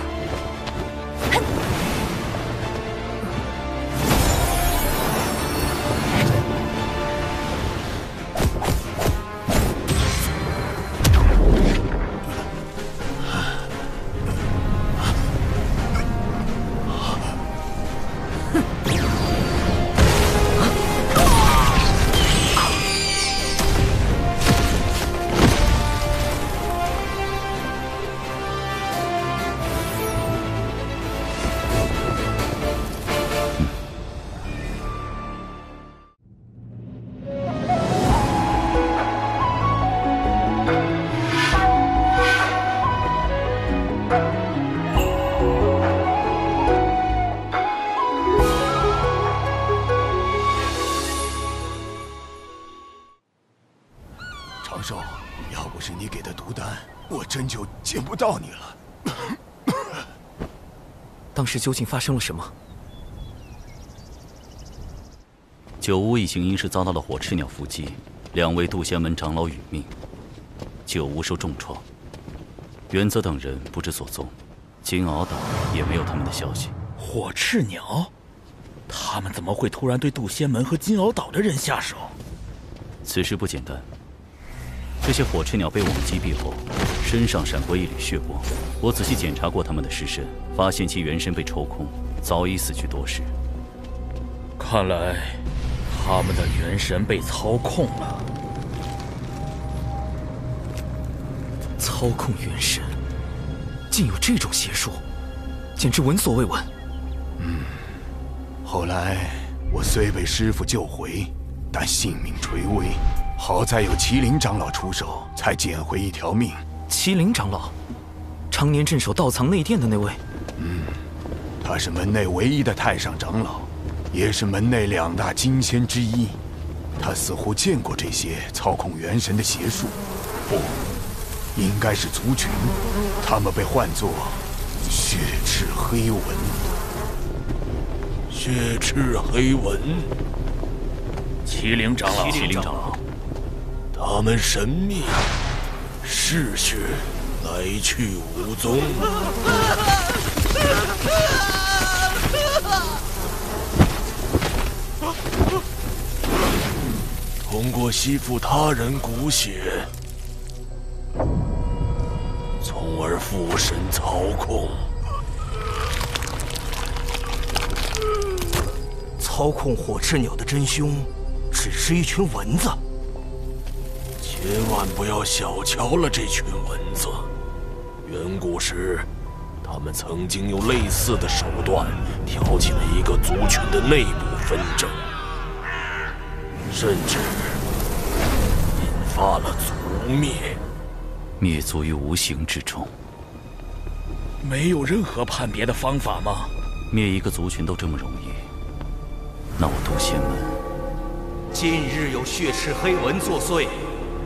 A: 是究竟发生了什么？
D: 九乌一行因是遭到了火赤鸟伏击，两位渡仙门长老殒命，九乌受
A: 重创，原则等人不知所踪，金鳌岛也没有他们的消息。火赤鸟，他们怎么会突然对渡仙门和金鳌岛的
E: 人下手？
D: 此事不简单。这些火赤鸟被我们击毙后，身上闪过一缕血光。我仔细检查过他们的尸身，发现其元神
A: 被抽空，早已死去多时。看来，他们的元神被操控了。操控元神，竟有这种邪术，简直闻所未
E: 闻。嗯，后来我虽被师傅救回，但性命垂危，好在有麒麟长老出手，才捡回一条命。
A: 麒麟长老。常年镇守道藏内殿的那位，
E: 嗯，他是门内唯一的太上长老，也是门内两大金仙之一。他似乎见过这些操控元神的邪术，不，应该是族群。他们被唤作血赤黑纹。血赤黑纹，
D: 麒麟长
E: 老，麒麟长老，他们神秘，嗜血。来去无踪。通过吸附他人骨血，从而附身操控。
A: 操控火赤鸟的真凶，
E: 只是一群蚊子。千万不要小瞧了这群
C: 蚊子。远古时，他们曾经用类似的手段挑起了一个族群的内部纷争，甚至引发了族灭，
A: 灭族于无形之中。没有任何判别的方法吗？灭一个族群都这么容易，那我独仙门近日有血赤黑纹作祟，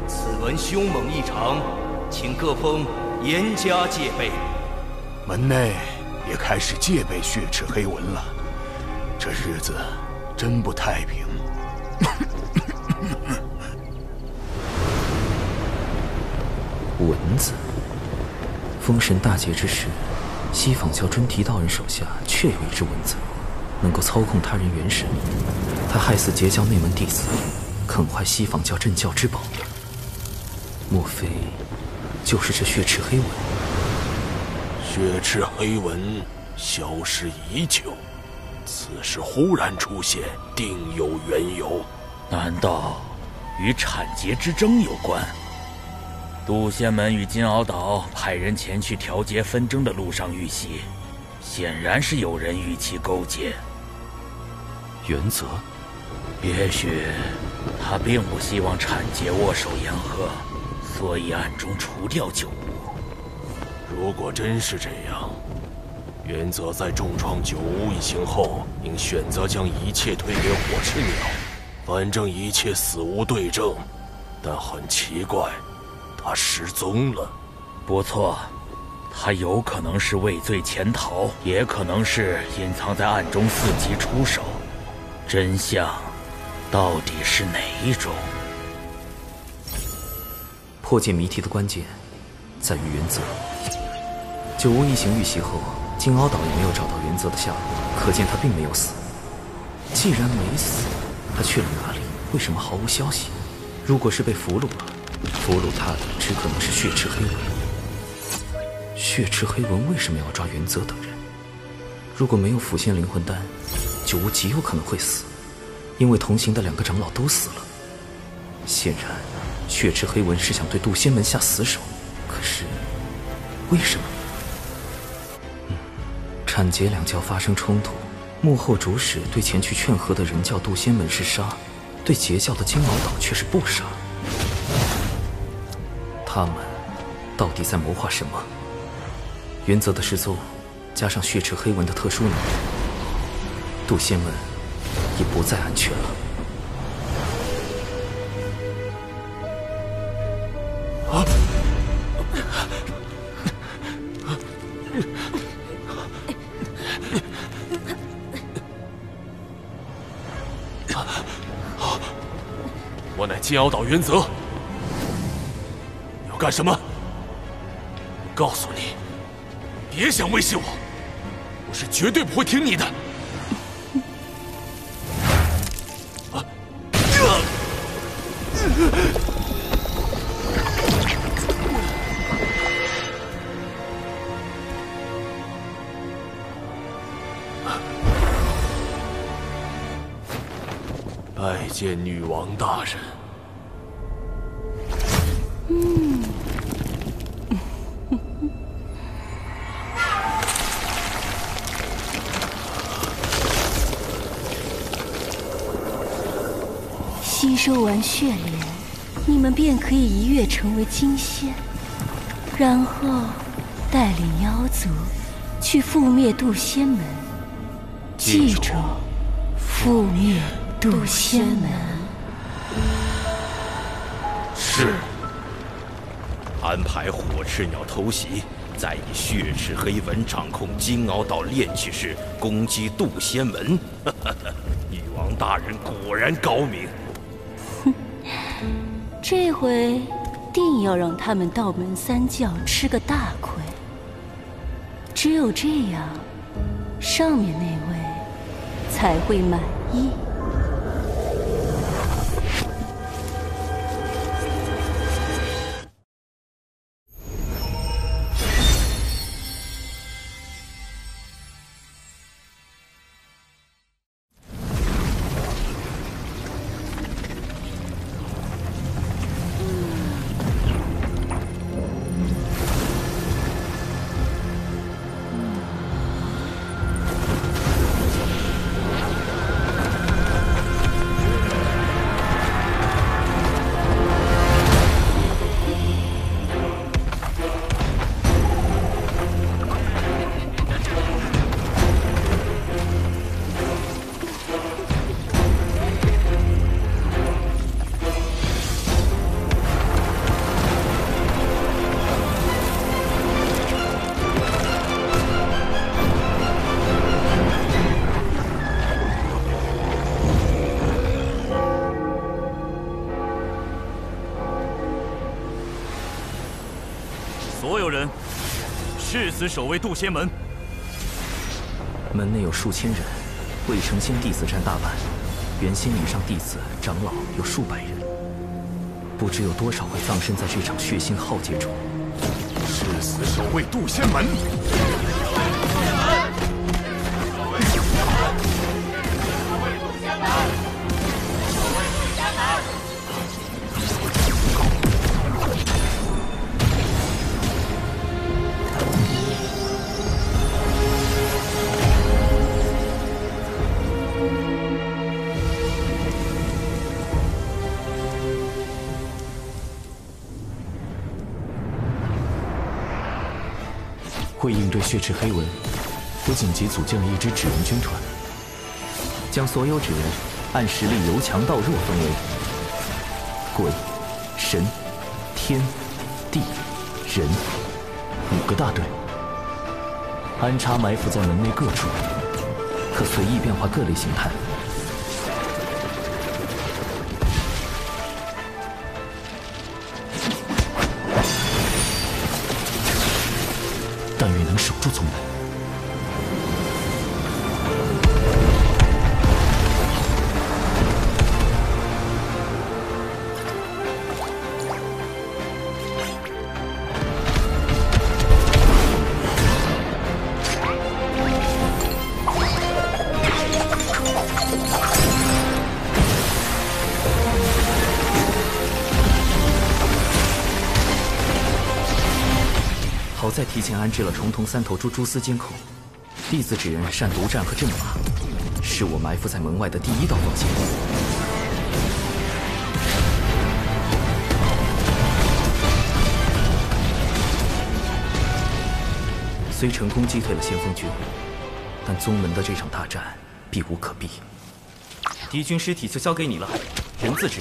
A: 此纹凶猛异常，请各峰。严加戒备，
E: 门内也开始戒备血赤黑纹了。这日子真不太平。
B: 蚊
A: 子，封神大劫之时，西坊教尊提道人手下确有一只蚊子，能够操控他人元神。他害死截教内门弟子，啃坏西坊教镇教之宝，莫非？就是这血池黑纹，
E: 血池黑纹消
C: 失已久，此时忽然出现，定有缘由。难道与产劫之争有关？杜仙门
A: 与金鳌岛派人前去调节纷争的路上遇袭，显然是有人与其勾结。原则，也许他并不希望产劫握手言和。所以暗中除
E: 掉九乌。如果真是这样，原则在重创九乌一行后，应选择将一切推给火翅鸟，反正一切死无对证。但很奇怪，他失踪
A: 了。不错，他有可能是畏罪潜逃，也可能是隐藏在暗中伺机出手。真相到底是哪一种？破解谜题的关键在于原则。九无一行遇袭后，金鳌岛也没有找到原则的下落，可见他并没有死。既然没死，他去了哪里？为什么毫无消息？如果是被俘虏了，俘虏他的只可能是血池黑纹。血池黑纹为什么要抓原则等人？如果没有腐仙灵魂丹，九无极有可能会死，因为同行的两个长老都死了。显然。血池黑纹是想对杜仙门下死手，可是为什么？嗯，产劫两教发生冲突，幕后主使对前去劝和的人教杜仙门是杀，对劫教的金毛岛却是不杀。他们到底在谋划什么？云泽的失踪，加上血池黑纹的特殊能力，杜仙门也不再安全了。
C: 金鳌岛原则，要干什么？
E: 告诉你，别想威胁我，我是绝
B: 对不会听你的。啊！
E: 拜见女。
F: 血莲，你们便可以一跃成为金仙，然后带领妖族去覆灭渡仙门。
B: 记住，覆灭渡仙门。
C: 是。安排
A: 火赤鸟偷袭，再以血赤黑纹掌控金鳌岛炼气室攻击渡仙门。女王大人果然高明。
F: 这回定要让他们道门三教吃个大亏，只有这样，上面那位才会满意。
C: 誓守卫渡仙门，
A: 门内有数千人，未成仙弟子占大半，元仙以上弟子、长老有数百人，不知有多少会葬身在这场血腥浩劫中。
E: 誓死守卫渡仙门。
A: 对血池黑纹，我紧急组建了一支纸人军团，将所有纸人按实力由强到弱分为鬼、神、天、地、人五个大队，安插埋伏在门内各处，可随意变化各类形态。制了重瞳三头蛛蛛丝监控，弟子指人善独战和阵法，是我埋伏在门外的第一道防线。虽成功击退了先锋军，但宗门的这场大战避无可避。敌军尸体就交给你了，人
B: 自指。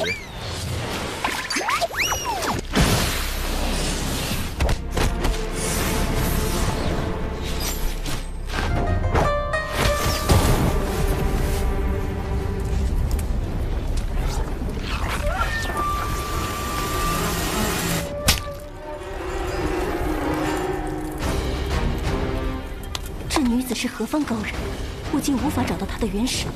F: 方高人，我竟无法找到他的元神。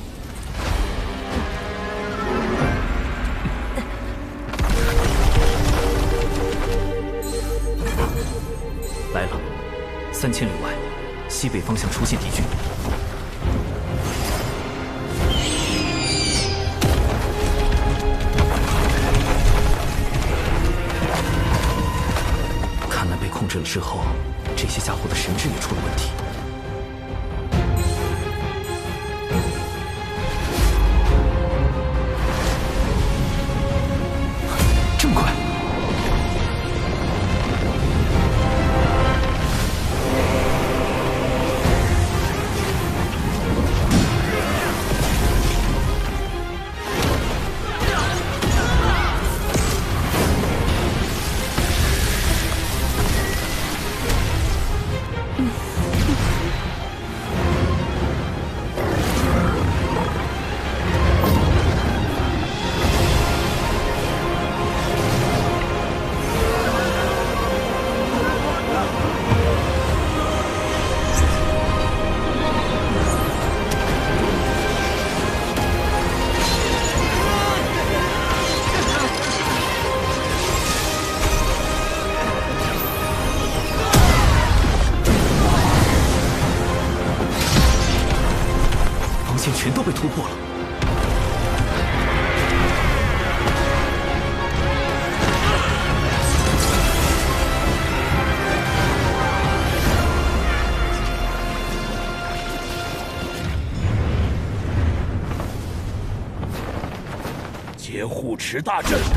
E: 持大阵。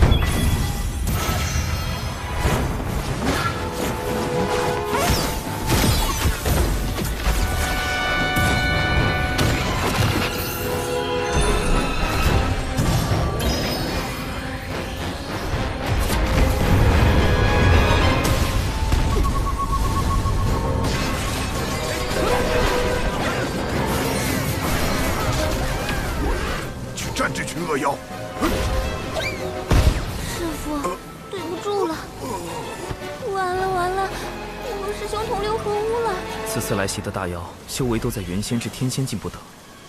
A: 大妖修为都在元仙至天仙境不等，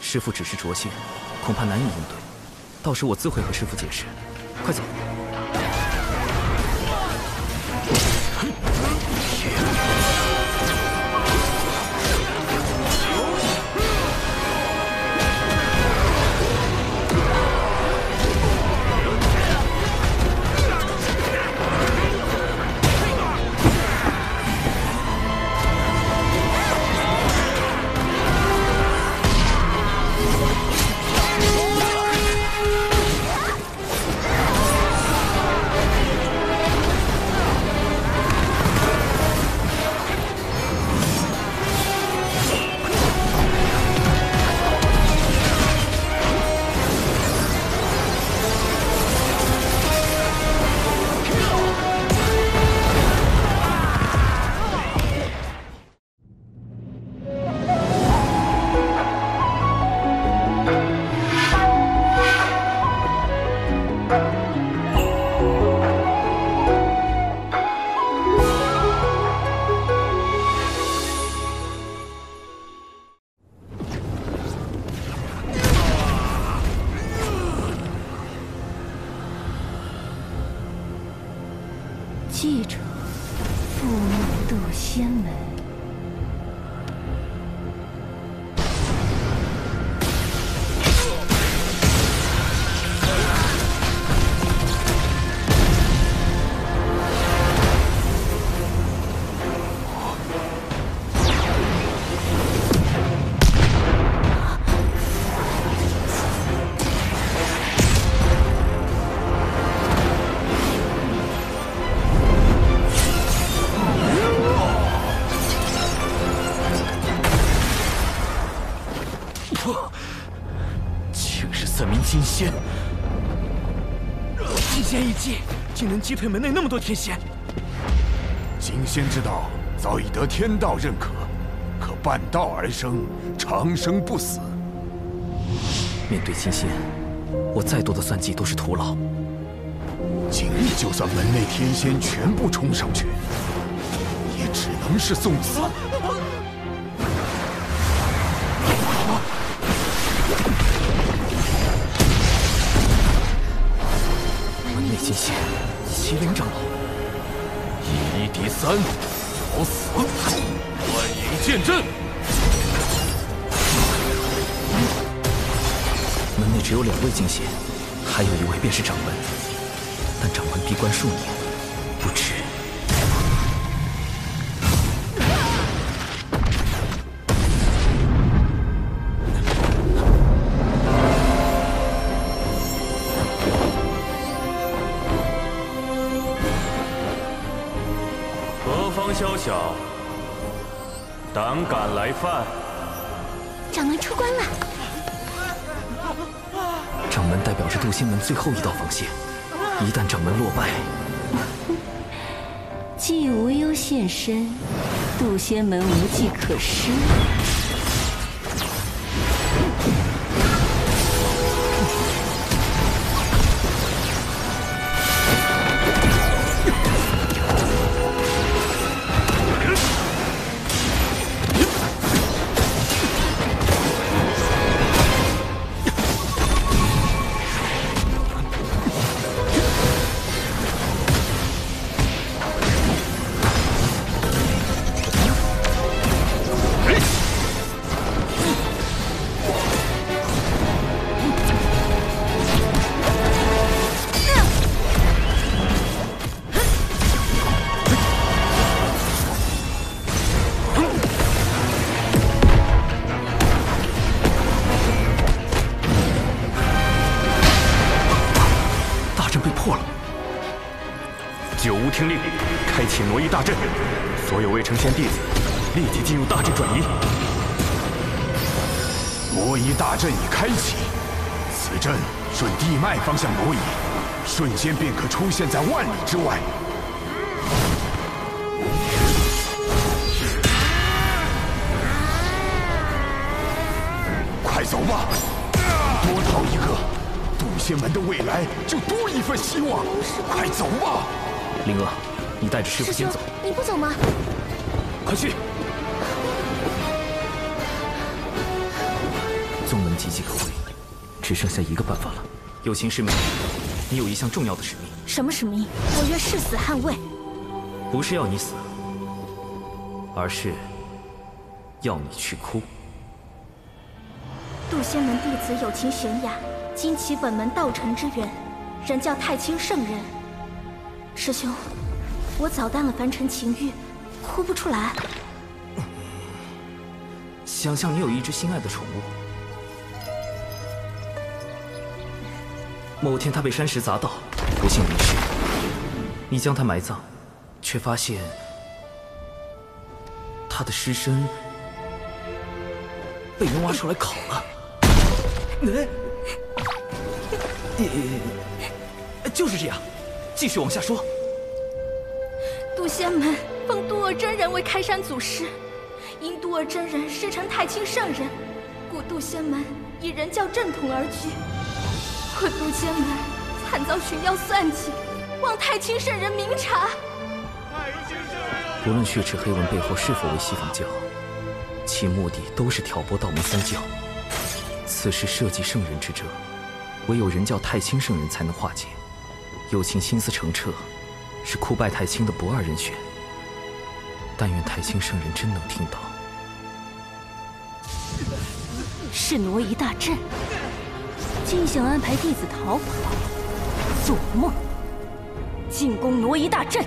A: 师傅只是着仙，恐怕难以应对。到时我自会和师傅解释。击退门内那么多天仙，
E: 金仙之道早已得天道认可，可伴道而生，长生不死。
A: 面对金仙，我再多的算计都是徒劳。
E: 今日就算门内天仙全部冲上去，也只能是送死。
A: 找
E: 死！幻影剑阵。
A: 门内只有两位惊贤，还有一位便是掌门，但掌门闭关数年。最后一道防线，一旦掌门落败，
F: 既无忧现身，渡仙门无计可施。
C: 阵已开启，此阵顺地脉方向挪移，
E: 瞬间便可出现在万里之外。快走吧，多逃一个，杜仙门的未来就多一份希望。快走吧，灵儿，你带着师父先走。
F: 你不走吗？
A: 快去！只剩下一个办法了，友情师妹，你有一项重要的使命。
F: 什么使命？我愿誓死捍卫。
A: 不是要你死，而是要你去哭。
F: 渡仙门弟子友情玄雅，今启本门道成之缘，人叫太清圣人。师兄，我早淡了凡尘情欲，哭不出来。
A: 想象你有一只心爱的宠物。某天，他被山石砸到，不幸离世。你将他埋葬，却发现他的尸身被人挖出来烤了。哎，就是这样，继续往下说。
F: 渡仙门奉渡厄真人为开山祖师，因渡厄真人师承太清圣人，故渡仙门以人教正统而居。可都江门惨遭群妖算计，望太清圣人明察。无
D: 不论
A: 血池黑纹背后是否为西方教，其目的都是挑拨道门三教。此事涉及圣人之责，唯有人教太清圣人才能化解。有情心思澄澈，是酷拜太清的不二人选。但愿太清圣人真能听到。
F: 是挪移大阵。竟想安排弟子逃跑？做梦！进攻挪移大阵。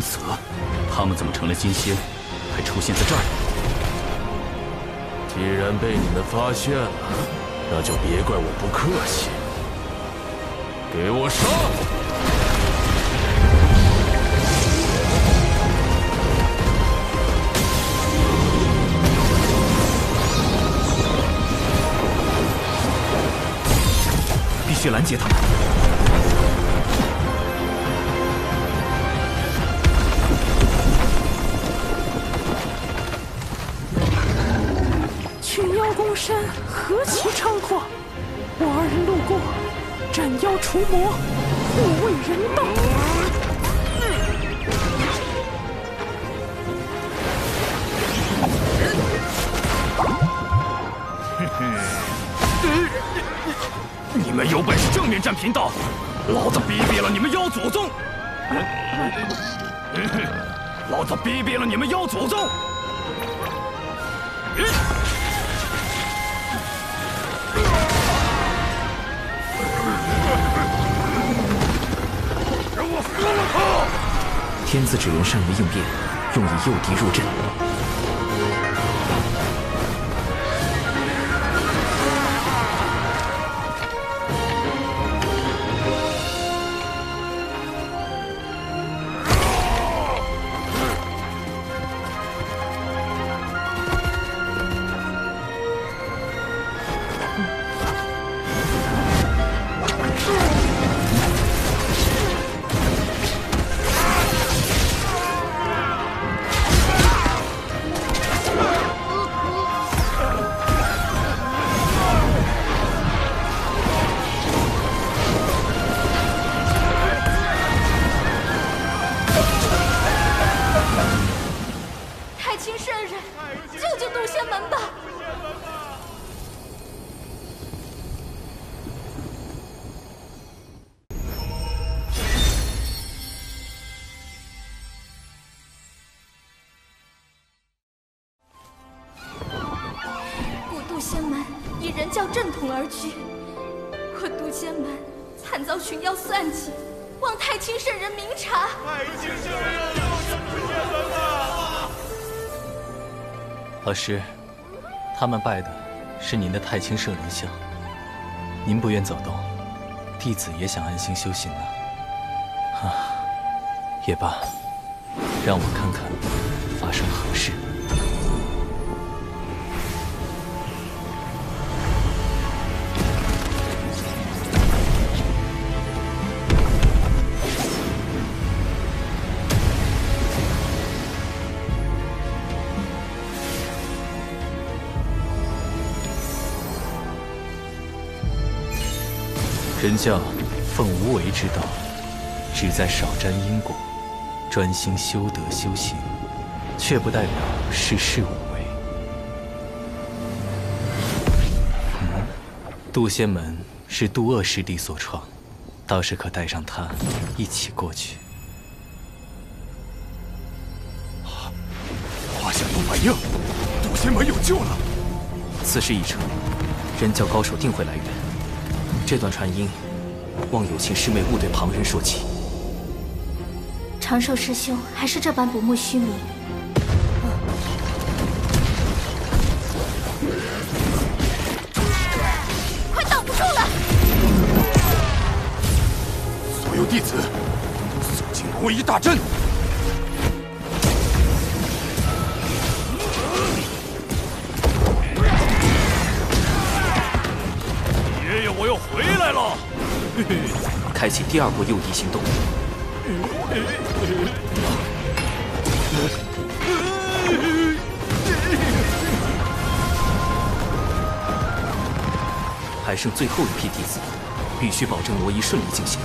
A: 泽，他们怎么成了金仙，还出现在这儿？
C: 既然被你们发现了，那就别怪我不客气。给我杀！
A: 必须拦截他们。
B: 斩妖除魔，护卫人道。
E: 哼哼，你们有本
A: 事正面战贫道，老子逼逼了你们妖祖宗！哼，老子逼逼了你们妖祖宗！天子只云善于应变，用以诱敌入阵。他们拜的是您的太清圣人像，您不愿走动，弟子也想安心修行呢。啊，也罢，让我看看。人教奉无为之道，旨在少沾因果，专心修德修行，却不代表事事无为。嗯，渡仙门是渡恶师弟所创，倒是可带上他一起过去。
E: 啊！画像有反应，渡仙门有救了！
A: 此事已成，人教高手定会来援。这段传音，望有情师妹勿对旁人说起。
F: 长寿师兄还是这般不慕虚名。
G: 快挡不住了！
E: 所有弟子，速进火衣大阵！
A: 第二波诱敌行动，还剩最后一批弟子，必须保证挪移顺利进行。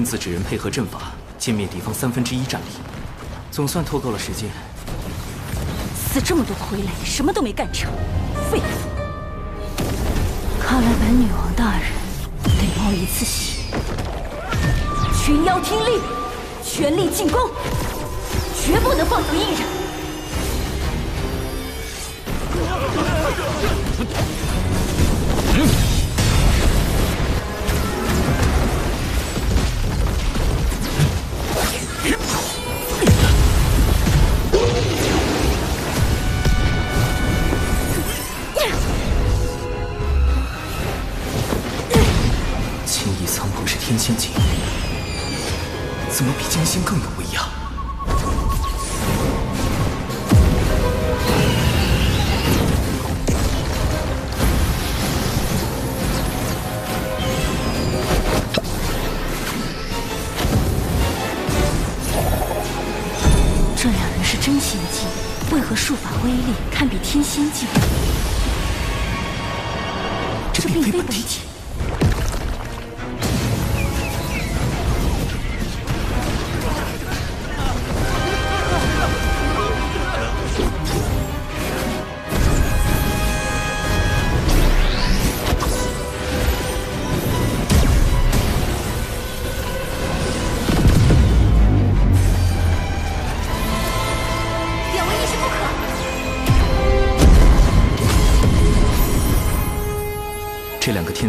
A: 亲自指人配合阵法，歼灭敌方三分之一战力，总算拖够了时间。
F: 死这么多傀儡，什么都没干成，废物！看来本女王大人得冒一次险。群妖听令，全力进攻，绝不能放走一人！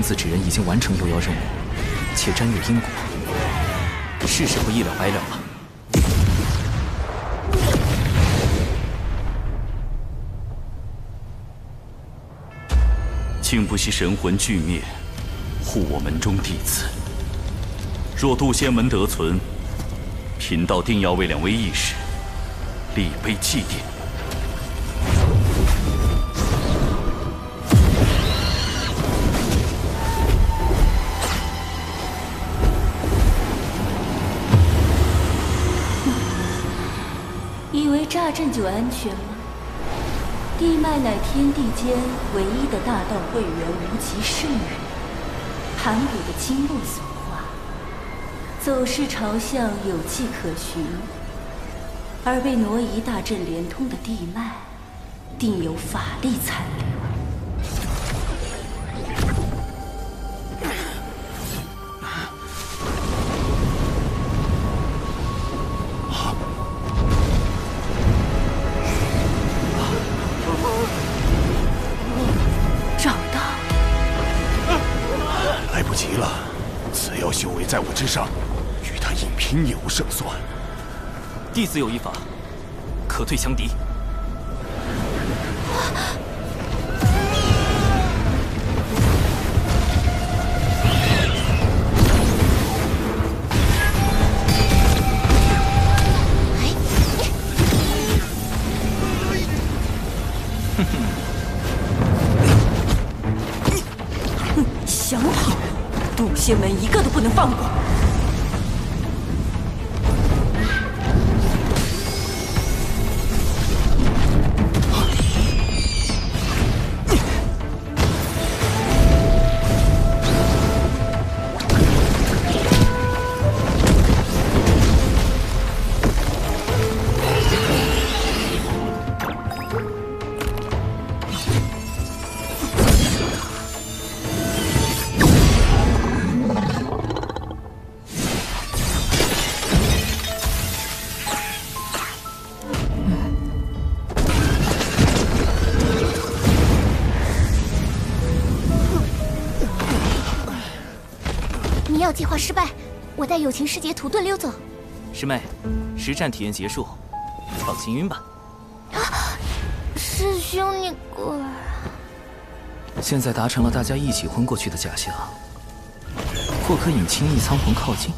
A: 此纸人已经完成幽妖任务，且沾有因果，是时候一了百了了。
D: 竟不惜神魂俱灭，护我门中弟
C: 子。若渡仙门得存，贫道定要为两位义士立碑祭奠。
F: 安全吗？地脉乃天地间唯一的大道，会源无极圣人，盘古的经络所化，走势朝向有迹可循，而被挪移大阵连通的地脉，定有法力留。
A: 弟子有一法，可退强敌。
F: 失败，我带友情师姐图遁溜走。
A: 师妹，实战体验结束，放心晕吧。
F: 啊，师兄你过来。
A: 现在达成了大家一起昏过去的假象，或可引青翼苍魂靠近。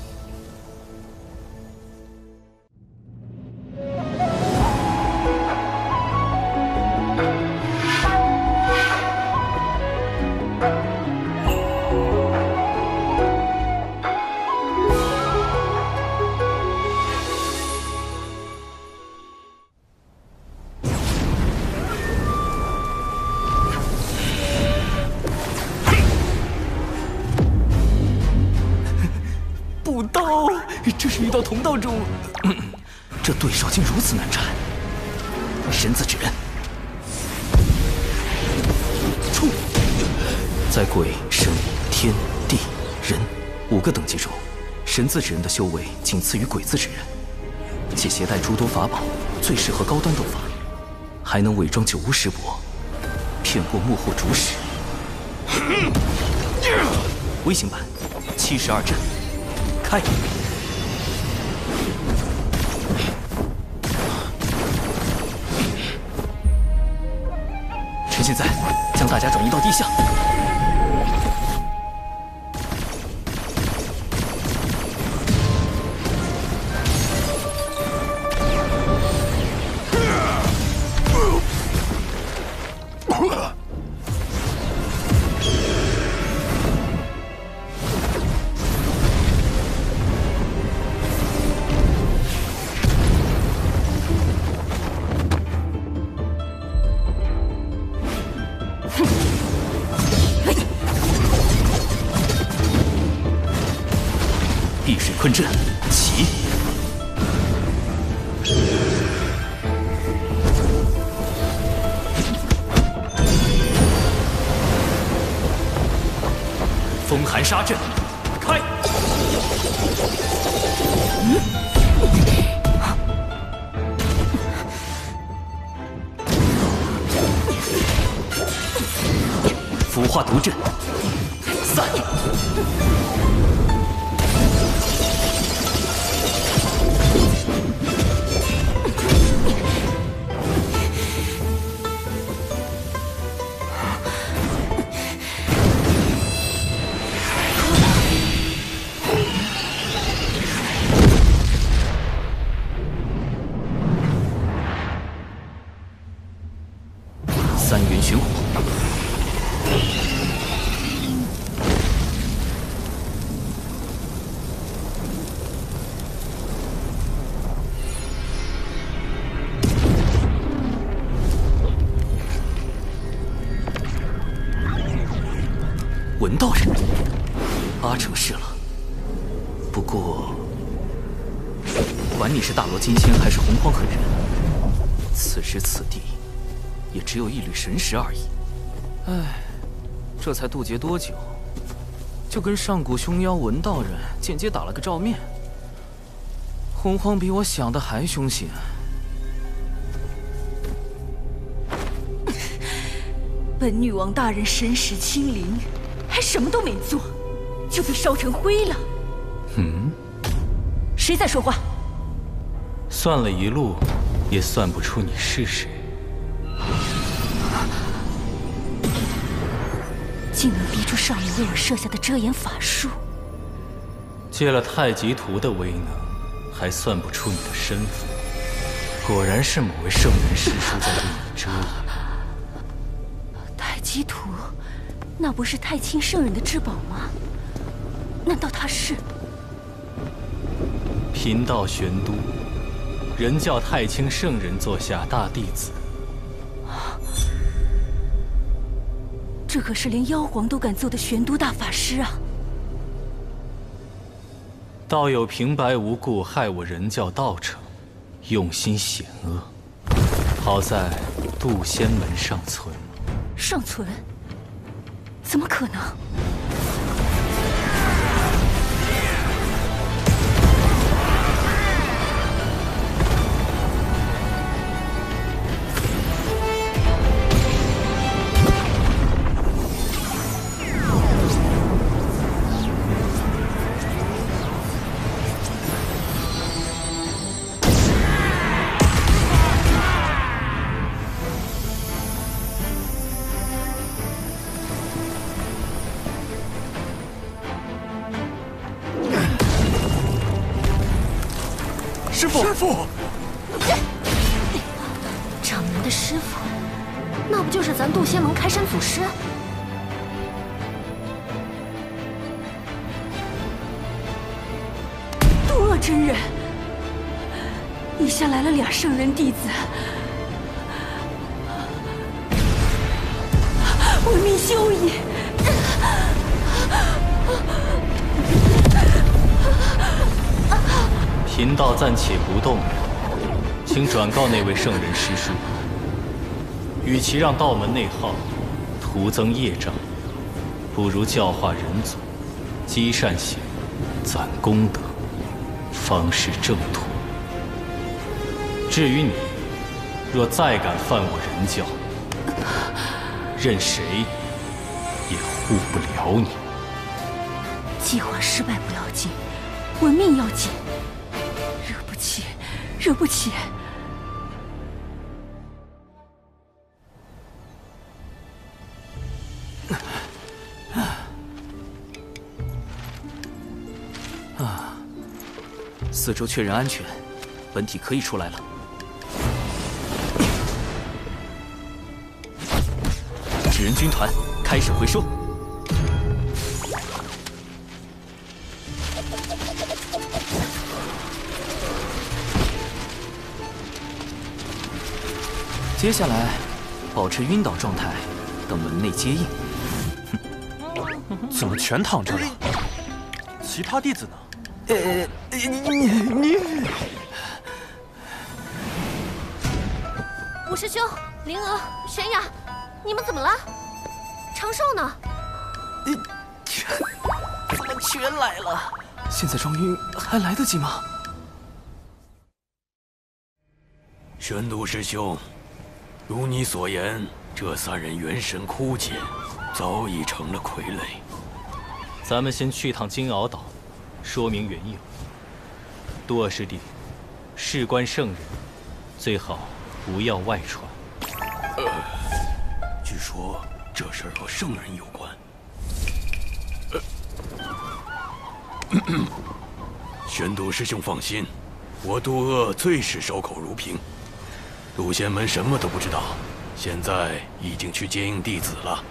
A: 死于鬼子之人，且携带诸多法宝，最适合高端斗法，还能伪装九巫师伯，骗过幕后主使。微型版七十二阵，开！趁现在将大家转移到地下。杀阵。金星还是洪荒狠人，此时此地也只有一缕神识而已。唉，这才渡劫多久，就跟上古凶妖文道人间接打了个照面。洪荒比我想的还凶险。
F: 本女王大人神识清零，还什么都没做，就被烧成灰了。嗯？谁在说话？
D: 算了一路，也算不出你是谁。
F: 竟能逼出上一为我设下的遮掩法术。
D: 借了太极图的威能，还算不出你的身份。果然是某位圣人师叔在为你遮掩。
F: 太极图，那不是太清圣人的至宝吗？难道
B: 他是？
D: 贫道玄都。人教太清圣人座下大弟子，
F: 这可是连妖皇都敢做的玄都大法师啊！
D: 道友平白无故害我人教道成，用
A: 心险恶。好在渡仙门尚存，
F: 尚存？怎么可能？
D: 与其让道门内耗，徒增业障，不如教化人族，积善行，攒功德，方是正途。至于你，若再敢犯我人教，
C: 任谁也护不了你。
F: 计划失败不要紧，我命要紧。惹不起，惹不起。
A: 周确认安全，本体可以出来了。纸人军团开始回收。接下来，保持晕倒状态，等门内接应。怎么全躺着了？其他弟子呢？
B: 呃，你你你，
F: 五师兄，灵娥，玄雅，你们怎么了？长寿呢？你，你全来
A: 了。现在装晕还来得及吗？玄毒师兄，如你所言，这三人元神枯竭，早已成了傀儡。咱们先去趟金鳌岛。说明缘由。杜恶师弟，事关圣人，
D: 最好不要外传。据说这事儿和圣人有关。
E: 玄都师兄放心，我杜鄂最是守口如瓶，杜仙门什么都不知道。现在已经去接应弟子了。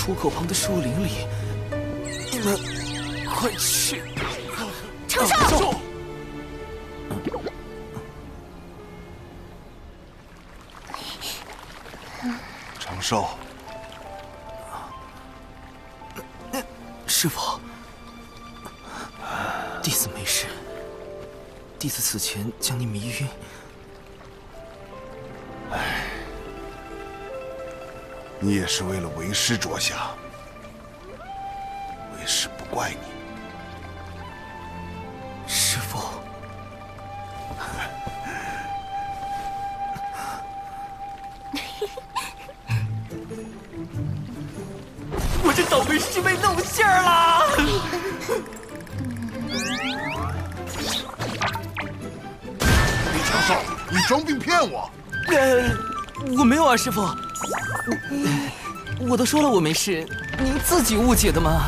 A: 出口旁的树林里，
B: 你们，快去！长寿，
E: 长寿，长寿！
A: 师父，弟子没事。弟子此前将你迷晕。
E: 哎。你也是为了为师着想，为师不怪你。师父，
A: 我这倒霉师妹露馅儿了！李长寿，你装病骗我！我没有啊，师傅，我都说了我没事，您自己误解的吗？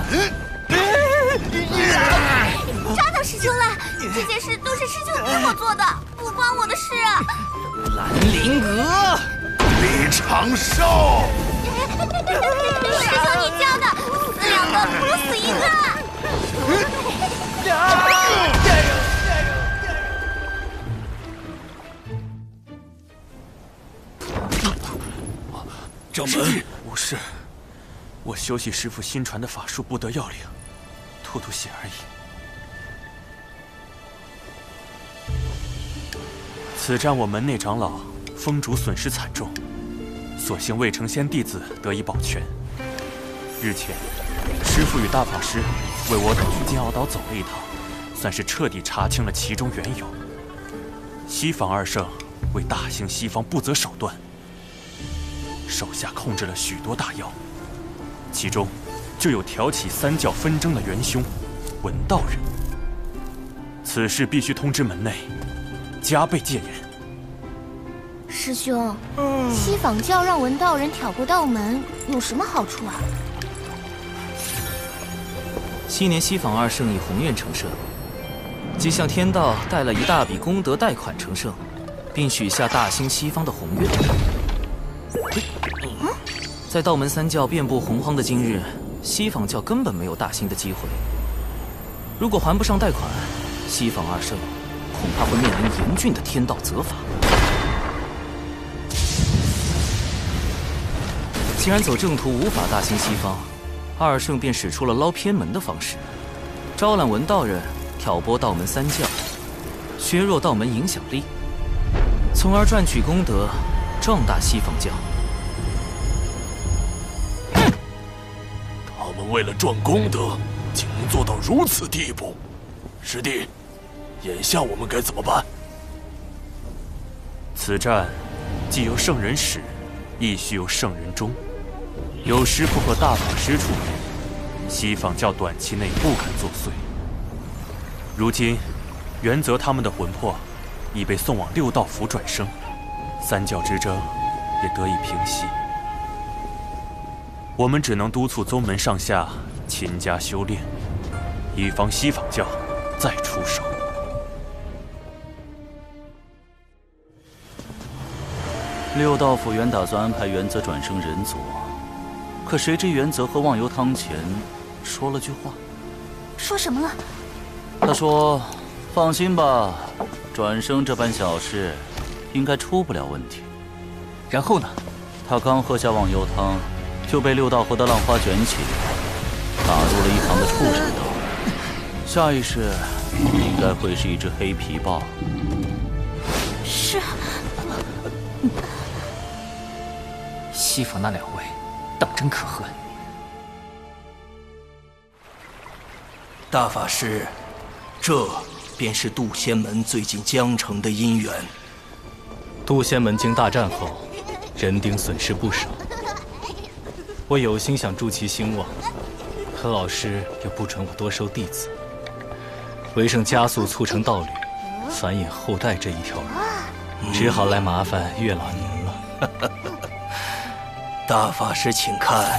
B: 杀到师
F: 兄了，这件事都是师兄逼我做的，不关我的事啊。
E: 兰陵阁，李长寿。师兄
G: 你教的，两个不如死一个。
E: 掌门，无事。我
D: 修习师父新传的法术不得要领，吐吐血而已。此战我门内长老、峰主损失惨重，所幸未成仙弟子得以保全。日前，师父与大法师为我等去金鳌岛走了一趟，算是彻底查清了其中缘由。西方二圣为大兴西方不择手段。手下控制了许多大妖，其中就有挑起三教纷争的元凶，文道人。此事必须通知门内，加倍戒严。
F: 师兄，西坊教让文道人挑过道门，有什么好处啊？
A: 昔年西坊二圣以宏愿成圣，即向天道贷了一大笔功德贷款成圣，并许下大兴西方的宏愿。在道门三教遍布洪荒的今日，西坊教根本没有大兴的机会。如果还不上贷款，西坊二圣恐怕会面临严峻的天道责罚。既然走正途无法大兴西方，二圣便使出了捞偏门的方式，招揽文道人，挑拨道门三教，削弱道门影响力，从而赚取功德。壮大西方教，
C: 他们为了赚功德，竟能做到如此地步。师弟，眼下我们该怎么办？
D: 此战既由圣人始，亦需由圣人终。有师父和大法师出面，西方教短期内不敢作祟。如今，原则他们的魂魄已被送往六道府转生。三教之争也得以平息，我们只能督促宗门上下勤加修炼，以防西方教再出手。六道府原打算安排原则转生人族，可谁知原则和忘忧汤前说了句话，说什么了？他说：“放心吧，转生这般小事。”应该出不了问题，然后呢？他刚喝下忘忧汤，就被六道河的浪花卷起，打入了一旁的畜生道。下意识，应该会是一只黑皮豹。是。
A: 西法那两位，当真可恨。大法师，这便是渡仙门最近江城的姻缘。渡仙门经大战后，人丁损失不少。我有心想助其兴旺，可老师也不准我多收弟子。为剩加速促成道侣繁衍后代这一条路，只好来麻烦月老您了。大法师，请看，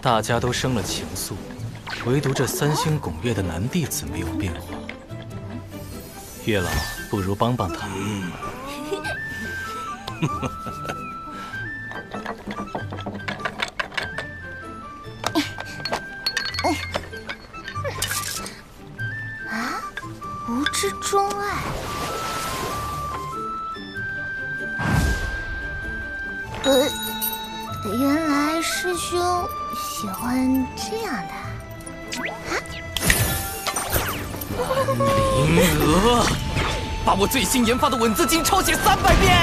A: 大家都生了情愫。唯独这
D: 三星拱月的男弟子没有变化，月老不如帮帮他。
F: 啊，无知钟爱，呃，
G: 原来师兄喜欢这样的。林
A: 额，把我最新研发的稳字经抄写三百遍。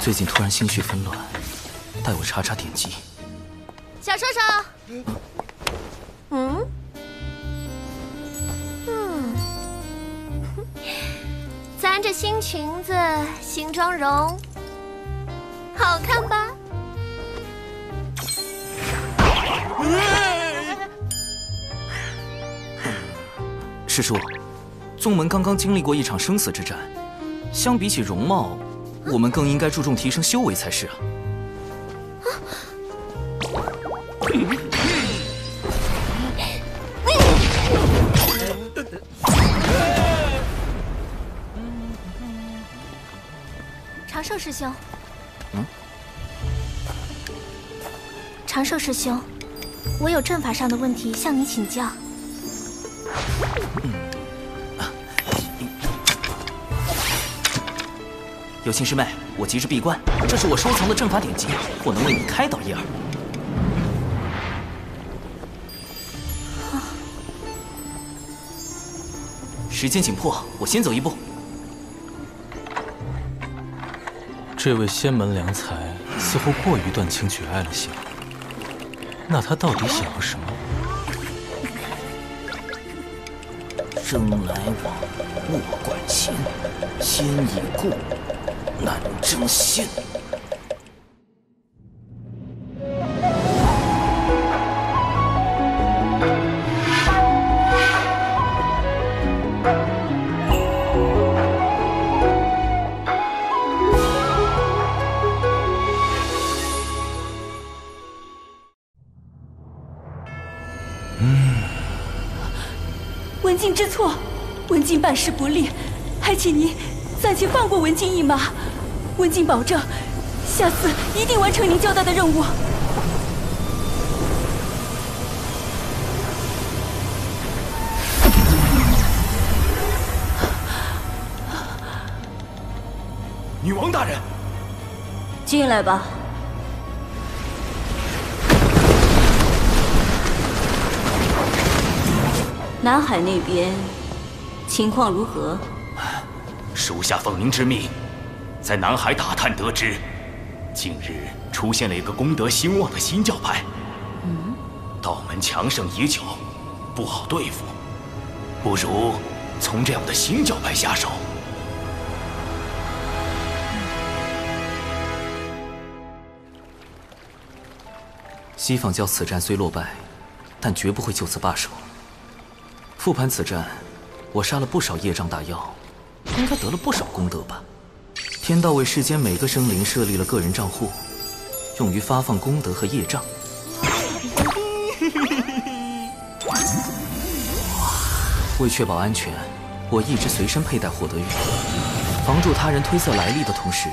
A: 最近突然心绪纷乱，待我查查典籍。
F: 小兽兽，嗯？穿着新裙子，新妆容，好看吧？
A: 师叔，宗门刚刚经历过一场生死之战，相比起容貌，我们更应该注重提升修为才是啊。
F: 寿师兄，嗯，长寿师兄，我有阵法上的问题向你请教。
A: 有心师妹，我急着闭关，这是我收藏的阵法典籍，我能为你开导一二。时间紧迫，我先走一步。
D: 这位仙门良才似乎过于断情绝爱了些，那他到底想要什么？
B: 生来往，莫管情，仙已故，难争幸。
F: 办事不利，还请您暂且放过文静一马。文静保证，下次一定完成您交
B: 代的任务。
C: 女王大人，
F: 进来吧。南海那边。情况如何？
C: 属下奉您之命，在南海打探得知，近日出现
A: 了一个功德兴旺的新教派。嗯，道门强盛已久，不好对付，不如从这样的新教派下手。西方教此战虽落败，但绝不会就此罢手。复盘此战。我杀了不少业障大妖，应该得了不少功德吧。天道为世间每个生灵设立了个人账户，用于发放功德和业障。为确保安全，我一直随身佩戴火德玉，防住他人推测来历的同时，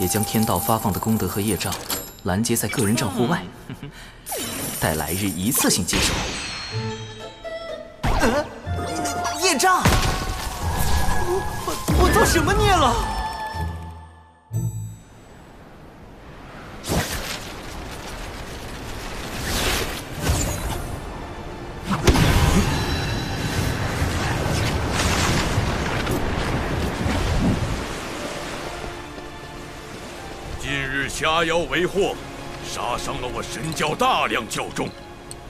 A: 也将天道发放的功德和业障拦截在个人账户外，待来日一次性接收。
B: 账！我
A: 我我做什么孽了？
C: 今日，虾妖为祸，杀伤了我神教大量教众，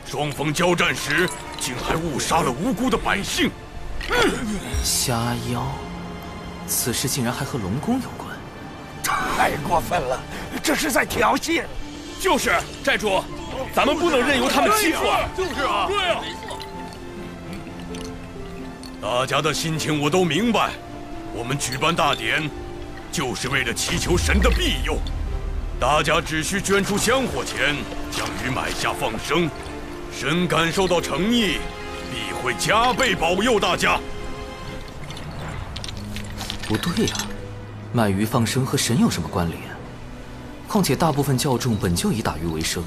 C: 双方交战时，竟还误杀了无辜的百姓。
A: 虾妖，此事竟然还和龙宫有关，
E: 太过分了！这是在挑衅！
C: 就是，寨主，
B: 咱们不能任由他们欺负啊！就是啊，对啊，没错。
C: 大家的心情我都明白，我们举办大典，就是为了祈求神的庇佑。大家只需捐出香火钱，将鱼买下放生，神感受到诚意。会加倍保佑大家。
B: 不
A: 对呀，买鱼放生和神有什么关联？况且大部分教众本就以打鱼为生，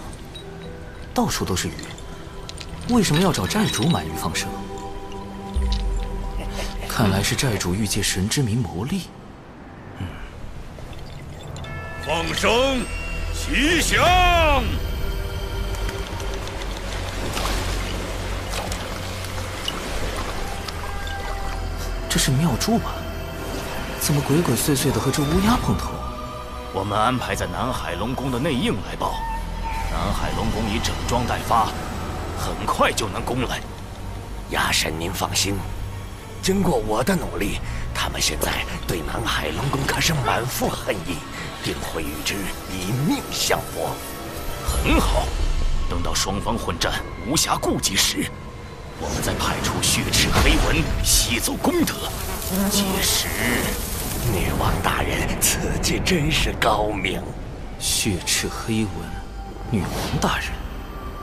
A: 到处都是鱼，为什么要找债主买鱼放生？看来是债主欲借神之名谋利。
E: 嗯，放生，吉祥。
A: 这是妙祝吧？怎么鬼鬼祟祟的和这乌鸦碰头？我们安排在南海龙宫的内应来报，南海龙宫已整装待发，很快就能攻来。亚神，您放心，经过我的努力，他们现在对南海龙宫可是满腹恨意，定会与之以命相搏。很好，等到双方混战无暇顾及时。我们再派出血赤黑纹吸走功德，届时女王大人此计真是高明。血赤黑纹，女王大人，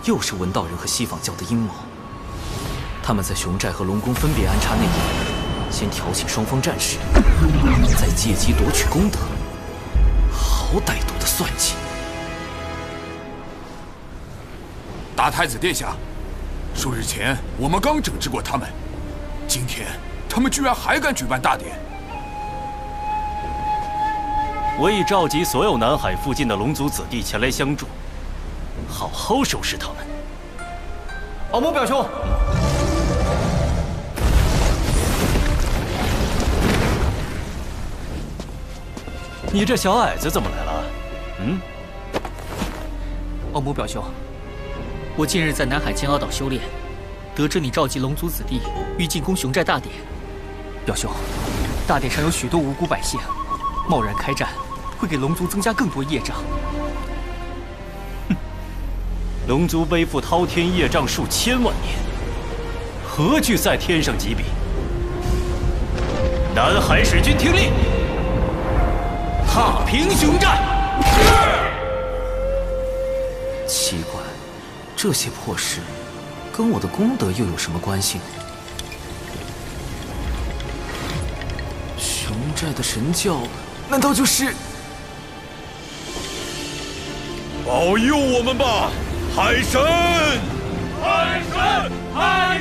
A: 又是文道人和西坊教的阴谋。他们在熊寨和龙宫分别安插内应，先挑起双方战事，再借机夺取功德。好歹毒的算计！
E: 大太子殿下。数日前，我们刚整治过他们，今天他们居然还敢举办大典！
A: 我已召集所有南海附近的龙族子弟前来相助，好好收拾他们。阿木表兄，你这小矮子怎么来了？嗯，奥姆表兄。我近日在南海金鳌岛修炼，得知你召集龙族子弟欲进攻熊寨大典。表兄，大典上有许多无辜百姓，贸然开战会给龙族增加更多业障。哼，龙族背负滔天业障数千万年，何惧在天上几笔？南海水君听令，踏平熊寨！是。奇怪。这些破事，跟我的功德又有什么关系？熊寨的神教，难道就是？
C: 保佑我们吧，海神！
A: 海神！海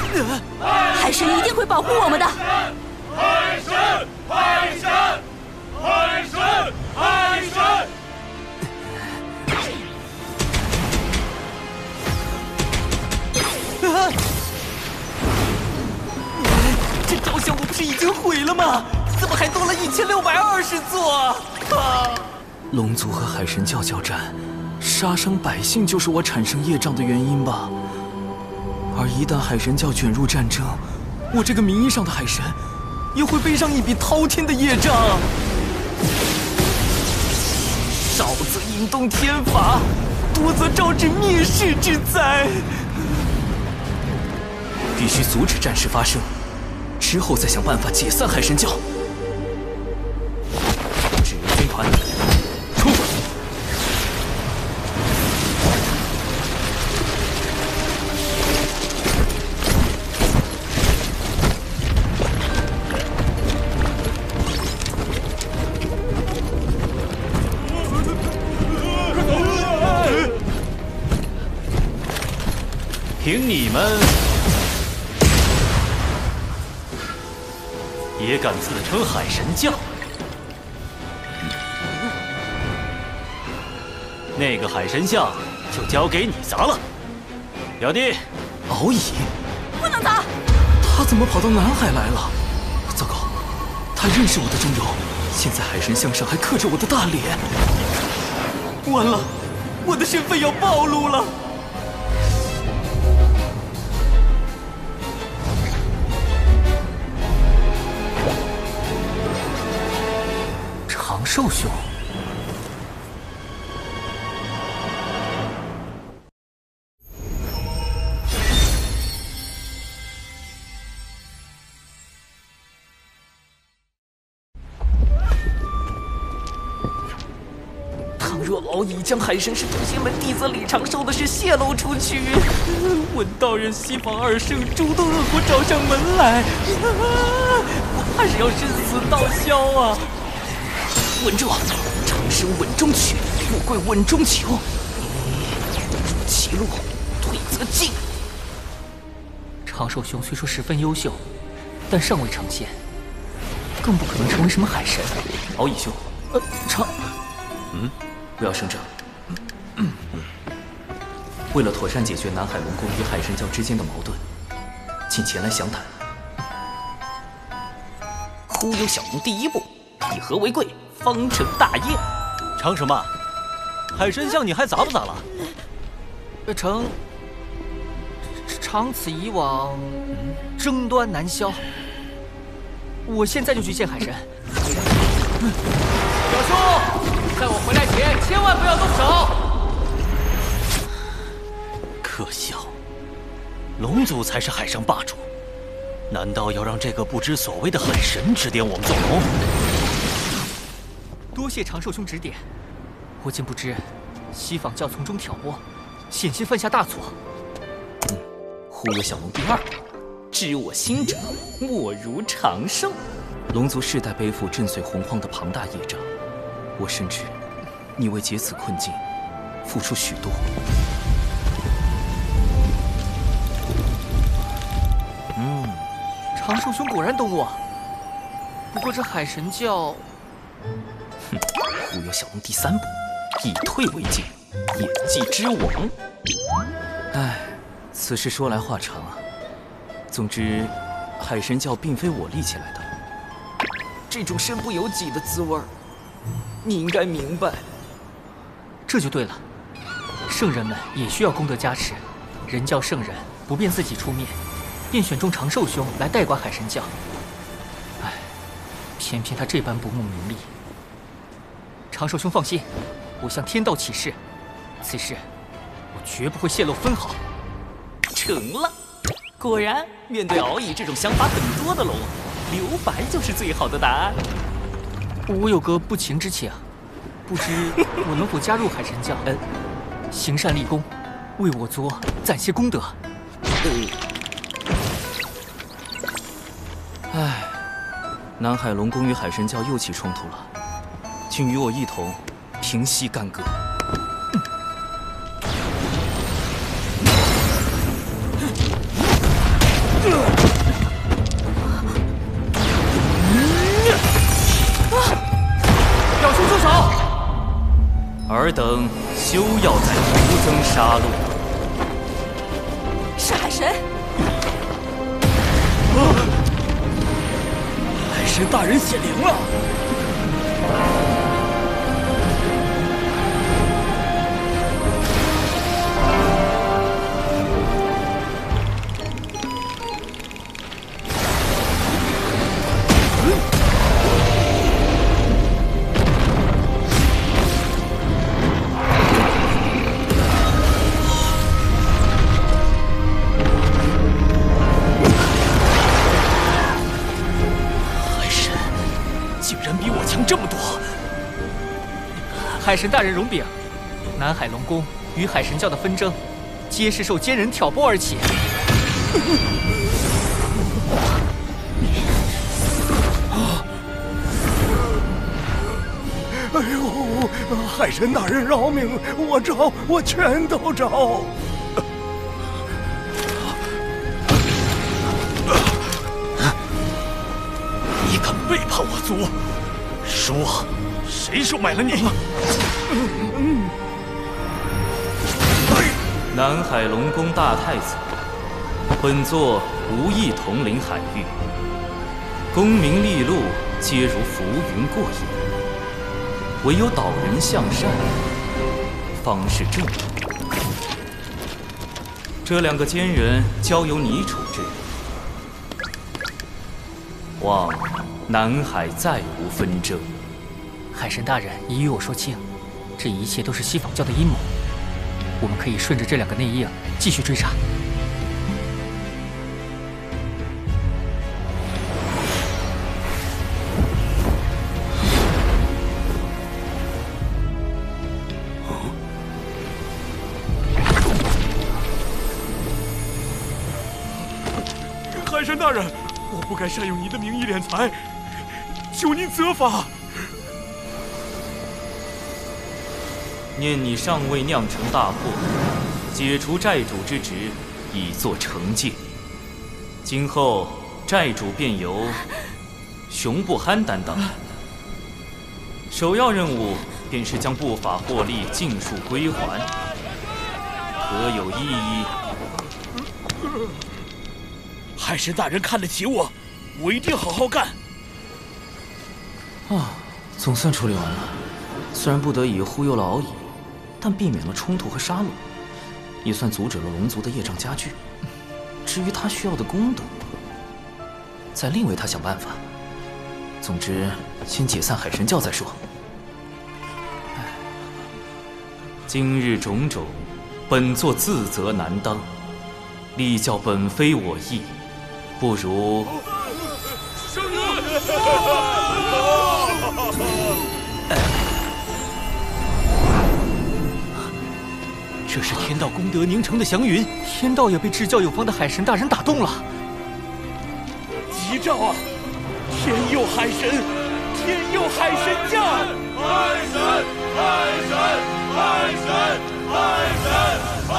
F: 神！海神一定会保护我们的！
B: 海神！海神！海神！海神！
A: 这雕像我不是已经毁了吗？怎么还多了一千六百二十座？龙族和海神教交战，杀伤百姓就是我产生业障的原因吧。而一旦海神教卷入战争，我这个名义上的海神，也会背上一笔滔天的业障。少则引动天罚，多则招致灭世之灾。必须阻止战事发生，之后再想办法解散海神教。指令飞团，出！
D: 凭你们！也敢自称海神教！
A: 那个海神像就交给你砸了，表弟敖乙，不能砸！他怎么跑到南海来了？糟糕，他认识我的阵容，现在海神像上还刻着我的大脸，完了，我的身份要暴露了！道兄，倘若老李将海神是独仙门弟子李长寿的事泄露出去，闻道人、西方二圣、诸多恶果找上门来，我怕是要身死道消啊！稳住，长生稳中取，富贵稳中求。棋落退则进。长寿兄虽说十分优秀，但尚未成仙，更不可能成为什么海神。敖乙兄，呃，长，嗯，不要声张。为了妥善解决南海龙宫与海神教之间的矛盾，请前来详谈。忽悠小龙第一步，以和为贵。方城大业，成什么？海神像你还砸不砸了？成，长此以往，争端难消。我现在就去见海神。表兄，在我回来前，千万不要动手。可笑，龙族才是海上霸主，难道要让这个不知所谓的海神指点我们做龙？多谢长寿兄指点，我竟不知西坊教从中挑拨，险些犯下大错。嗯，护我小龙第二，知我心者莫如长寿。龙族世代背负震碎洪荒的庞大业障，我深知你为解此困境付出许多。嗯，长寿兄果然懂我。不过这海神教……忽悠小龙第三步，以退为进，演技之王。唉，此事说来话长。啊。总之，海神教并非我立起来的。这种身不由己的滋味，你应该明白。这就对了。圣人们也需要功德加持，人教圣人不便自己出面，便选中长寿兄来代管海神教。唉，偏偏他这般不慕名利。长寿兄放心，我向天道起誓，此事我绝不会泄露分毫。成了，果然，面对敖乙这种想法很多的龙，留白就是最好的答案。我有个不情之请，不知我能否加入海神教？嗯，行善立功，为我族攒些功德。哎，南海龙宫与海神教又起冲突了。请与我一同平息干戈。
D: 表兄，住手！尔
A: 等休要再徒增杀戮。是海
E: 神！啊！海神
D: 大人显灵了！
A: 这么多！海神大人容禀，南海龙宫与海神教的纷争，皆是受奸人挑拨而起。
E: 啊！哎呦！海神大人饶命，我招，我全都招。
C: 你敢背叛我族！我，谁收买了你？
A: 南海龙宫大太子，本座无意统领海域，功名利禄皆如浮云过眼，唯有导人向善，方是正道。这两个奸人交由你处置，望南海再无纷争。海神大人已与我说清，这一切都是西方教的阴谋。我们可以顺着这两个内应继续追查。
C: 海神大人，我不该擅用您的名义敛财，求您责罚。
A: 念你尚未酿成大祸，解除债主之职，以作惩戒。今后债主便由熊不憨担当，首要任务便是将不法获利
D: 尽数归还。可有异议？
C: 海神大人看得起我，我一定好好干。
A: 啊，总算处理完了，虽然不得已忽悠了敖乙。但避免了冲突和杀戮，也算阻止了龙族的业障加剧。至于他需要的功德，再另为他想办法。总之，先解散海神教再说。今日种种，本座自责难当。立教本非我意，不如。
B: 圣女。
A: 这是天道功德凝成的祥云，天道也被治教有方的海神大人打动了，
B: 吉
E: 兆啊！天佑海神，天佑海神驾！海神，海神，
B: 海神，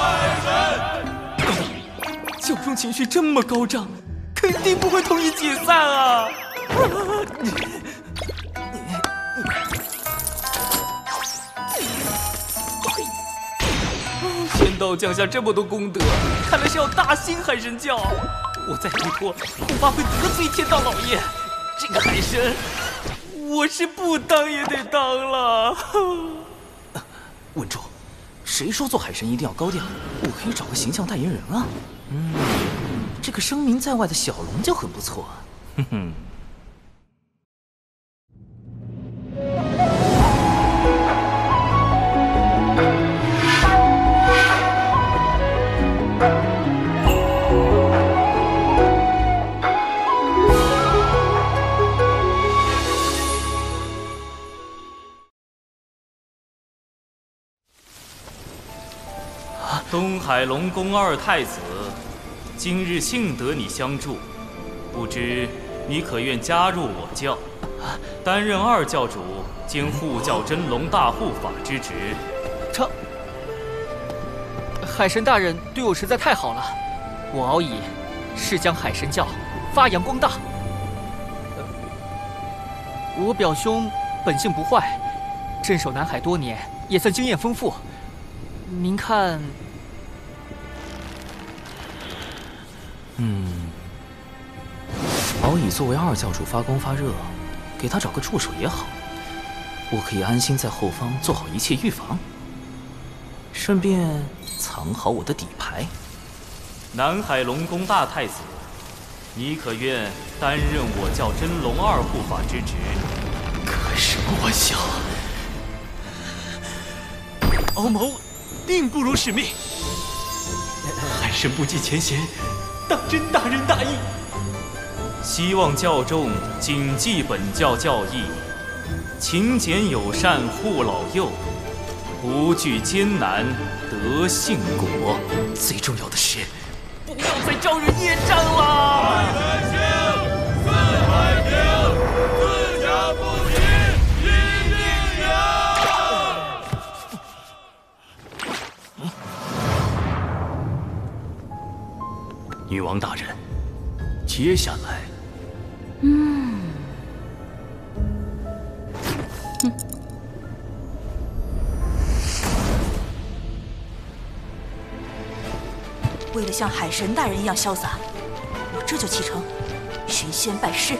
B: 海神，海神！教
A: 宗情绪这么高涨，肯定不会同意解散啊！啊你。道降下这么多功德，看来是要大兴海神教。我再推脱，恐怕会得罪天道老爷。这个海神，我是不当也得当了。稳 住，谁说做海神一定要高调？我可以找个形象代言人啊。嗯，这个声名在外的小龙就很不错。
B: 哼哼。
D: 海龙宫二太子，
A: 今日幸得你相助，不知你可愿加入我教，担任二教主兼护教真龙大护法之职？这海神大人对我实在太好了，我敖乙誓将海神教发扬光大。我表兄本性不坏，镇守南海多年，也算经验丰富。您看。嗯，敖乙作为二教主发光发热，给他找个助手也好。我可以安心在后方做好一切预防，顺便藏好我的底牌。南海龙宫大太子，你可愿担任我教真龙二护法之职？
D: 开什么玩笑！
A: 敖某定不辱使命。海神不计前嫌。当真大仁大义。希望教众谨记本教教义，勤俭友善，护老幼，不惧艰难，得幸果。最重要的是，
B: 不要再招人孽障了。
A: 女王大人，接下来，
B: 嗯，
F: 为了像海神大人一样潇洒，我这就启程寻仙拜师。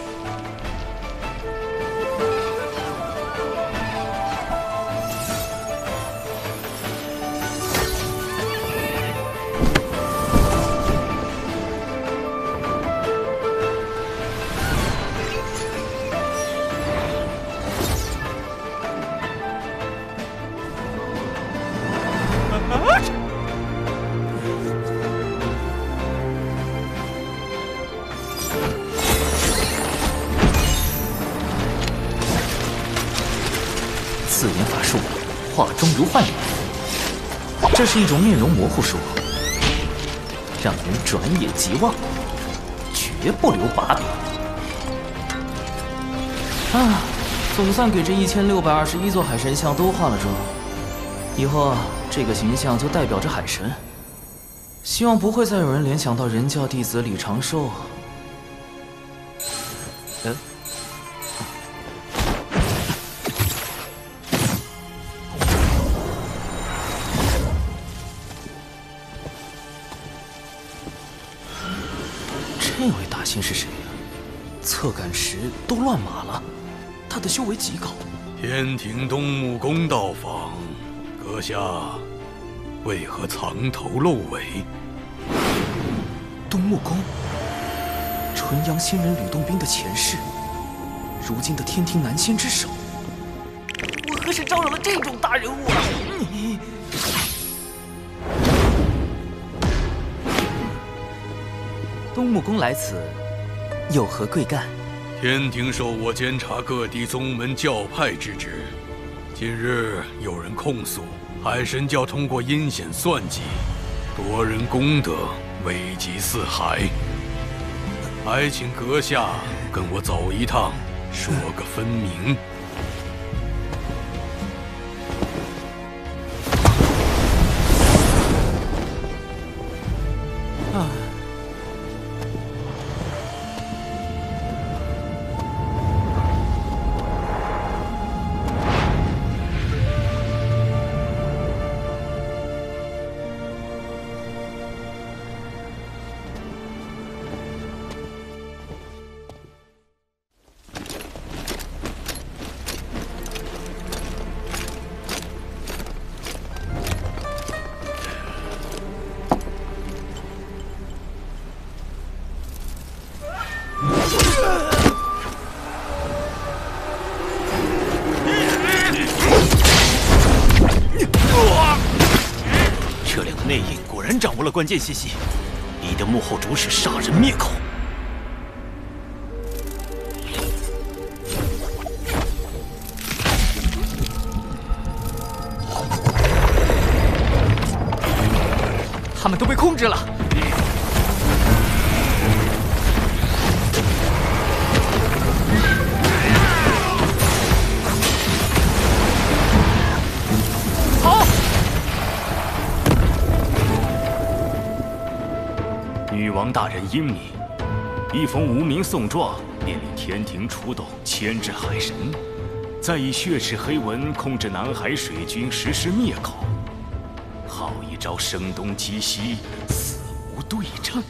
A: 是一种面容模糊术，让人转眼即忘，绝不留把柄。啊，总算给这一千六百二十一座海神像都化了妆，以后这个形象就代表着海神。希望不会再有人联想到人教弟子李长寿。都乱码了，他的修为极高。天庭东木公到访，阁下为何藏头露尾？东木公，纯阳仙人吕洞宾的前世，如今的天庭南仙之首。我何时招惹了这种大人物啊？你，东木公来此有何贵干？天庭受我监察
E: 各地宗门教派之职，近日有人控诉
C: 海神教通过阴险算计夺人功德，危及四海。还请阁下跟我走一趟，
E: 说个分明。
A: 关键信息，你的幕后主使杀人灭口。
C: 英明，一封无名送状便令天庭出动牵制海神，再以血赤黑纹控制南海水军实施灭口，好一招声东击西，死无对证。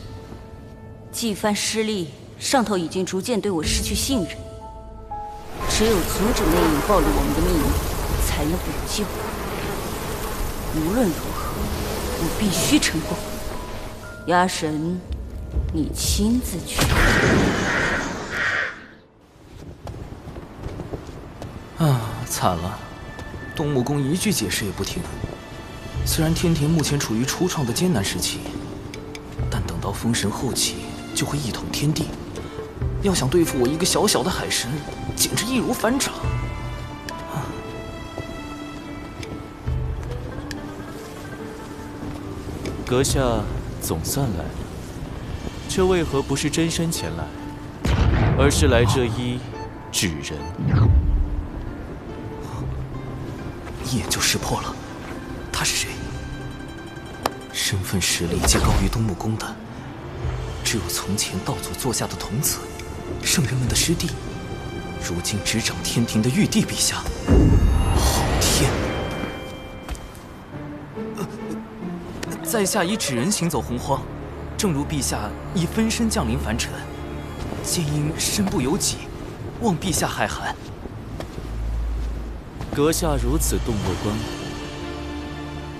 F: 几番失利，上头已经逐渐对我失去信任，只有阻止内应暴露我们的秘密，才能补救。无论如何，我必须成功。压神。你亲自去。
A: 啊，惨了！东木公一句解释也不听。虽然天庭目前处于初创的艰难时期，但等到封神后期，就会一统天地。要想对付我一个小小的海神，简直易如反掌。
D: 阁下，总算来了。这为何不是真身前来，而是来这一纸人？
A: 一眼就识破了，他是谁？身份实力皆高于东木公的，只有从前道祖座下的童子，圣人们的师弟，如今执掌天庭的玉帝陛下昊天。在下以纸人行走洪荒。正如陛下以分身降临凡尘，皆因身不由己，望陛下海涵。阁下如此洞若观火，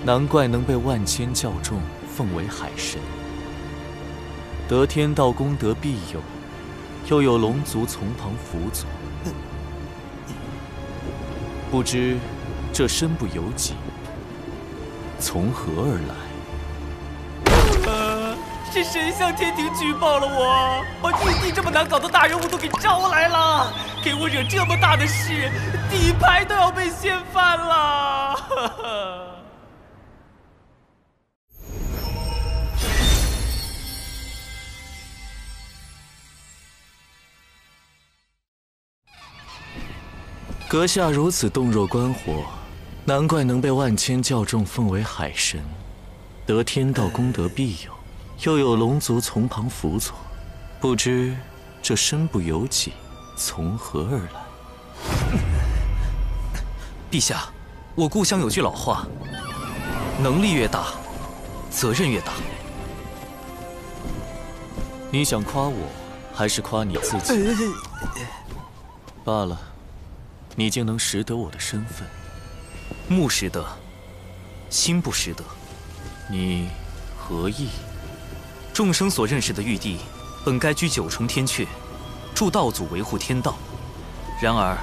A: 难怪能被万千教众奉为海神，得天道功德庇佑，又有龙族从旁辅佐。不知这身不由己从何而来？是谁向天庭举报了我，把玉帝这么难搞的大人物都给招来了，给我惹这么大的事，底牌都要被掀翻了。阁下如此洞若观火，难怪能被万千教众奉为海神，得天道功德庇佑。又有龙族从旁辅佐，不知这身不由己从何而来？陛下，我故乡有句老话：能力越大，责任越大。你想夸我，还是夸你自己？罢了，你竟能识得我的身份，目识得，心不识得，你何意？众生所认识的玉帝，本该居九重天阙，助道祖维护天道。然而，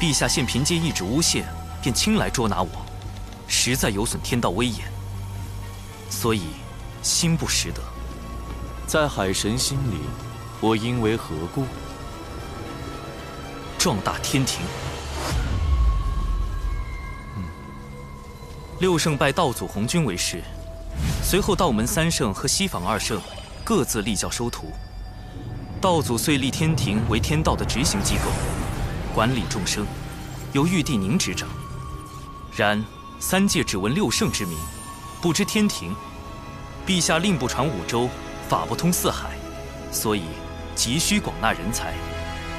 A: 陛下现凭借一纸诬陷，便亲来捉拿我，实在有损天道威严。所以，心不识得。在海神心里，我因为何故？壮大天庭。嗯，六圣拜道祖鸿钧为师。随后，道门三圣和西坊二圣各自立教收徒。道祖遂立天庭为天道的执行机构，管理众生，由玉帝您执掌。然三界只闻六圣之名，不知天庭。陛下令不传五洲，法不通四海，所以急需广纳人才，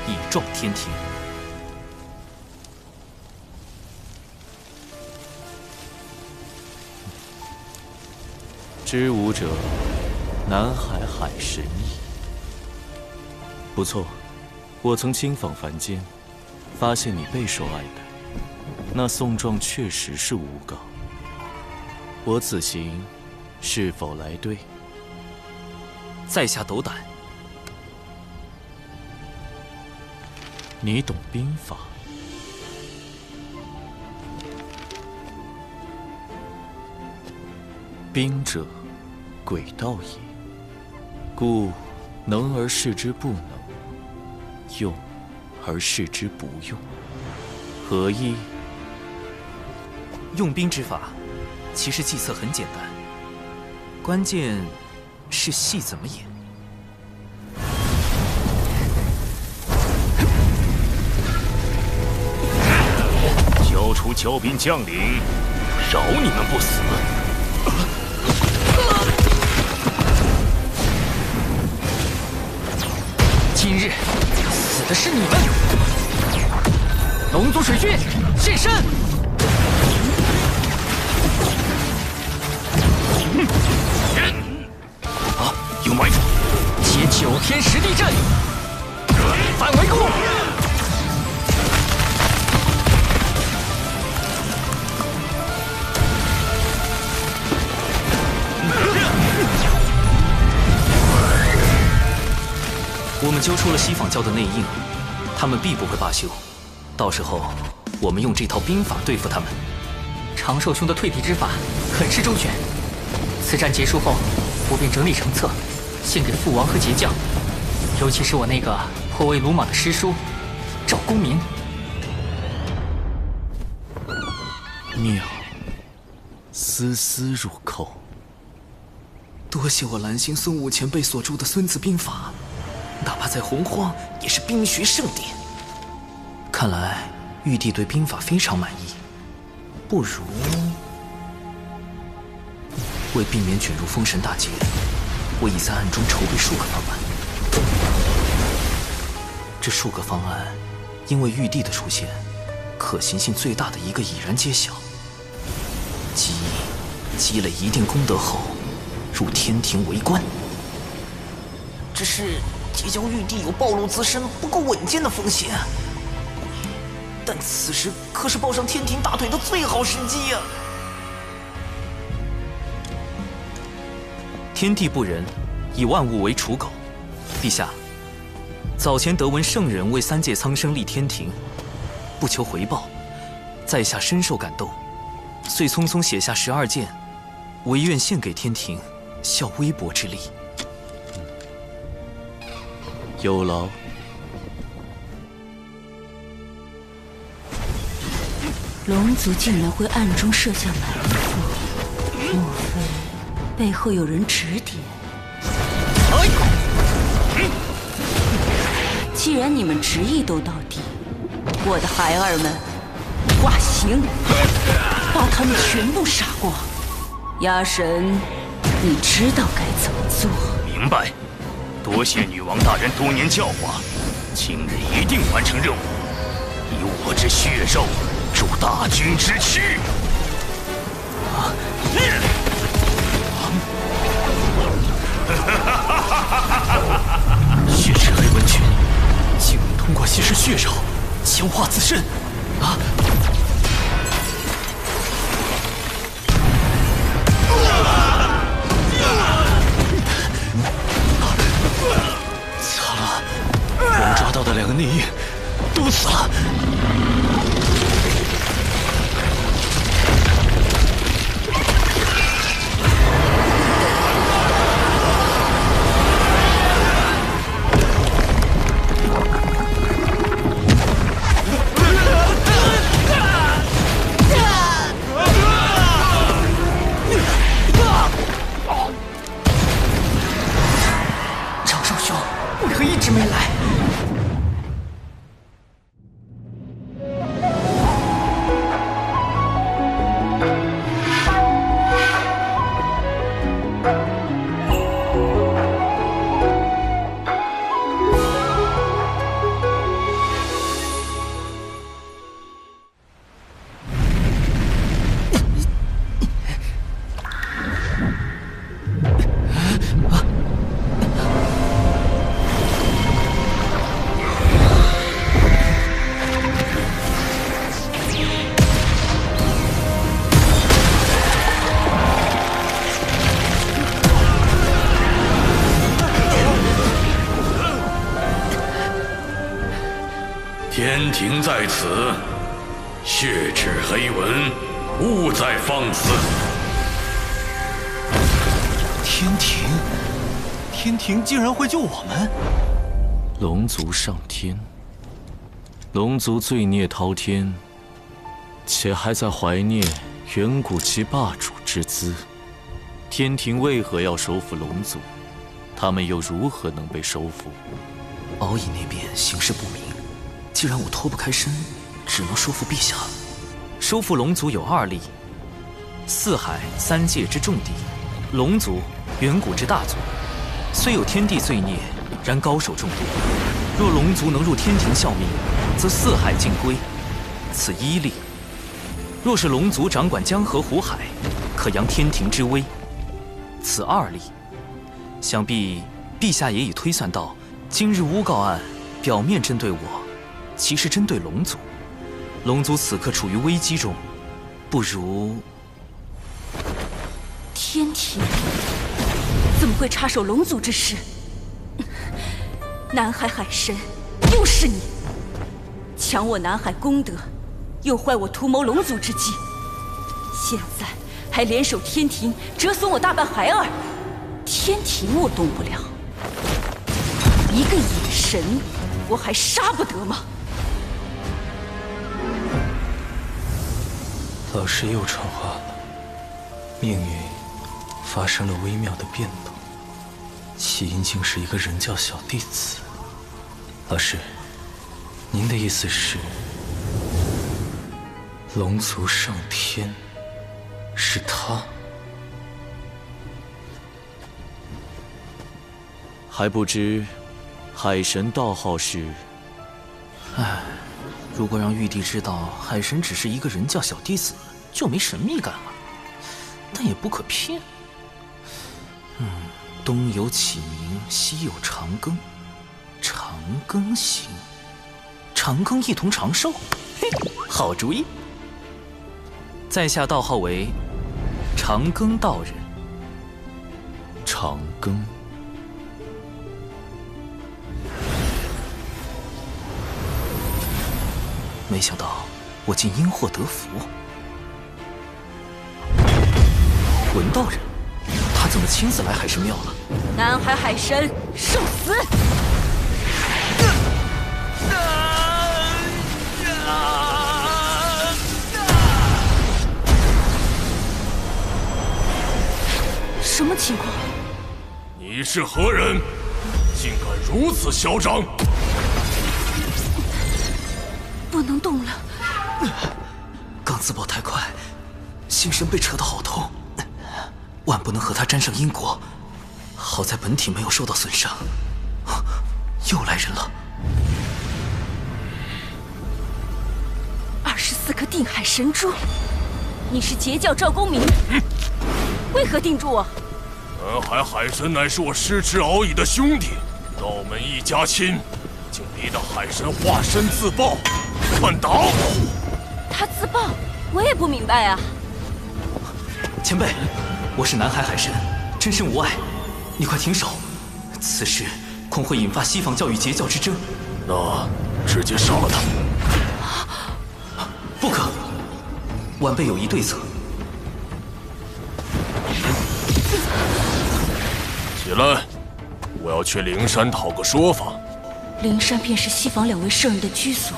A: 以壮天庭。知吾者，南海海神矣。不错，我曾亲访凡间，发现你备受爱戴。那宋状确实是诬告。我此行，是否来对？在下斗胆。
D: 你懂兵法？兵者。诡道也，故
A: 能而示之不能，用而示之不用，合一。用兵之法，其实计策很简单，关键是戏怎么演。
C: 交出骄兵将领，饶你们不死。
G: 今日死的是你们，
A: 龙族水军现身！
C: 啊，有埋伏！
A: 接九天
F: 十地阵，反
A: 围攻！我们揪出了西舫教的内应，他们必不会罢休。到时候，我们用这套兵法对付他们。长寿兄的退敌之法很是周全，此战结束后，我便整理成册，献给父王和杰将，尤其是我那个颇为鲁莽的师叔赵公明。妙，丝丝入扣。多谢我蓝星孙武前辈所著的《孙子兵法》。哪怕在洪荒，也是兵学圣典。看来玉帝对兵法非常满意，不如为避免卷入封神大劫，我已在暗中筹备数个方案。这数个方案，因为玉帝的出现，可行性最大的一个已然揭晓，即积累一定功德后入天庭为官。只是。结交玉帝有暴露自身不够稳健的风险，但此时可是抱上天庭大腿的最好时机呀！天地不仁，以万物为刍狗。陛下，早前得闻圣人为三界苍生立天庭，不求回报，在下深受感动，遂匆匆写下十二剑，唯愿献给天庭，效微薄之力。
D: 有劳。
F: 龙族竟然会暗中设下埋伏，莫非背后有人指点？既然你们执意斗到底，我的孩儿们，化形，把他们全部杀光。鸦神，你知道该怎么做？
B: 明白。
C: 多谢女王大人多年教化，今日一定完成任务。以我之血肉，助大军之躯。啊！
A: 血池黑纹军，竟能
E: 通过吸食血肉强
A: 化
B: 自身？啊！我们抓
A: 到的两个内应
B: 都死了。
C: 天庭在此，血赤黑纹，勿再放肆。
A: 天庭，天庭竟然会救我们？龙族上天，龙族罪孽滔天，且还在怀念远古期霸主之姿。天庭为何要收服龙族？他们又如何能被收服？敖乙那边形势不明。既然我脱不开身，只能说服陛下。收复龙族有二利：四海三界之重地，龙族远古之大族，虽有天地罪孽，然高手众多。若龙族能入天庭效命，则四海尽归，此一利；若是龙族掌管江河湖海，可扬天庭之威，此二利。想必陛下也已推算到，今日诬告案表面针对我。其实针对龙族，龙族此刻处于危机中，不如
F: 天庭怎么会插手龙族之事？南海海神，又是你，抢我南海功德，又坏我图谋龙族之计，现在还联手天庭，折损我大半孩儿。天庭我动不了，一个野神我还杀不得吗？
D: 老师又传话了，
A: 命运发生了微妙的变动，起因竟是一个人教小弟子。老师，您的意思是，龙族上天，是他？还不知海神道号是？唉。如果让玉帝知道海神只是一个人教小弟子，就没神秘感了。但也不可骗。嗯，东有启明，西有长庚，长庚行，长庚一同长寿，嘿，好主意。在下道号为长庚道人。长庚。没想到我竟因祸得福。文道人，他怎么亲自来海神庙了？
F: 南海海神受死！什么情况？
C: 你是何人？竟敢如此嚣张？
F: 不能动了，
A: 刚自爆太快，心神被扯得好痛，万不能和他沾上因果。好在本体没有受到损伤。又来人了，
F: 二十四颗定海神珠，你是截教赵公明，为何定住我？
C: 南海海神乃是我师侄敖乙的兄弟，道门一家亲，竟逼得海神化身自爆。换挡。
F: 他自爆，我也不明白啊。
A: 前辈，我是南海海神，真身无碍。你快停手！此事恐会引发西方教育截教之争。那直接杀了他！不可！晚辈有一对策。
C: 起来，我要去灵山讨个说法。
F: 灵山便是西方两位圣人的居所。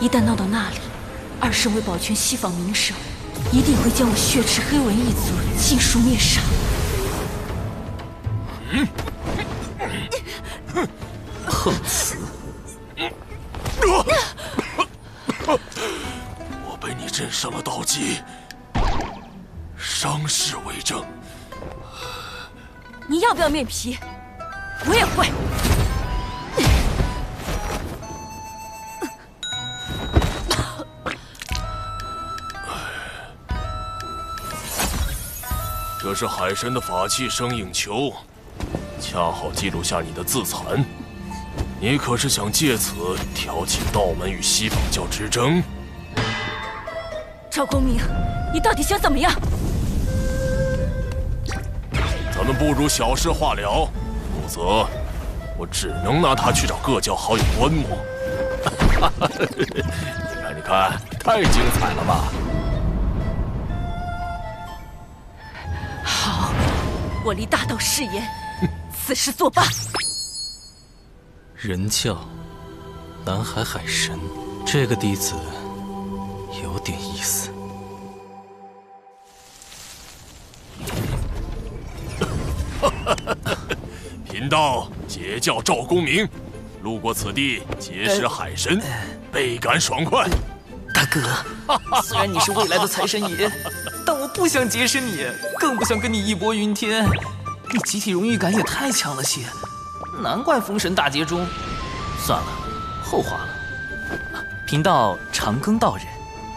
F: 一旦闹到那里，二圣为保全西方名声，一定会将我血池黑纹一族尽数灭杀。嗯，
C: 哼，死！我被你震伤了刀基，伤
E: 势为证。
F: 你要不要面皮？
E: 我也会。
C: 这是海神的法器生影球，恰好记录下你的自残。你可是想借此挑起道门与西宝教之争？
F: 赵公明，你到底想怎么样？
C: 咱们不如小事化了，否则我只能拿他去找各教好友观摩。哈哈哈！你看，你看，太精彩了吧！
F: 好，我立大道誓言，此事作罢。
A: 人教，南海海神，这个弟子有点意思。
C: 贫道结教赵公明，路过此地结识海神，倍感爽快。大哥，虽然你是未来的财神爷，但我不想结识你，
A: 更不想跟你义薄云天。你集体荣誉感也太强了些，难怪封神大劫中。算了，后话了。贫道长庚道人。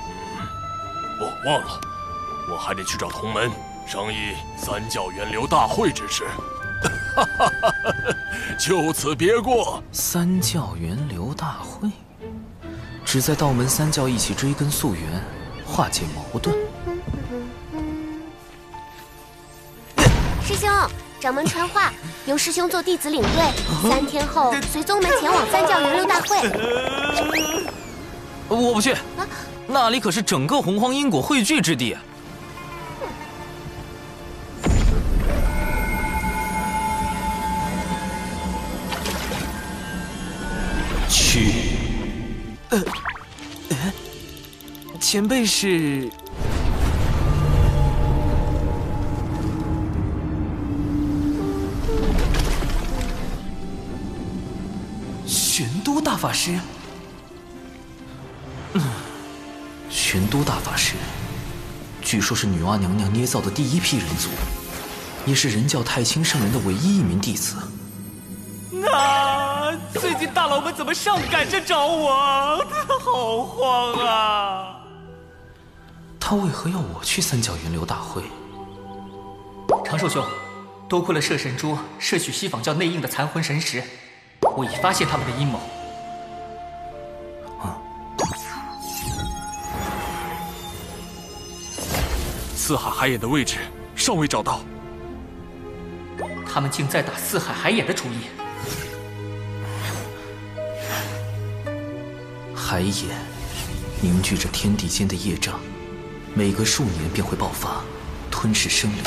A: 嗯，
C: 我忘了，我还得去找同门商议三教源流大会之事。哈，就此别过。
A: 三教源流大会。只在道门三教一起追根溯源，化解矛盾。
F: 师兄，掌门传话，由师兄做弟子领队，三天后随宗门前往三教交流大会。
D: 我不
A: 去，那里可是整个洪荒因果汇聚之地。
B: 呃，前辈是
A: 玄都大法师。嗯，玄都大法师，据说是女娲娘娘捏造的第一批人族，也是人教太清圣人的唯一一名弟子。那最近大佬们怎么上赶着找我？好慌啊！他为何要我去三角云流大会？长寿兄，多亏了摄神珠摄取西方教内应的残魂神识，我已发现他们的阴谋。啊！
C: 四海海眼的位置尚未找到。
A: 他们竟在打四海海眼的主意！海眼凝聚着天地间的业障，每隔数年便会爆发，吞噬生灵。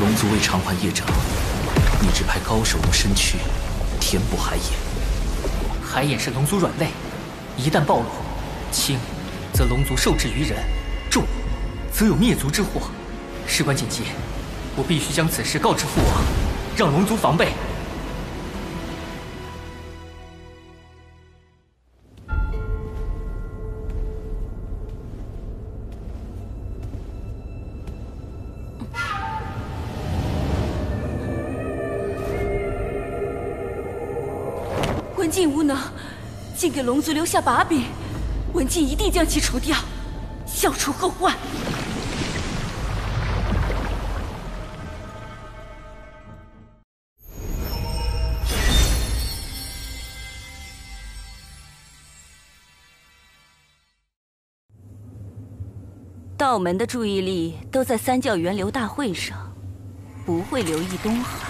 A: 龙族为偿还业障，一直派高手用身躯填补海眼。海眼是龙族软肋，一旦暴露，轻则龙族受制于人，重则有灭族之祸。事关紧急，我必须将此事告知父王，让龙族防备。
F: 龙族留下把柄，文静一定将其除掉，消除后患。道门的注意力都在三教源流大会上，不会留意东海。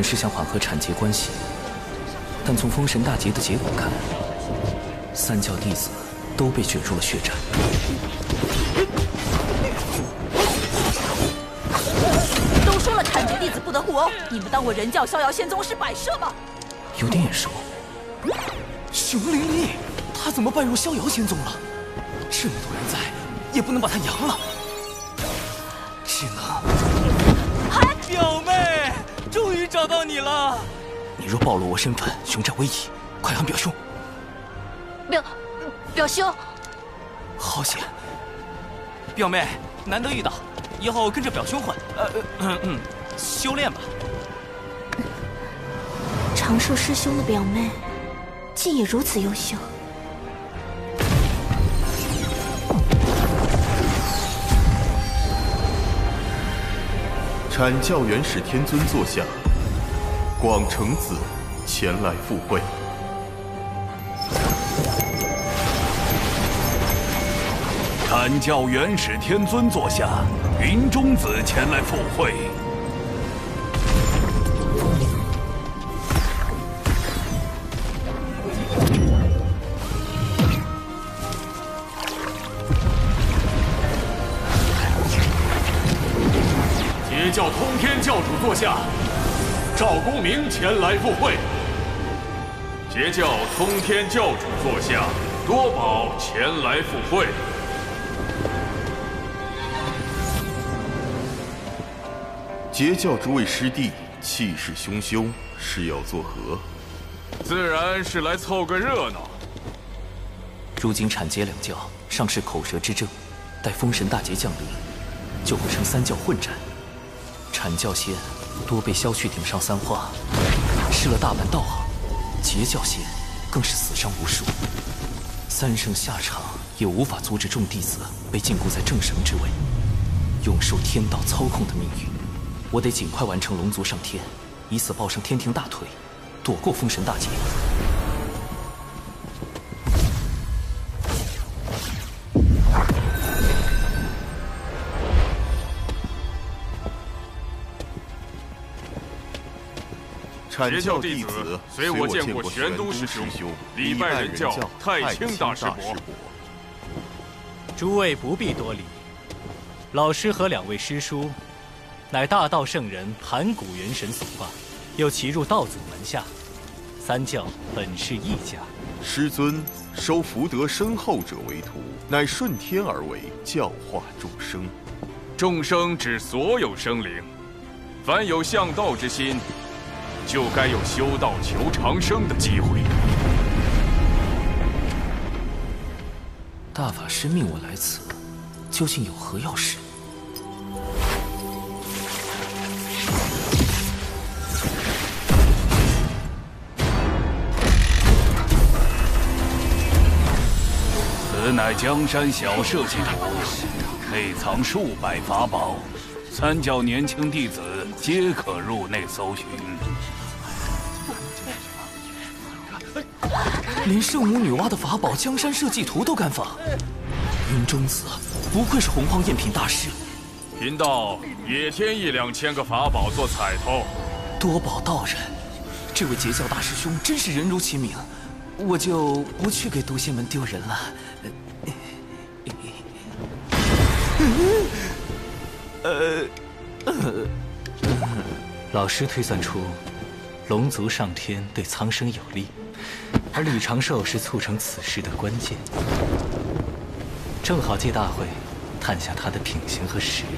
A: 本是想缓和铲劫关系，但从封神大劫的结果看，三教弟子都被卷入了血战。
F: 都说了铲劫弟子不得互殴，你们当我人教逍遥仙宗是摆设吗？
E: 有点眼熟，
A: 熊灵力，他怎么拜入逍遥仙宗了？这么多人在，也不能把他扬了，只能。表妹。找到你了！你若暴露我身份，凶战危矣！快喊表兄。表表兄，好险！表妹难得遇到，以后跟着表兄混，呃，嗯嗯，修炼吧。长寿
B: 师
F: 兄的表妹，竟也如此优秀。
D: 阐教元始天尊坐下。广成子前来赴会，
E: 阐教元始天尊坐下，云中子前来
C: 赴会，接教通天教主坐下。赵公明前来赴会，截教通天教主座下多宝前来赴会，
D: 截教诸位师弟气势汹汹，是要作何？
C: 自然是来凑个热闹。
A: 如今阐截两教尚是口舌之争，待封神大劫降临，就会成三教混战，阐教先。多被削去顶上三花，失了大半道行；截教仙更是死伤无数。三圣下场也无法阻止众弟子被禁锢在正神之位，永受天道操控的命运。我得尽快完成龙族上天，以此抱上天庭大腿，躲过封神大劫。
B: 佛教弟子随我见过玄都师兄，礼拜人教太清大师师伯。
D: 诸位不必多礼，老师和两位师叔，
A: 乃大道圣人盘古元神所化，又齐入道祖门下，
C: 三教本是一家。师尊收福德深厚者为徒，乃顺天而为，教化众生。众生指所有生灵，凡有向道之心。就该有修道求长生的机会。
A: 大法师命我来此，究竟有何要事？
C: 此乃江山小设计图，内藏数百法宝，三教
A: 年轻弟子皆可入内搜寻。连圣母女娲的法宝《江山社稷图》都敢仿，云中子，不愧是洪荒赝品大师。
C: 贫道也添一两千个法宝做彩头。
A: 多宝道人，这位截教大师兄真是人如其名，我就不去给毒仙门丢人了。呃，呃，老师推算出，龙族上天对苍生有利。而吕长寿是促成此事的关键，正好借大会探下他的品行和实力。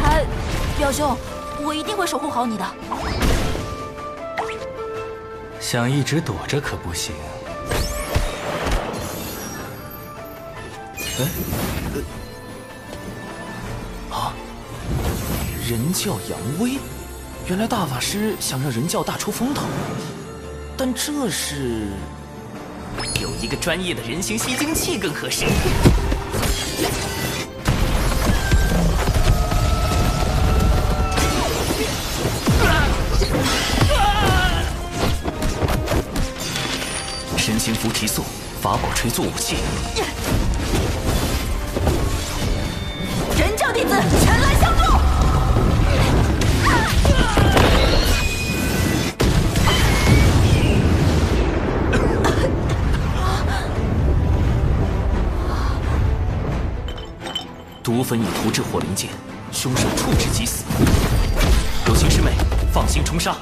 F: 还，表兄，我一定会守护好你的。
A: 想一直躲着可不行。哎，呃，啊！人教扬威，原来大法师想让人教大出风头，但这是有一个专业的人形吸精器更合适。神行符提速，法宝锤做武器。
B: 弟子前来相助。
A: 毒粉已涂至火灵剑，凶手触之即死。有青师妹，放心冲杀。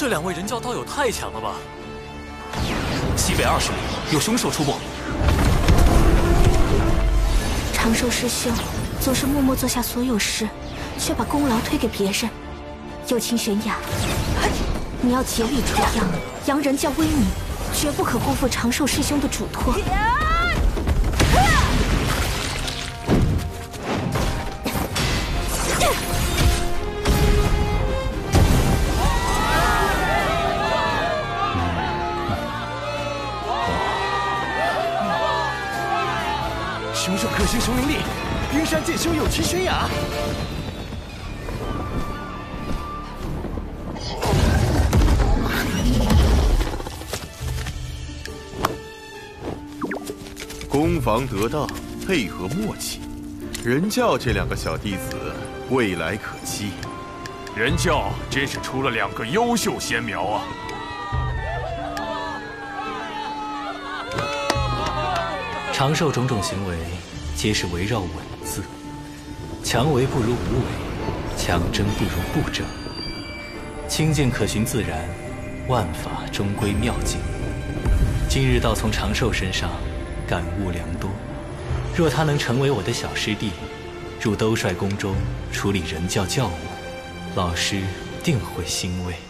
A: 这两位人教道友太强了吧！
D: 西北二十里有凶兽出没。
F: 长寿师兄总是默默做下所有事，却把功劳推给别人。友情悬崖，你要竭力除妖，扬人教威名，绝不可辜负长寿师兄的嘱托。
E: 齐玄雅，
D: 攻防得当，配
C: 合默契，人教这两个小弟子未来可期。人教真是出了两个优秀仙苗啊！
D: 长寿种种行为，
A: 皆是围绕稳。强为不如无为，强争不如不争。清静可循自然，万法终归妙境。今日倒从长寿身上感悟良多，若他能成为我的小师弟，入兜率宫中处理人教教务，老师定会欣慰。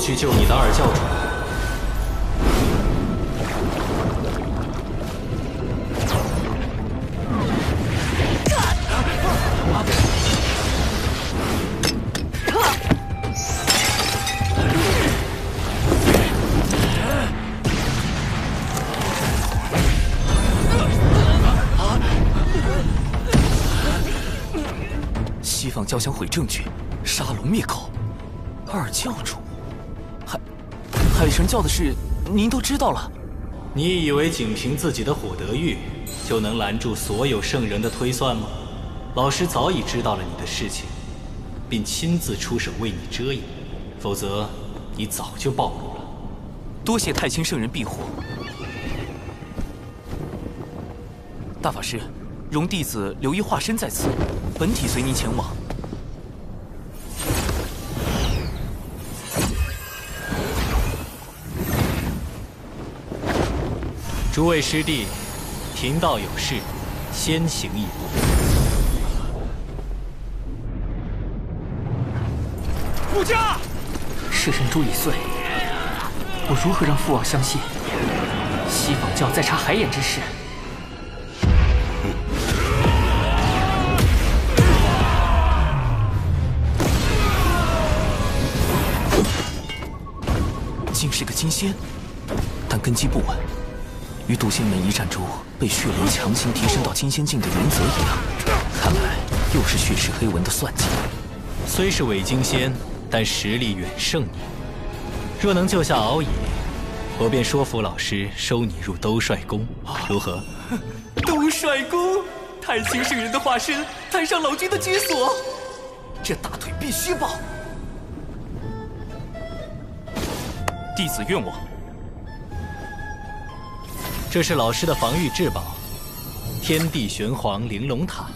D: 去救你的二教主！
A: 西方交响毁证据。叫的事，您都知道了。你以为仅凭自己的火德玉，就能拦住所有圣人的推算吗？老师早已知道了你的事情，并亲自出手为你遮掩，否则你早就暴露了。多谢太清圣人庇护。大法师，容弟子留一化身在此，本体随您前往。
D: 诸位师弟，贫道有事，先行一步。
A: 护驾！摄神珠已碎，我如何让父王相信西方教在查海眼之事？竟是个金仙，但根基不稳。与渡仙门一战中被血灵强行提升到金仙境的云泽一样，看来又是血石黑纹的算计。虽是伪金仙，但实力远胜你。若能救下敖乙，我便说服老师收你入兜率宫，如何？兜率宫，太清圣人的化身，太上老君的居所，这大腿必须抱。弟子愿往。这是老师的防御至宝，天地玄黄玲珑塔，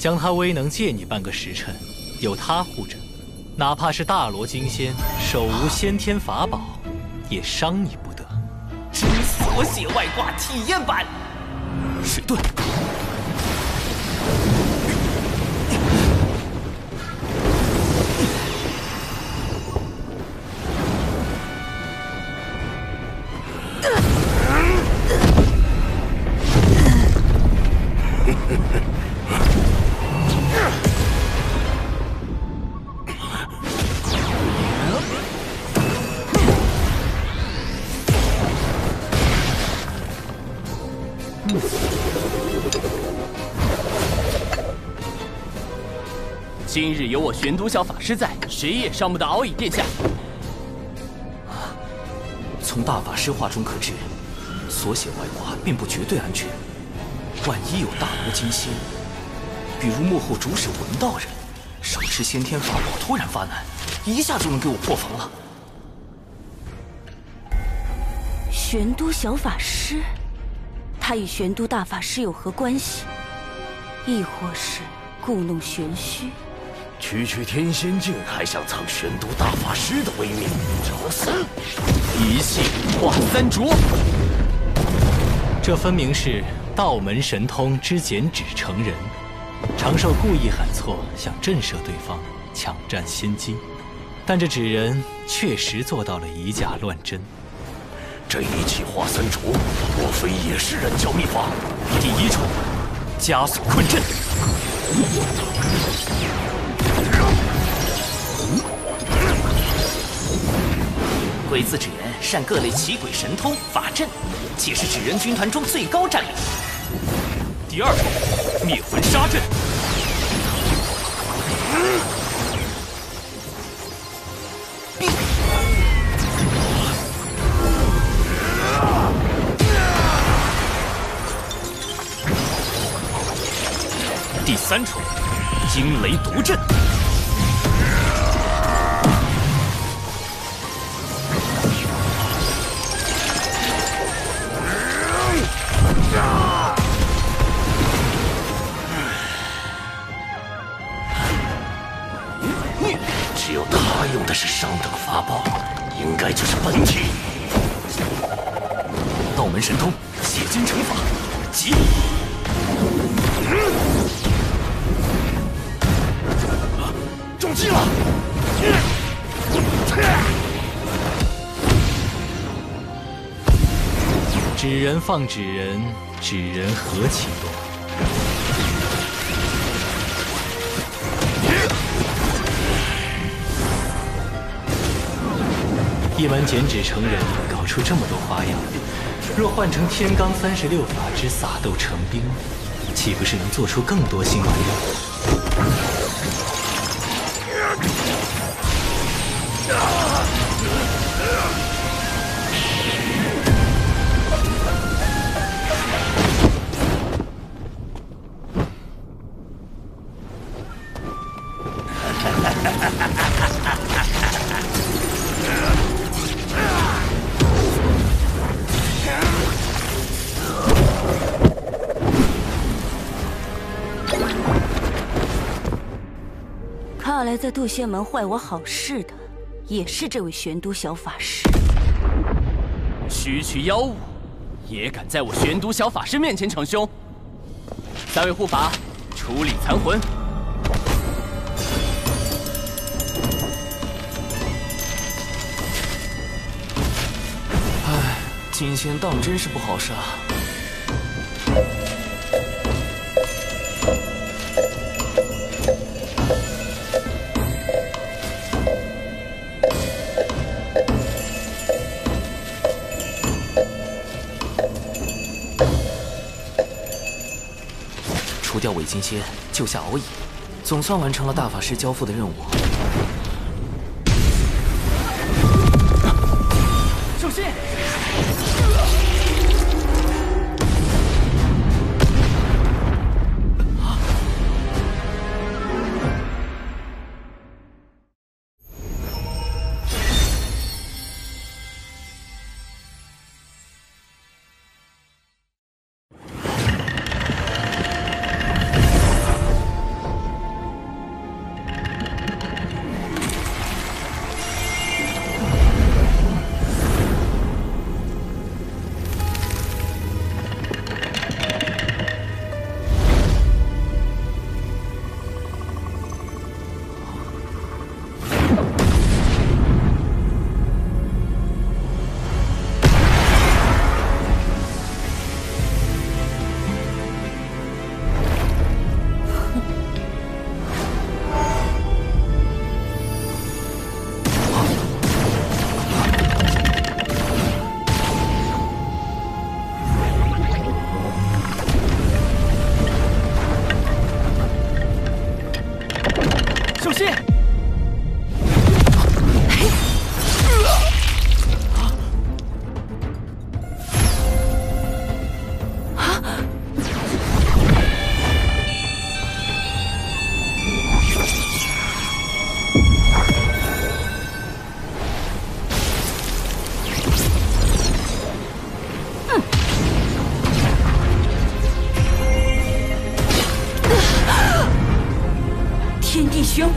A: 将它威能借你半个时辰，有它护着，哪怕是大罗金仙，手无先天法宝，也伤你不得。真锁血外挂体验版，水遁。玄都小法师在，谁也伤不得敖隐殿下。从大法师话中可知，所写外挂并不绝对安全。万一有大魔金星，比如幕后主使文道人，手持先天法宝突然发难，一下就能给我破防了。
F: 玄都小法师，他与玄都大法师有何关系？亦或是故弄玄虚？
E: 区区天仙境还想藏玄都大法师的威名，找死！一气化
A: 三浊，这分明是道门神通之剪纸成人。长寿故意喊错，想震慑对方，抢占先机。但这纸人确实做到了以假乱真。这一气化三浊，莫非也是人教秘法？第一重，枷锁困阵。鬼子纸人善各类奇鬼神通法阵，且是纸人军团中最高战力。第二重，灭魂杀阵。第三重，惊雷毒阵。放纸人，纸人何其多！一晚剪纸成人，搞出这么多花样。若换成天罡三十六法之撒豆成兵，岂不是能做出更多新玩意？
F: 六仙门坏我好事的，也是这位玄都小法师。
A: 区区妖物，也敢在我玄都小法师面前逞凶？三位护法，处理残魂。唉，金仙当真是不好杀。救下敖隐，总算完成了大法师交付的任务。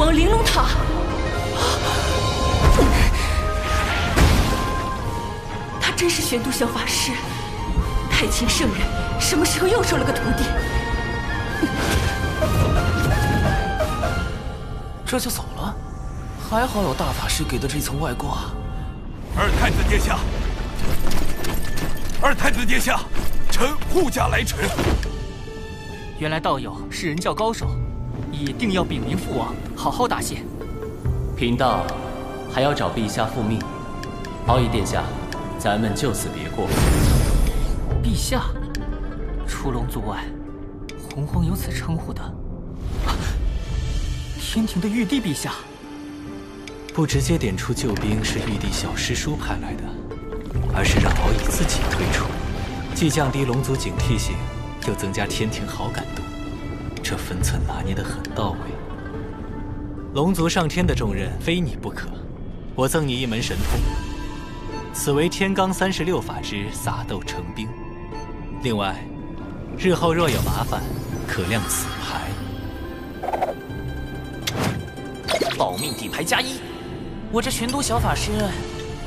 F: 王玲珑塔，他真是玄都小法师，太清圣人什么时候又收了个徒弟？
A: 这就走了？还好有大法师给的这层外挂。
E: 二太子殿下，二太子
C: 殿下，臣护驾来迟。
A: 原来道友是人教高手，一定要禀明父王。好好答谢，贫道还要找陛下复命。敖乙殿下，咱们就此别过。陛下，除龙族外，洪荒有此称呼的，天庭的玉帝陛下。不直接点出救兵是玉帝小师叔派来的，而是让敖乙自己退出，既降低龙族警惕性，又增加天庭好感度，这分寸拿捏得很到位。龙族上天的重任非你不可，我赠你一门神通。此为天罡三十六法之撒豆成兵。另外，日后若有麻烦，可亮此牌。保命底牌加一，我这玄都小法师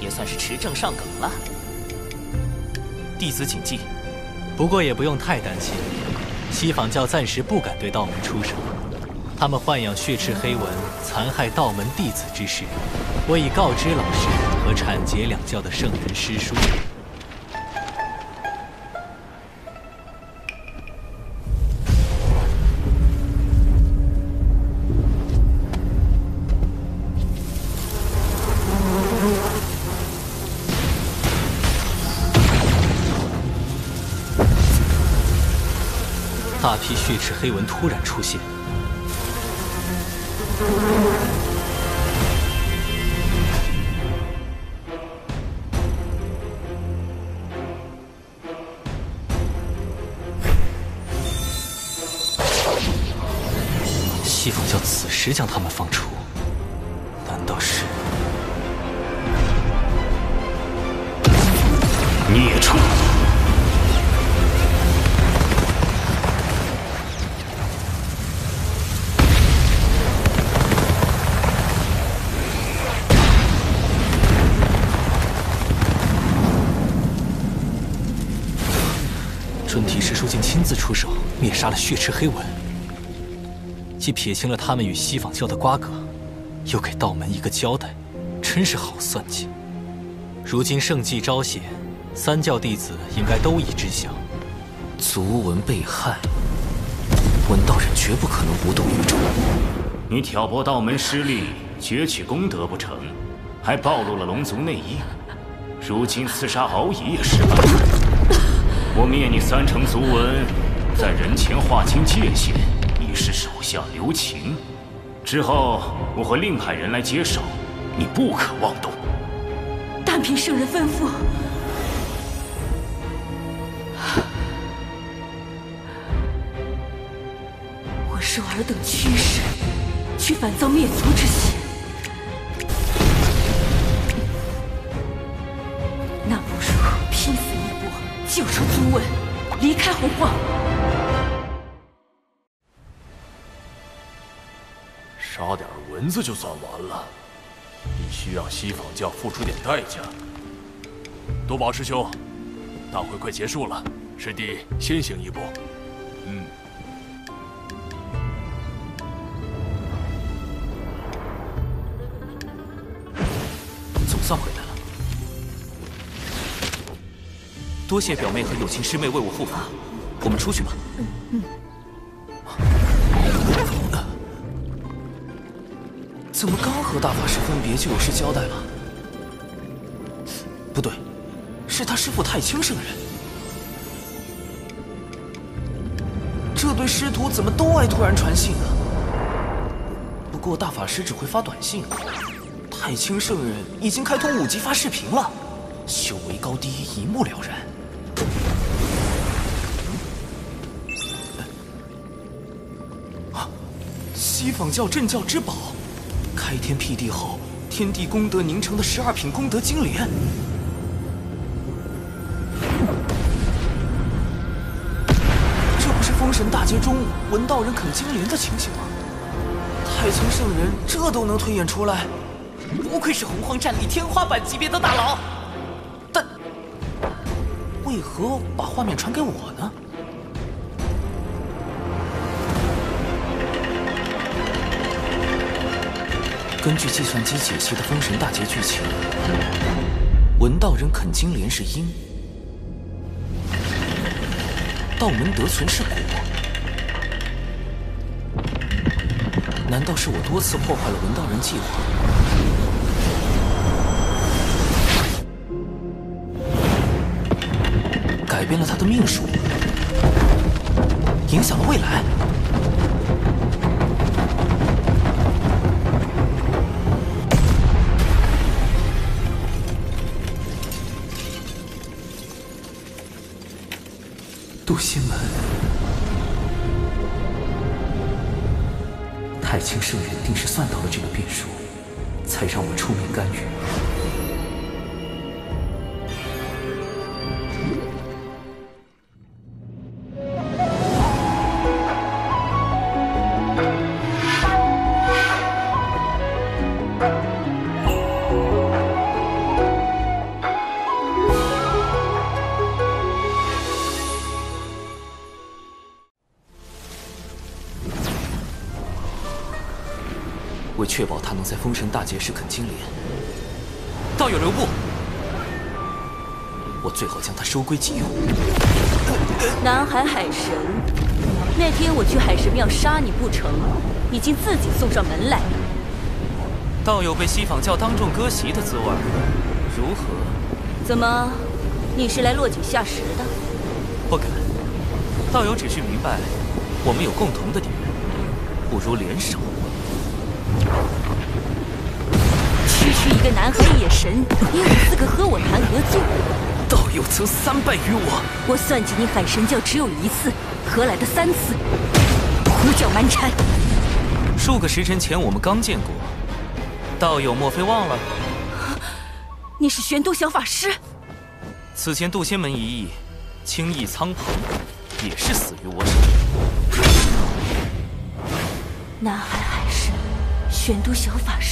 A: 也算是持证上岗了。弟子谨记。不过也不用太担心，西坊教暂时不敢对道门出手。他们豢养血赤黑纹，残害道门弟子之事，我已告知老师和阐结两教的圣人师叔。大批血赤黑纹突然出现。血池黑纹，既撇清了他们与西坊教的瓜葛，又给道门一个交代，真是好算计。如今圣迹昭显，三教弟子应该都已知晓。族纹被害，文道人绝不可能无动于衷。你挑拨道门失利，攫取功德不成，还暴露了龙族内应。如今刺杀敖乙也失败，我灭你三成族纹。在人前划清界限，已是手
C: 下留情。之后我会另派人来接手，你不可妄动。
F: 但凭圣人吩咐。我受尔等驱使，去反遭灭族之刑。
C: 这就算完了，必须让西坊教付出点代价。多宝师兄，大会快结束了，师弟先行一步。嗯。
A: 总算回来了，多谢表妹和友情师妹为我护法，我们出去吧。嗯嗯。怎么刚和大法师分别就有事交代了？不对，是他师傅太清圣人。这对师徒怎么都爱突然传信呢？不过大法师只会发短信，太清圣人已经开通五级发视频了，修为高低一目了然。啊！西方教镇教之宝。开天辟地后，天地功德凝成的十二品功德金莲，这不是封神大劫中文道人啃金莲的情形吗？太清圣人这都能推演出来，不愧是洪荒战力天花板级别的大佬。但为何把画面传给我呢？根据计算机解析的《封神大劫》剧情，文道人啃金莲是因，道门得存是果。难道是我多次破坏了文道人计划，改变了他的命数，影响了未来？修仙门，太清圣人定是算到了这个变数，才让我出面干预。结是肯青莲，道友留步。我最好将它收归己用。
F: 南海海神，那天我去海神庙杀你不成，已经自己送上门来了。
A: 道友被西舫教当众割席的滋味如何？
F: 怎么，你是来落井下石的？
A: 不敢。道友只需明白，我们有共同的敌人，不如联手。
G: 区一个南
F: 海野神，你有资格和我谈合作？道友曾三败于我，我算计你海神教只有一次，何来的三次？胡搅蛮缠！
A: 数个时辰前我们刚见过，道友莫非忘了？
F: 你是玄都小法师。
A: 此前渡仙门一役，青翼苍鹏也是死于我手。
F: 南海海神，玄都小法师。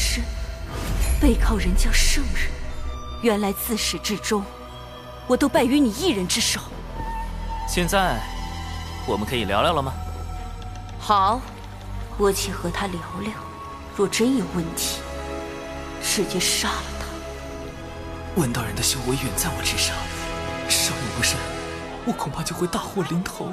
F: 有人叫圣人，原来自始至终，我都败于你一人之手。
A: 现在，我们可以聊聊了吗？
F: 好，我去和他聊聊。若真有问题，直接杀了
A: 他。文道人的修为远在我之上，稍有不慎，我恐怕就会大祸临头。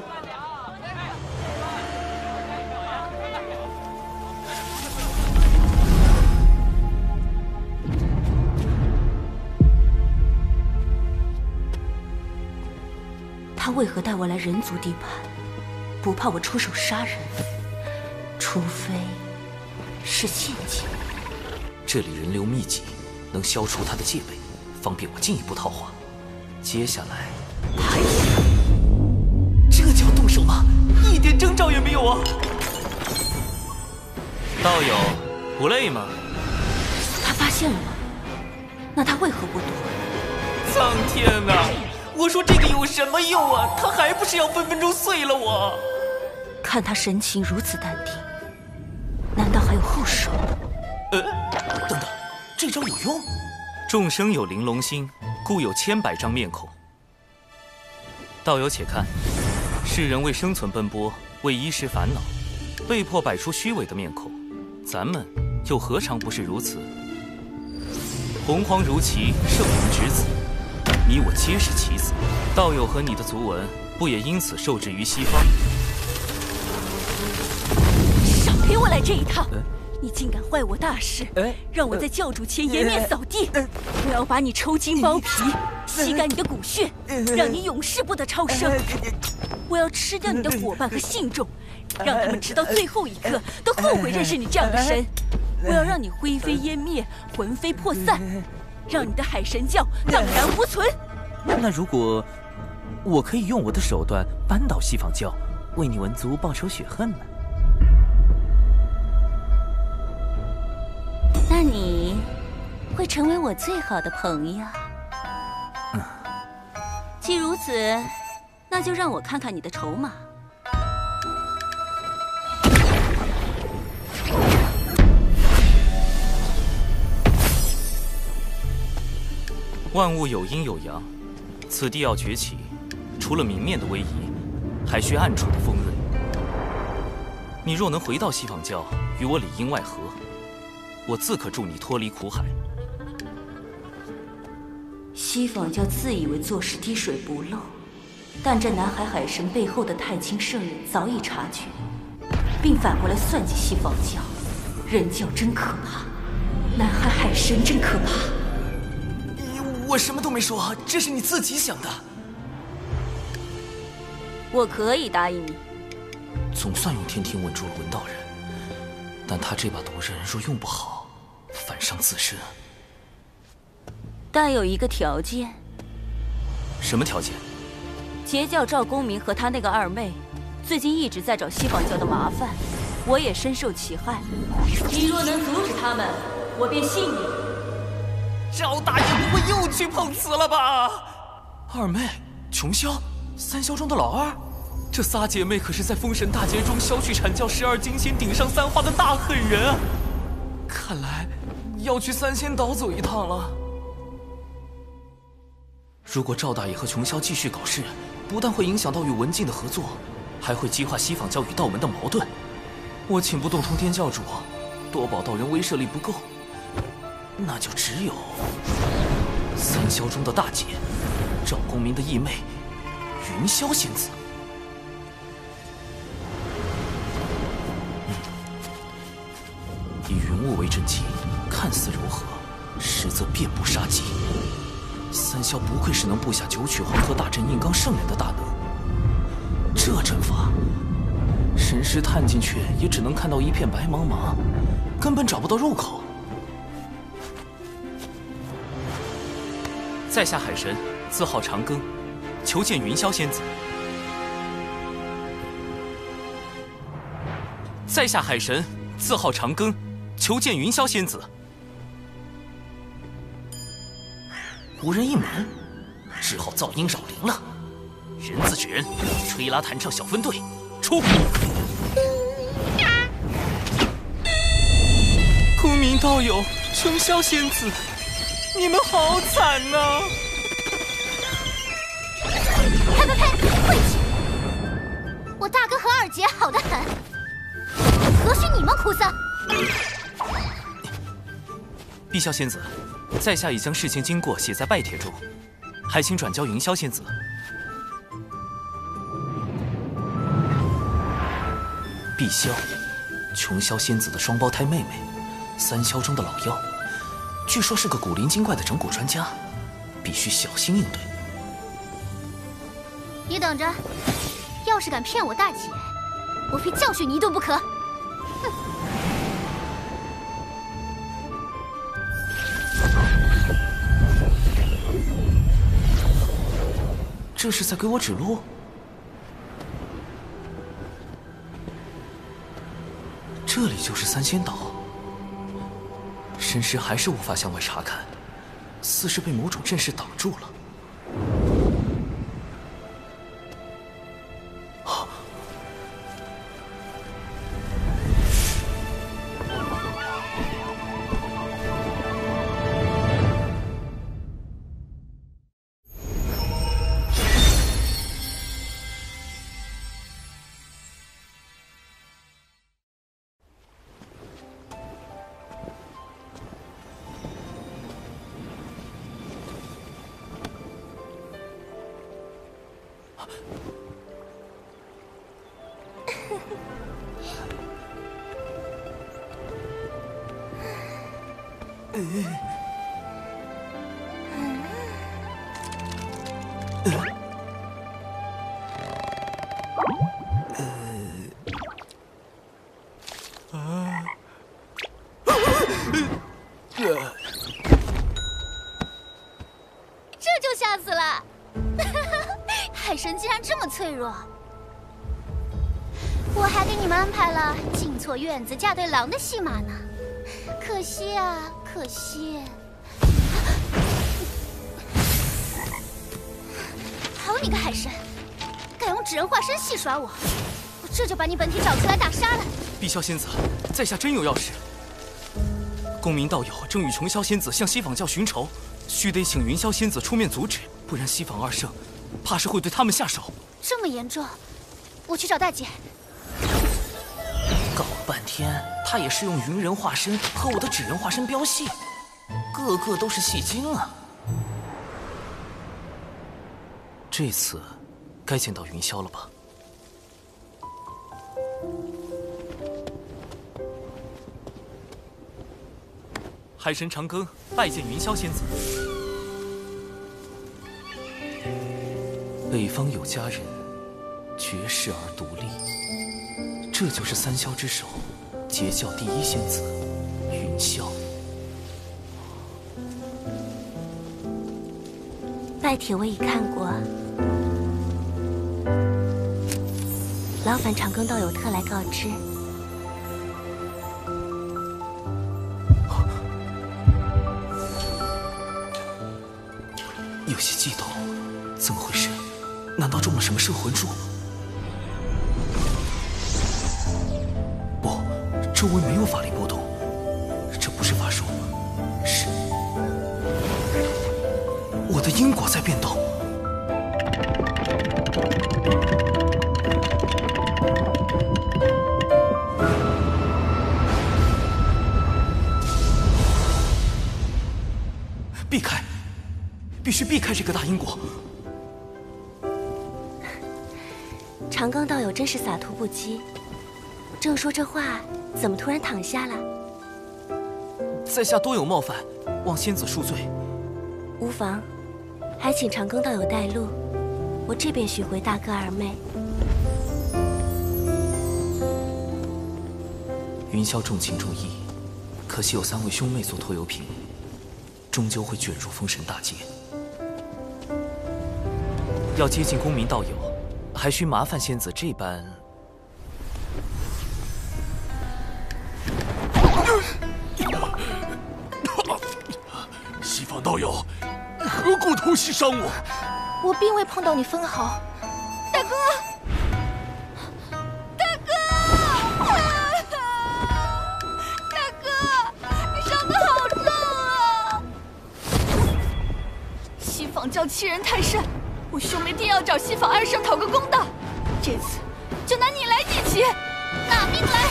F: 为何带我来人族地盘？不怕我出手杀人？除非是陷阱。
A: 这里人流密集，能消除他的戒备，方便我进一步套话。接下来还有，这叫动手吗？一点征兆也没有啊！
D: 道友不累吗？
A: 他发现了？吗？那他为何不躲？苍天啊！我说这个有什么用啊？他还不是要分分钟碎了我。
F: 看他神情如此淡定，难道还有后手？
A: 呃，等等，这招有用？众生有玲珑心，故有千百张面孔。道友且看，世人为生存奔波，为衣食烦恼，被迫摆出虚伪的面孔。咱们又何尝不是如此？洪荒如棋，圣人执子。你我皆是棋子，道友和你的族文不也因此受制于西方？
F: 少给我来这一套！你竟敢坏我大事，让我在教主前颜面扫地！我要把你抽筋剥皮，吸干你的骨血，让你永世不得超生！我要吃掉你的伙伴和信众，让他们直到最后一刻都后悔认识你这样的神！我要让你灰飞烟灭，魂飞魄散！让你的海神教荡然无存。
A: 那如果我可以用我的手段扳倒西方教，为你文族报仇雪恨呢？
F: 那你会成为我最好的朋友。既如此，那就让我看看你的筹码。
A: 万物有阴有阳，此地要崛起，除了明面的威仪，还需暗处的锋锐。你若能回到西方教，与我里应外合，我自可助你脱离苦海。
F: 西方教自以为做事滴水不漏，但这南海海神背后的太清圣人早已察觉，并反过来算计西方教。人教真可怕，
A: 南海海神真可怕。我什么都没说，这是你自己想的。我可以答应你。总算用天庭稳住了文道人，但他这把毒刃若用不好，反伤自身。
F: 但有一个条件。什么条件？邪教赵公明和他那个二妹，最近一直在找西方教的麻烦，我也深受其害。你若能阻止他们，
C: 我便信你。
A: 赵大爷不会又去碰瓷了吧？二妹、琼霄、三霄中的老二，这仨姐妹可是在封神大劫中削去阐教十二金仙顶上三花的大狠人。看来要去三仙岛走一趟了。如果赵大爷和琼霄继续搞事，不但会影响到与文静的合作，还会激化西方教与道门的矛盾。我请不动通天教主，多宝道人威慑力不够。那就只有三霄中的大姐赵公明的义妹云霄仙子。以云雾为阵旗，看似柔和，实则遍布杀机。三霄不愧是能布下九曲黄河大阵、硬刚圣人的大能。这阵法，神识探进去也只能看到一片白茫茫，根本找不到入口。在下海神，字号长庚，求见云霄仙子。在下海神，字号长庚，求见云霄仙子。无人应门，只好噪音扰灵了。人字指人，吹拉弹唱小分队出。孤名道友，琼霄仙子。你们好惨呐！呸呸呸，晦气！
F: 我大哥和二姐好的很，何须你们哭丧？
A: 碧霄仙子，在下已将事情经过写在拜帖中，还请转交云霄仙子。碧霄，琼霄仙子的双胞胎妹妹，三霄中的老幺。据说是个古灵精怪的整蛊专家，必须小心应对。
F: 你等着，要是敢骗我大姐，我非教训你一顿不可！哼！
A: 这是在给我指路？这里就是三仙岛。神识还是无法向外查看，似是被某种阵势挡住了。
F: 狼的戏码呢？可惜啊，可惜！好你个海神，敢用纸人化身戏耍我！我这就把你本体找出来打杀了！
A: 碧霄仙子，在下真有要事。公明道友正与琼霄仙子向西坊教寻仇，须得请云霄仙子出面阻止，不然西坊二圣，怕是会对他们下手。
F: 这么严重，我去找大姐。
A: 半天，他也是用云人化身和我的纸人化身飙戏，个个都是戏精啊！这次该见到云霄了吧？海神长庚拜见云霄仙子。北方有佳人，绝世而独立。这就是三霄之首，截教第一仙子，云霄。
F: 拜帖我已看过，劳烦长庚道友特来告知。
A: 有些悸动，怎么回事？难道中了什么摄魂术？周围没有法力波动，这不是法术，是我的因果在变动。避开，必须避开这个大因果。
F: 长庚道友真是洒脱不羁。正说这话，怎么突然躺下了？
A: 在下多有冒犯，望仙子恕罪。
F: 无妨，还请长庚道友带路，我这便寻回大哥二妹。
A: 云霄重情重义，可惜有三位兄妹做拖油瓶，终究会卷入封神大劫。要接近公明道友，还需麻烦仙子这般。
C: 道友，
F: 何故偷袭伤我？我并未碰到你分毫。
B: 大哥，大哥，大哥，你伤得好重啊！
F: 西坊教欺人太甚，我兄妹定要找西坊二圣讨个公道。这次就拿你来祭旗，拿命来！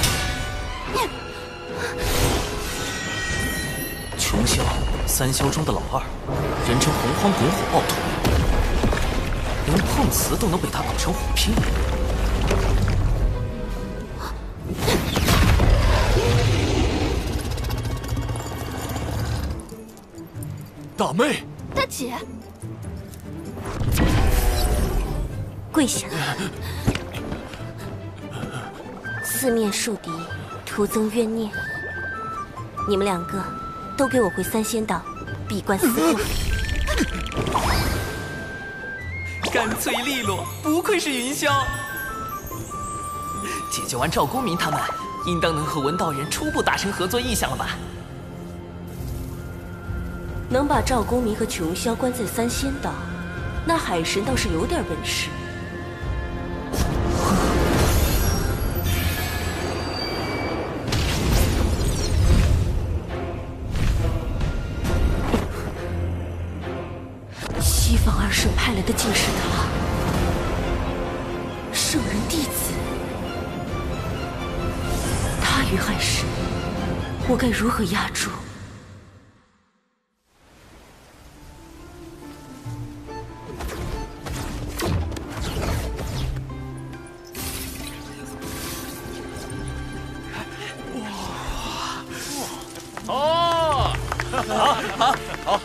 A: 穷小。三修中的老二，人称洪荒滚火爆徒，连碰瓷都能被他搞成虎皮。大妹，
F: 大姐，跪下！四面树敌，徒增冤孽。你们两个。都给我回三仙岛闭关思
A: 过。干脆利落，不愧是云霄。解决完赵公明他们，应当能和文道人初步达成合作意向了吧？能把赵
F: 公明和琼霄关在三仙岛，那海神倒是有点本事。该如何压住？
B: 哇！哦！好好好！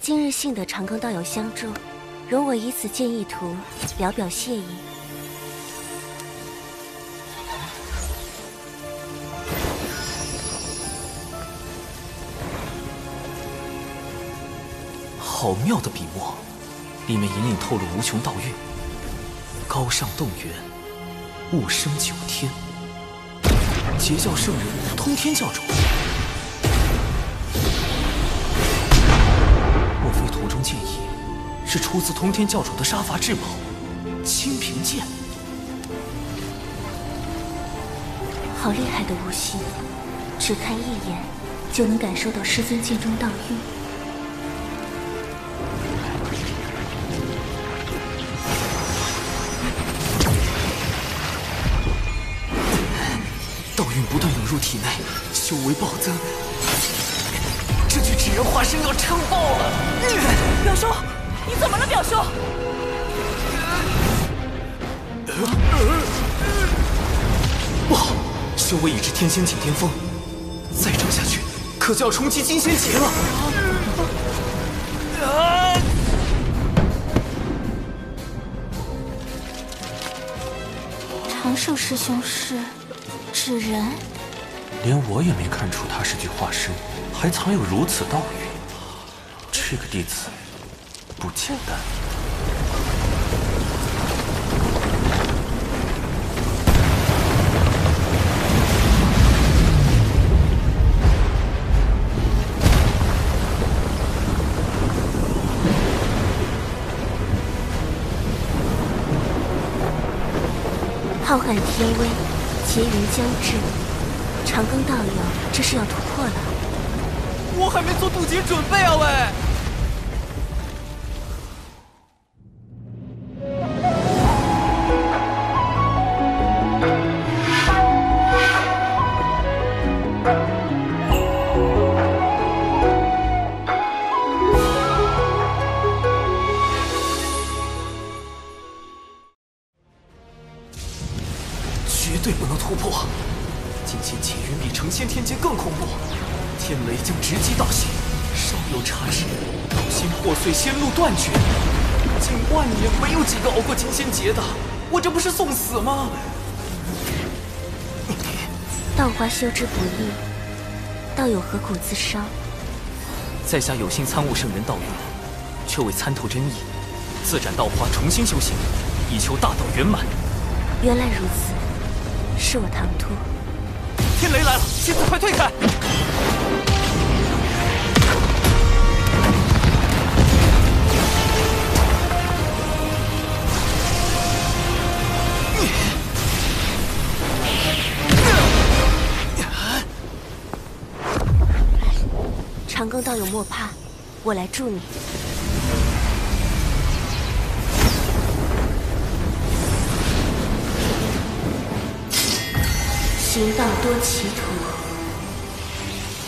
F: 今日幸得长庚道友相助。容我以此建议图，表表谢意。
A: 好妙的笔墨，里面隐隐透露无穷道韵。高尚洞元，物生九天。截教圣人，通天教主。是出自通天教主的杀伐至宝，青平剑。
F: 好厉害的无心，只看一眼就能感受到师尊剑中道韵。
A: 不好，修为已至天仙境巅峰，再争下去，可就要冲击金仙劫了。
F: 长寿师兄是纸人，
D: 连我也没看出他是具化身，还藏有如此道理。这个弟子
E: 不简单。
F: 天威劫云将至，长庚道友，这是要突破了。
A: 我还没做渡劫准备啊，喂！
F: 修之不易，道友何苦自伤？
A: 在下有幸参悟圣人道义，却未参透真意，自斩道花，重新修行，以求大道圆满。
F: 原来如此，是我唐突。天雷来了，仙子快退开！龙道友莫怕，我来助你。行道多歧途，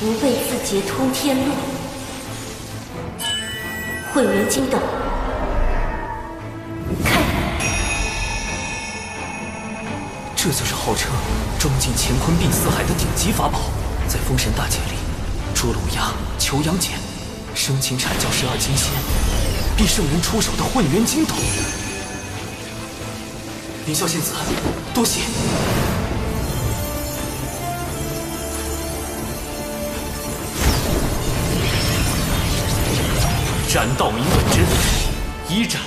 F: 吾辈自结通天路。混元金斗，
A: 这就是号称装进乾坤壁四海的顶级法宝，在封神大劫里。朱龙牙、求阳剑，生擒阐教十二金仙，必圣人出手的混元金斗。凌霄仙子，多谢。斩道明本真，一斩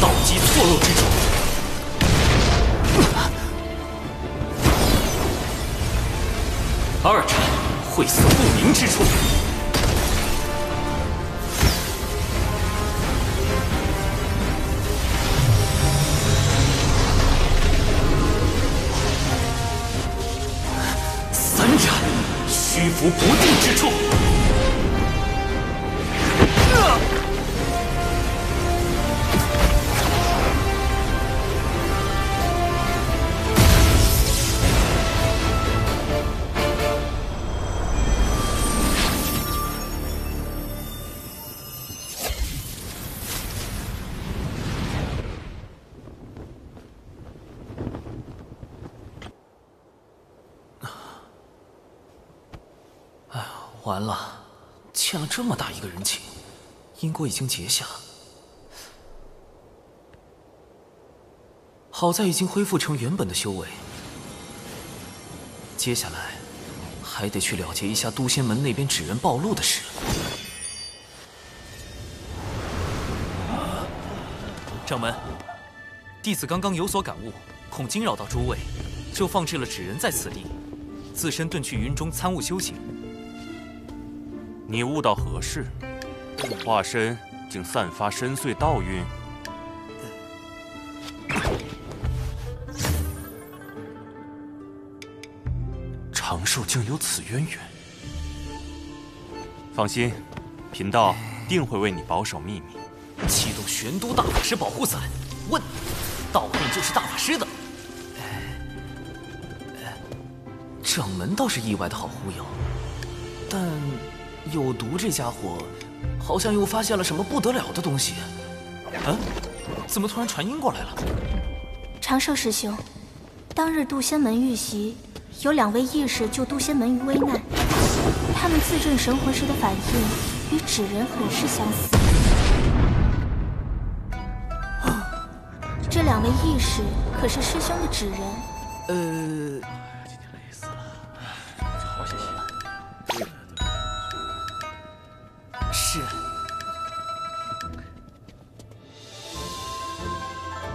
D: 道基错落之处。二斩。晦涩不明之处，
C: 三斩，屈服不。
A: 已经结下，好在已经恢复成原本的修为。接下来，还得去了结一下都仙门那边纸人暴露的事。掌门，弟子刚刚有所感悟，恐惊扰到诸位，就放置了纸人在此地，自身遁去云中参悟修行。
D: 你悟到何事？化身竟散发深邃道韵，长寿竟有此渊源。
A: 放心，贫道定会为你保守秘密。启动玄都大法师保护伞。问，道韵就是大法师的。掌门倒是意外的好忽悠，但有毒这家伙。好像又发现了什么不得了的东西，啊？怎么突然传音过来了？
F: 长寿师兄，当日渡仙门遇袭，有两位义士救渡仙门于危难，他们自证神魂时的反应与纸人很是相似。啊！这两位义士可是师兄的纸人？呃。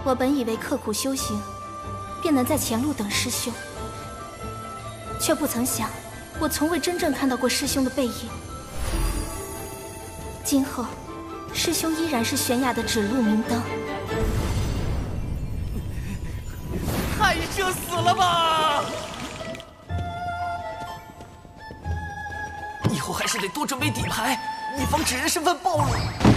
F: 我本以为刻苦修行，便能在前路等师兄，却不曾想，我从未真正看到过师兄的背影。今后，师兄依然是悬崖的指路明灯。
A: 太社死了吧！以后还是得多准备底牌，以防纸人身份暴露。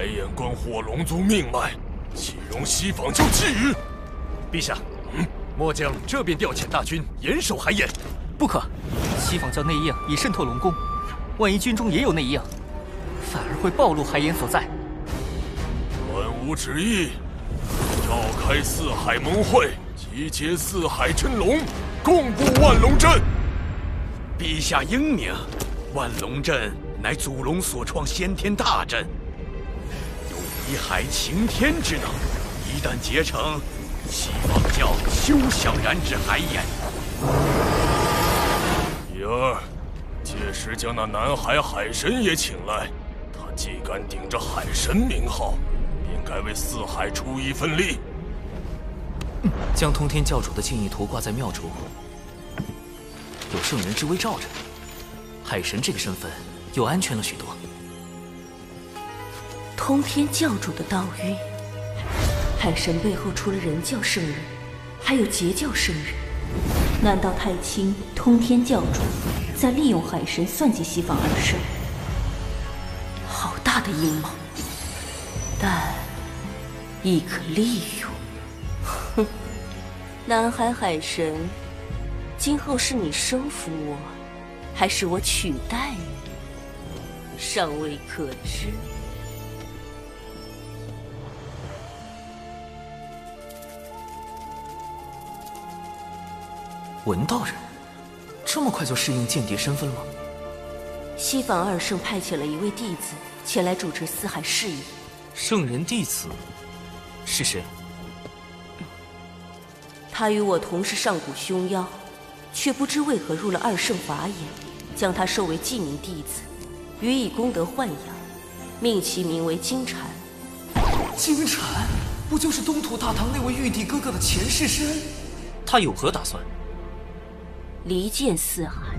C: 海眼关火龙族命脉，岂容西方教觊觎？陛下，嗯，末将这便调遣大军严守海眼。不
A: 可，西方教内应已渗透龙宫，万一军中也有内应，反而会暴露海眼所在。
E: 本无旨意，召开四海盟会，集结四海真龙，共布万龙阵。陛下英明，万龙阵乃祖龙所创先天
C: 大阵。以海擎天之能，一旦结成，西方教休想染指海眼。乙儿，届时将那南海海神也请来，他既敢顶着海神名号，便该为四海出一份力。
A: 将通天教主的敬意图挂在庙中，有圣人之威罩着，海神这个身份又安全了许多。
F: 通天教主的刀运，海神背后除了人教圣人，还有截教圣人。难道太清通天教主在利用海神算计西方二圣？好大的阴谋！但亦可利用。哼，南海海神，今后是你收服我，还是我取代你，尚未可
A: 知。文道人，这么快就适应间谍身份了
F: 西凡二圣派遣了一位弟子前来主持四海事宜。
A: 圣人弟子
D: 是谁？
F: 他与我同是上古凶妖，却不知为何入了二圣法眼，将他收为记名弟子，予以功德豢养，
A: 命其名为金蝉。金蝉，不就是东土大唐那位玉帝哥哥的前世身？他有何打算？离间
F: 四海。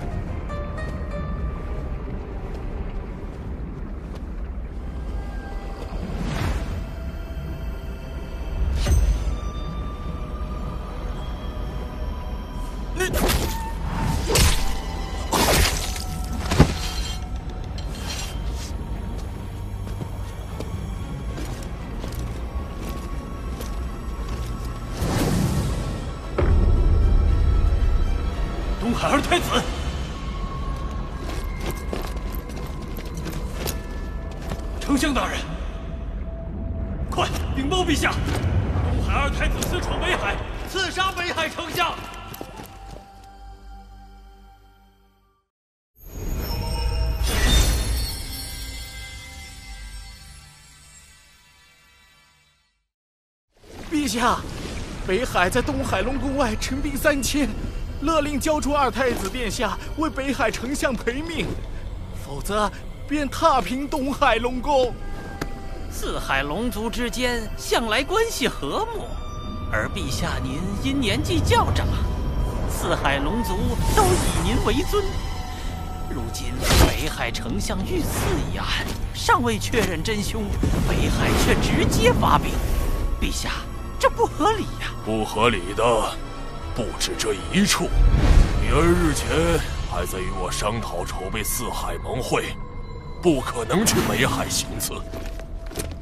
B: 下，
A: 北海在东海龙宫外陈兵三千，勒令交出二太子殿下，为北海丞相陪命，否则便踏平东海龙宫。四海龙族之间向来关系和睦，而陛下您因年纪较长，四海龙族都以您为尊。如今北海丞相遇刺一案尚未确认真凶，
E: 北海却直接发兵，陛下。这不合
C: 理呀！不合理的不止这一处。女儿日前还在与我商讨筹备四海盟会，不可能去北海行刺。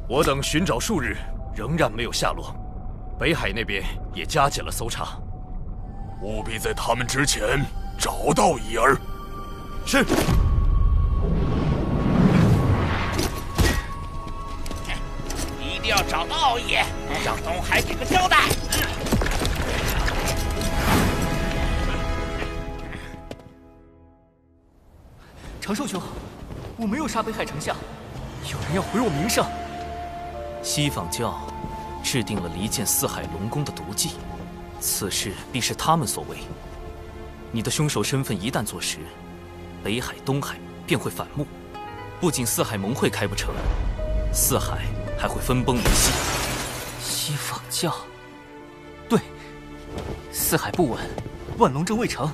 C: 我等寻找数日，仍然没有下落。北海那边也加紧了搜查，务必在他们之前找到乙儿。是。
E: 要找到敖让东海给个交代。
A: 长寿兄，我没有杀北海丞相，有人要毁我名声。西方教制定了离间四海龙宫的毒计，此事必是他们所为。你的凶手身份一旦坐实，北海、东海便会反目，不仅四海盟会开不成，四海。还会分崩离析。西方教，对，四海不稳，万龙阵未成，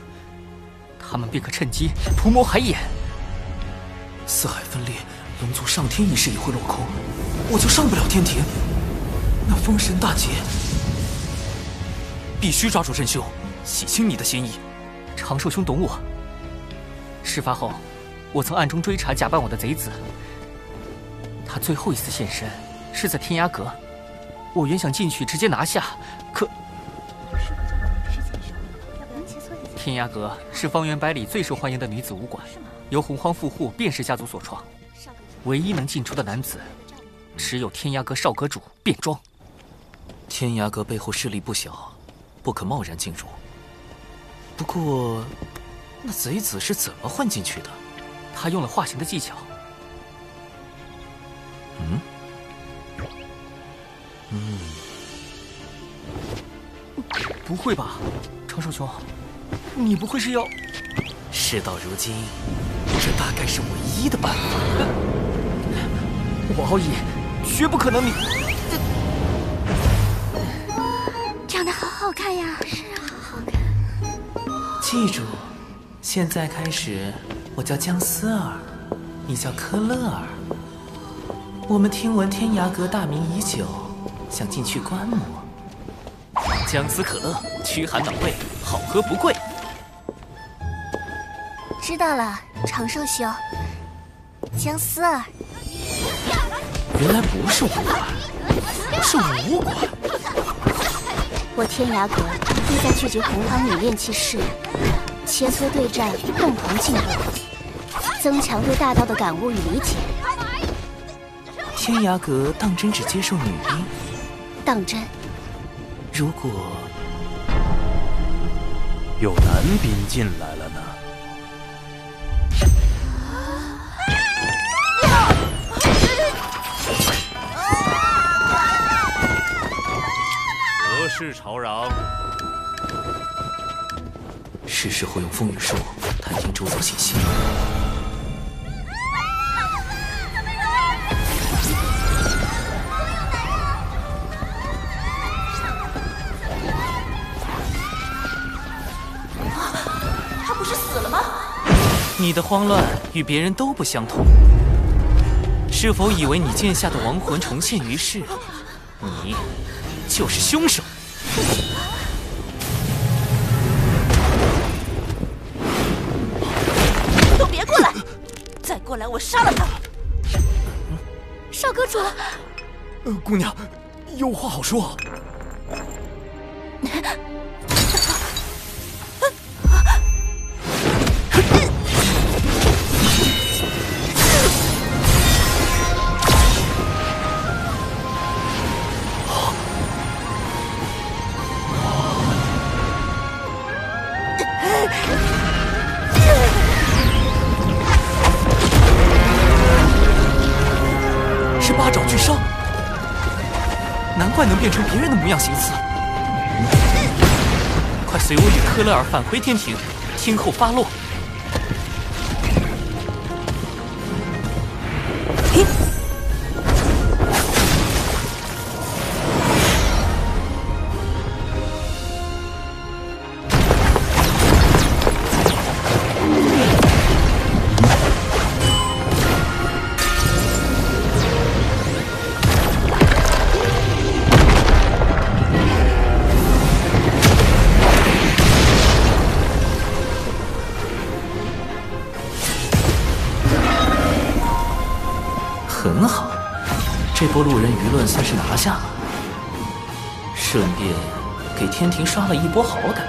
A: 他们便可趁机图谋海眼。四海分裂，龙族上天一事也会落空，我就上不了天庭。那封神大劫，必须抓住真凶，洗清你的心意。长寿兄懂我。事发后，我曾暗中追查假扮我的贼子，他最后一次现身。是在天涯阁，我原想进去直接拿下，可。天涯阁是方圆百里最受欢迎的女子武馆，由洪荒富户卞氏家族所创，唯一能进出的男子，只有天涯阁少阁主卞庄。天涯阁背后势力不小，不可贸然进入。不过，那贼子是怎么混进去的？他用了化形的技巧。
B: 嗯。嗯，
A: 不会吧，长寿兄，
D: 你不会是要……
A: 事到如今，这大概是唯一的办法。我敖隐绝不可能你。
G: 长得好好看呀，是啊，好好
A: 看。记住，现在开始，我叫江思儿，你叫柯乐儿。我们听闻天涯阁大名已久。想进去观摩？姜丝可乐，驱寒暖胃，好喝不贵。
F: 知道了，长寿兄。姜丝儿。
A: 原来不是我，
F: 是我。我天涯阁意在拒绝红方女炼气士，切磋对战，共同进步，增强对大道的感悟与理解。
A: 天涯阁当真只接受女兵？当真？
D: 如果有男宾进来了呢？
C: 何事吵嚷？
A: 是时候用风雨术探听周遭信息。了。你的慌乱与别人都不相同，是否以为你剑下的亡魂重现于世？你就是凶手！
F: 都别过来！再过来，我杀了他！少阁主，
A: 呃，姑娘，有话好说。随我与科勒尔返回天庭，听候发落。算是拿下了，顺便给天庭刷了一波好感。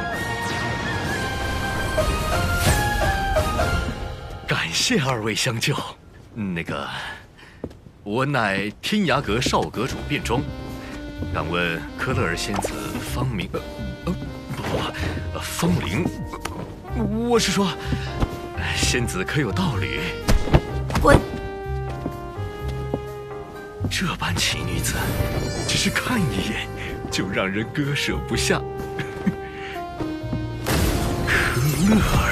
A: 感谢二位相救。那个，我乃天涯阁少阁主变装，敢问科勒尔仙子芳名？呃，不不，芳龄。我是说，仙子可有道侣？
E: 这般奇女子，只是看一眼，就让人割舍不下。可乐儿，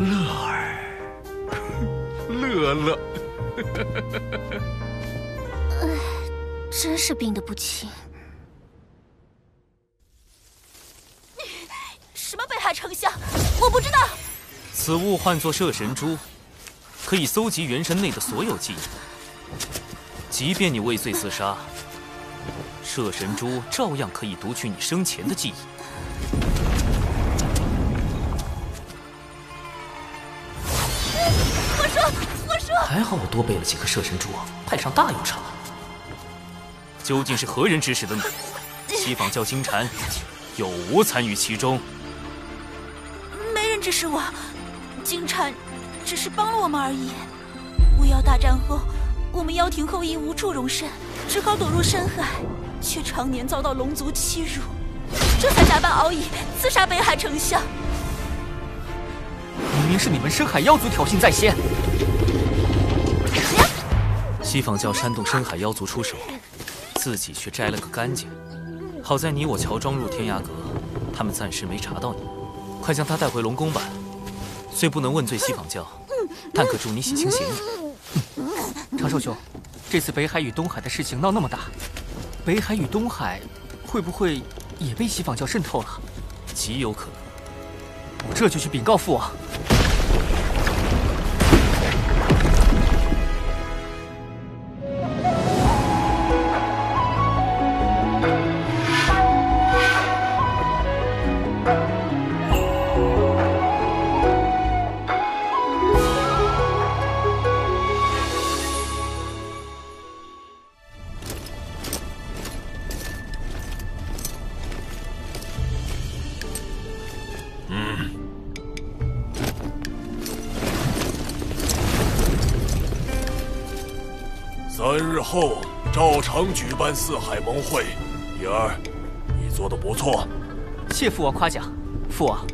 G: 乐儿，乐乐。
F: 哎，真是病得不轻。你什么北海丞相？我不知道。
A: 此物唤作摄神珠，可以搜集元神内的所有记忆。即便你畏罪自杀，摄神珠照样可以读取你生前的记忆。我说，我说，还好我多备了几颗摄神珠，派上大用场了。究竟是何人指使的你？七 方教金蝉有无参与其中？
F: 没人指使我，金蝉只是帮了我们而已。巫妖大战后。我们妖庭后裔无处容身，只好躲入深海，却常年遭到龙族欺辱，这才假扮敖乙刺杀北海丞相。
A: 明明是你们深海妖族挑衅在先，西坊教煽动深海妖族出手，自己却摘了个干净。好在你我乔装入天涯阁，他们暂时没查到你。快将他带回龙宫吧，虽不能问罪西坊教，但可助你洗清嫌
B: 疑。长寿
A: 兄，这次北海与东海的事情闹那么大，北海与东海会不会也被西方教渗透了？极有可能，我这就去禀告父王。
C: 四海盟会，儿，你做的不
A: 错。谢父王夸奖，父王，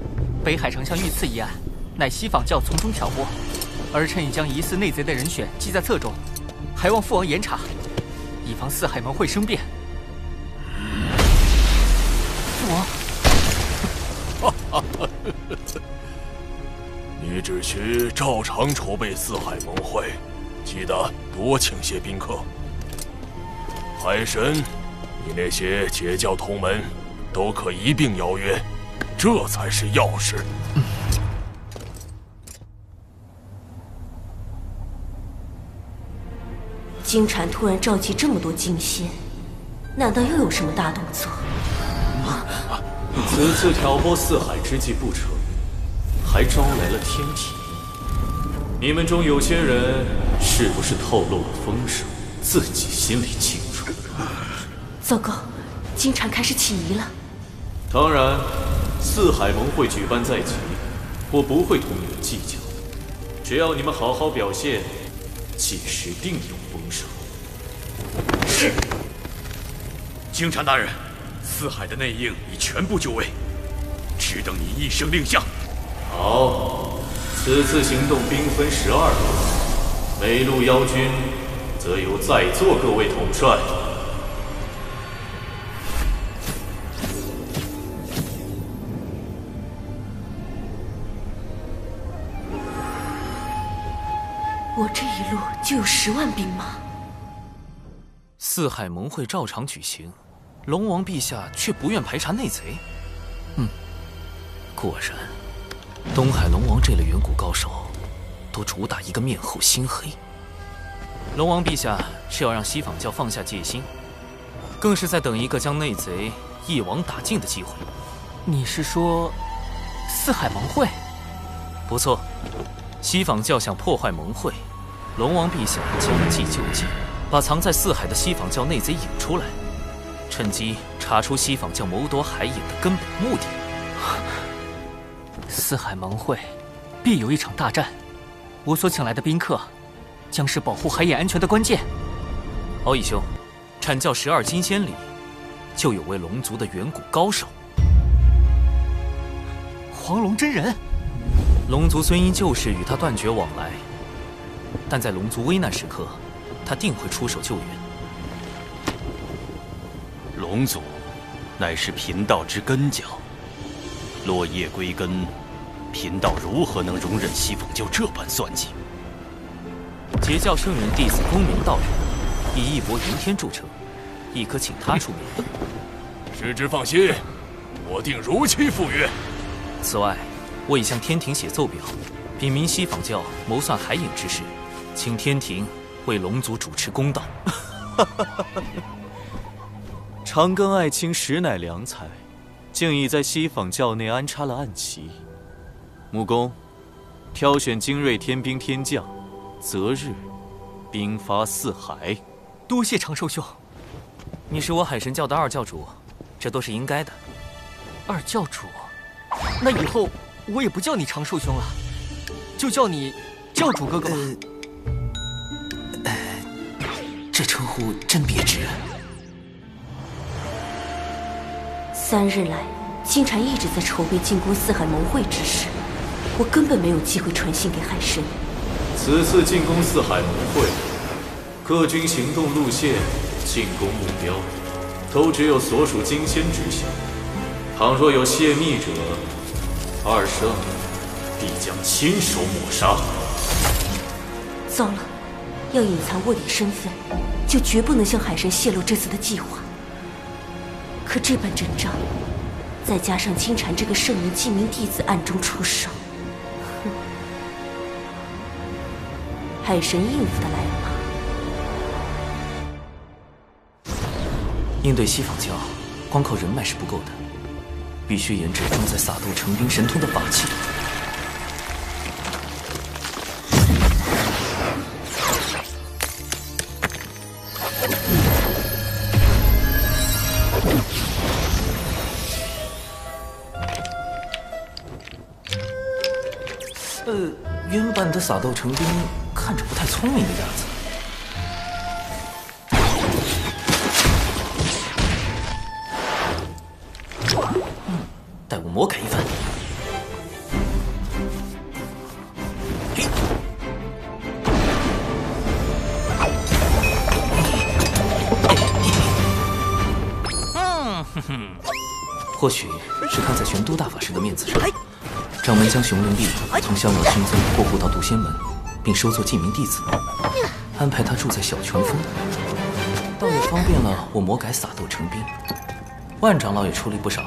A: 北海丞相遇刺一案，乃西坊教从中挑拨，儿臣已将疑似内贼的人选记在册中，还望父王严查，以防四海盟会生变。
D: 父
C: 王，你只需照常筹备四海盟会，记得多请些宾客。海神，你那些截教同门都可一并邀约，这才是要事。
F: 金蝉突然召集这么多金仙，难道又有什么大动作？
D: 此次挑拨四海之计不成，还招来了天庭。你们中有些人是不是透露了风声？自己心里清。
F: 糟糕，金蝉开始起疑了。
D: 当然，四海盟会举办在即，我不会同你们计较。只要你们好好表现，届时定
C: 有风声。是。金蝉大人，四海的内应已全部就位，只等你一声令下。
D: 好，此次行动兵分十二路，每路妖军则由在座各位统帅。
F: 就有十万
A: 兵马。四海盟会照常举行，龙王陛下却不愿排查内贼。嗯，果然，东海龙王这类远古高手，都主打一个面厚心黑。龙王陛下是要让西方教放下戒心，更是在等一个将内贼一网打尽的机会。你是说四海盟会？不错，西方教想破坏盟会。龙王陛下将计就计，把藏在四海的西舫教内贼引出来，趁机查出西舫教谋夺海眼的根本目的。四海盟会，必有一场大战。我所请来的宾客，将是保护海眼安全的关键。敖乙兄，阐教十二金仙里就有位龙族的远古高手——黄龙真人。龙族虽因旧事与他断绝往来。但在龙族危难时刻，他定会出手救援。龙族乃是贫道之根脚，落叶归根，贫道如何能容忍西凤就这般算计？截教圣人弟子光明道人，以义薄云天著称，亦可请他出面。
C: 师侄放心，我定如期赴约。
A: 此外，我已向天庭写奏表，禀明西凤教谋算海影之事。请天庭为龙族主持公道。长庚爱卿实
D: 乃良才，竟已在西坊教内安插了暗棋。木公，挑选精锐天兵天将，择日兵发四海。
A: 多谢长寿兄，你是我海神教的二教主，这都是应该的。二教主，那以后我也不叫你长寿兄了，就叫你教主哥哥吧。呃，这称呼真别致。
F: 三日来，金蝉一直在筹备进攻四海盟会之事，我根本没有机会传信给海神。
D: 此次进攻四海盟会，各军行动路线、进攻目标，都只有所属金仙知晓。倘若有泄密者，二圣必将亲手抹杀。
F: 糟了。要隐藏卧底身份，就绝不能向海神泄露这次的计划。可这般阵仗，再加上青蝉这个圣人记名弟子暗中出手，哼，海神应付得来吗？
A: 应对西方教，光靠人脉是不够的，必须研制装在撒豆成兵神通的法器。撒豆成兵，看着不太聪明的样子。待我魔改一番。
B: 嗯，哼哼，
A: 或许是看在玄都大法师的面子上。掌门将熊灵璧从逍遥仙宗过户到渡仙门，并收作记明弟子，安排他住在小泉峰，
D: 倒也方便了
A: 我魔改撒豆成兵。万长老也出力不少。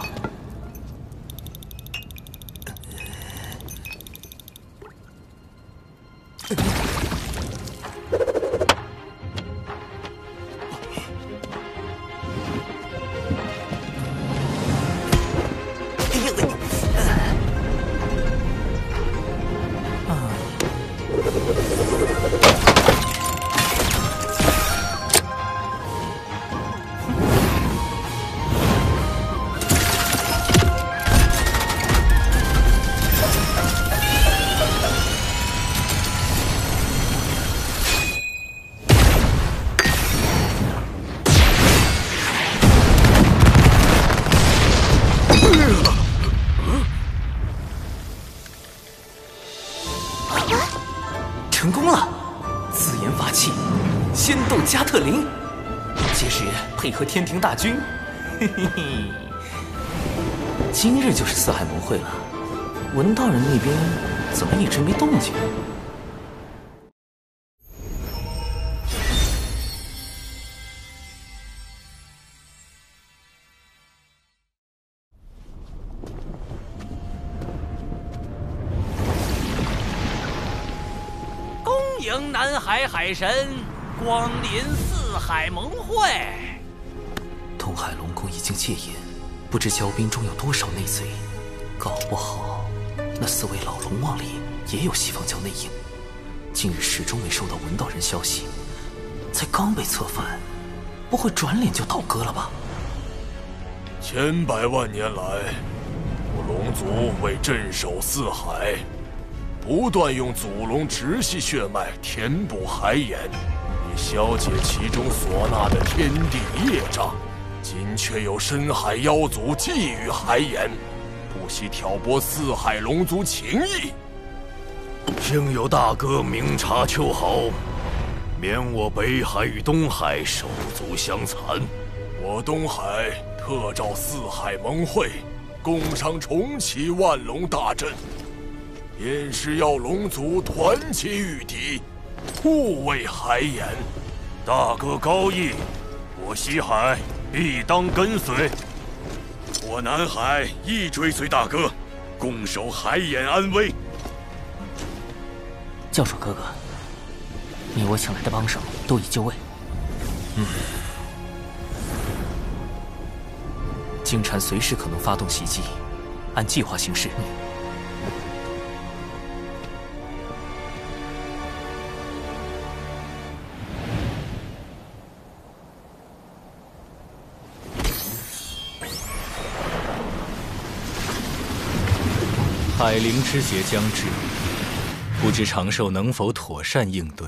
A: 海神光临四海盟会，通海龙宫已经戒严，不知交兵中有多少内贼。搞不好，那四位老龙王里也有西方教内应。近日始终没收到文道人消息，才刚被策反，不会转脸就倒戈了吧？
C: 千百万年来，我龙族为镇守四海。不断用祖龙直系血脉填补海眼，以消解其中所纳的天地业障。今却有深海妖族觊觎海眼，不惜挑拨四海龙族情谊。应有大哥明察秋毫，免我北海与东海手足相残。我东海特召四海盟会，共商重启万龙大阵。也是要龙族团结御敌，护卫海眼。大哥高义，我西海必当跟随；我南海亦追随大哥，共守海眼安危。
A: 教授哥哥，你我请来的帮手都已就位。嗯。金蝉随时可能发动袭击，按计划行事。尸劫将至，不知长寿能否妥善应对，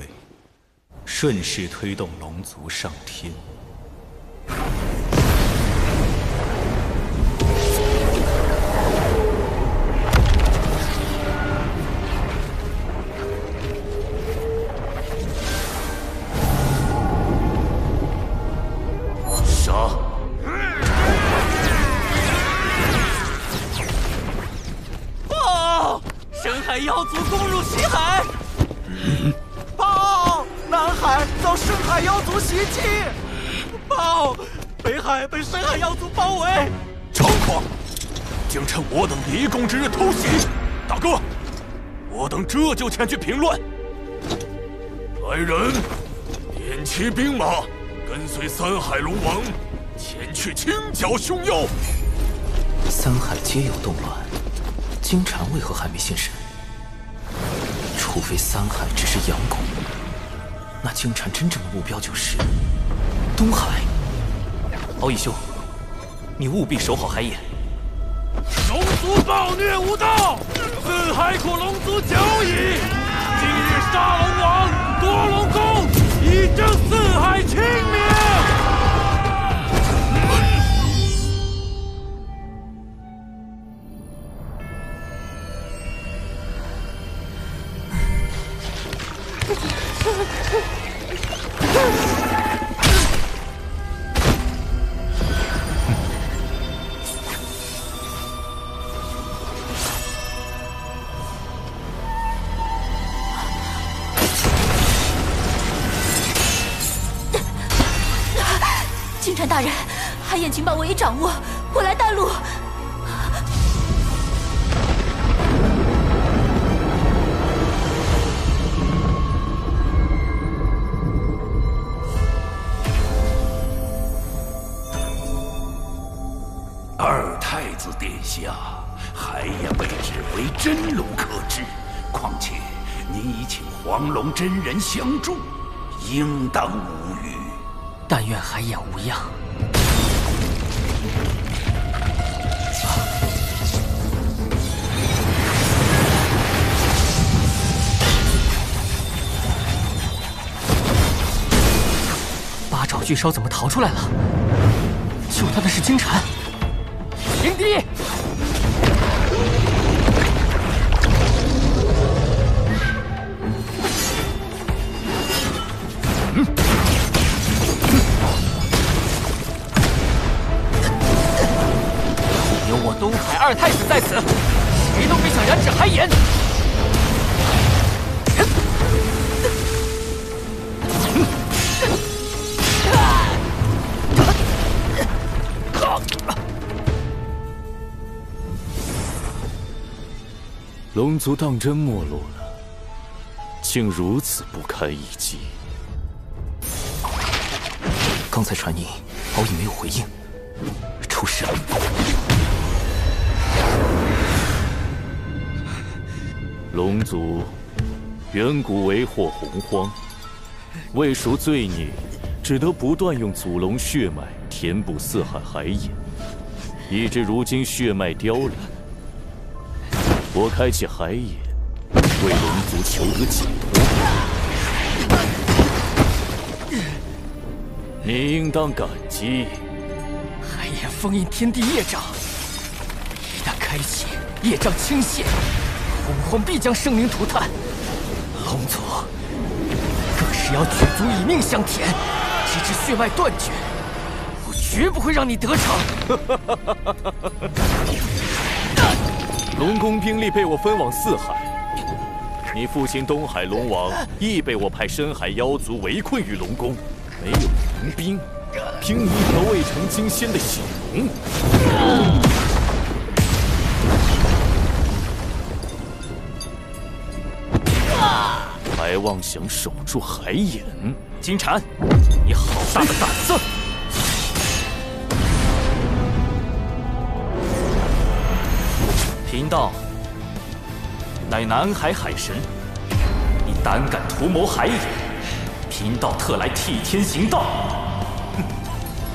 A: 顺势
D: 推动龙族上天。
C: 这就前去平乱。来人，点齐兵马，跟随三海龙王前去清剿凶妖。
A: 三海皆有动乱，金蝉为何还没现身？除非三海只是佯攻，那金蝉真正的目标就是东海。敖乙兄，你务必守好海眼。
C: 龙族暴虐无道。四海苦龙
B: 族久矣，今日杀龙王，夺龙宫，以证四海清明。
F: 掌握，我来带路。
E: 二太子殿下，海眼被指为真龙，可知？况且您已请黄龙真人相助，应当无虞。
A: 但愿海眼无恙。巨兽怎么逃出来了？救他的是金蝉。
D: 族当真没落了，竟如此不堪一击。
A: 刚才传音，敖隐没有回应，出事了。
D: 龙族，远古为祸洪荒，为赎罪孽，只得不断用祖龙血脉填补四海海眼，
C: 以致如今血脉凋零。我开启海眼，为龙族求得解脱。
D: 你应当感激。
A: 海眼封印天地业障，一旦开启，业障倾泻，洪荒必将生灵涂炭。龙族更是要举足以命相填，直至血脉断绝。我绝不会让你得逞。
C: 龙宫兵力被我分往四海，你父亲东海龙王亦被我派深海妖族围困于龙宫，没
D: 有援兵，凭一条未成精仙的小龙，
A: 还妄想守住海眼？金蝉，你好大的胆子！道，乃南海海神，你胆敢图谋海野，贫道特来替
D: 天行道。哼，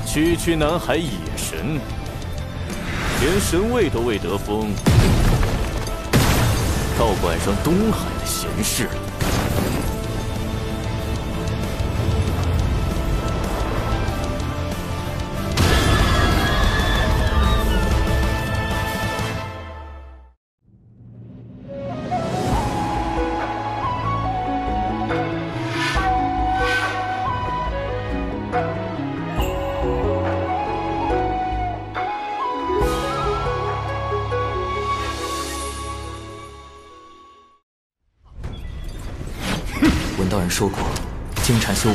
D: 区区南海野神，连神位都未得封，倒管上东海的闲事了。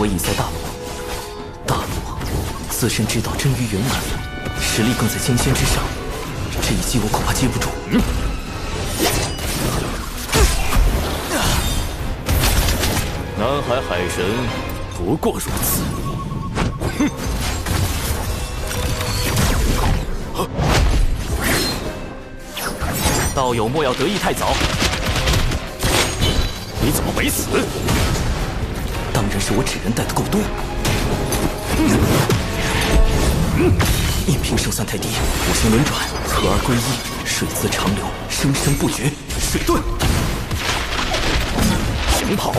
A: 我已在大陆。大陆自身之道臻于圆满，实力更在金仙之上。这一击我恐怕接不住。南海海神不过如此。道友莫要得意太早。你怎么没死？是我纸人带的够多，一平胜算太低。五行轮转，合而归一，水自长流，生生不绝。水遁，想跑？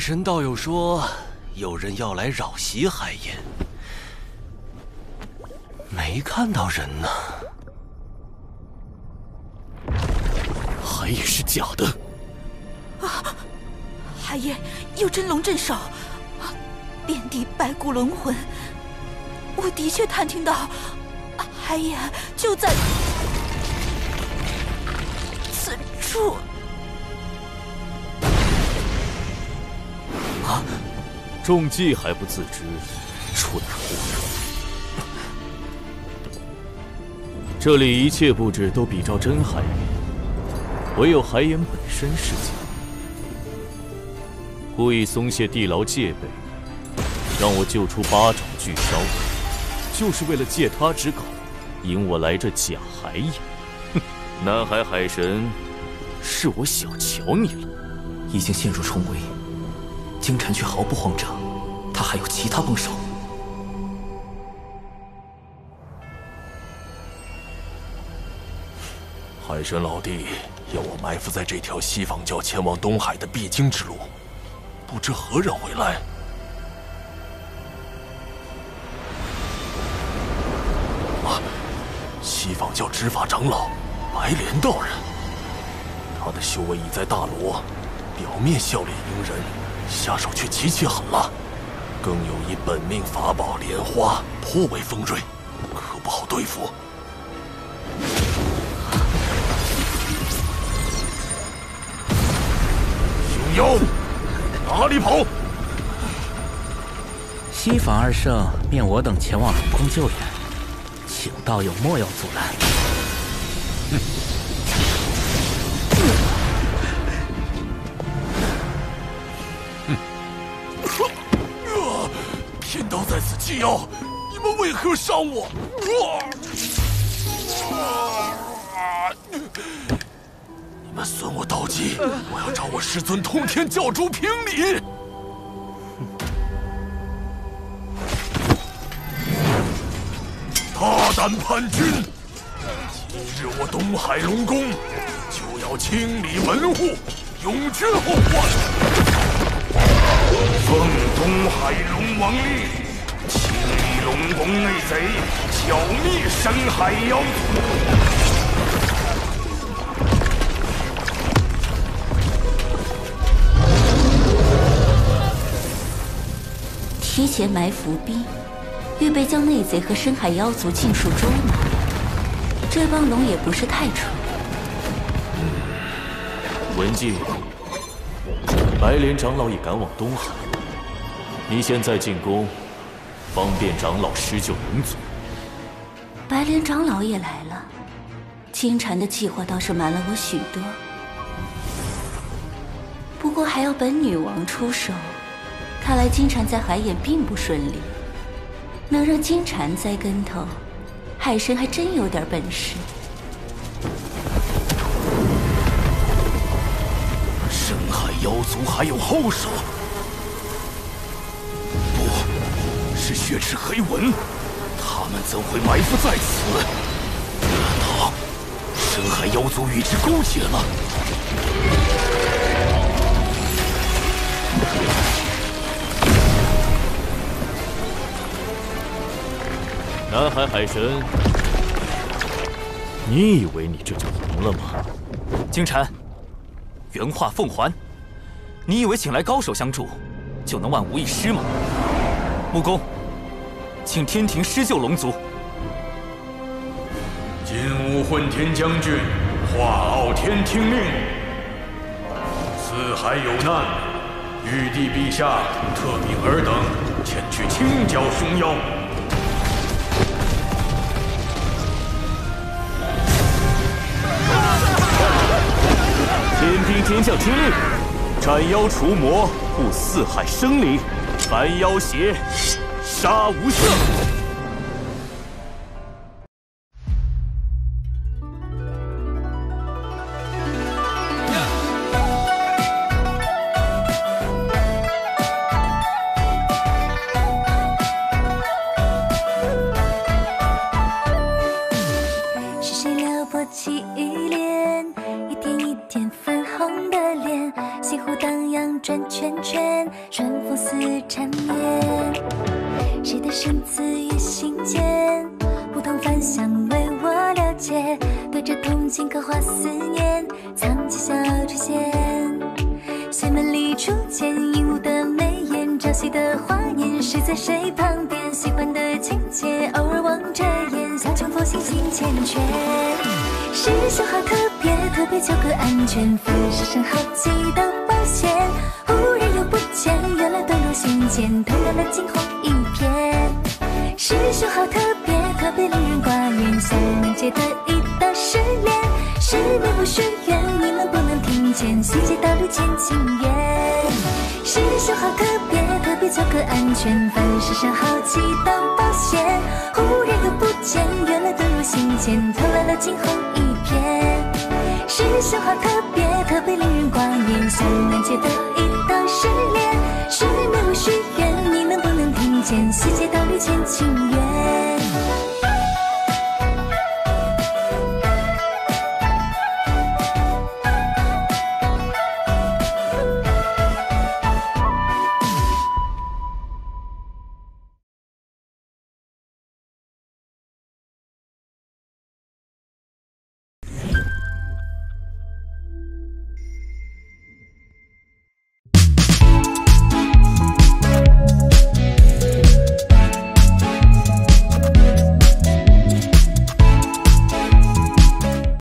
A: 神道友说有人要来扰袭海燕，没看到人呢。
D: 海眼是假的。
B: 啊！
F: 海眼有真龙镇守，遍地白骨轮魂。我的确探听到，海眼就在。
C: 中计还不自知，蠢货！这里一切布置
D: 都比照真海眼，唯有海眼本身是假。故意松懈地牢戒备，让我救出八爪巨
C: 招，就是为了借他之口引我来这假海眼。哼，南海海神，是我小瞧你了。已经陷入
A: 重围，金蝉却毫不慌张。他还有其他帮手。
C: 海神老弟要我埋伏在这条西方教前往东海的必经之路，不知何人会来。
E: 啊！西方教执法长老
A: 白莲道人，他的修为已在大罗，表面笑
E: 脸迎人，下手却极其狠辣。更有一本命法宝莲花，颇为锋锐，可不好对付。熊妖，哪里跑？
A: 西法二圣命我等前往龙宫救援，请道友莫要阻拦。
E: 巨妖，你们为何伤我？你们损我道基，我要找我师尊通天教
C: 主评理！大胆叛军！今日我东海龙宫就要清理门户，永绝后患。奉东海龙王令。攻宫内贼，剿灭深海妖族。
F: 提前埋伏兵，预备将内贼和深海妖族尽数捉拿。这帮龙也不是太
D: 蠢。文静，白莲长老已赶往东海，你现在进攻。方便长老施救龙族，
F: 白莲长老也来了。金蝉的计划倒是瞒了我许多，不过还要本女王出手。看来金蝉在海眼并不顺利，能让金蝉栽跟头，海神还真有点本事。
E: 深海妖族还有后手。
C: 血池黑纹，他们怎会埋伏在此？难道深海妖族与之勾结了？
A: 南海海神，
D: 你以为你这就赢了吗？
A: 金蝉，原话奉还。你以为请来高手相助就能万无一失吗？木工。请天庭施救龙族。
C: 金乌混天将军，化傲天，听令！四海有难，玉帝陛下特命尔等前去清剿凶妖。天兵天将听令，斩妖除魔，护四海生灵，斩妖邪！杀无赦。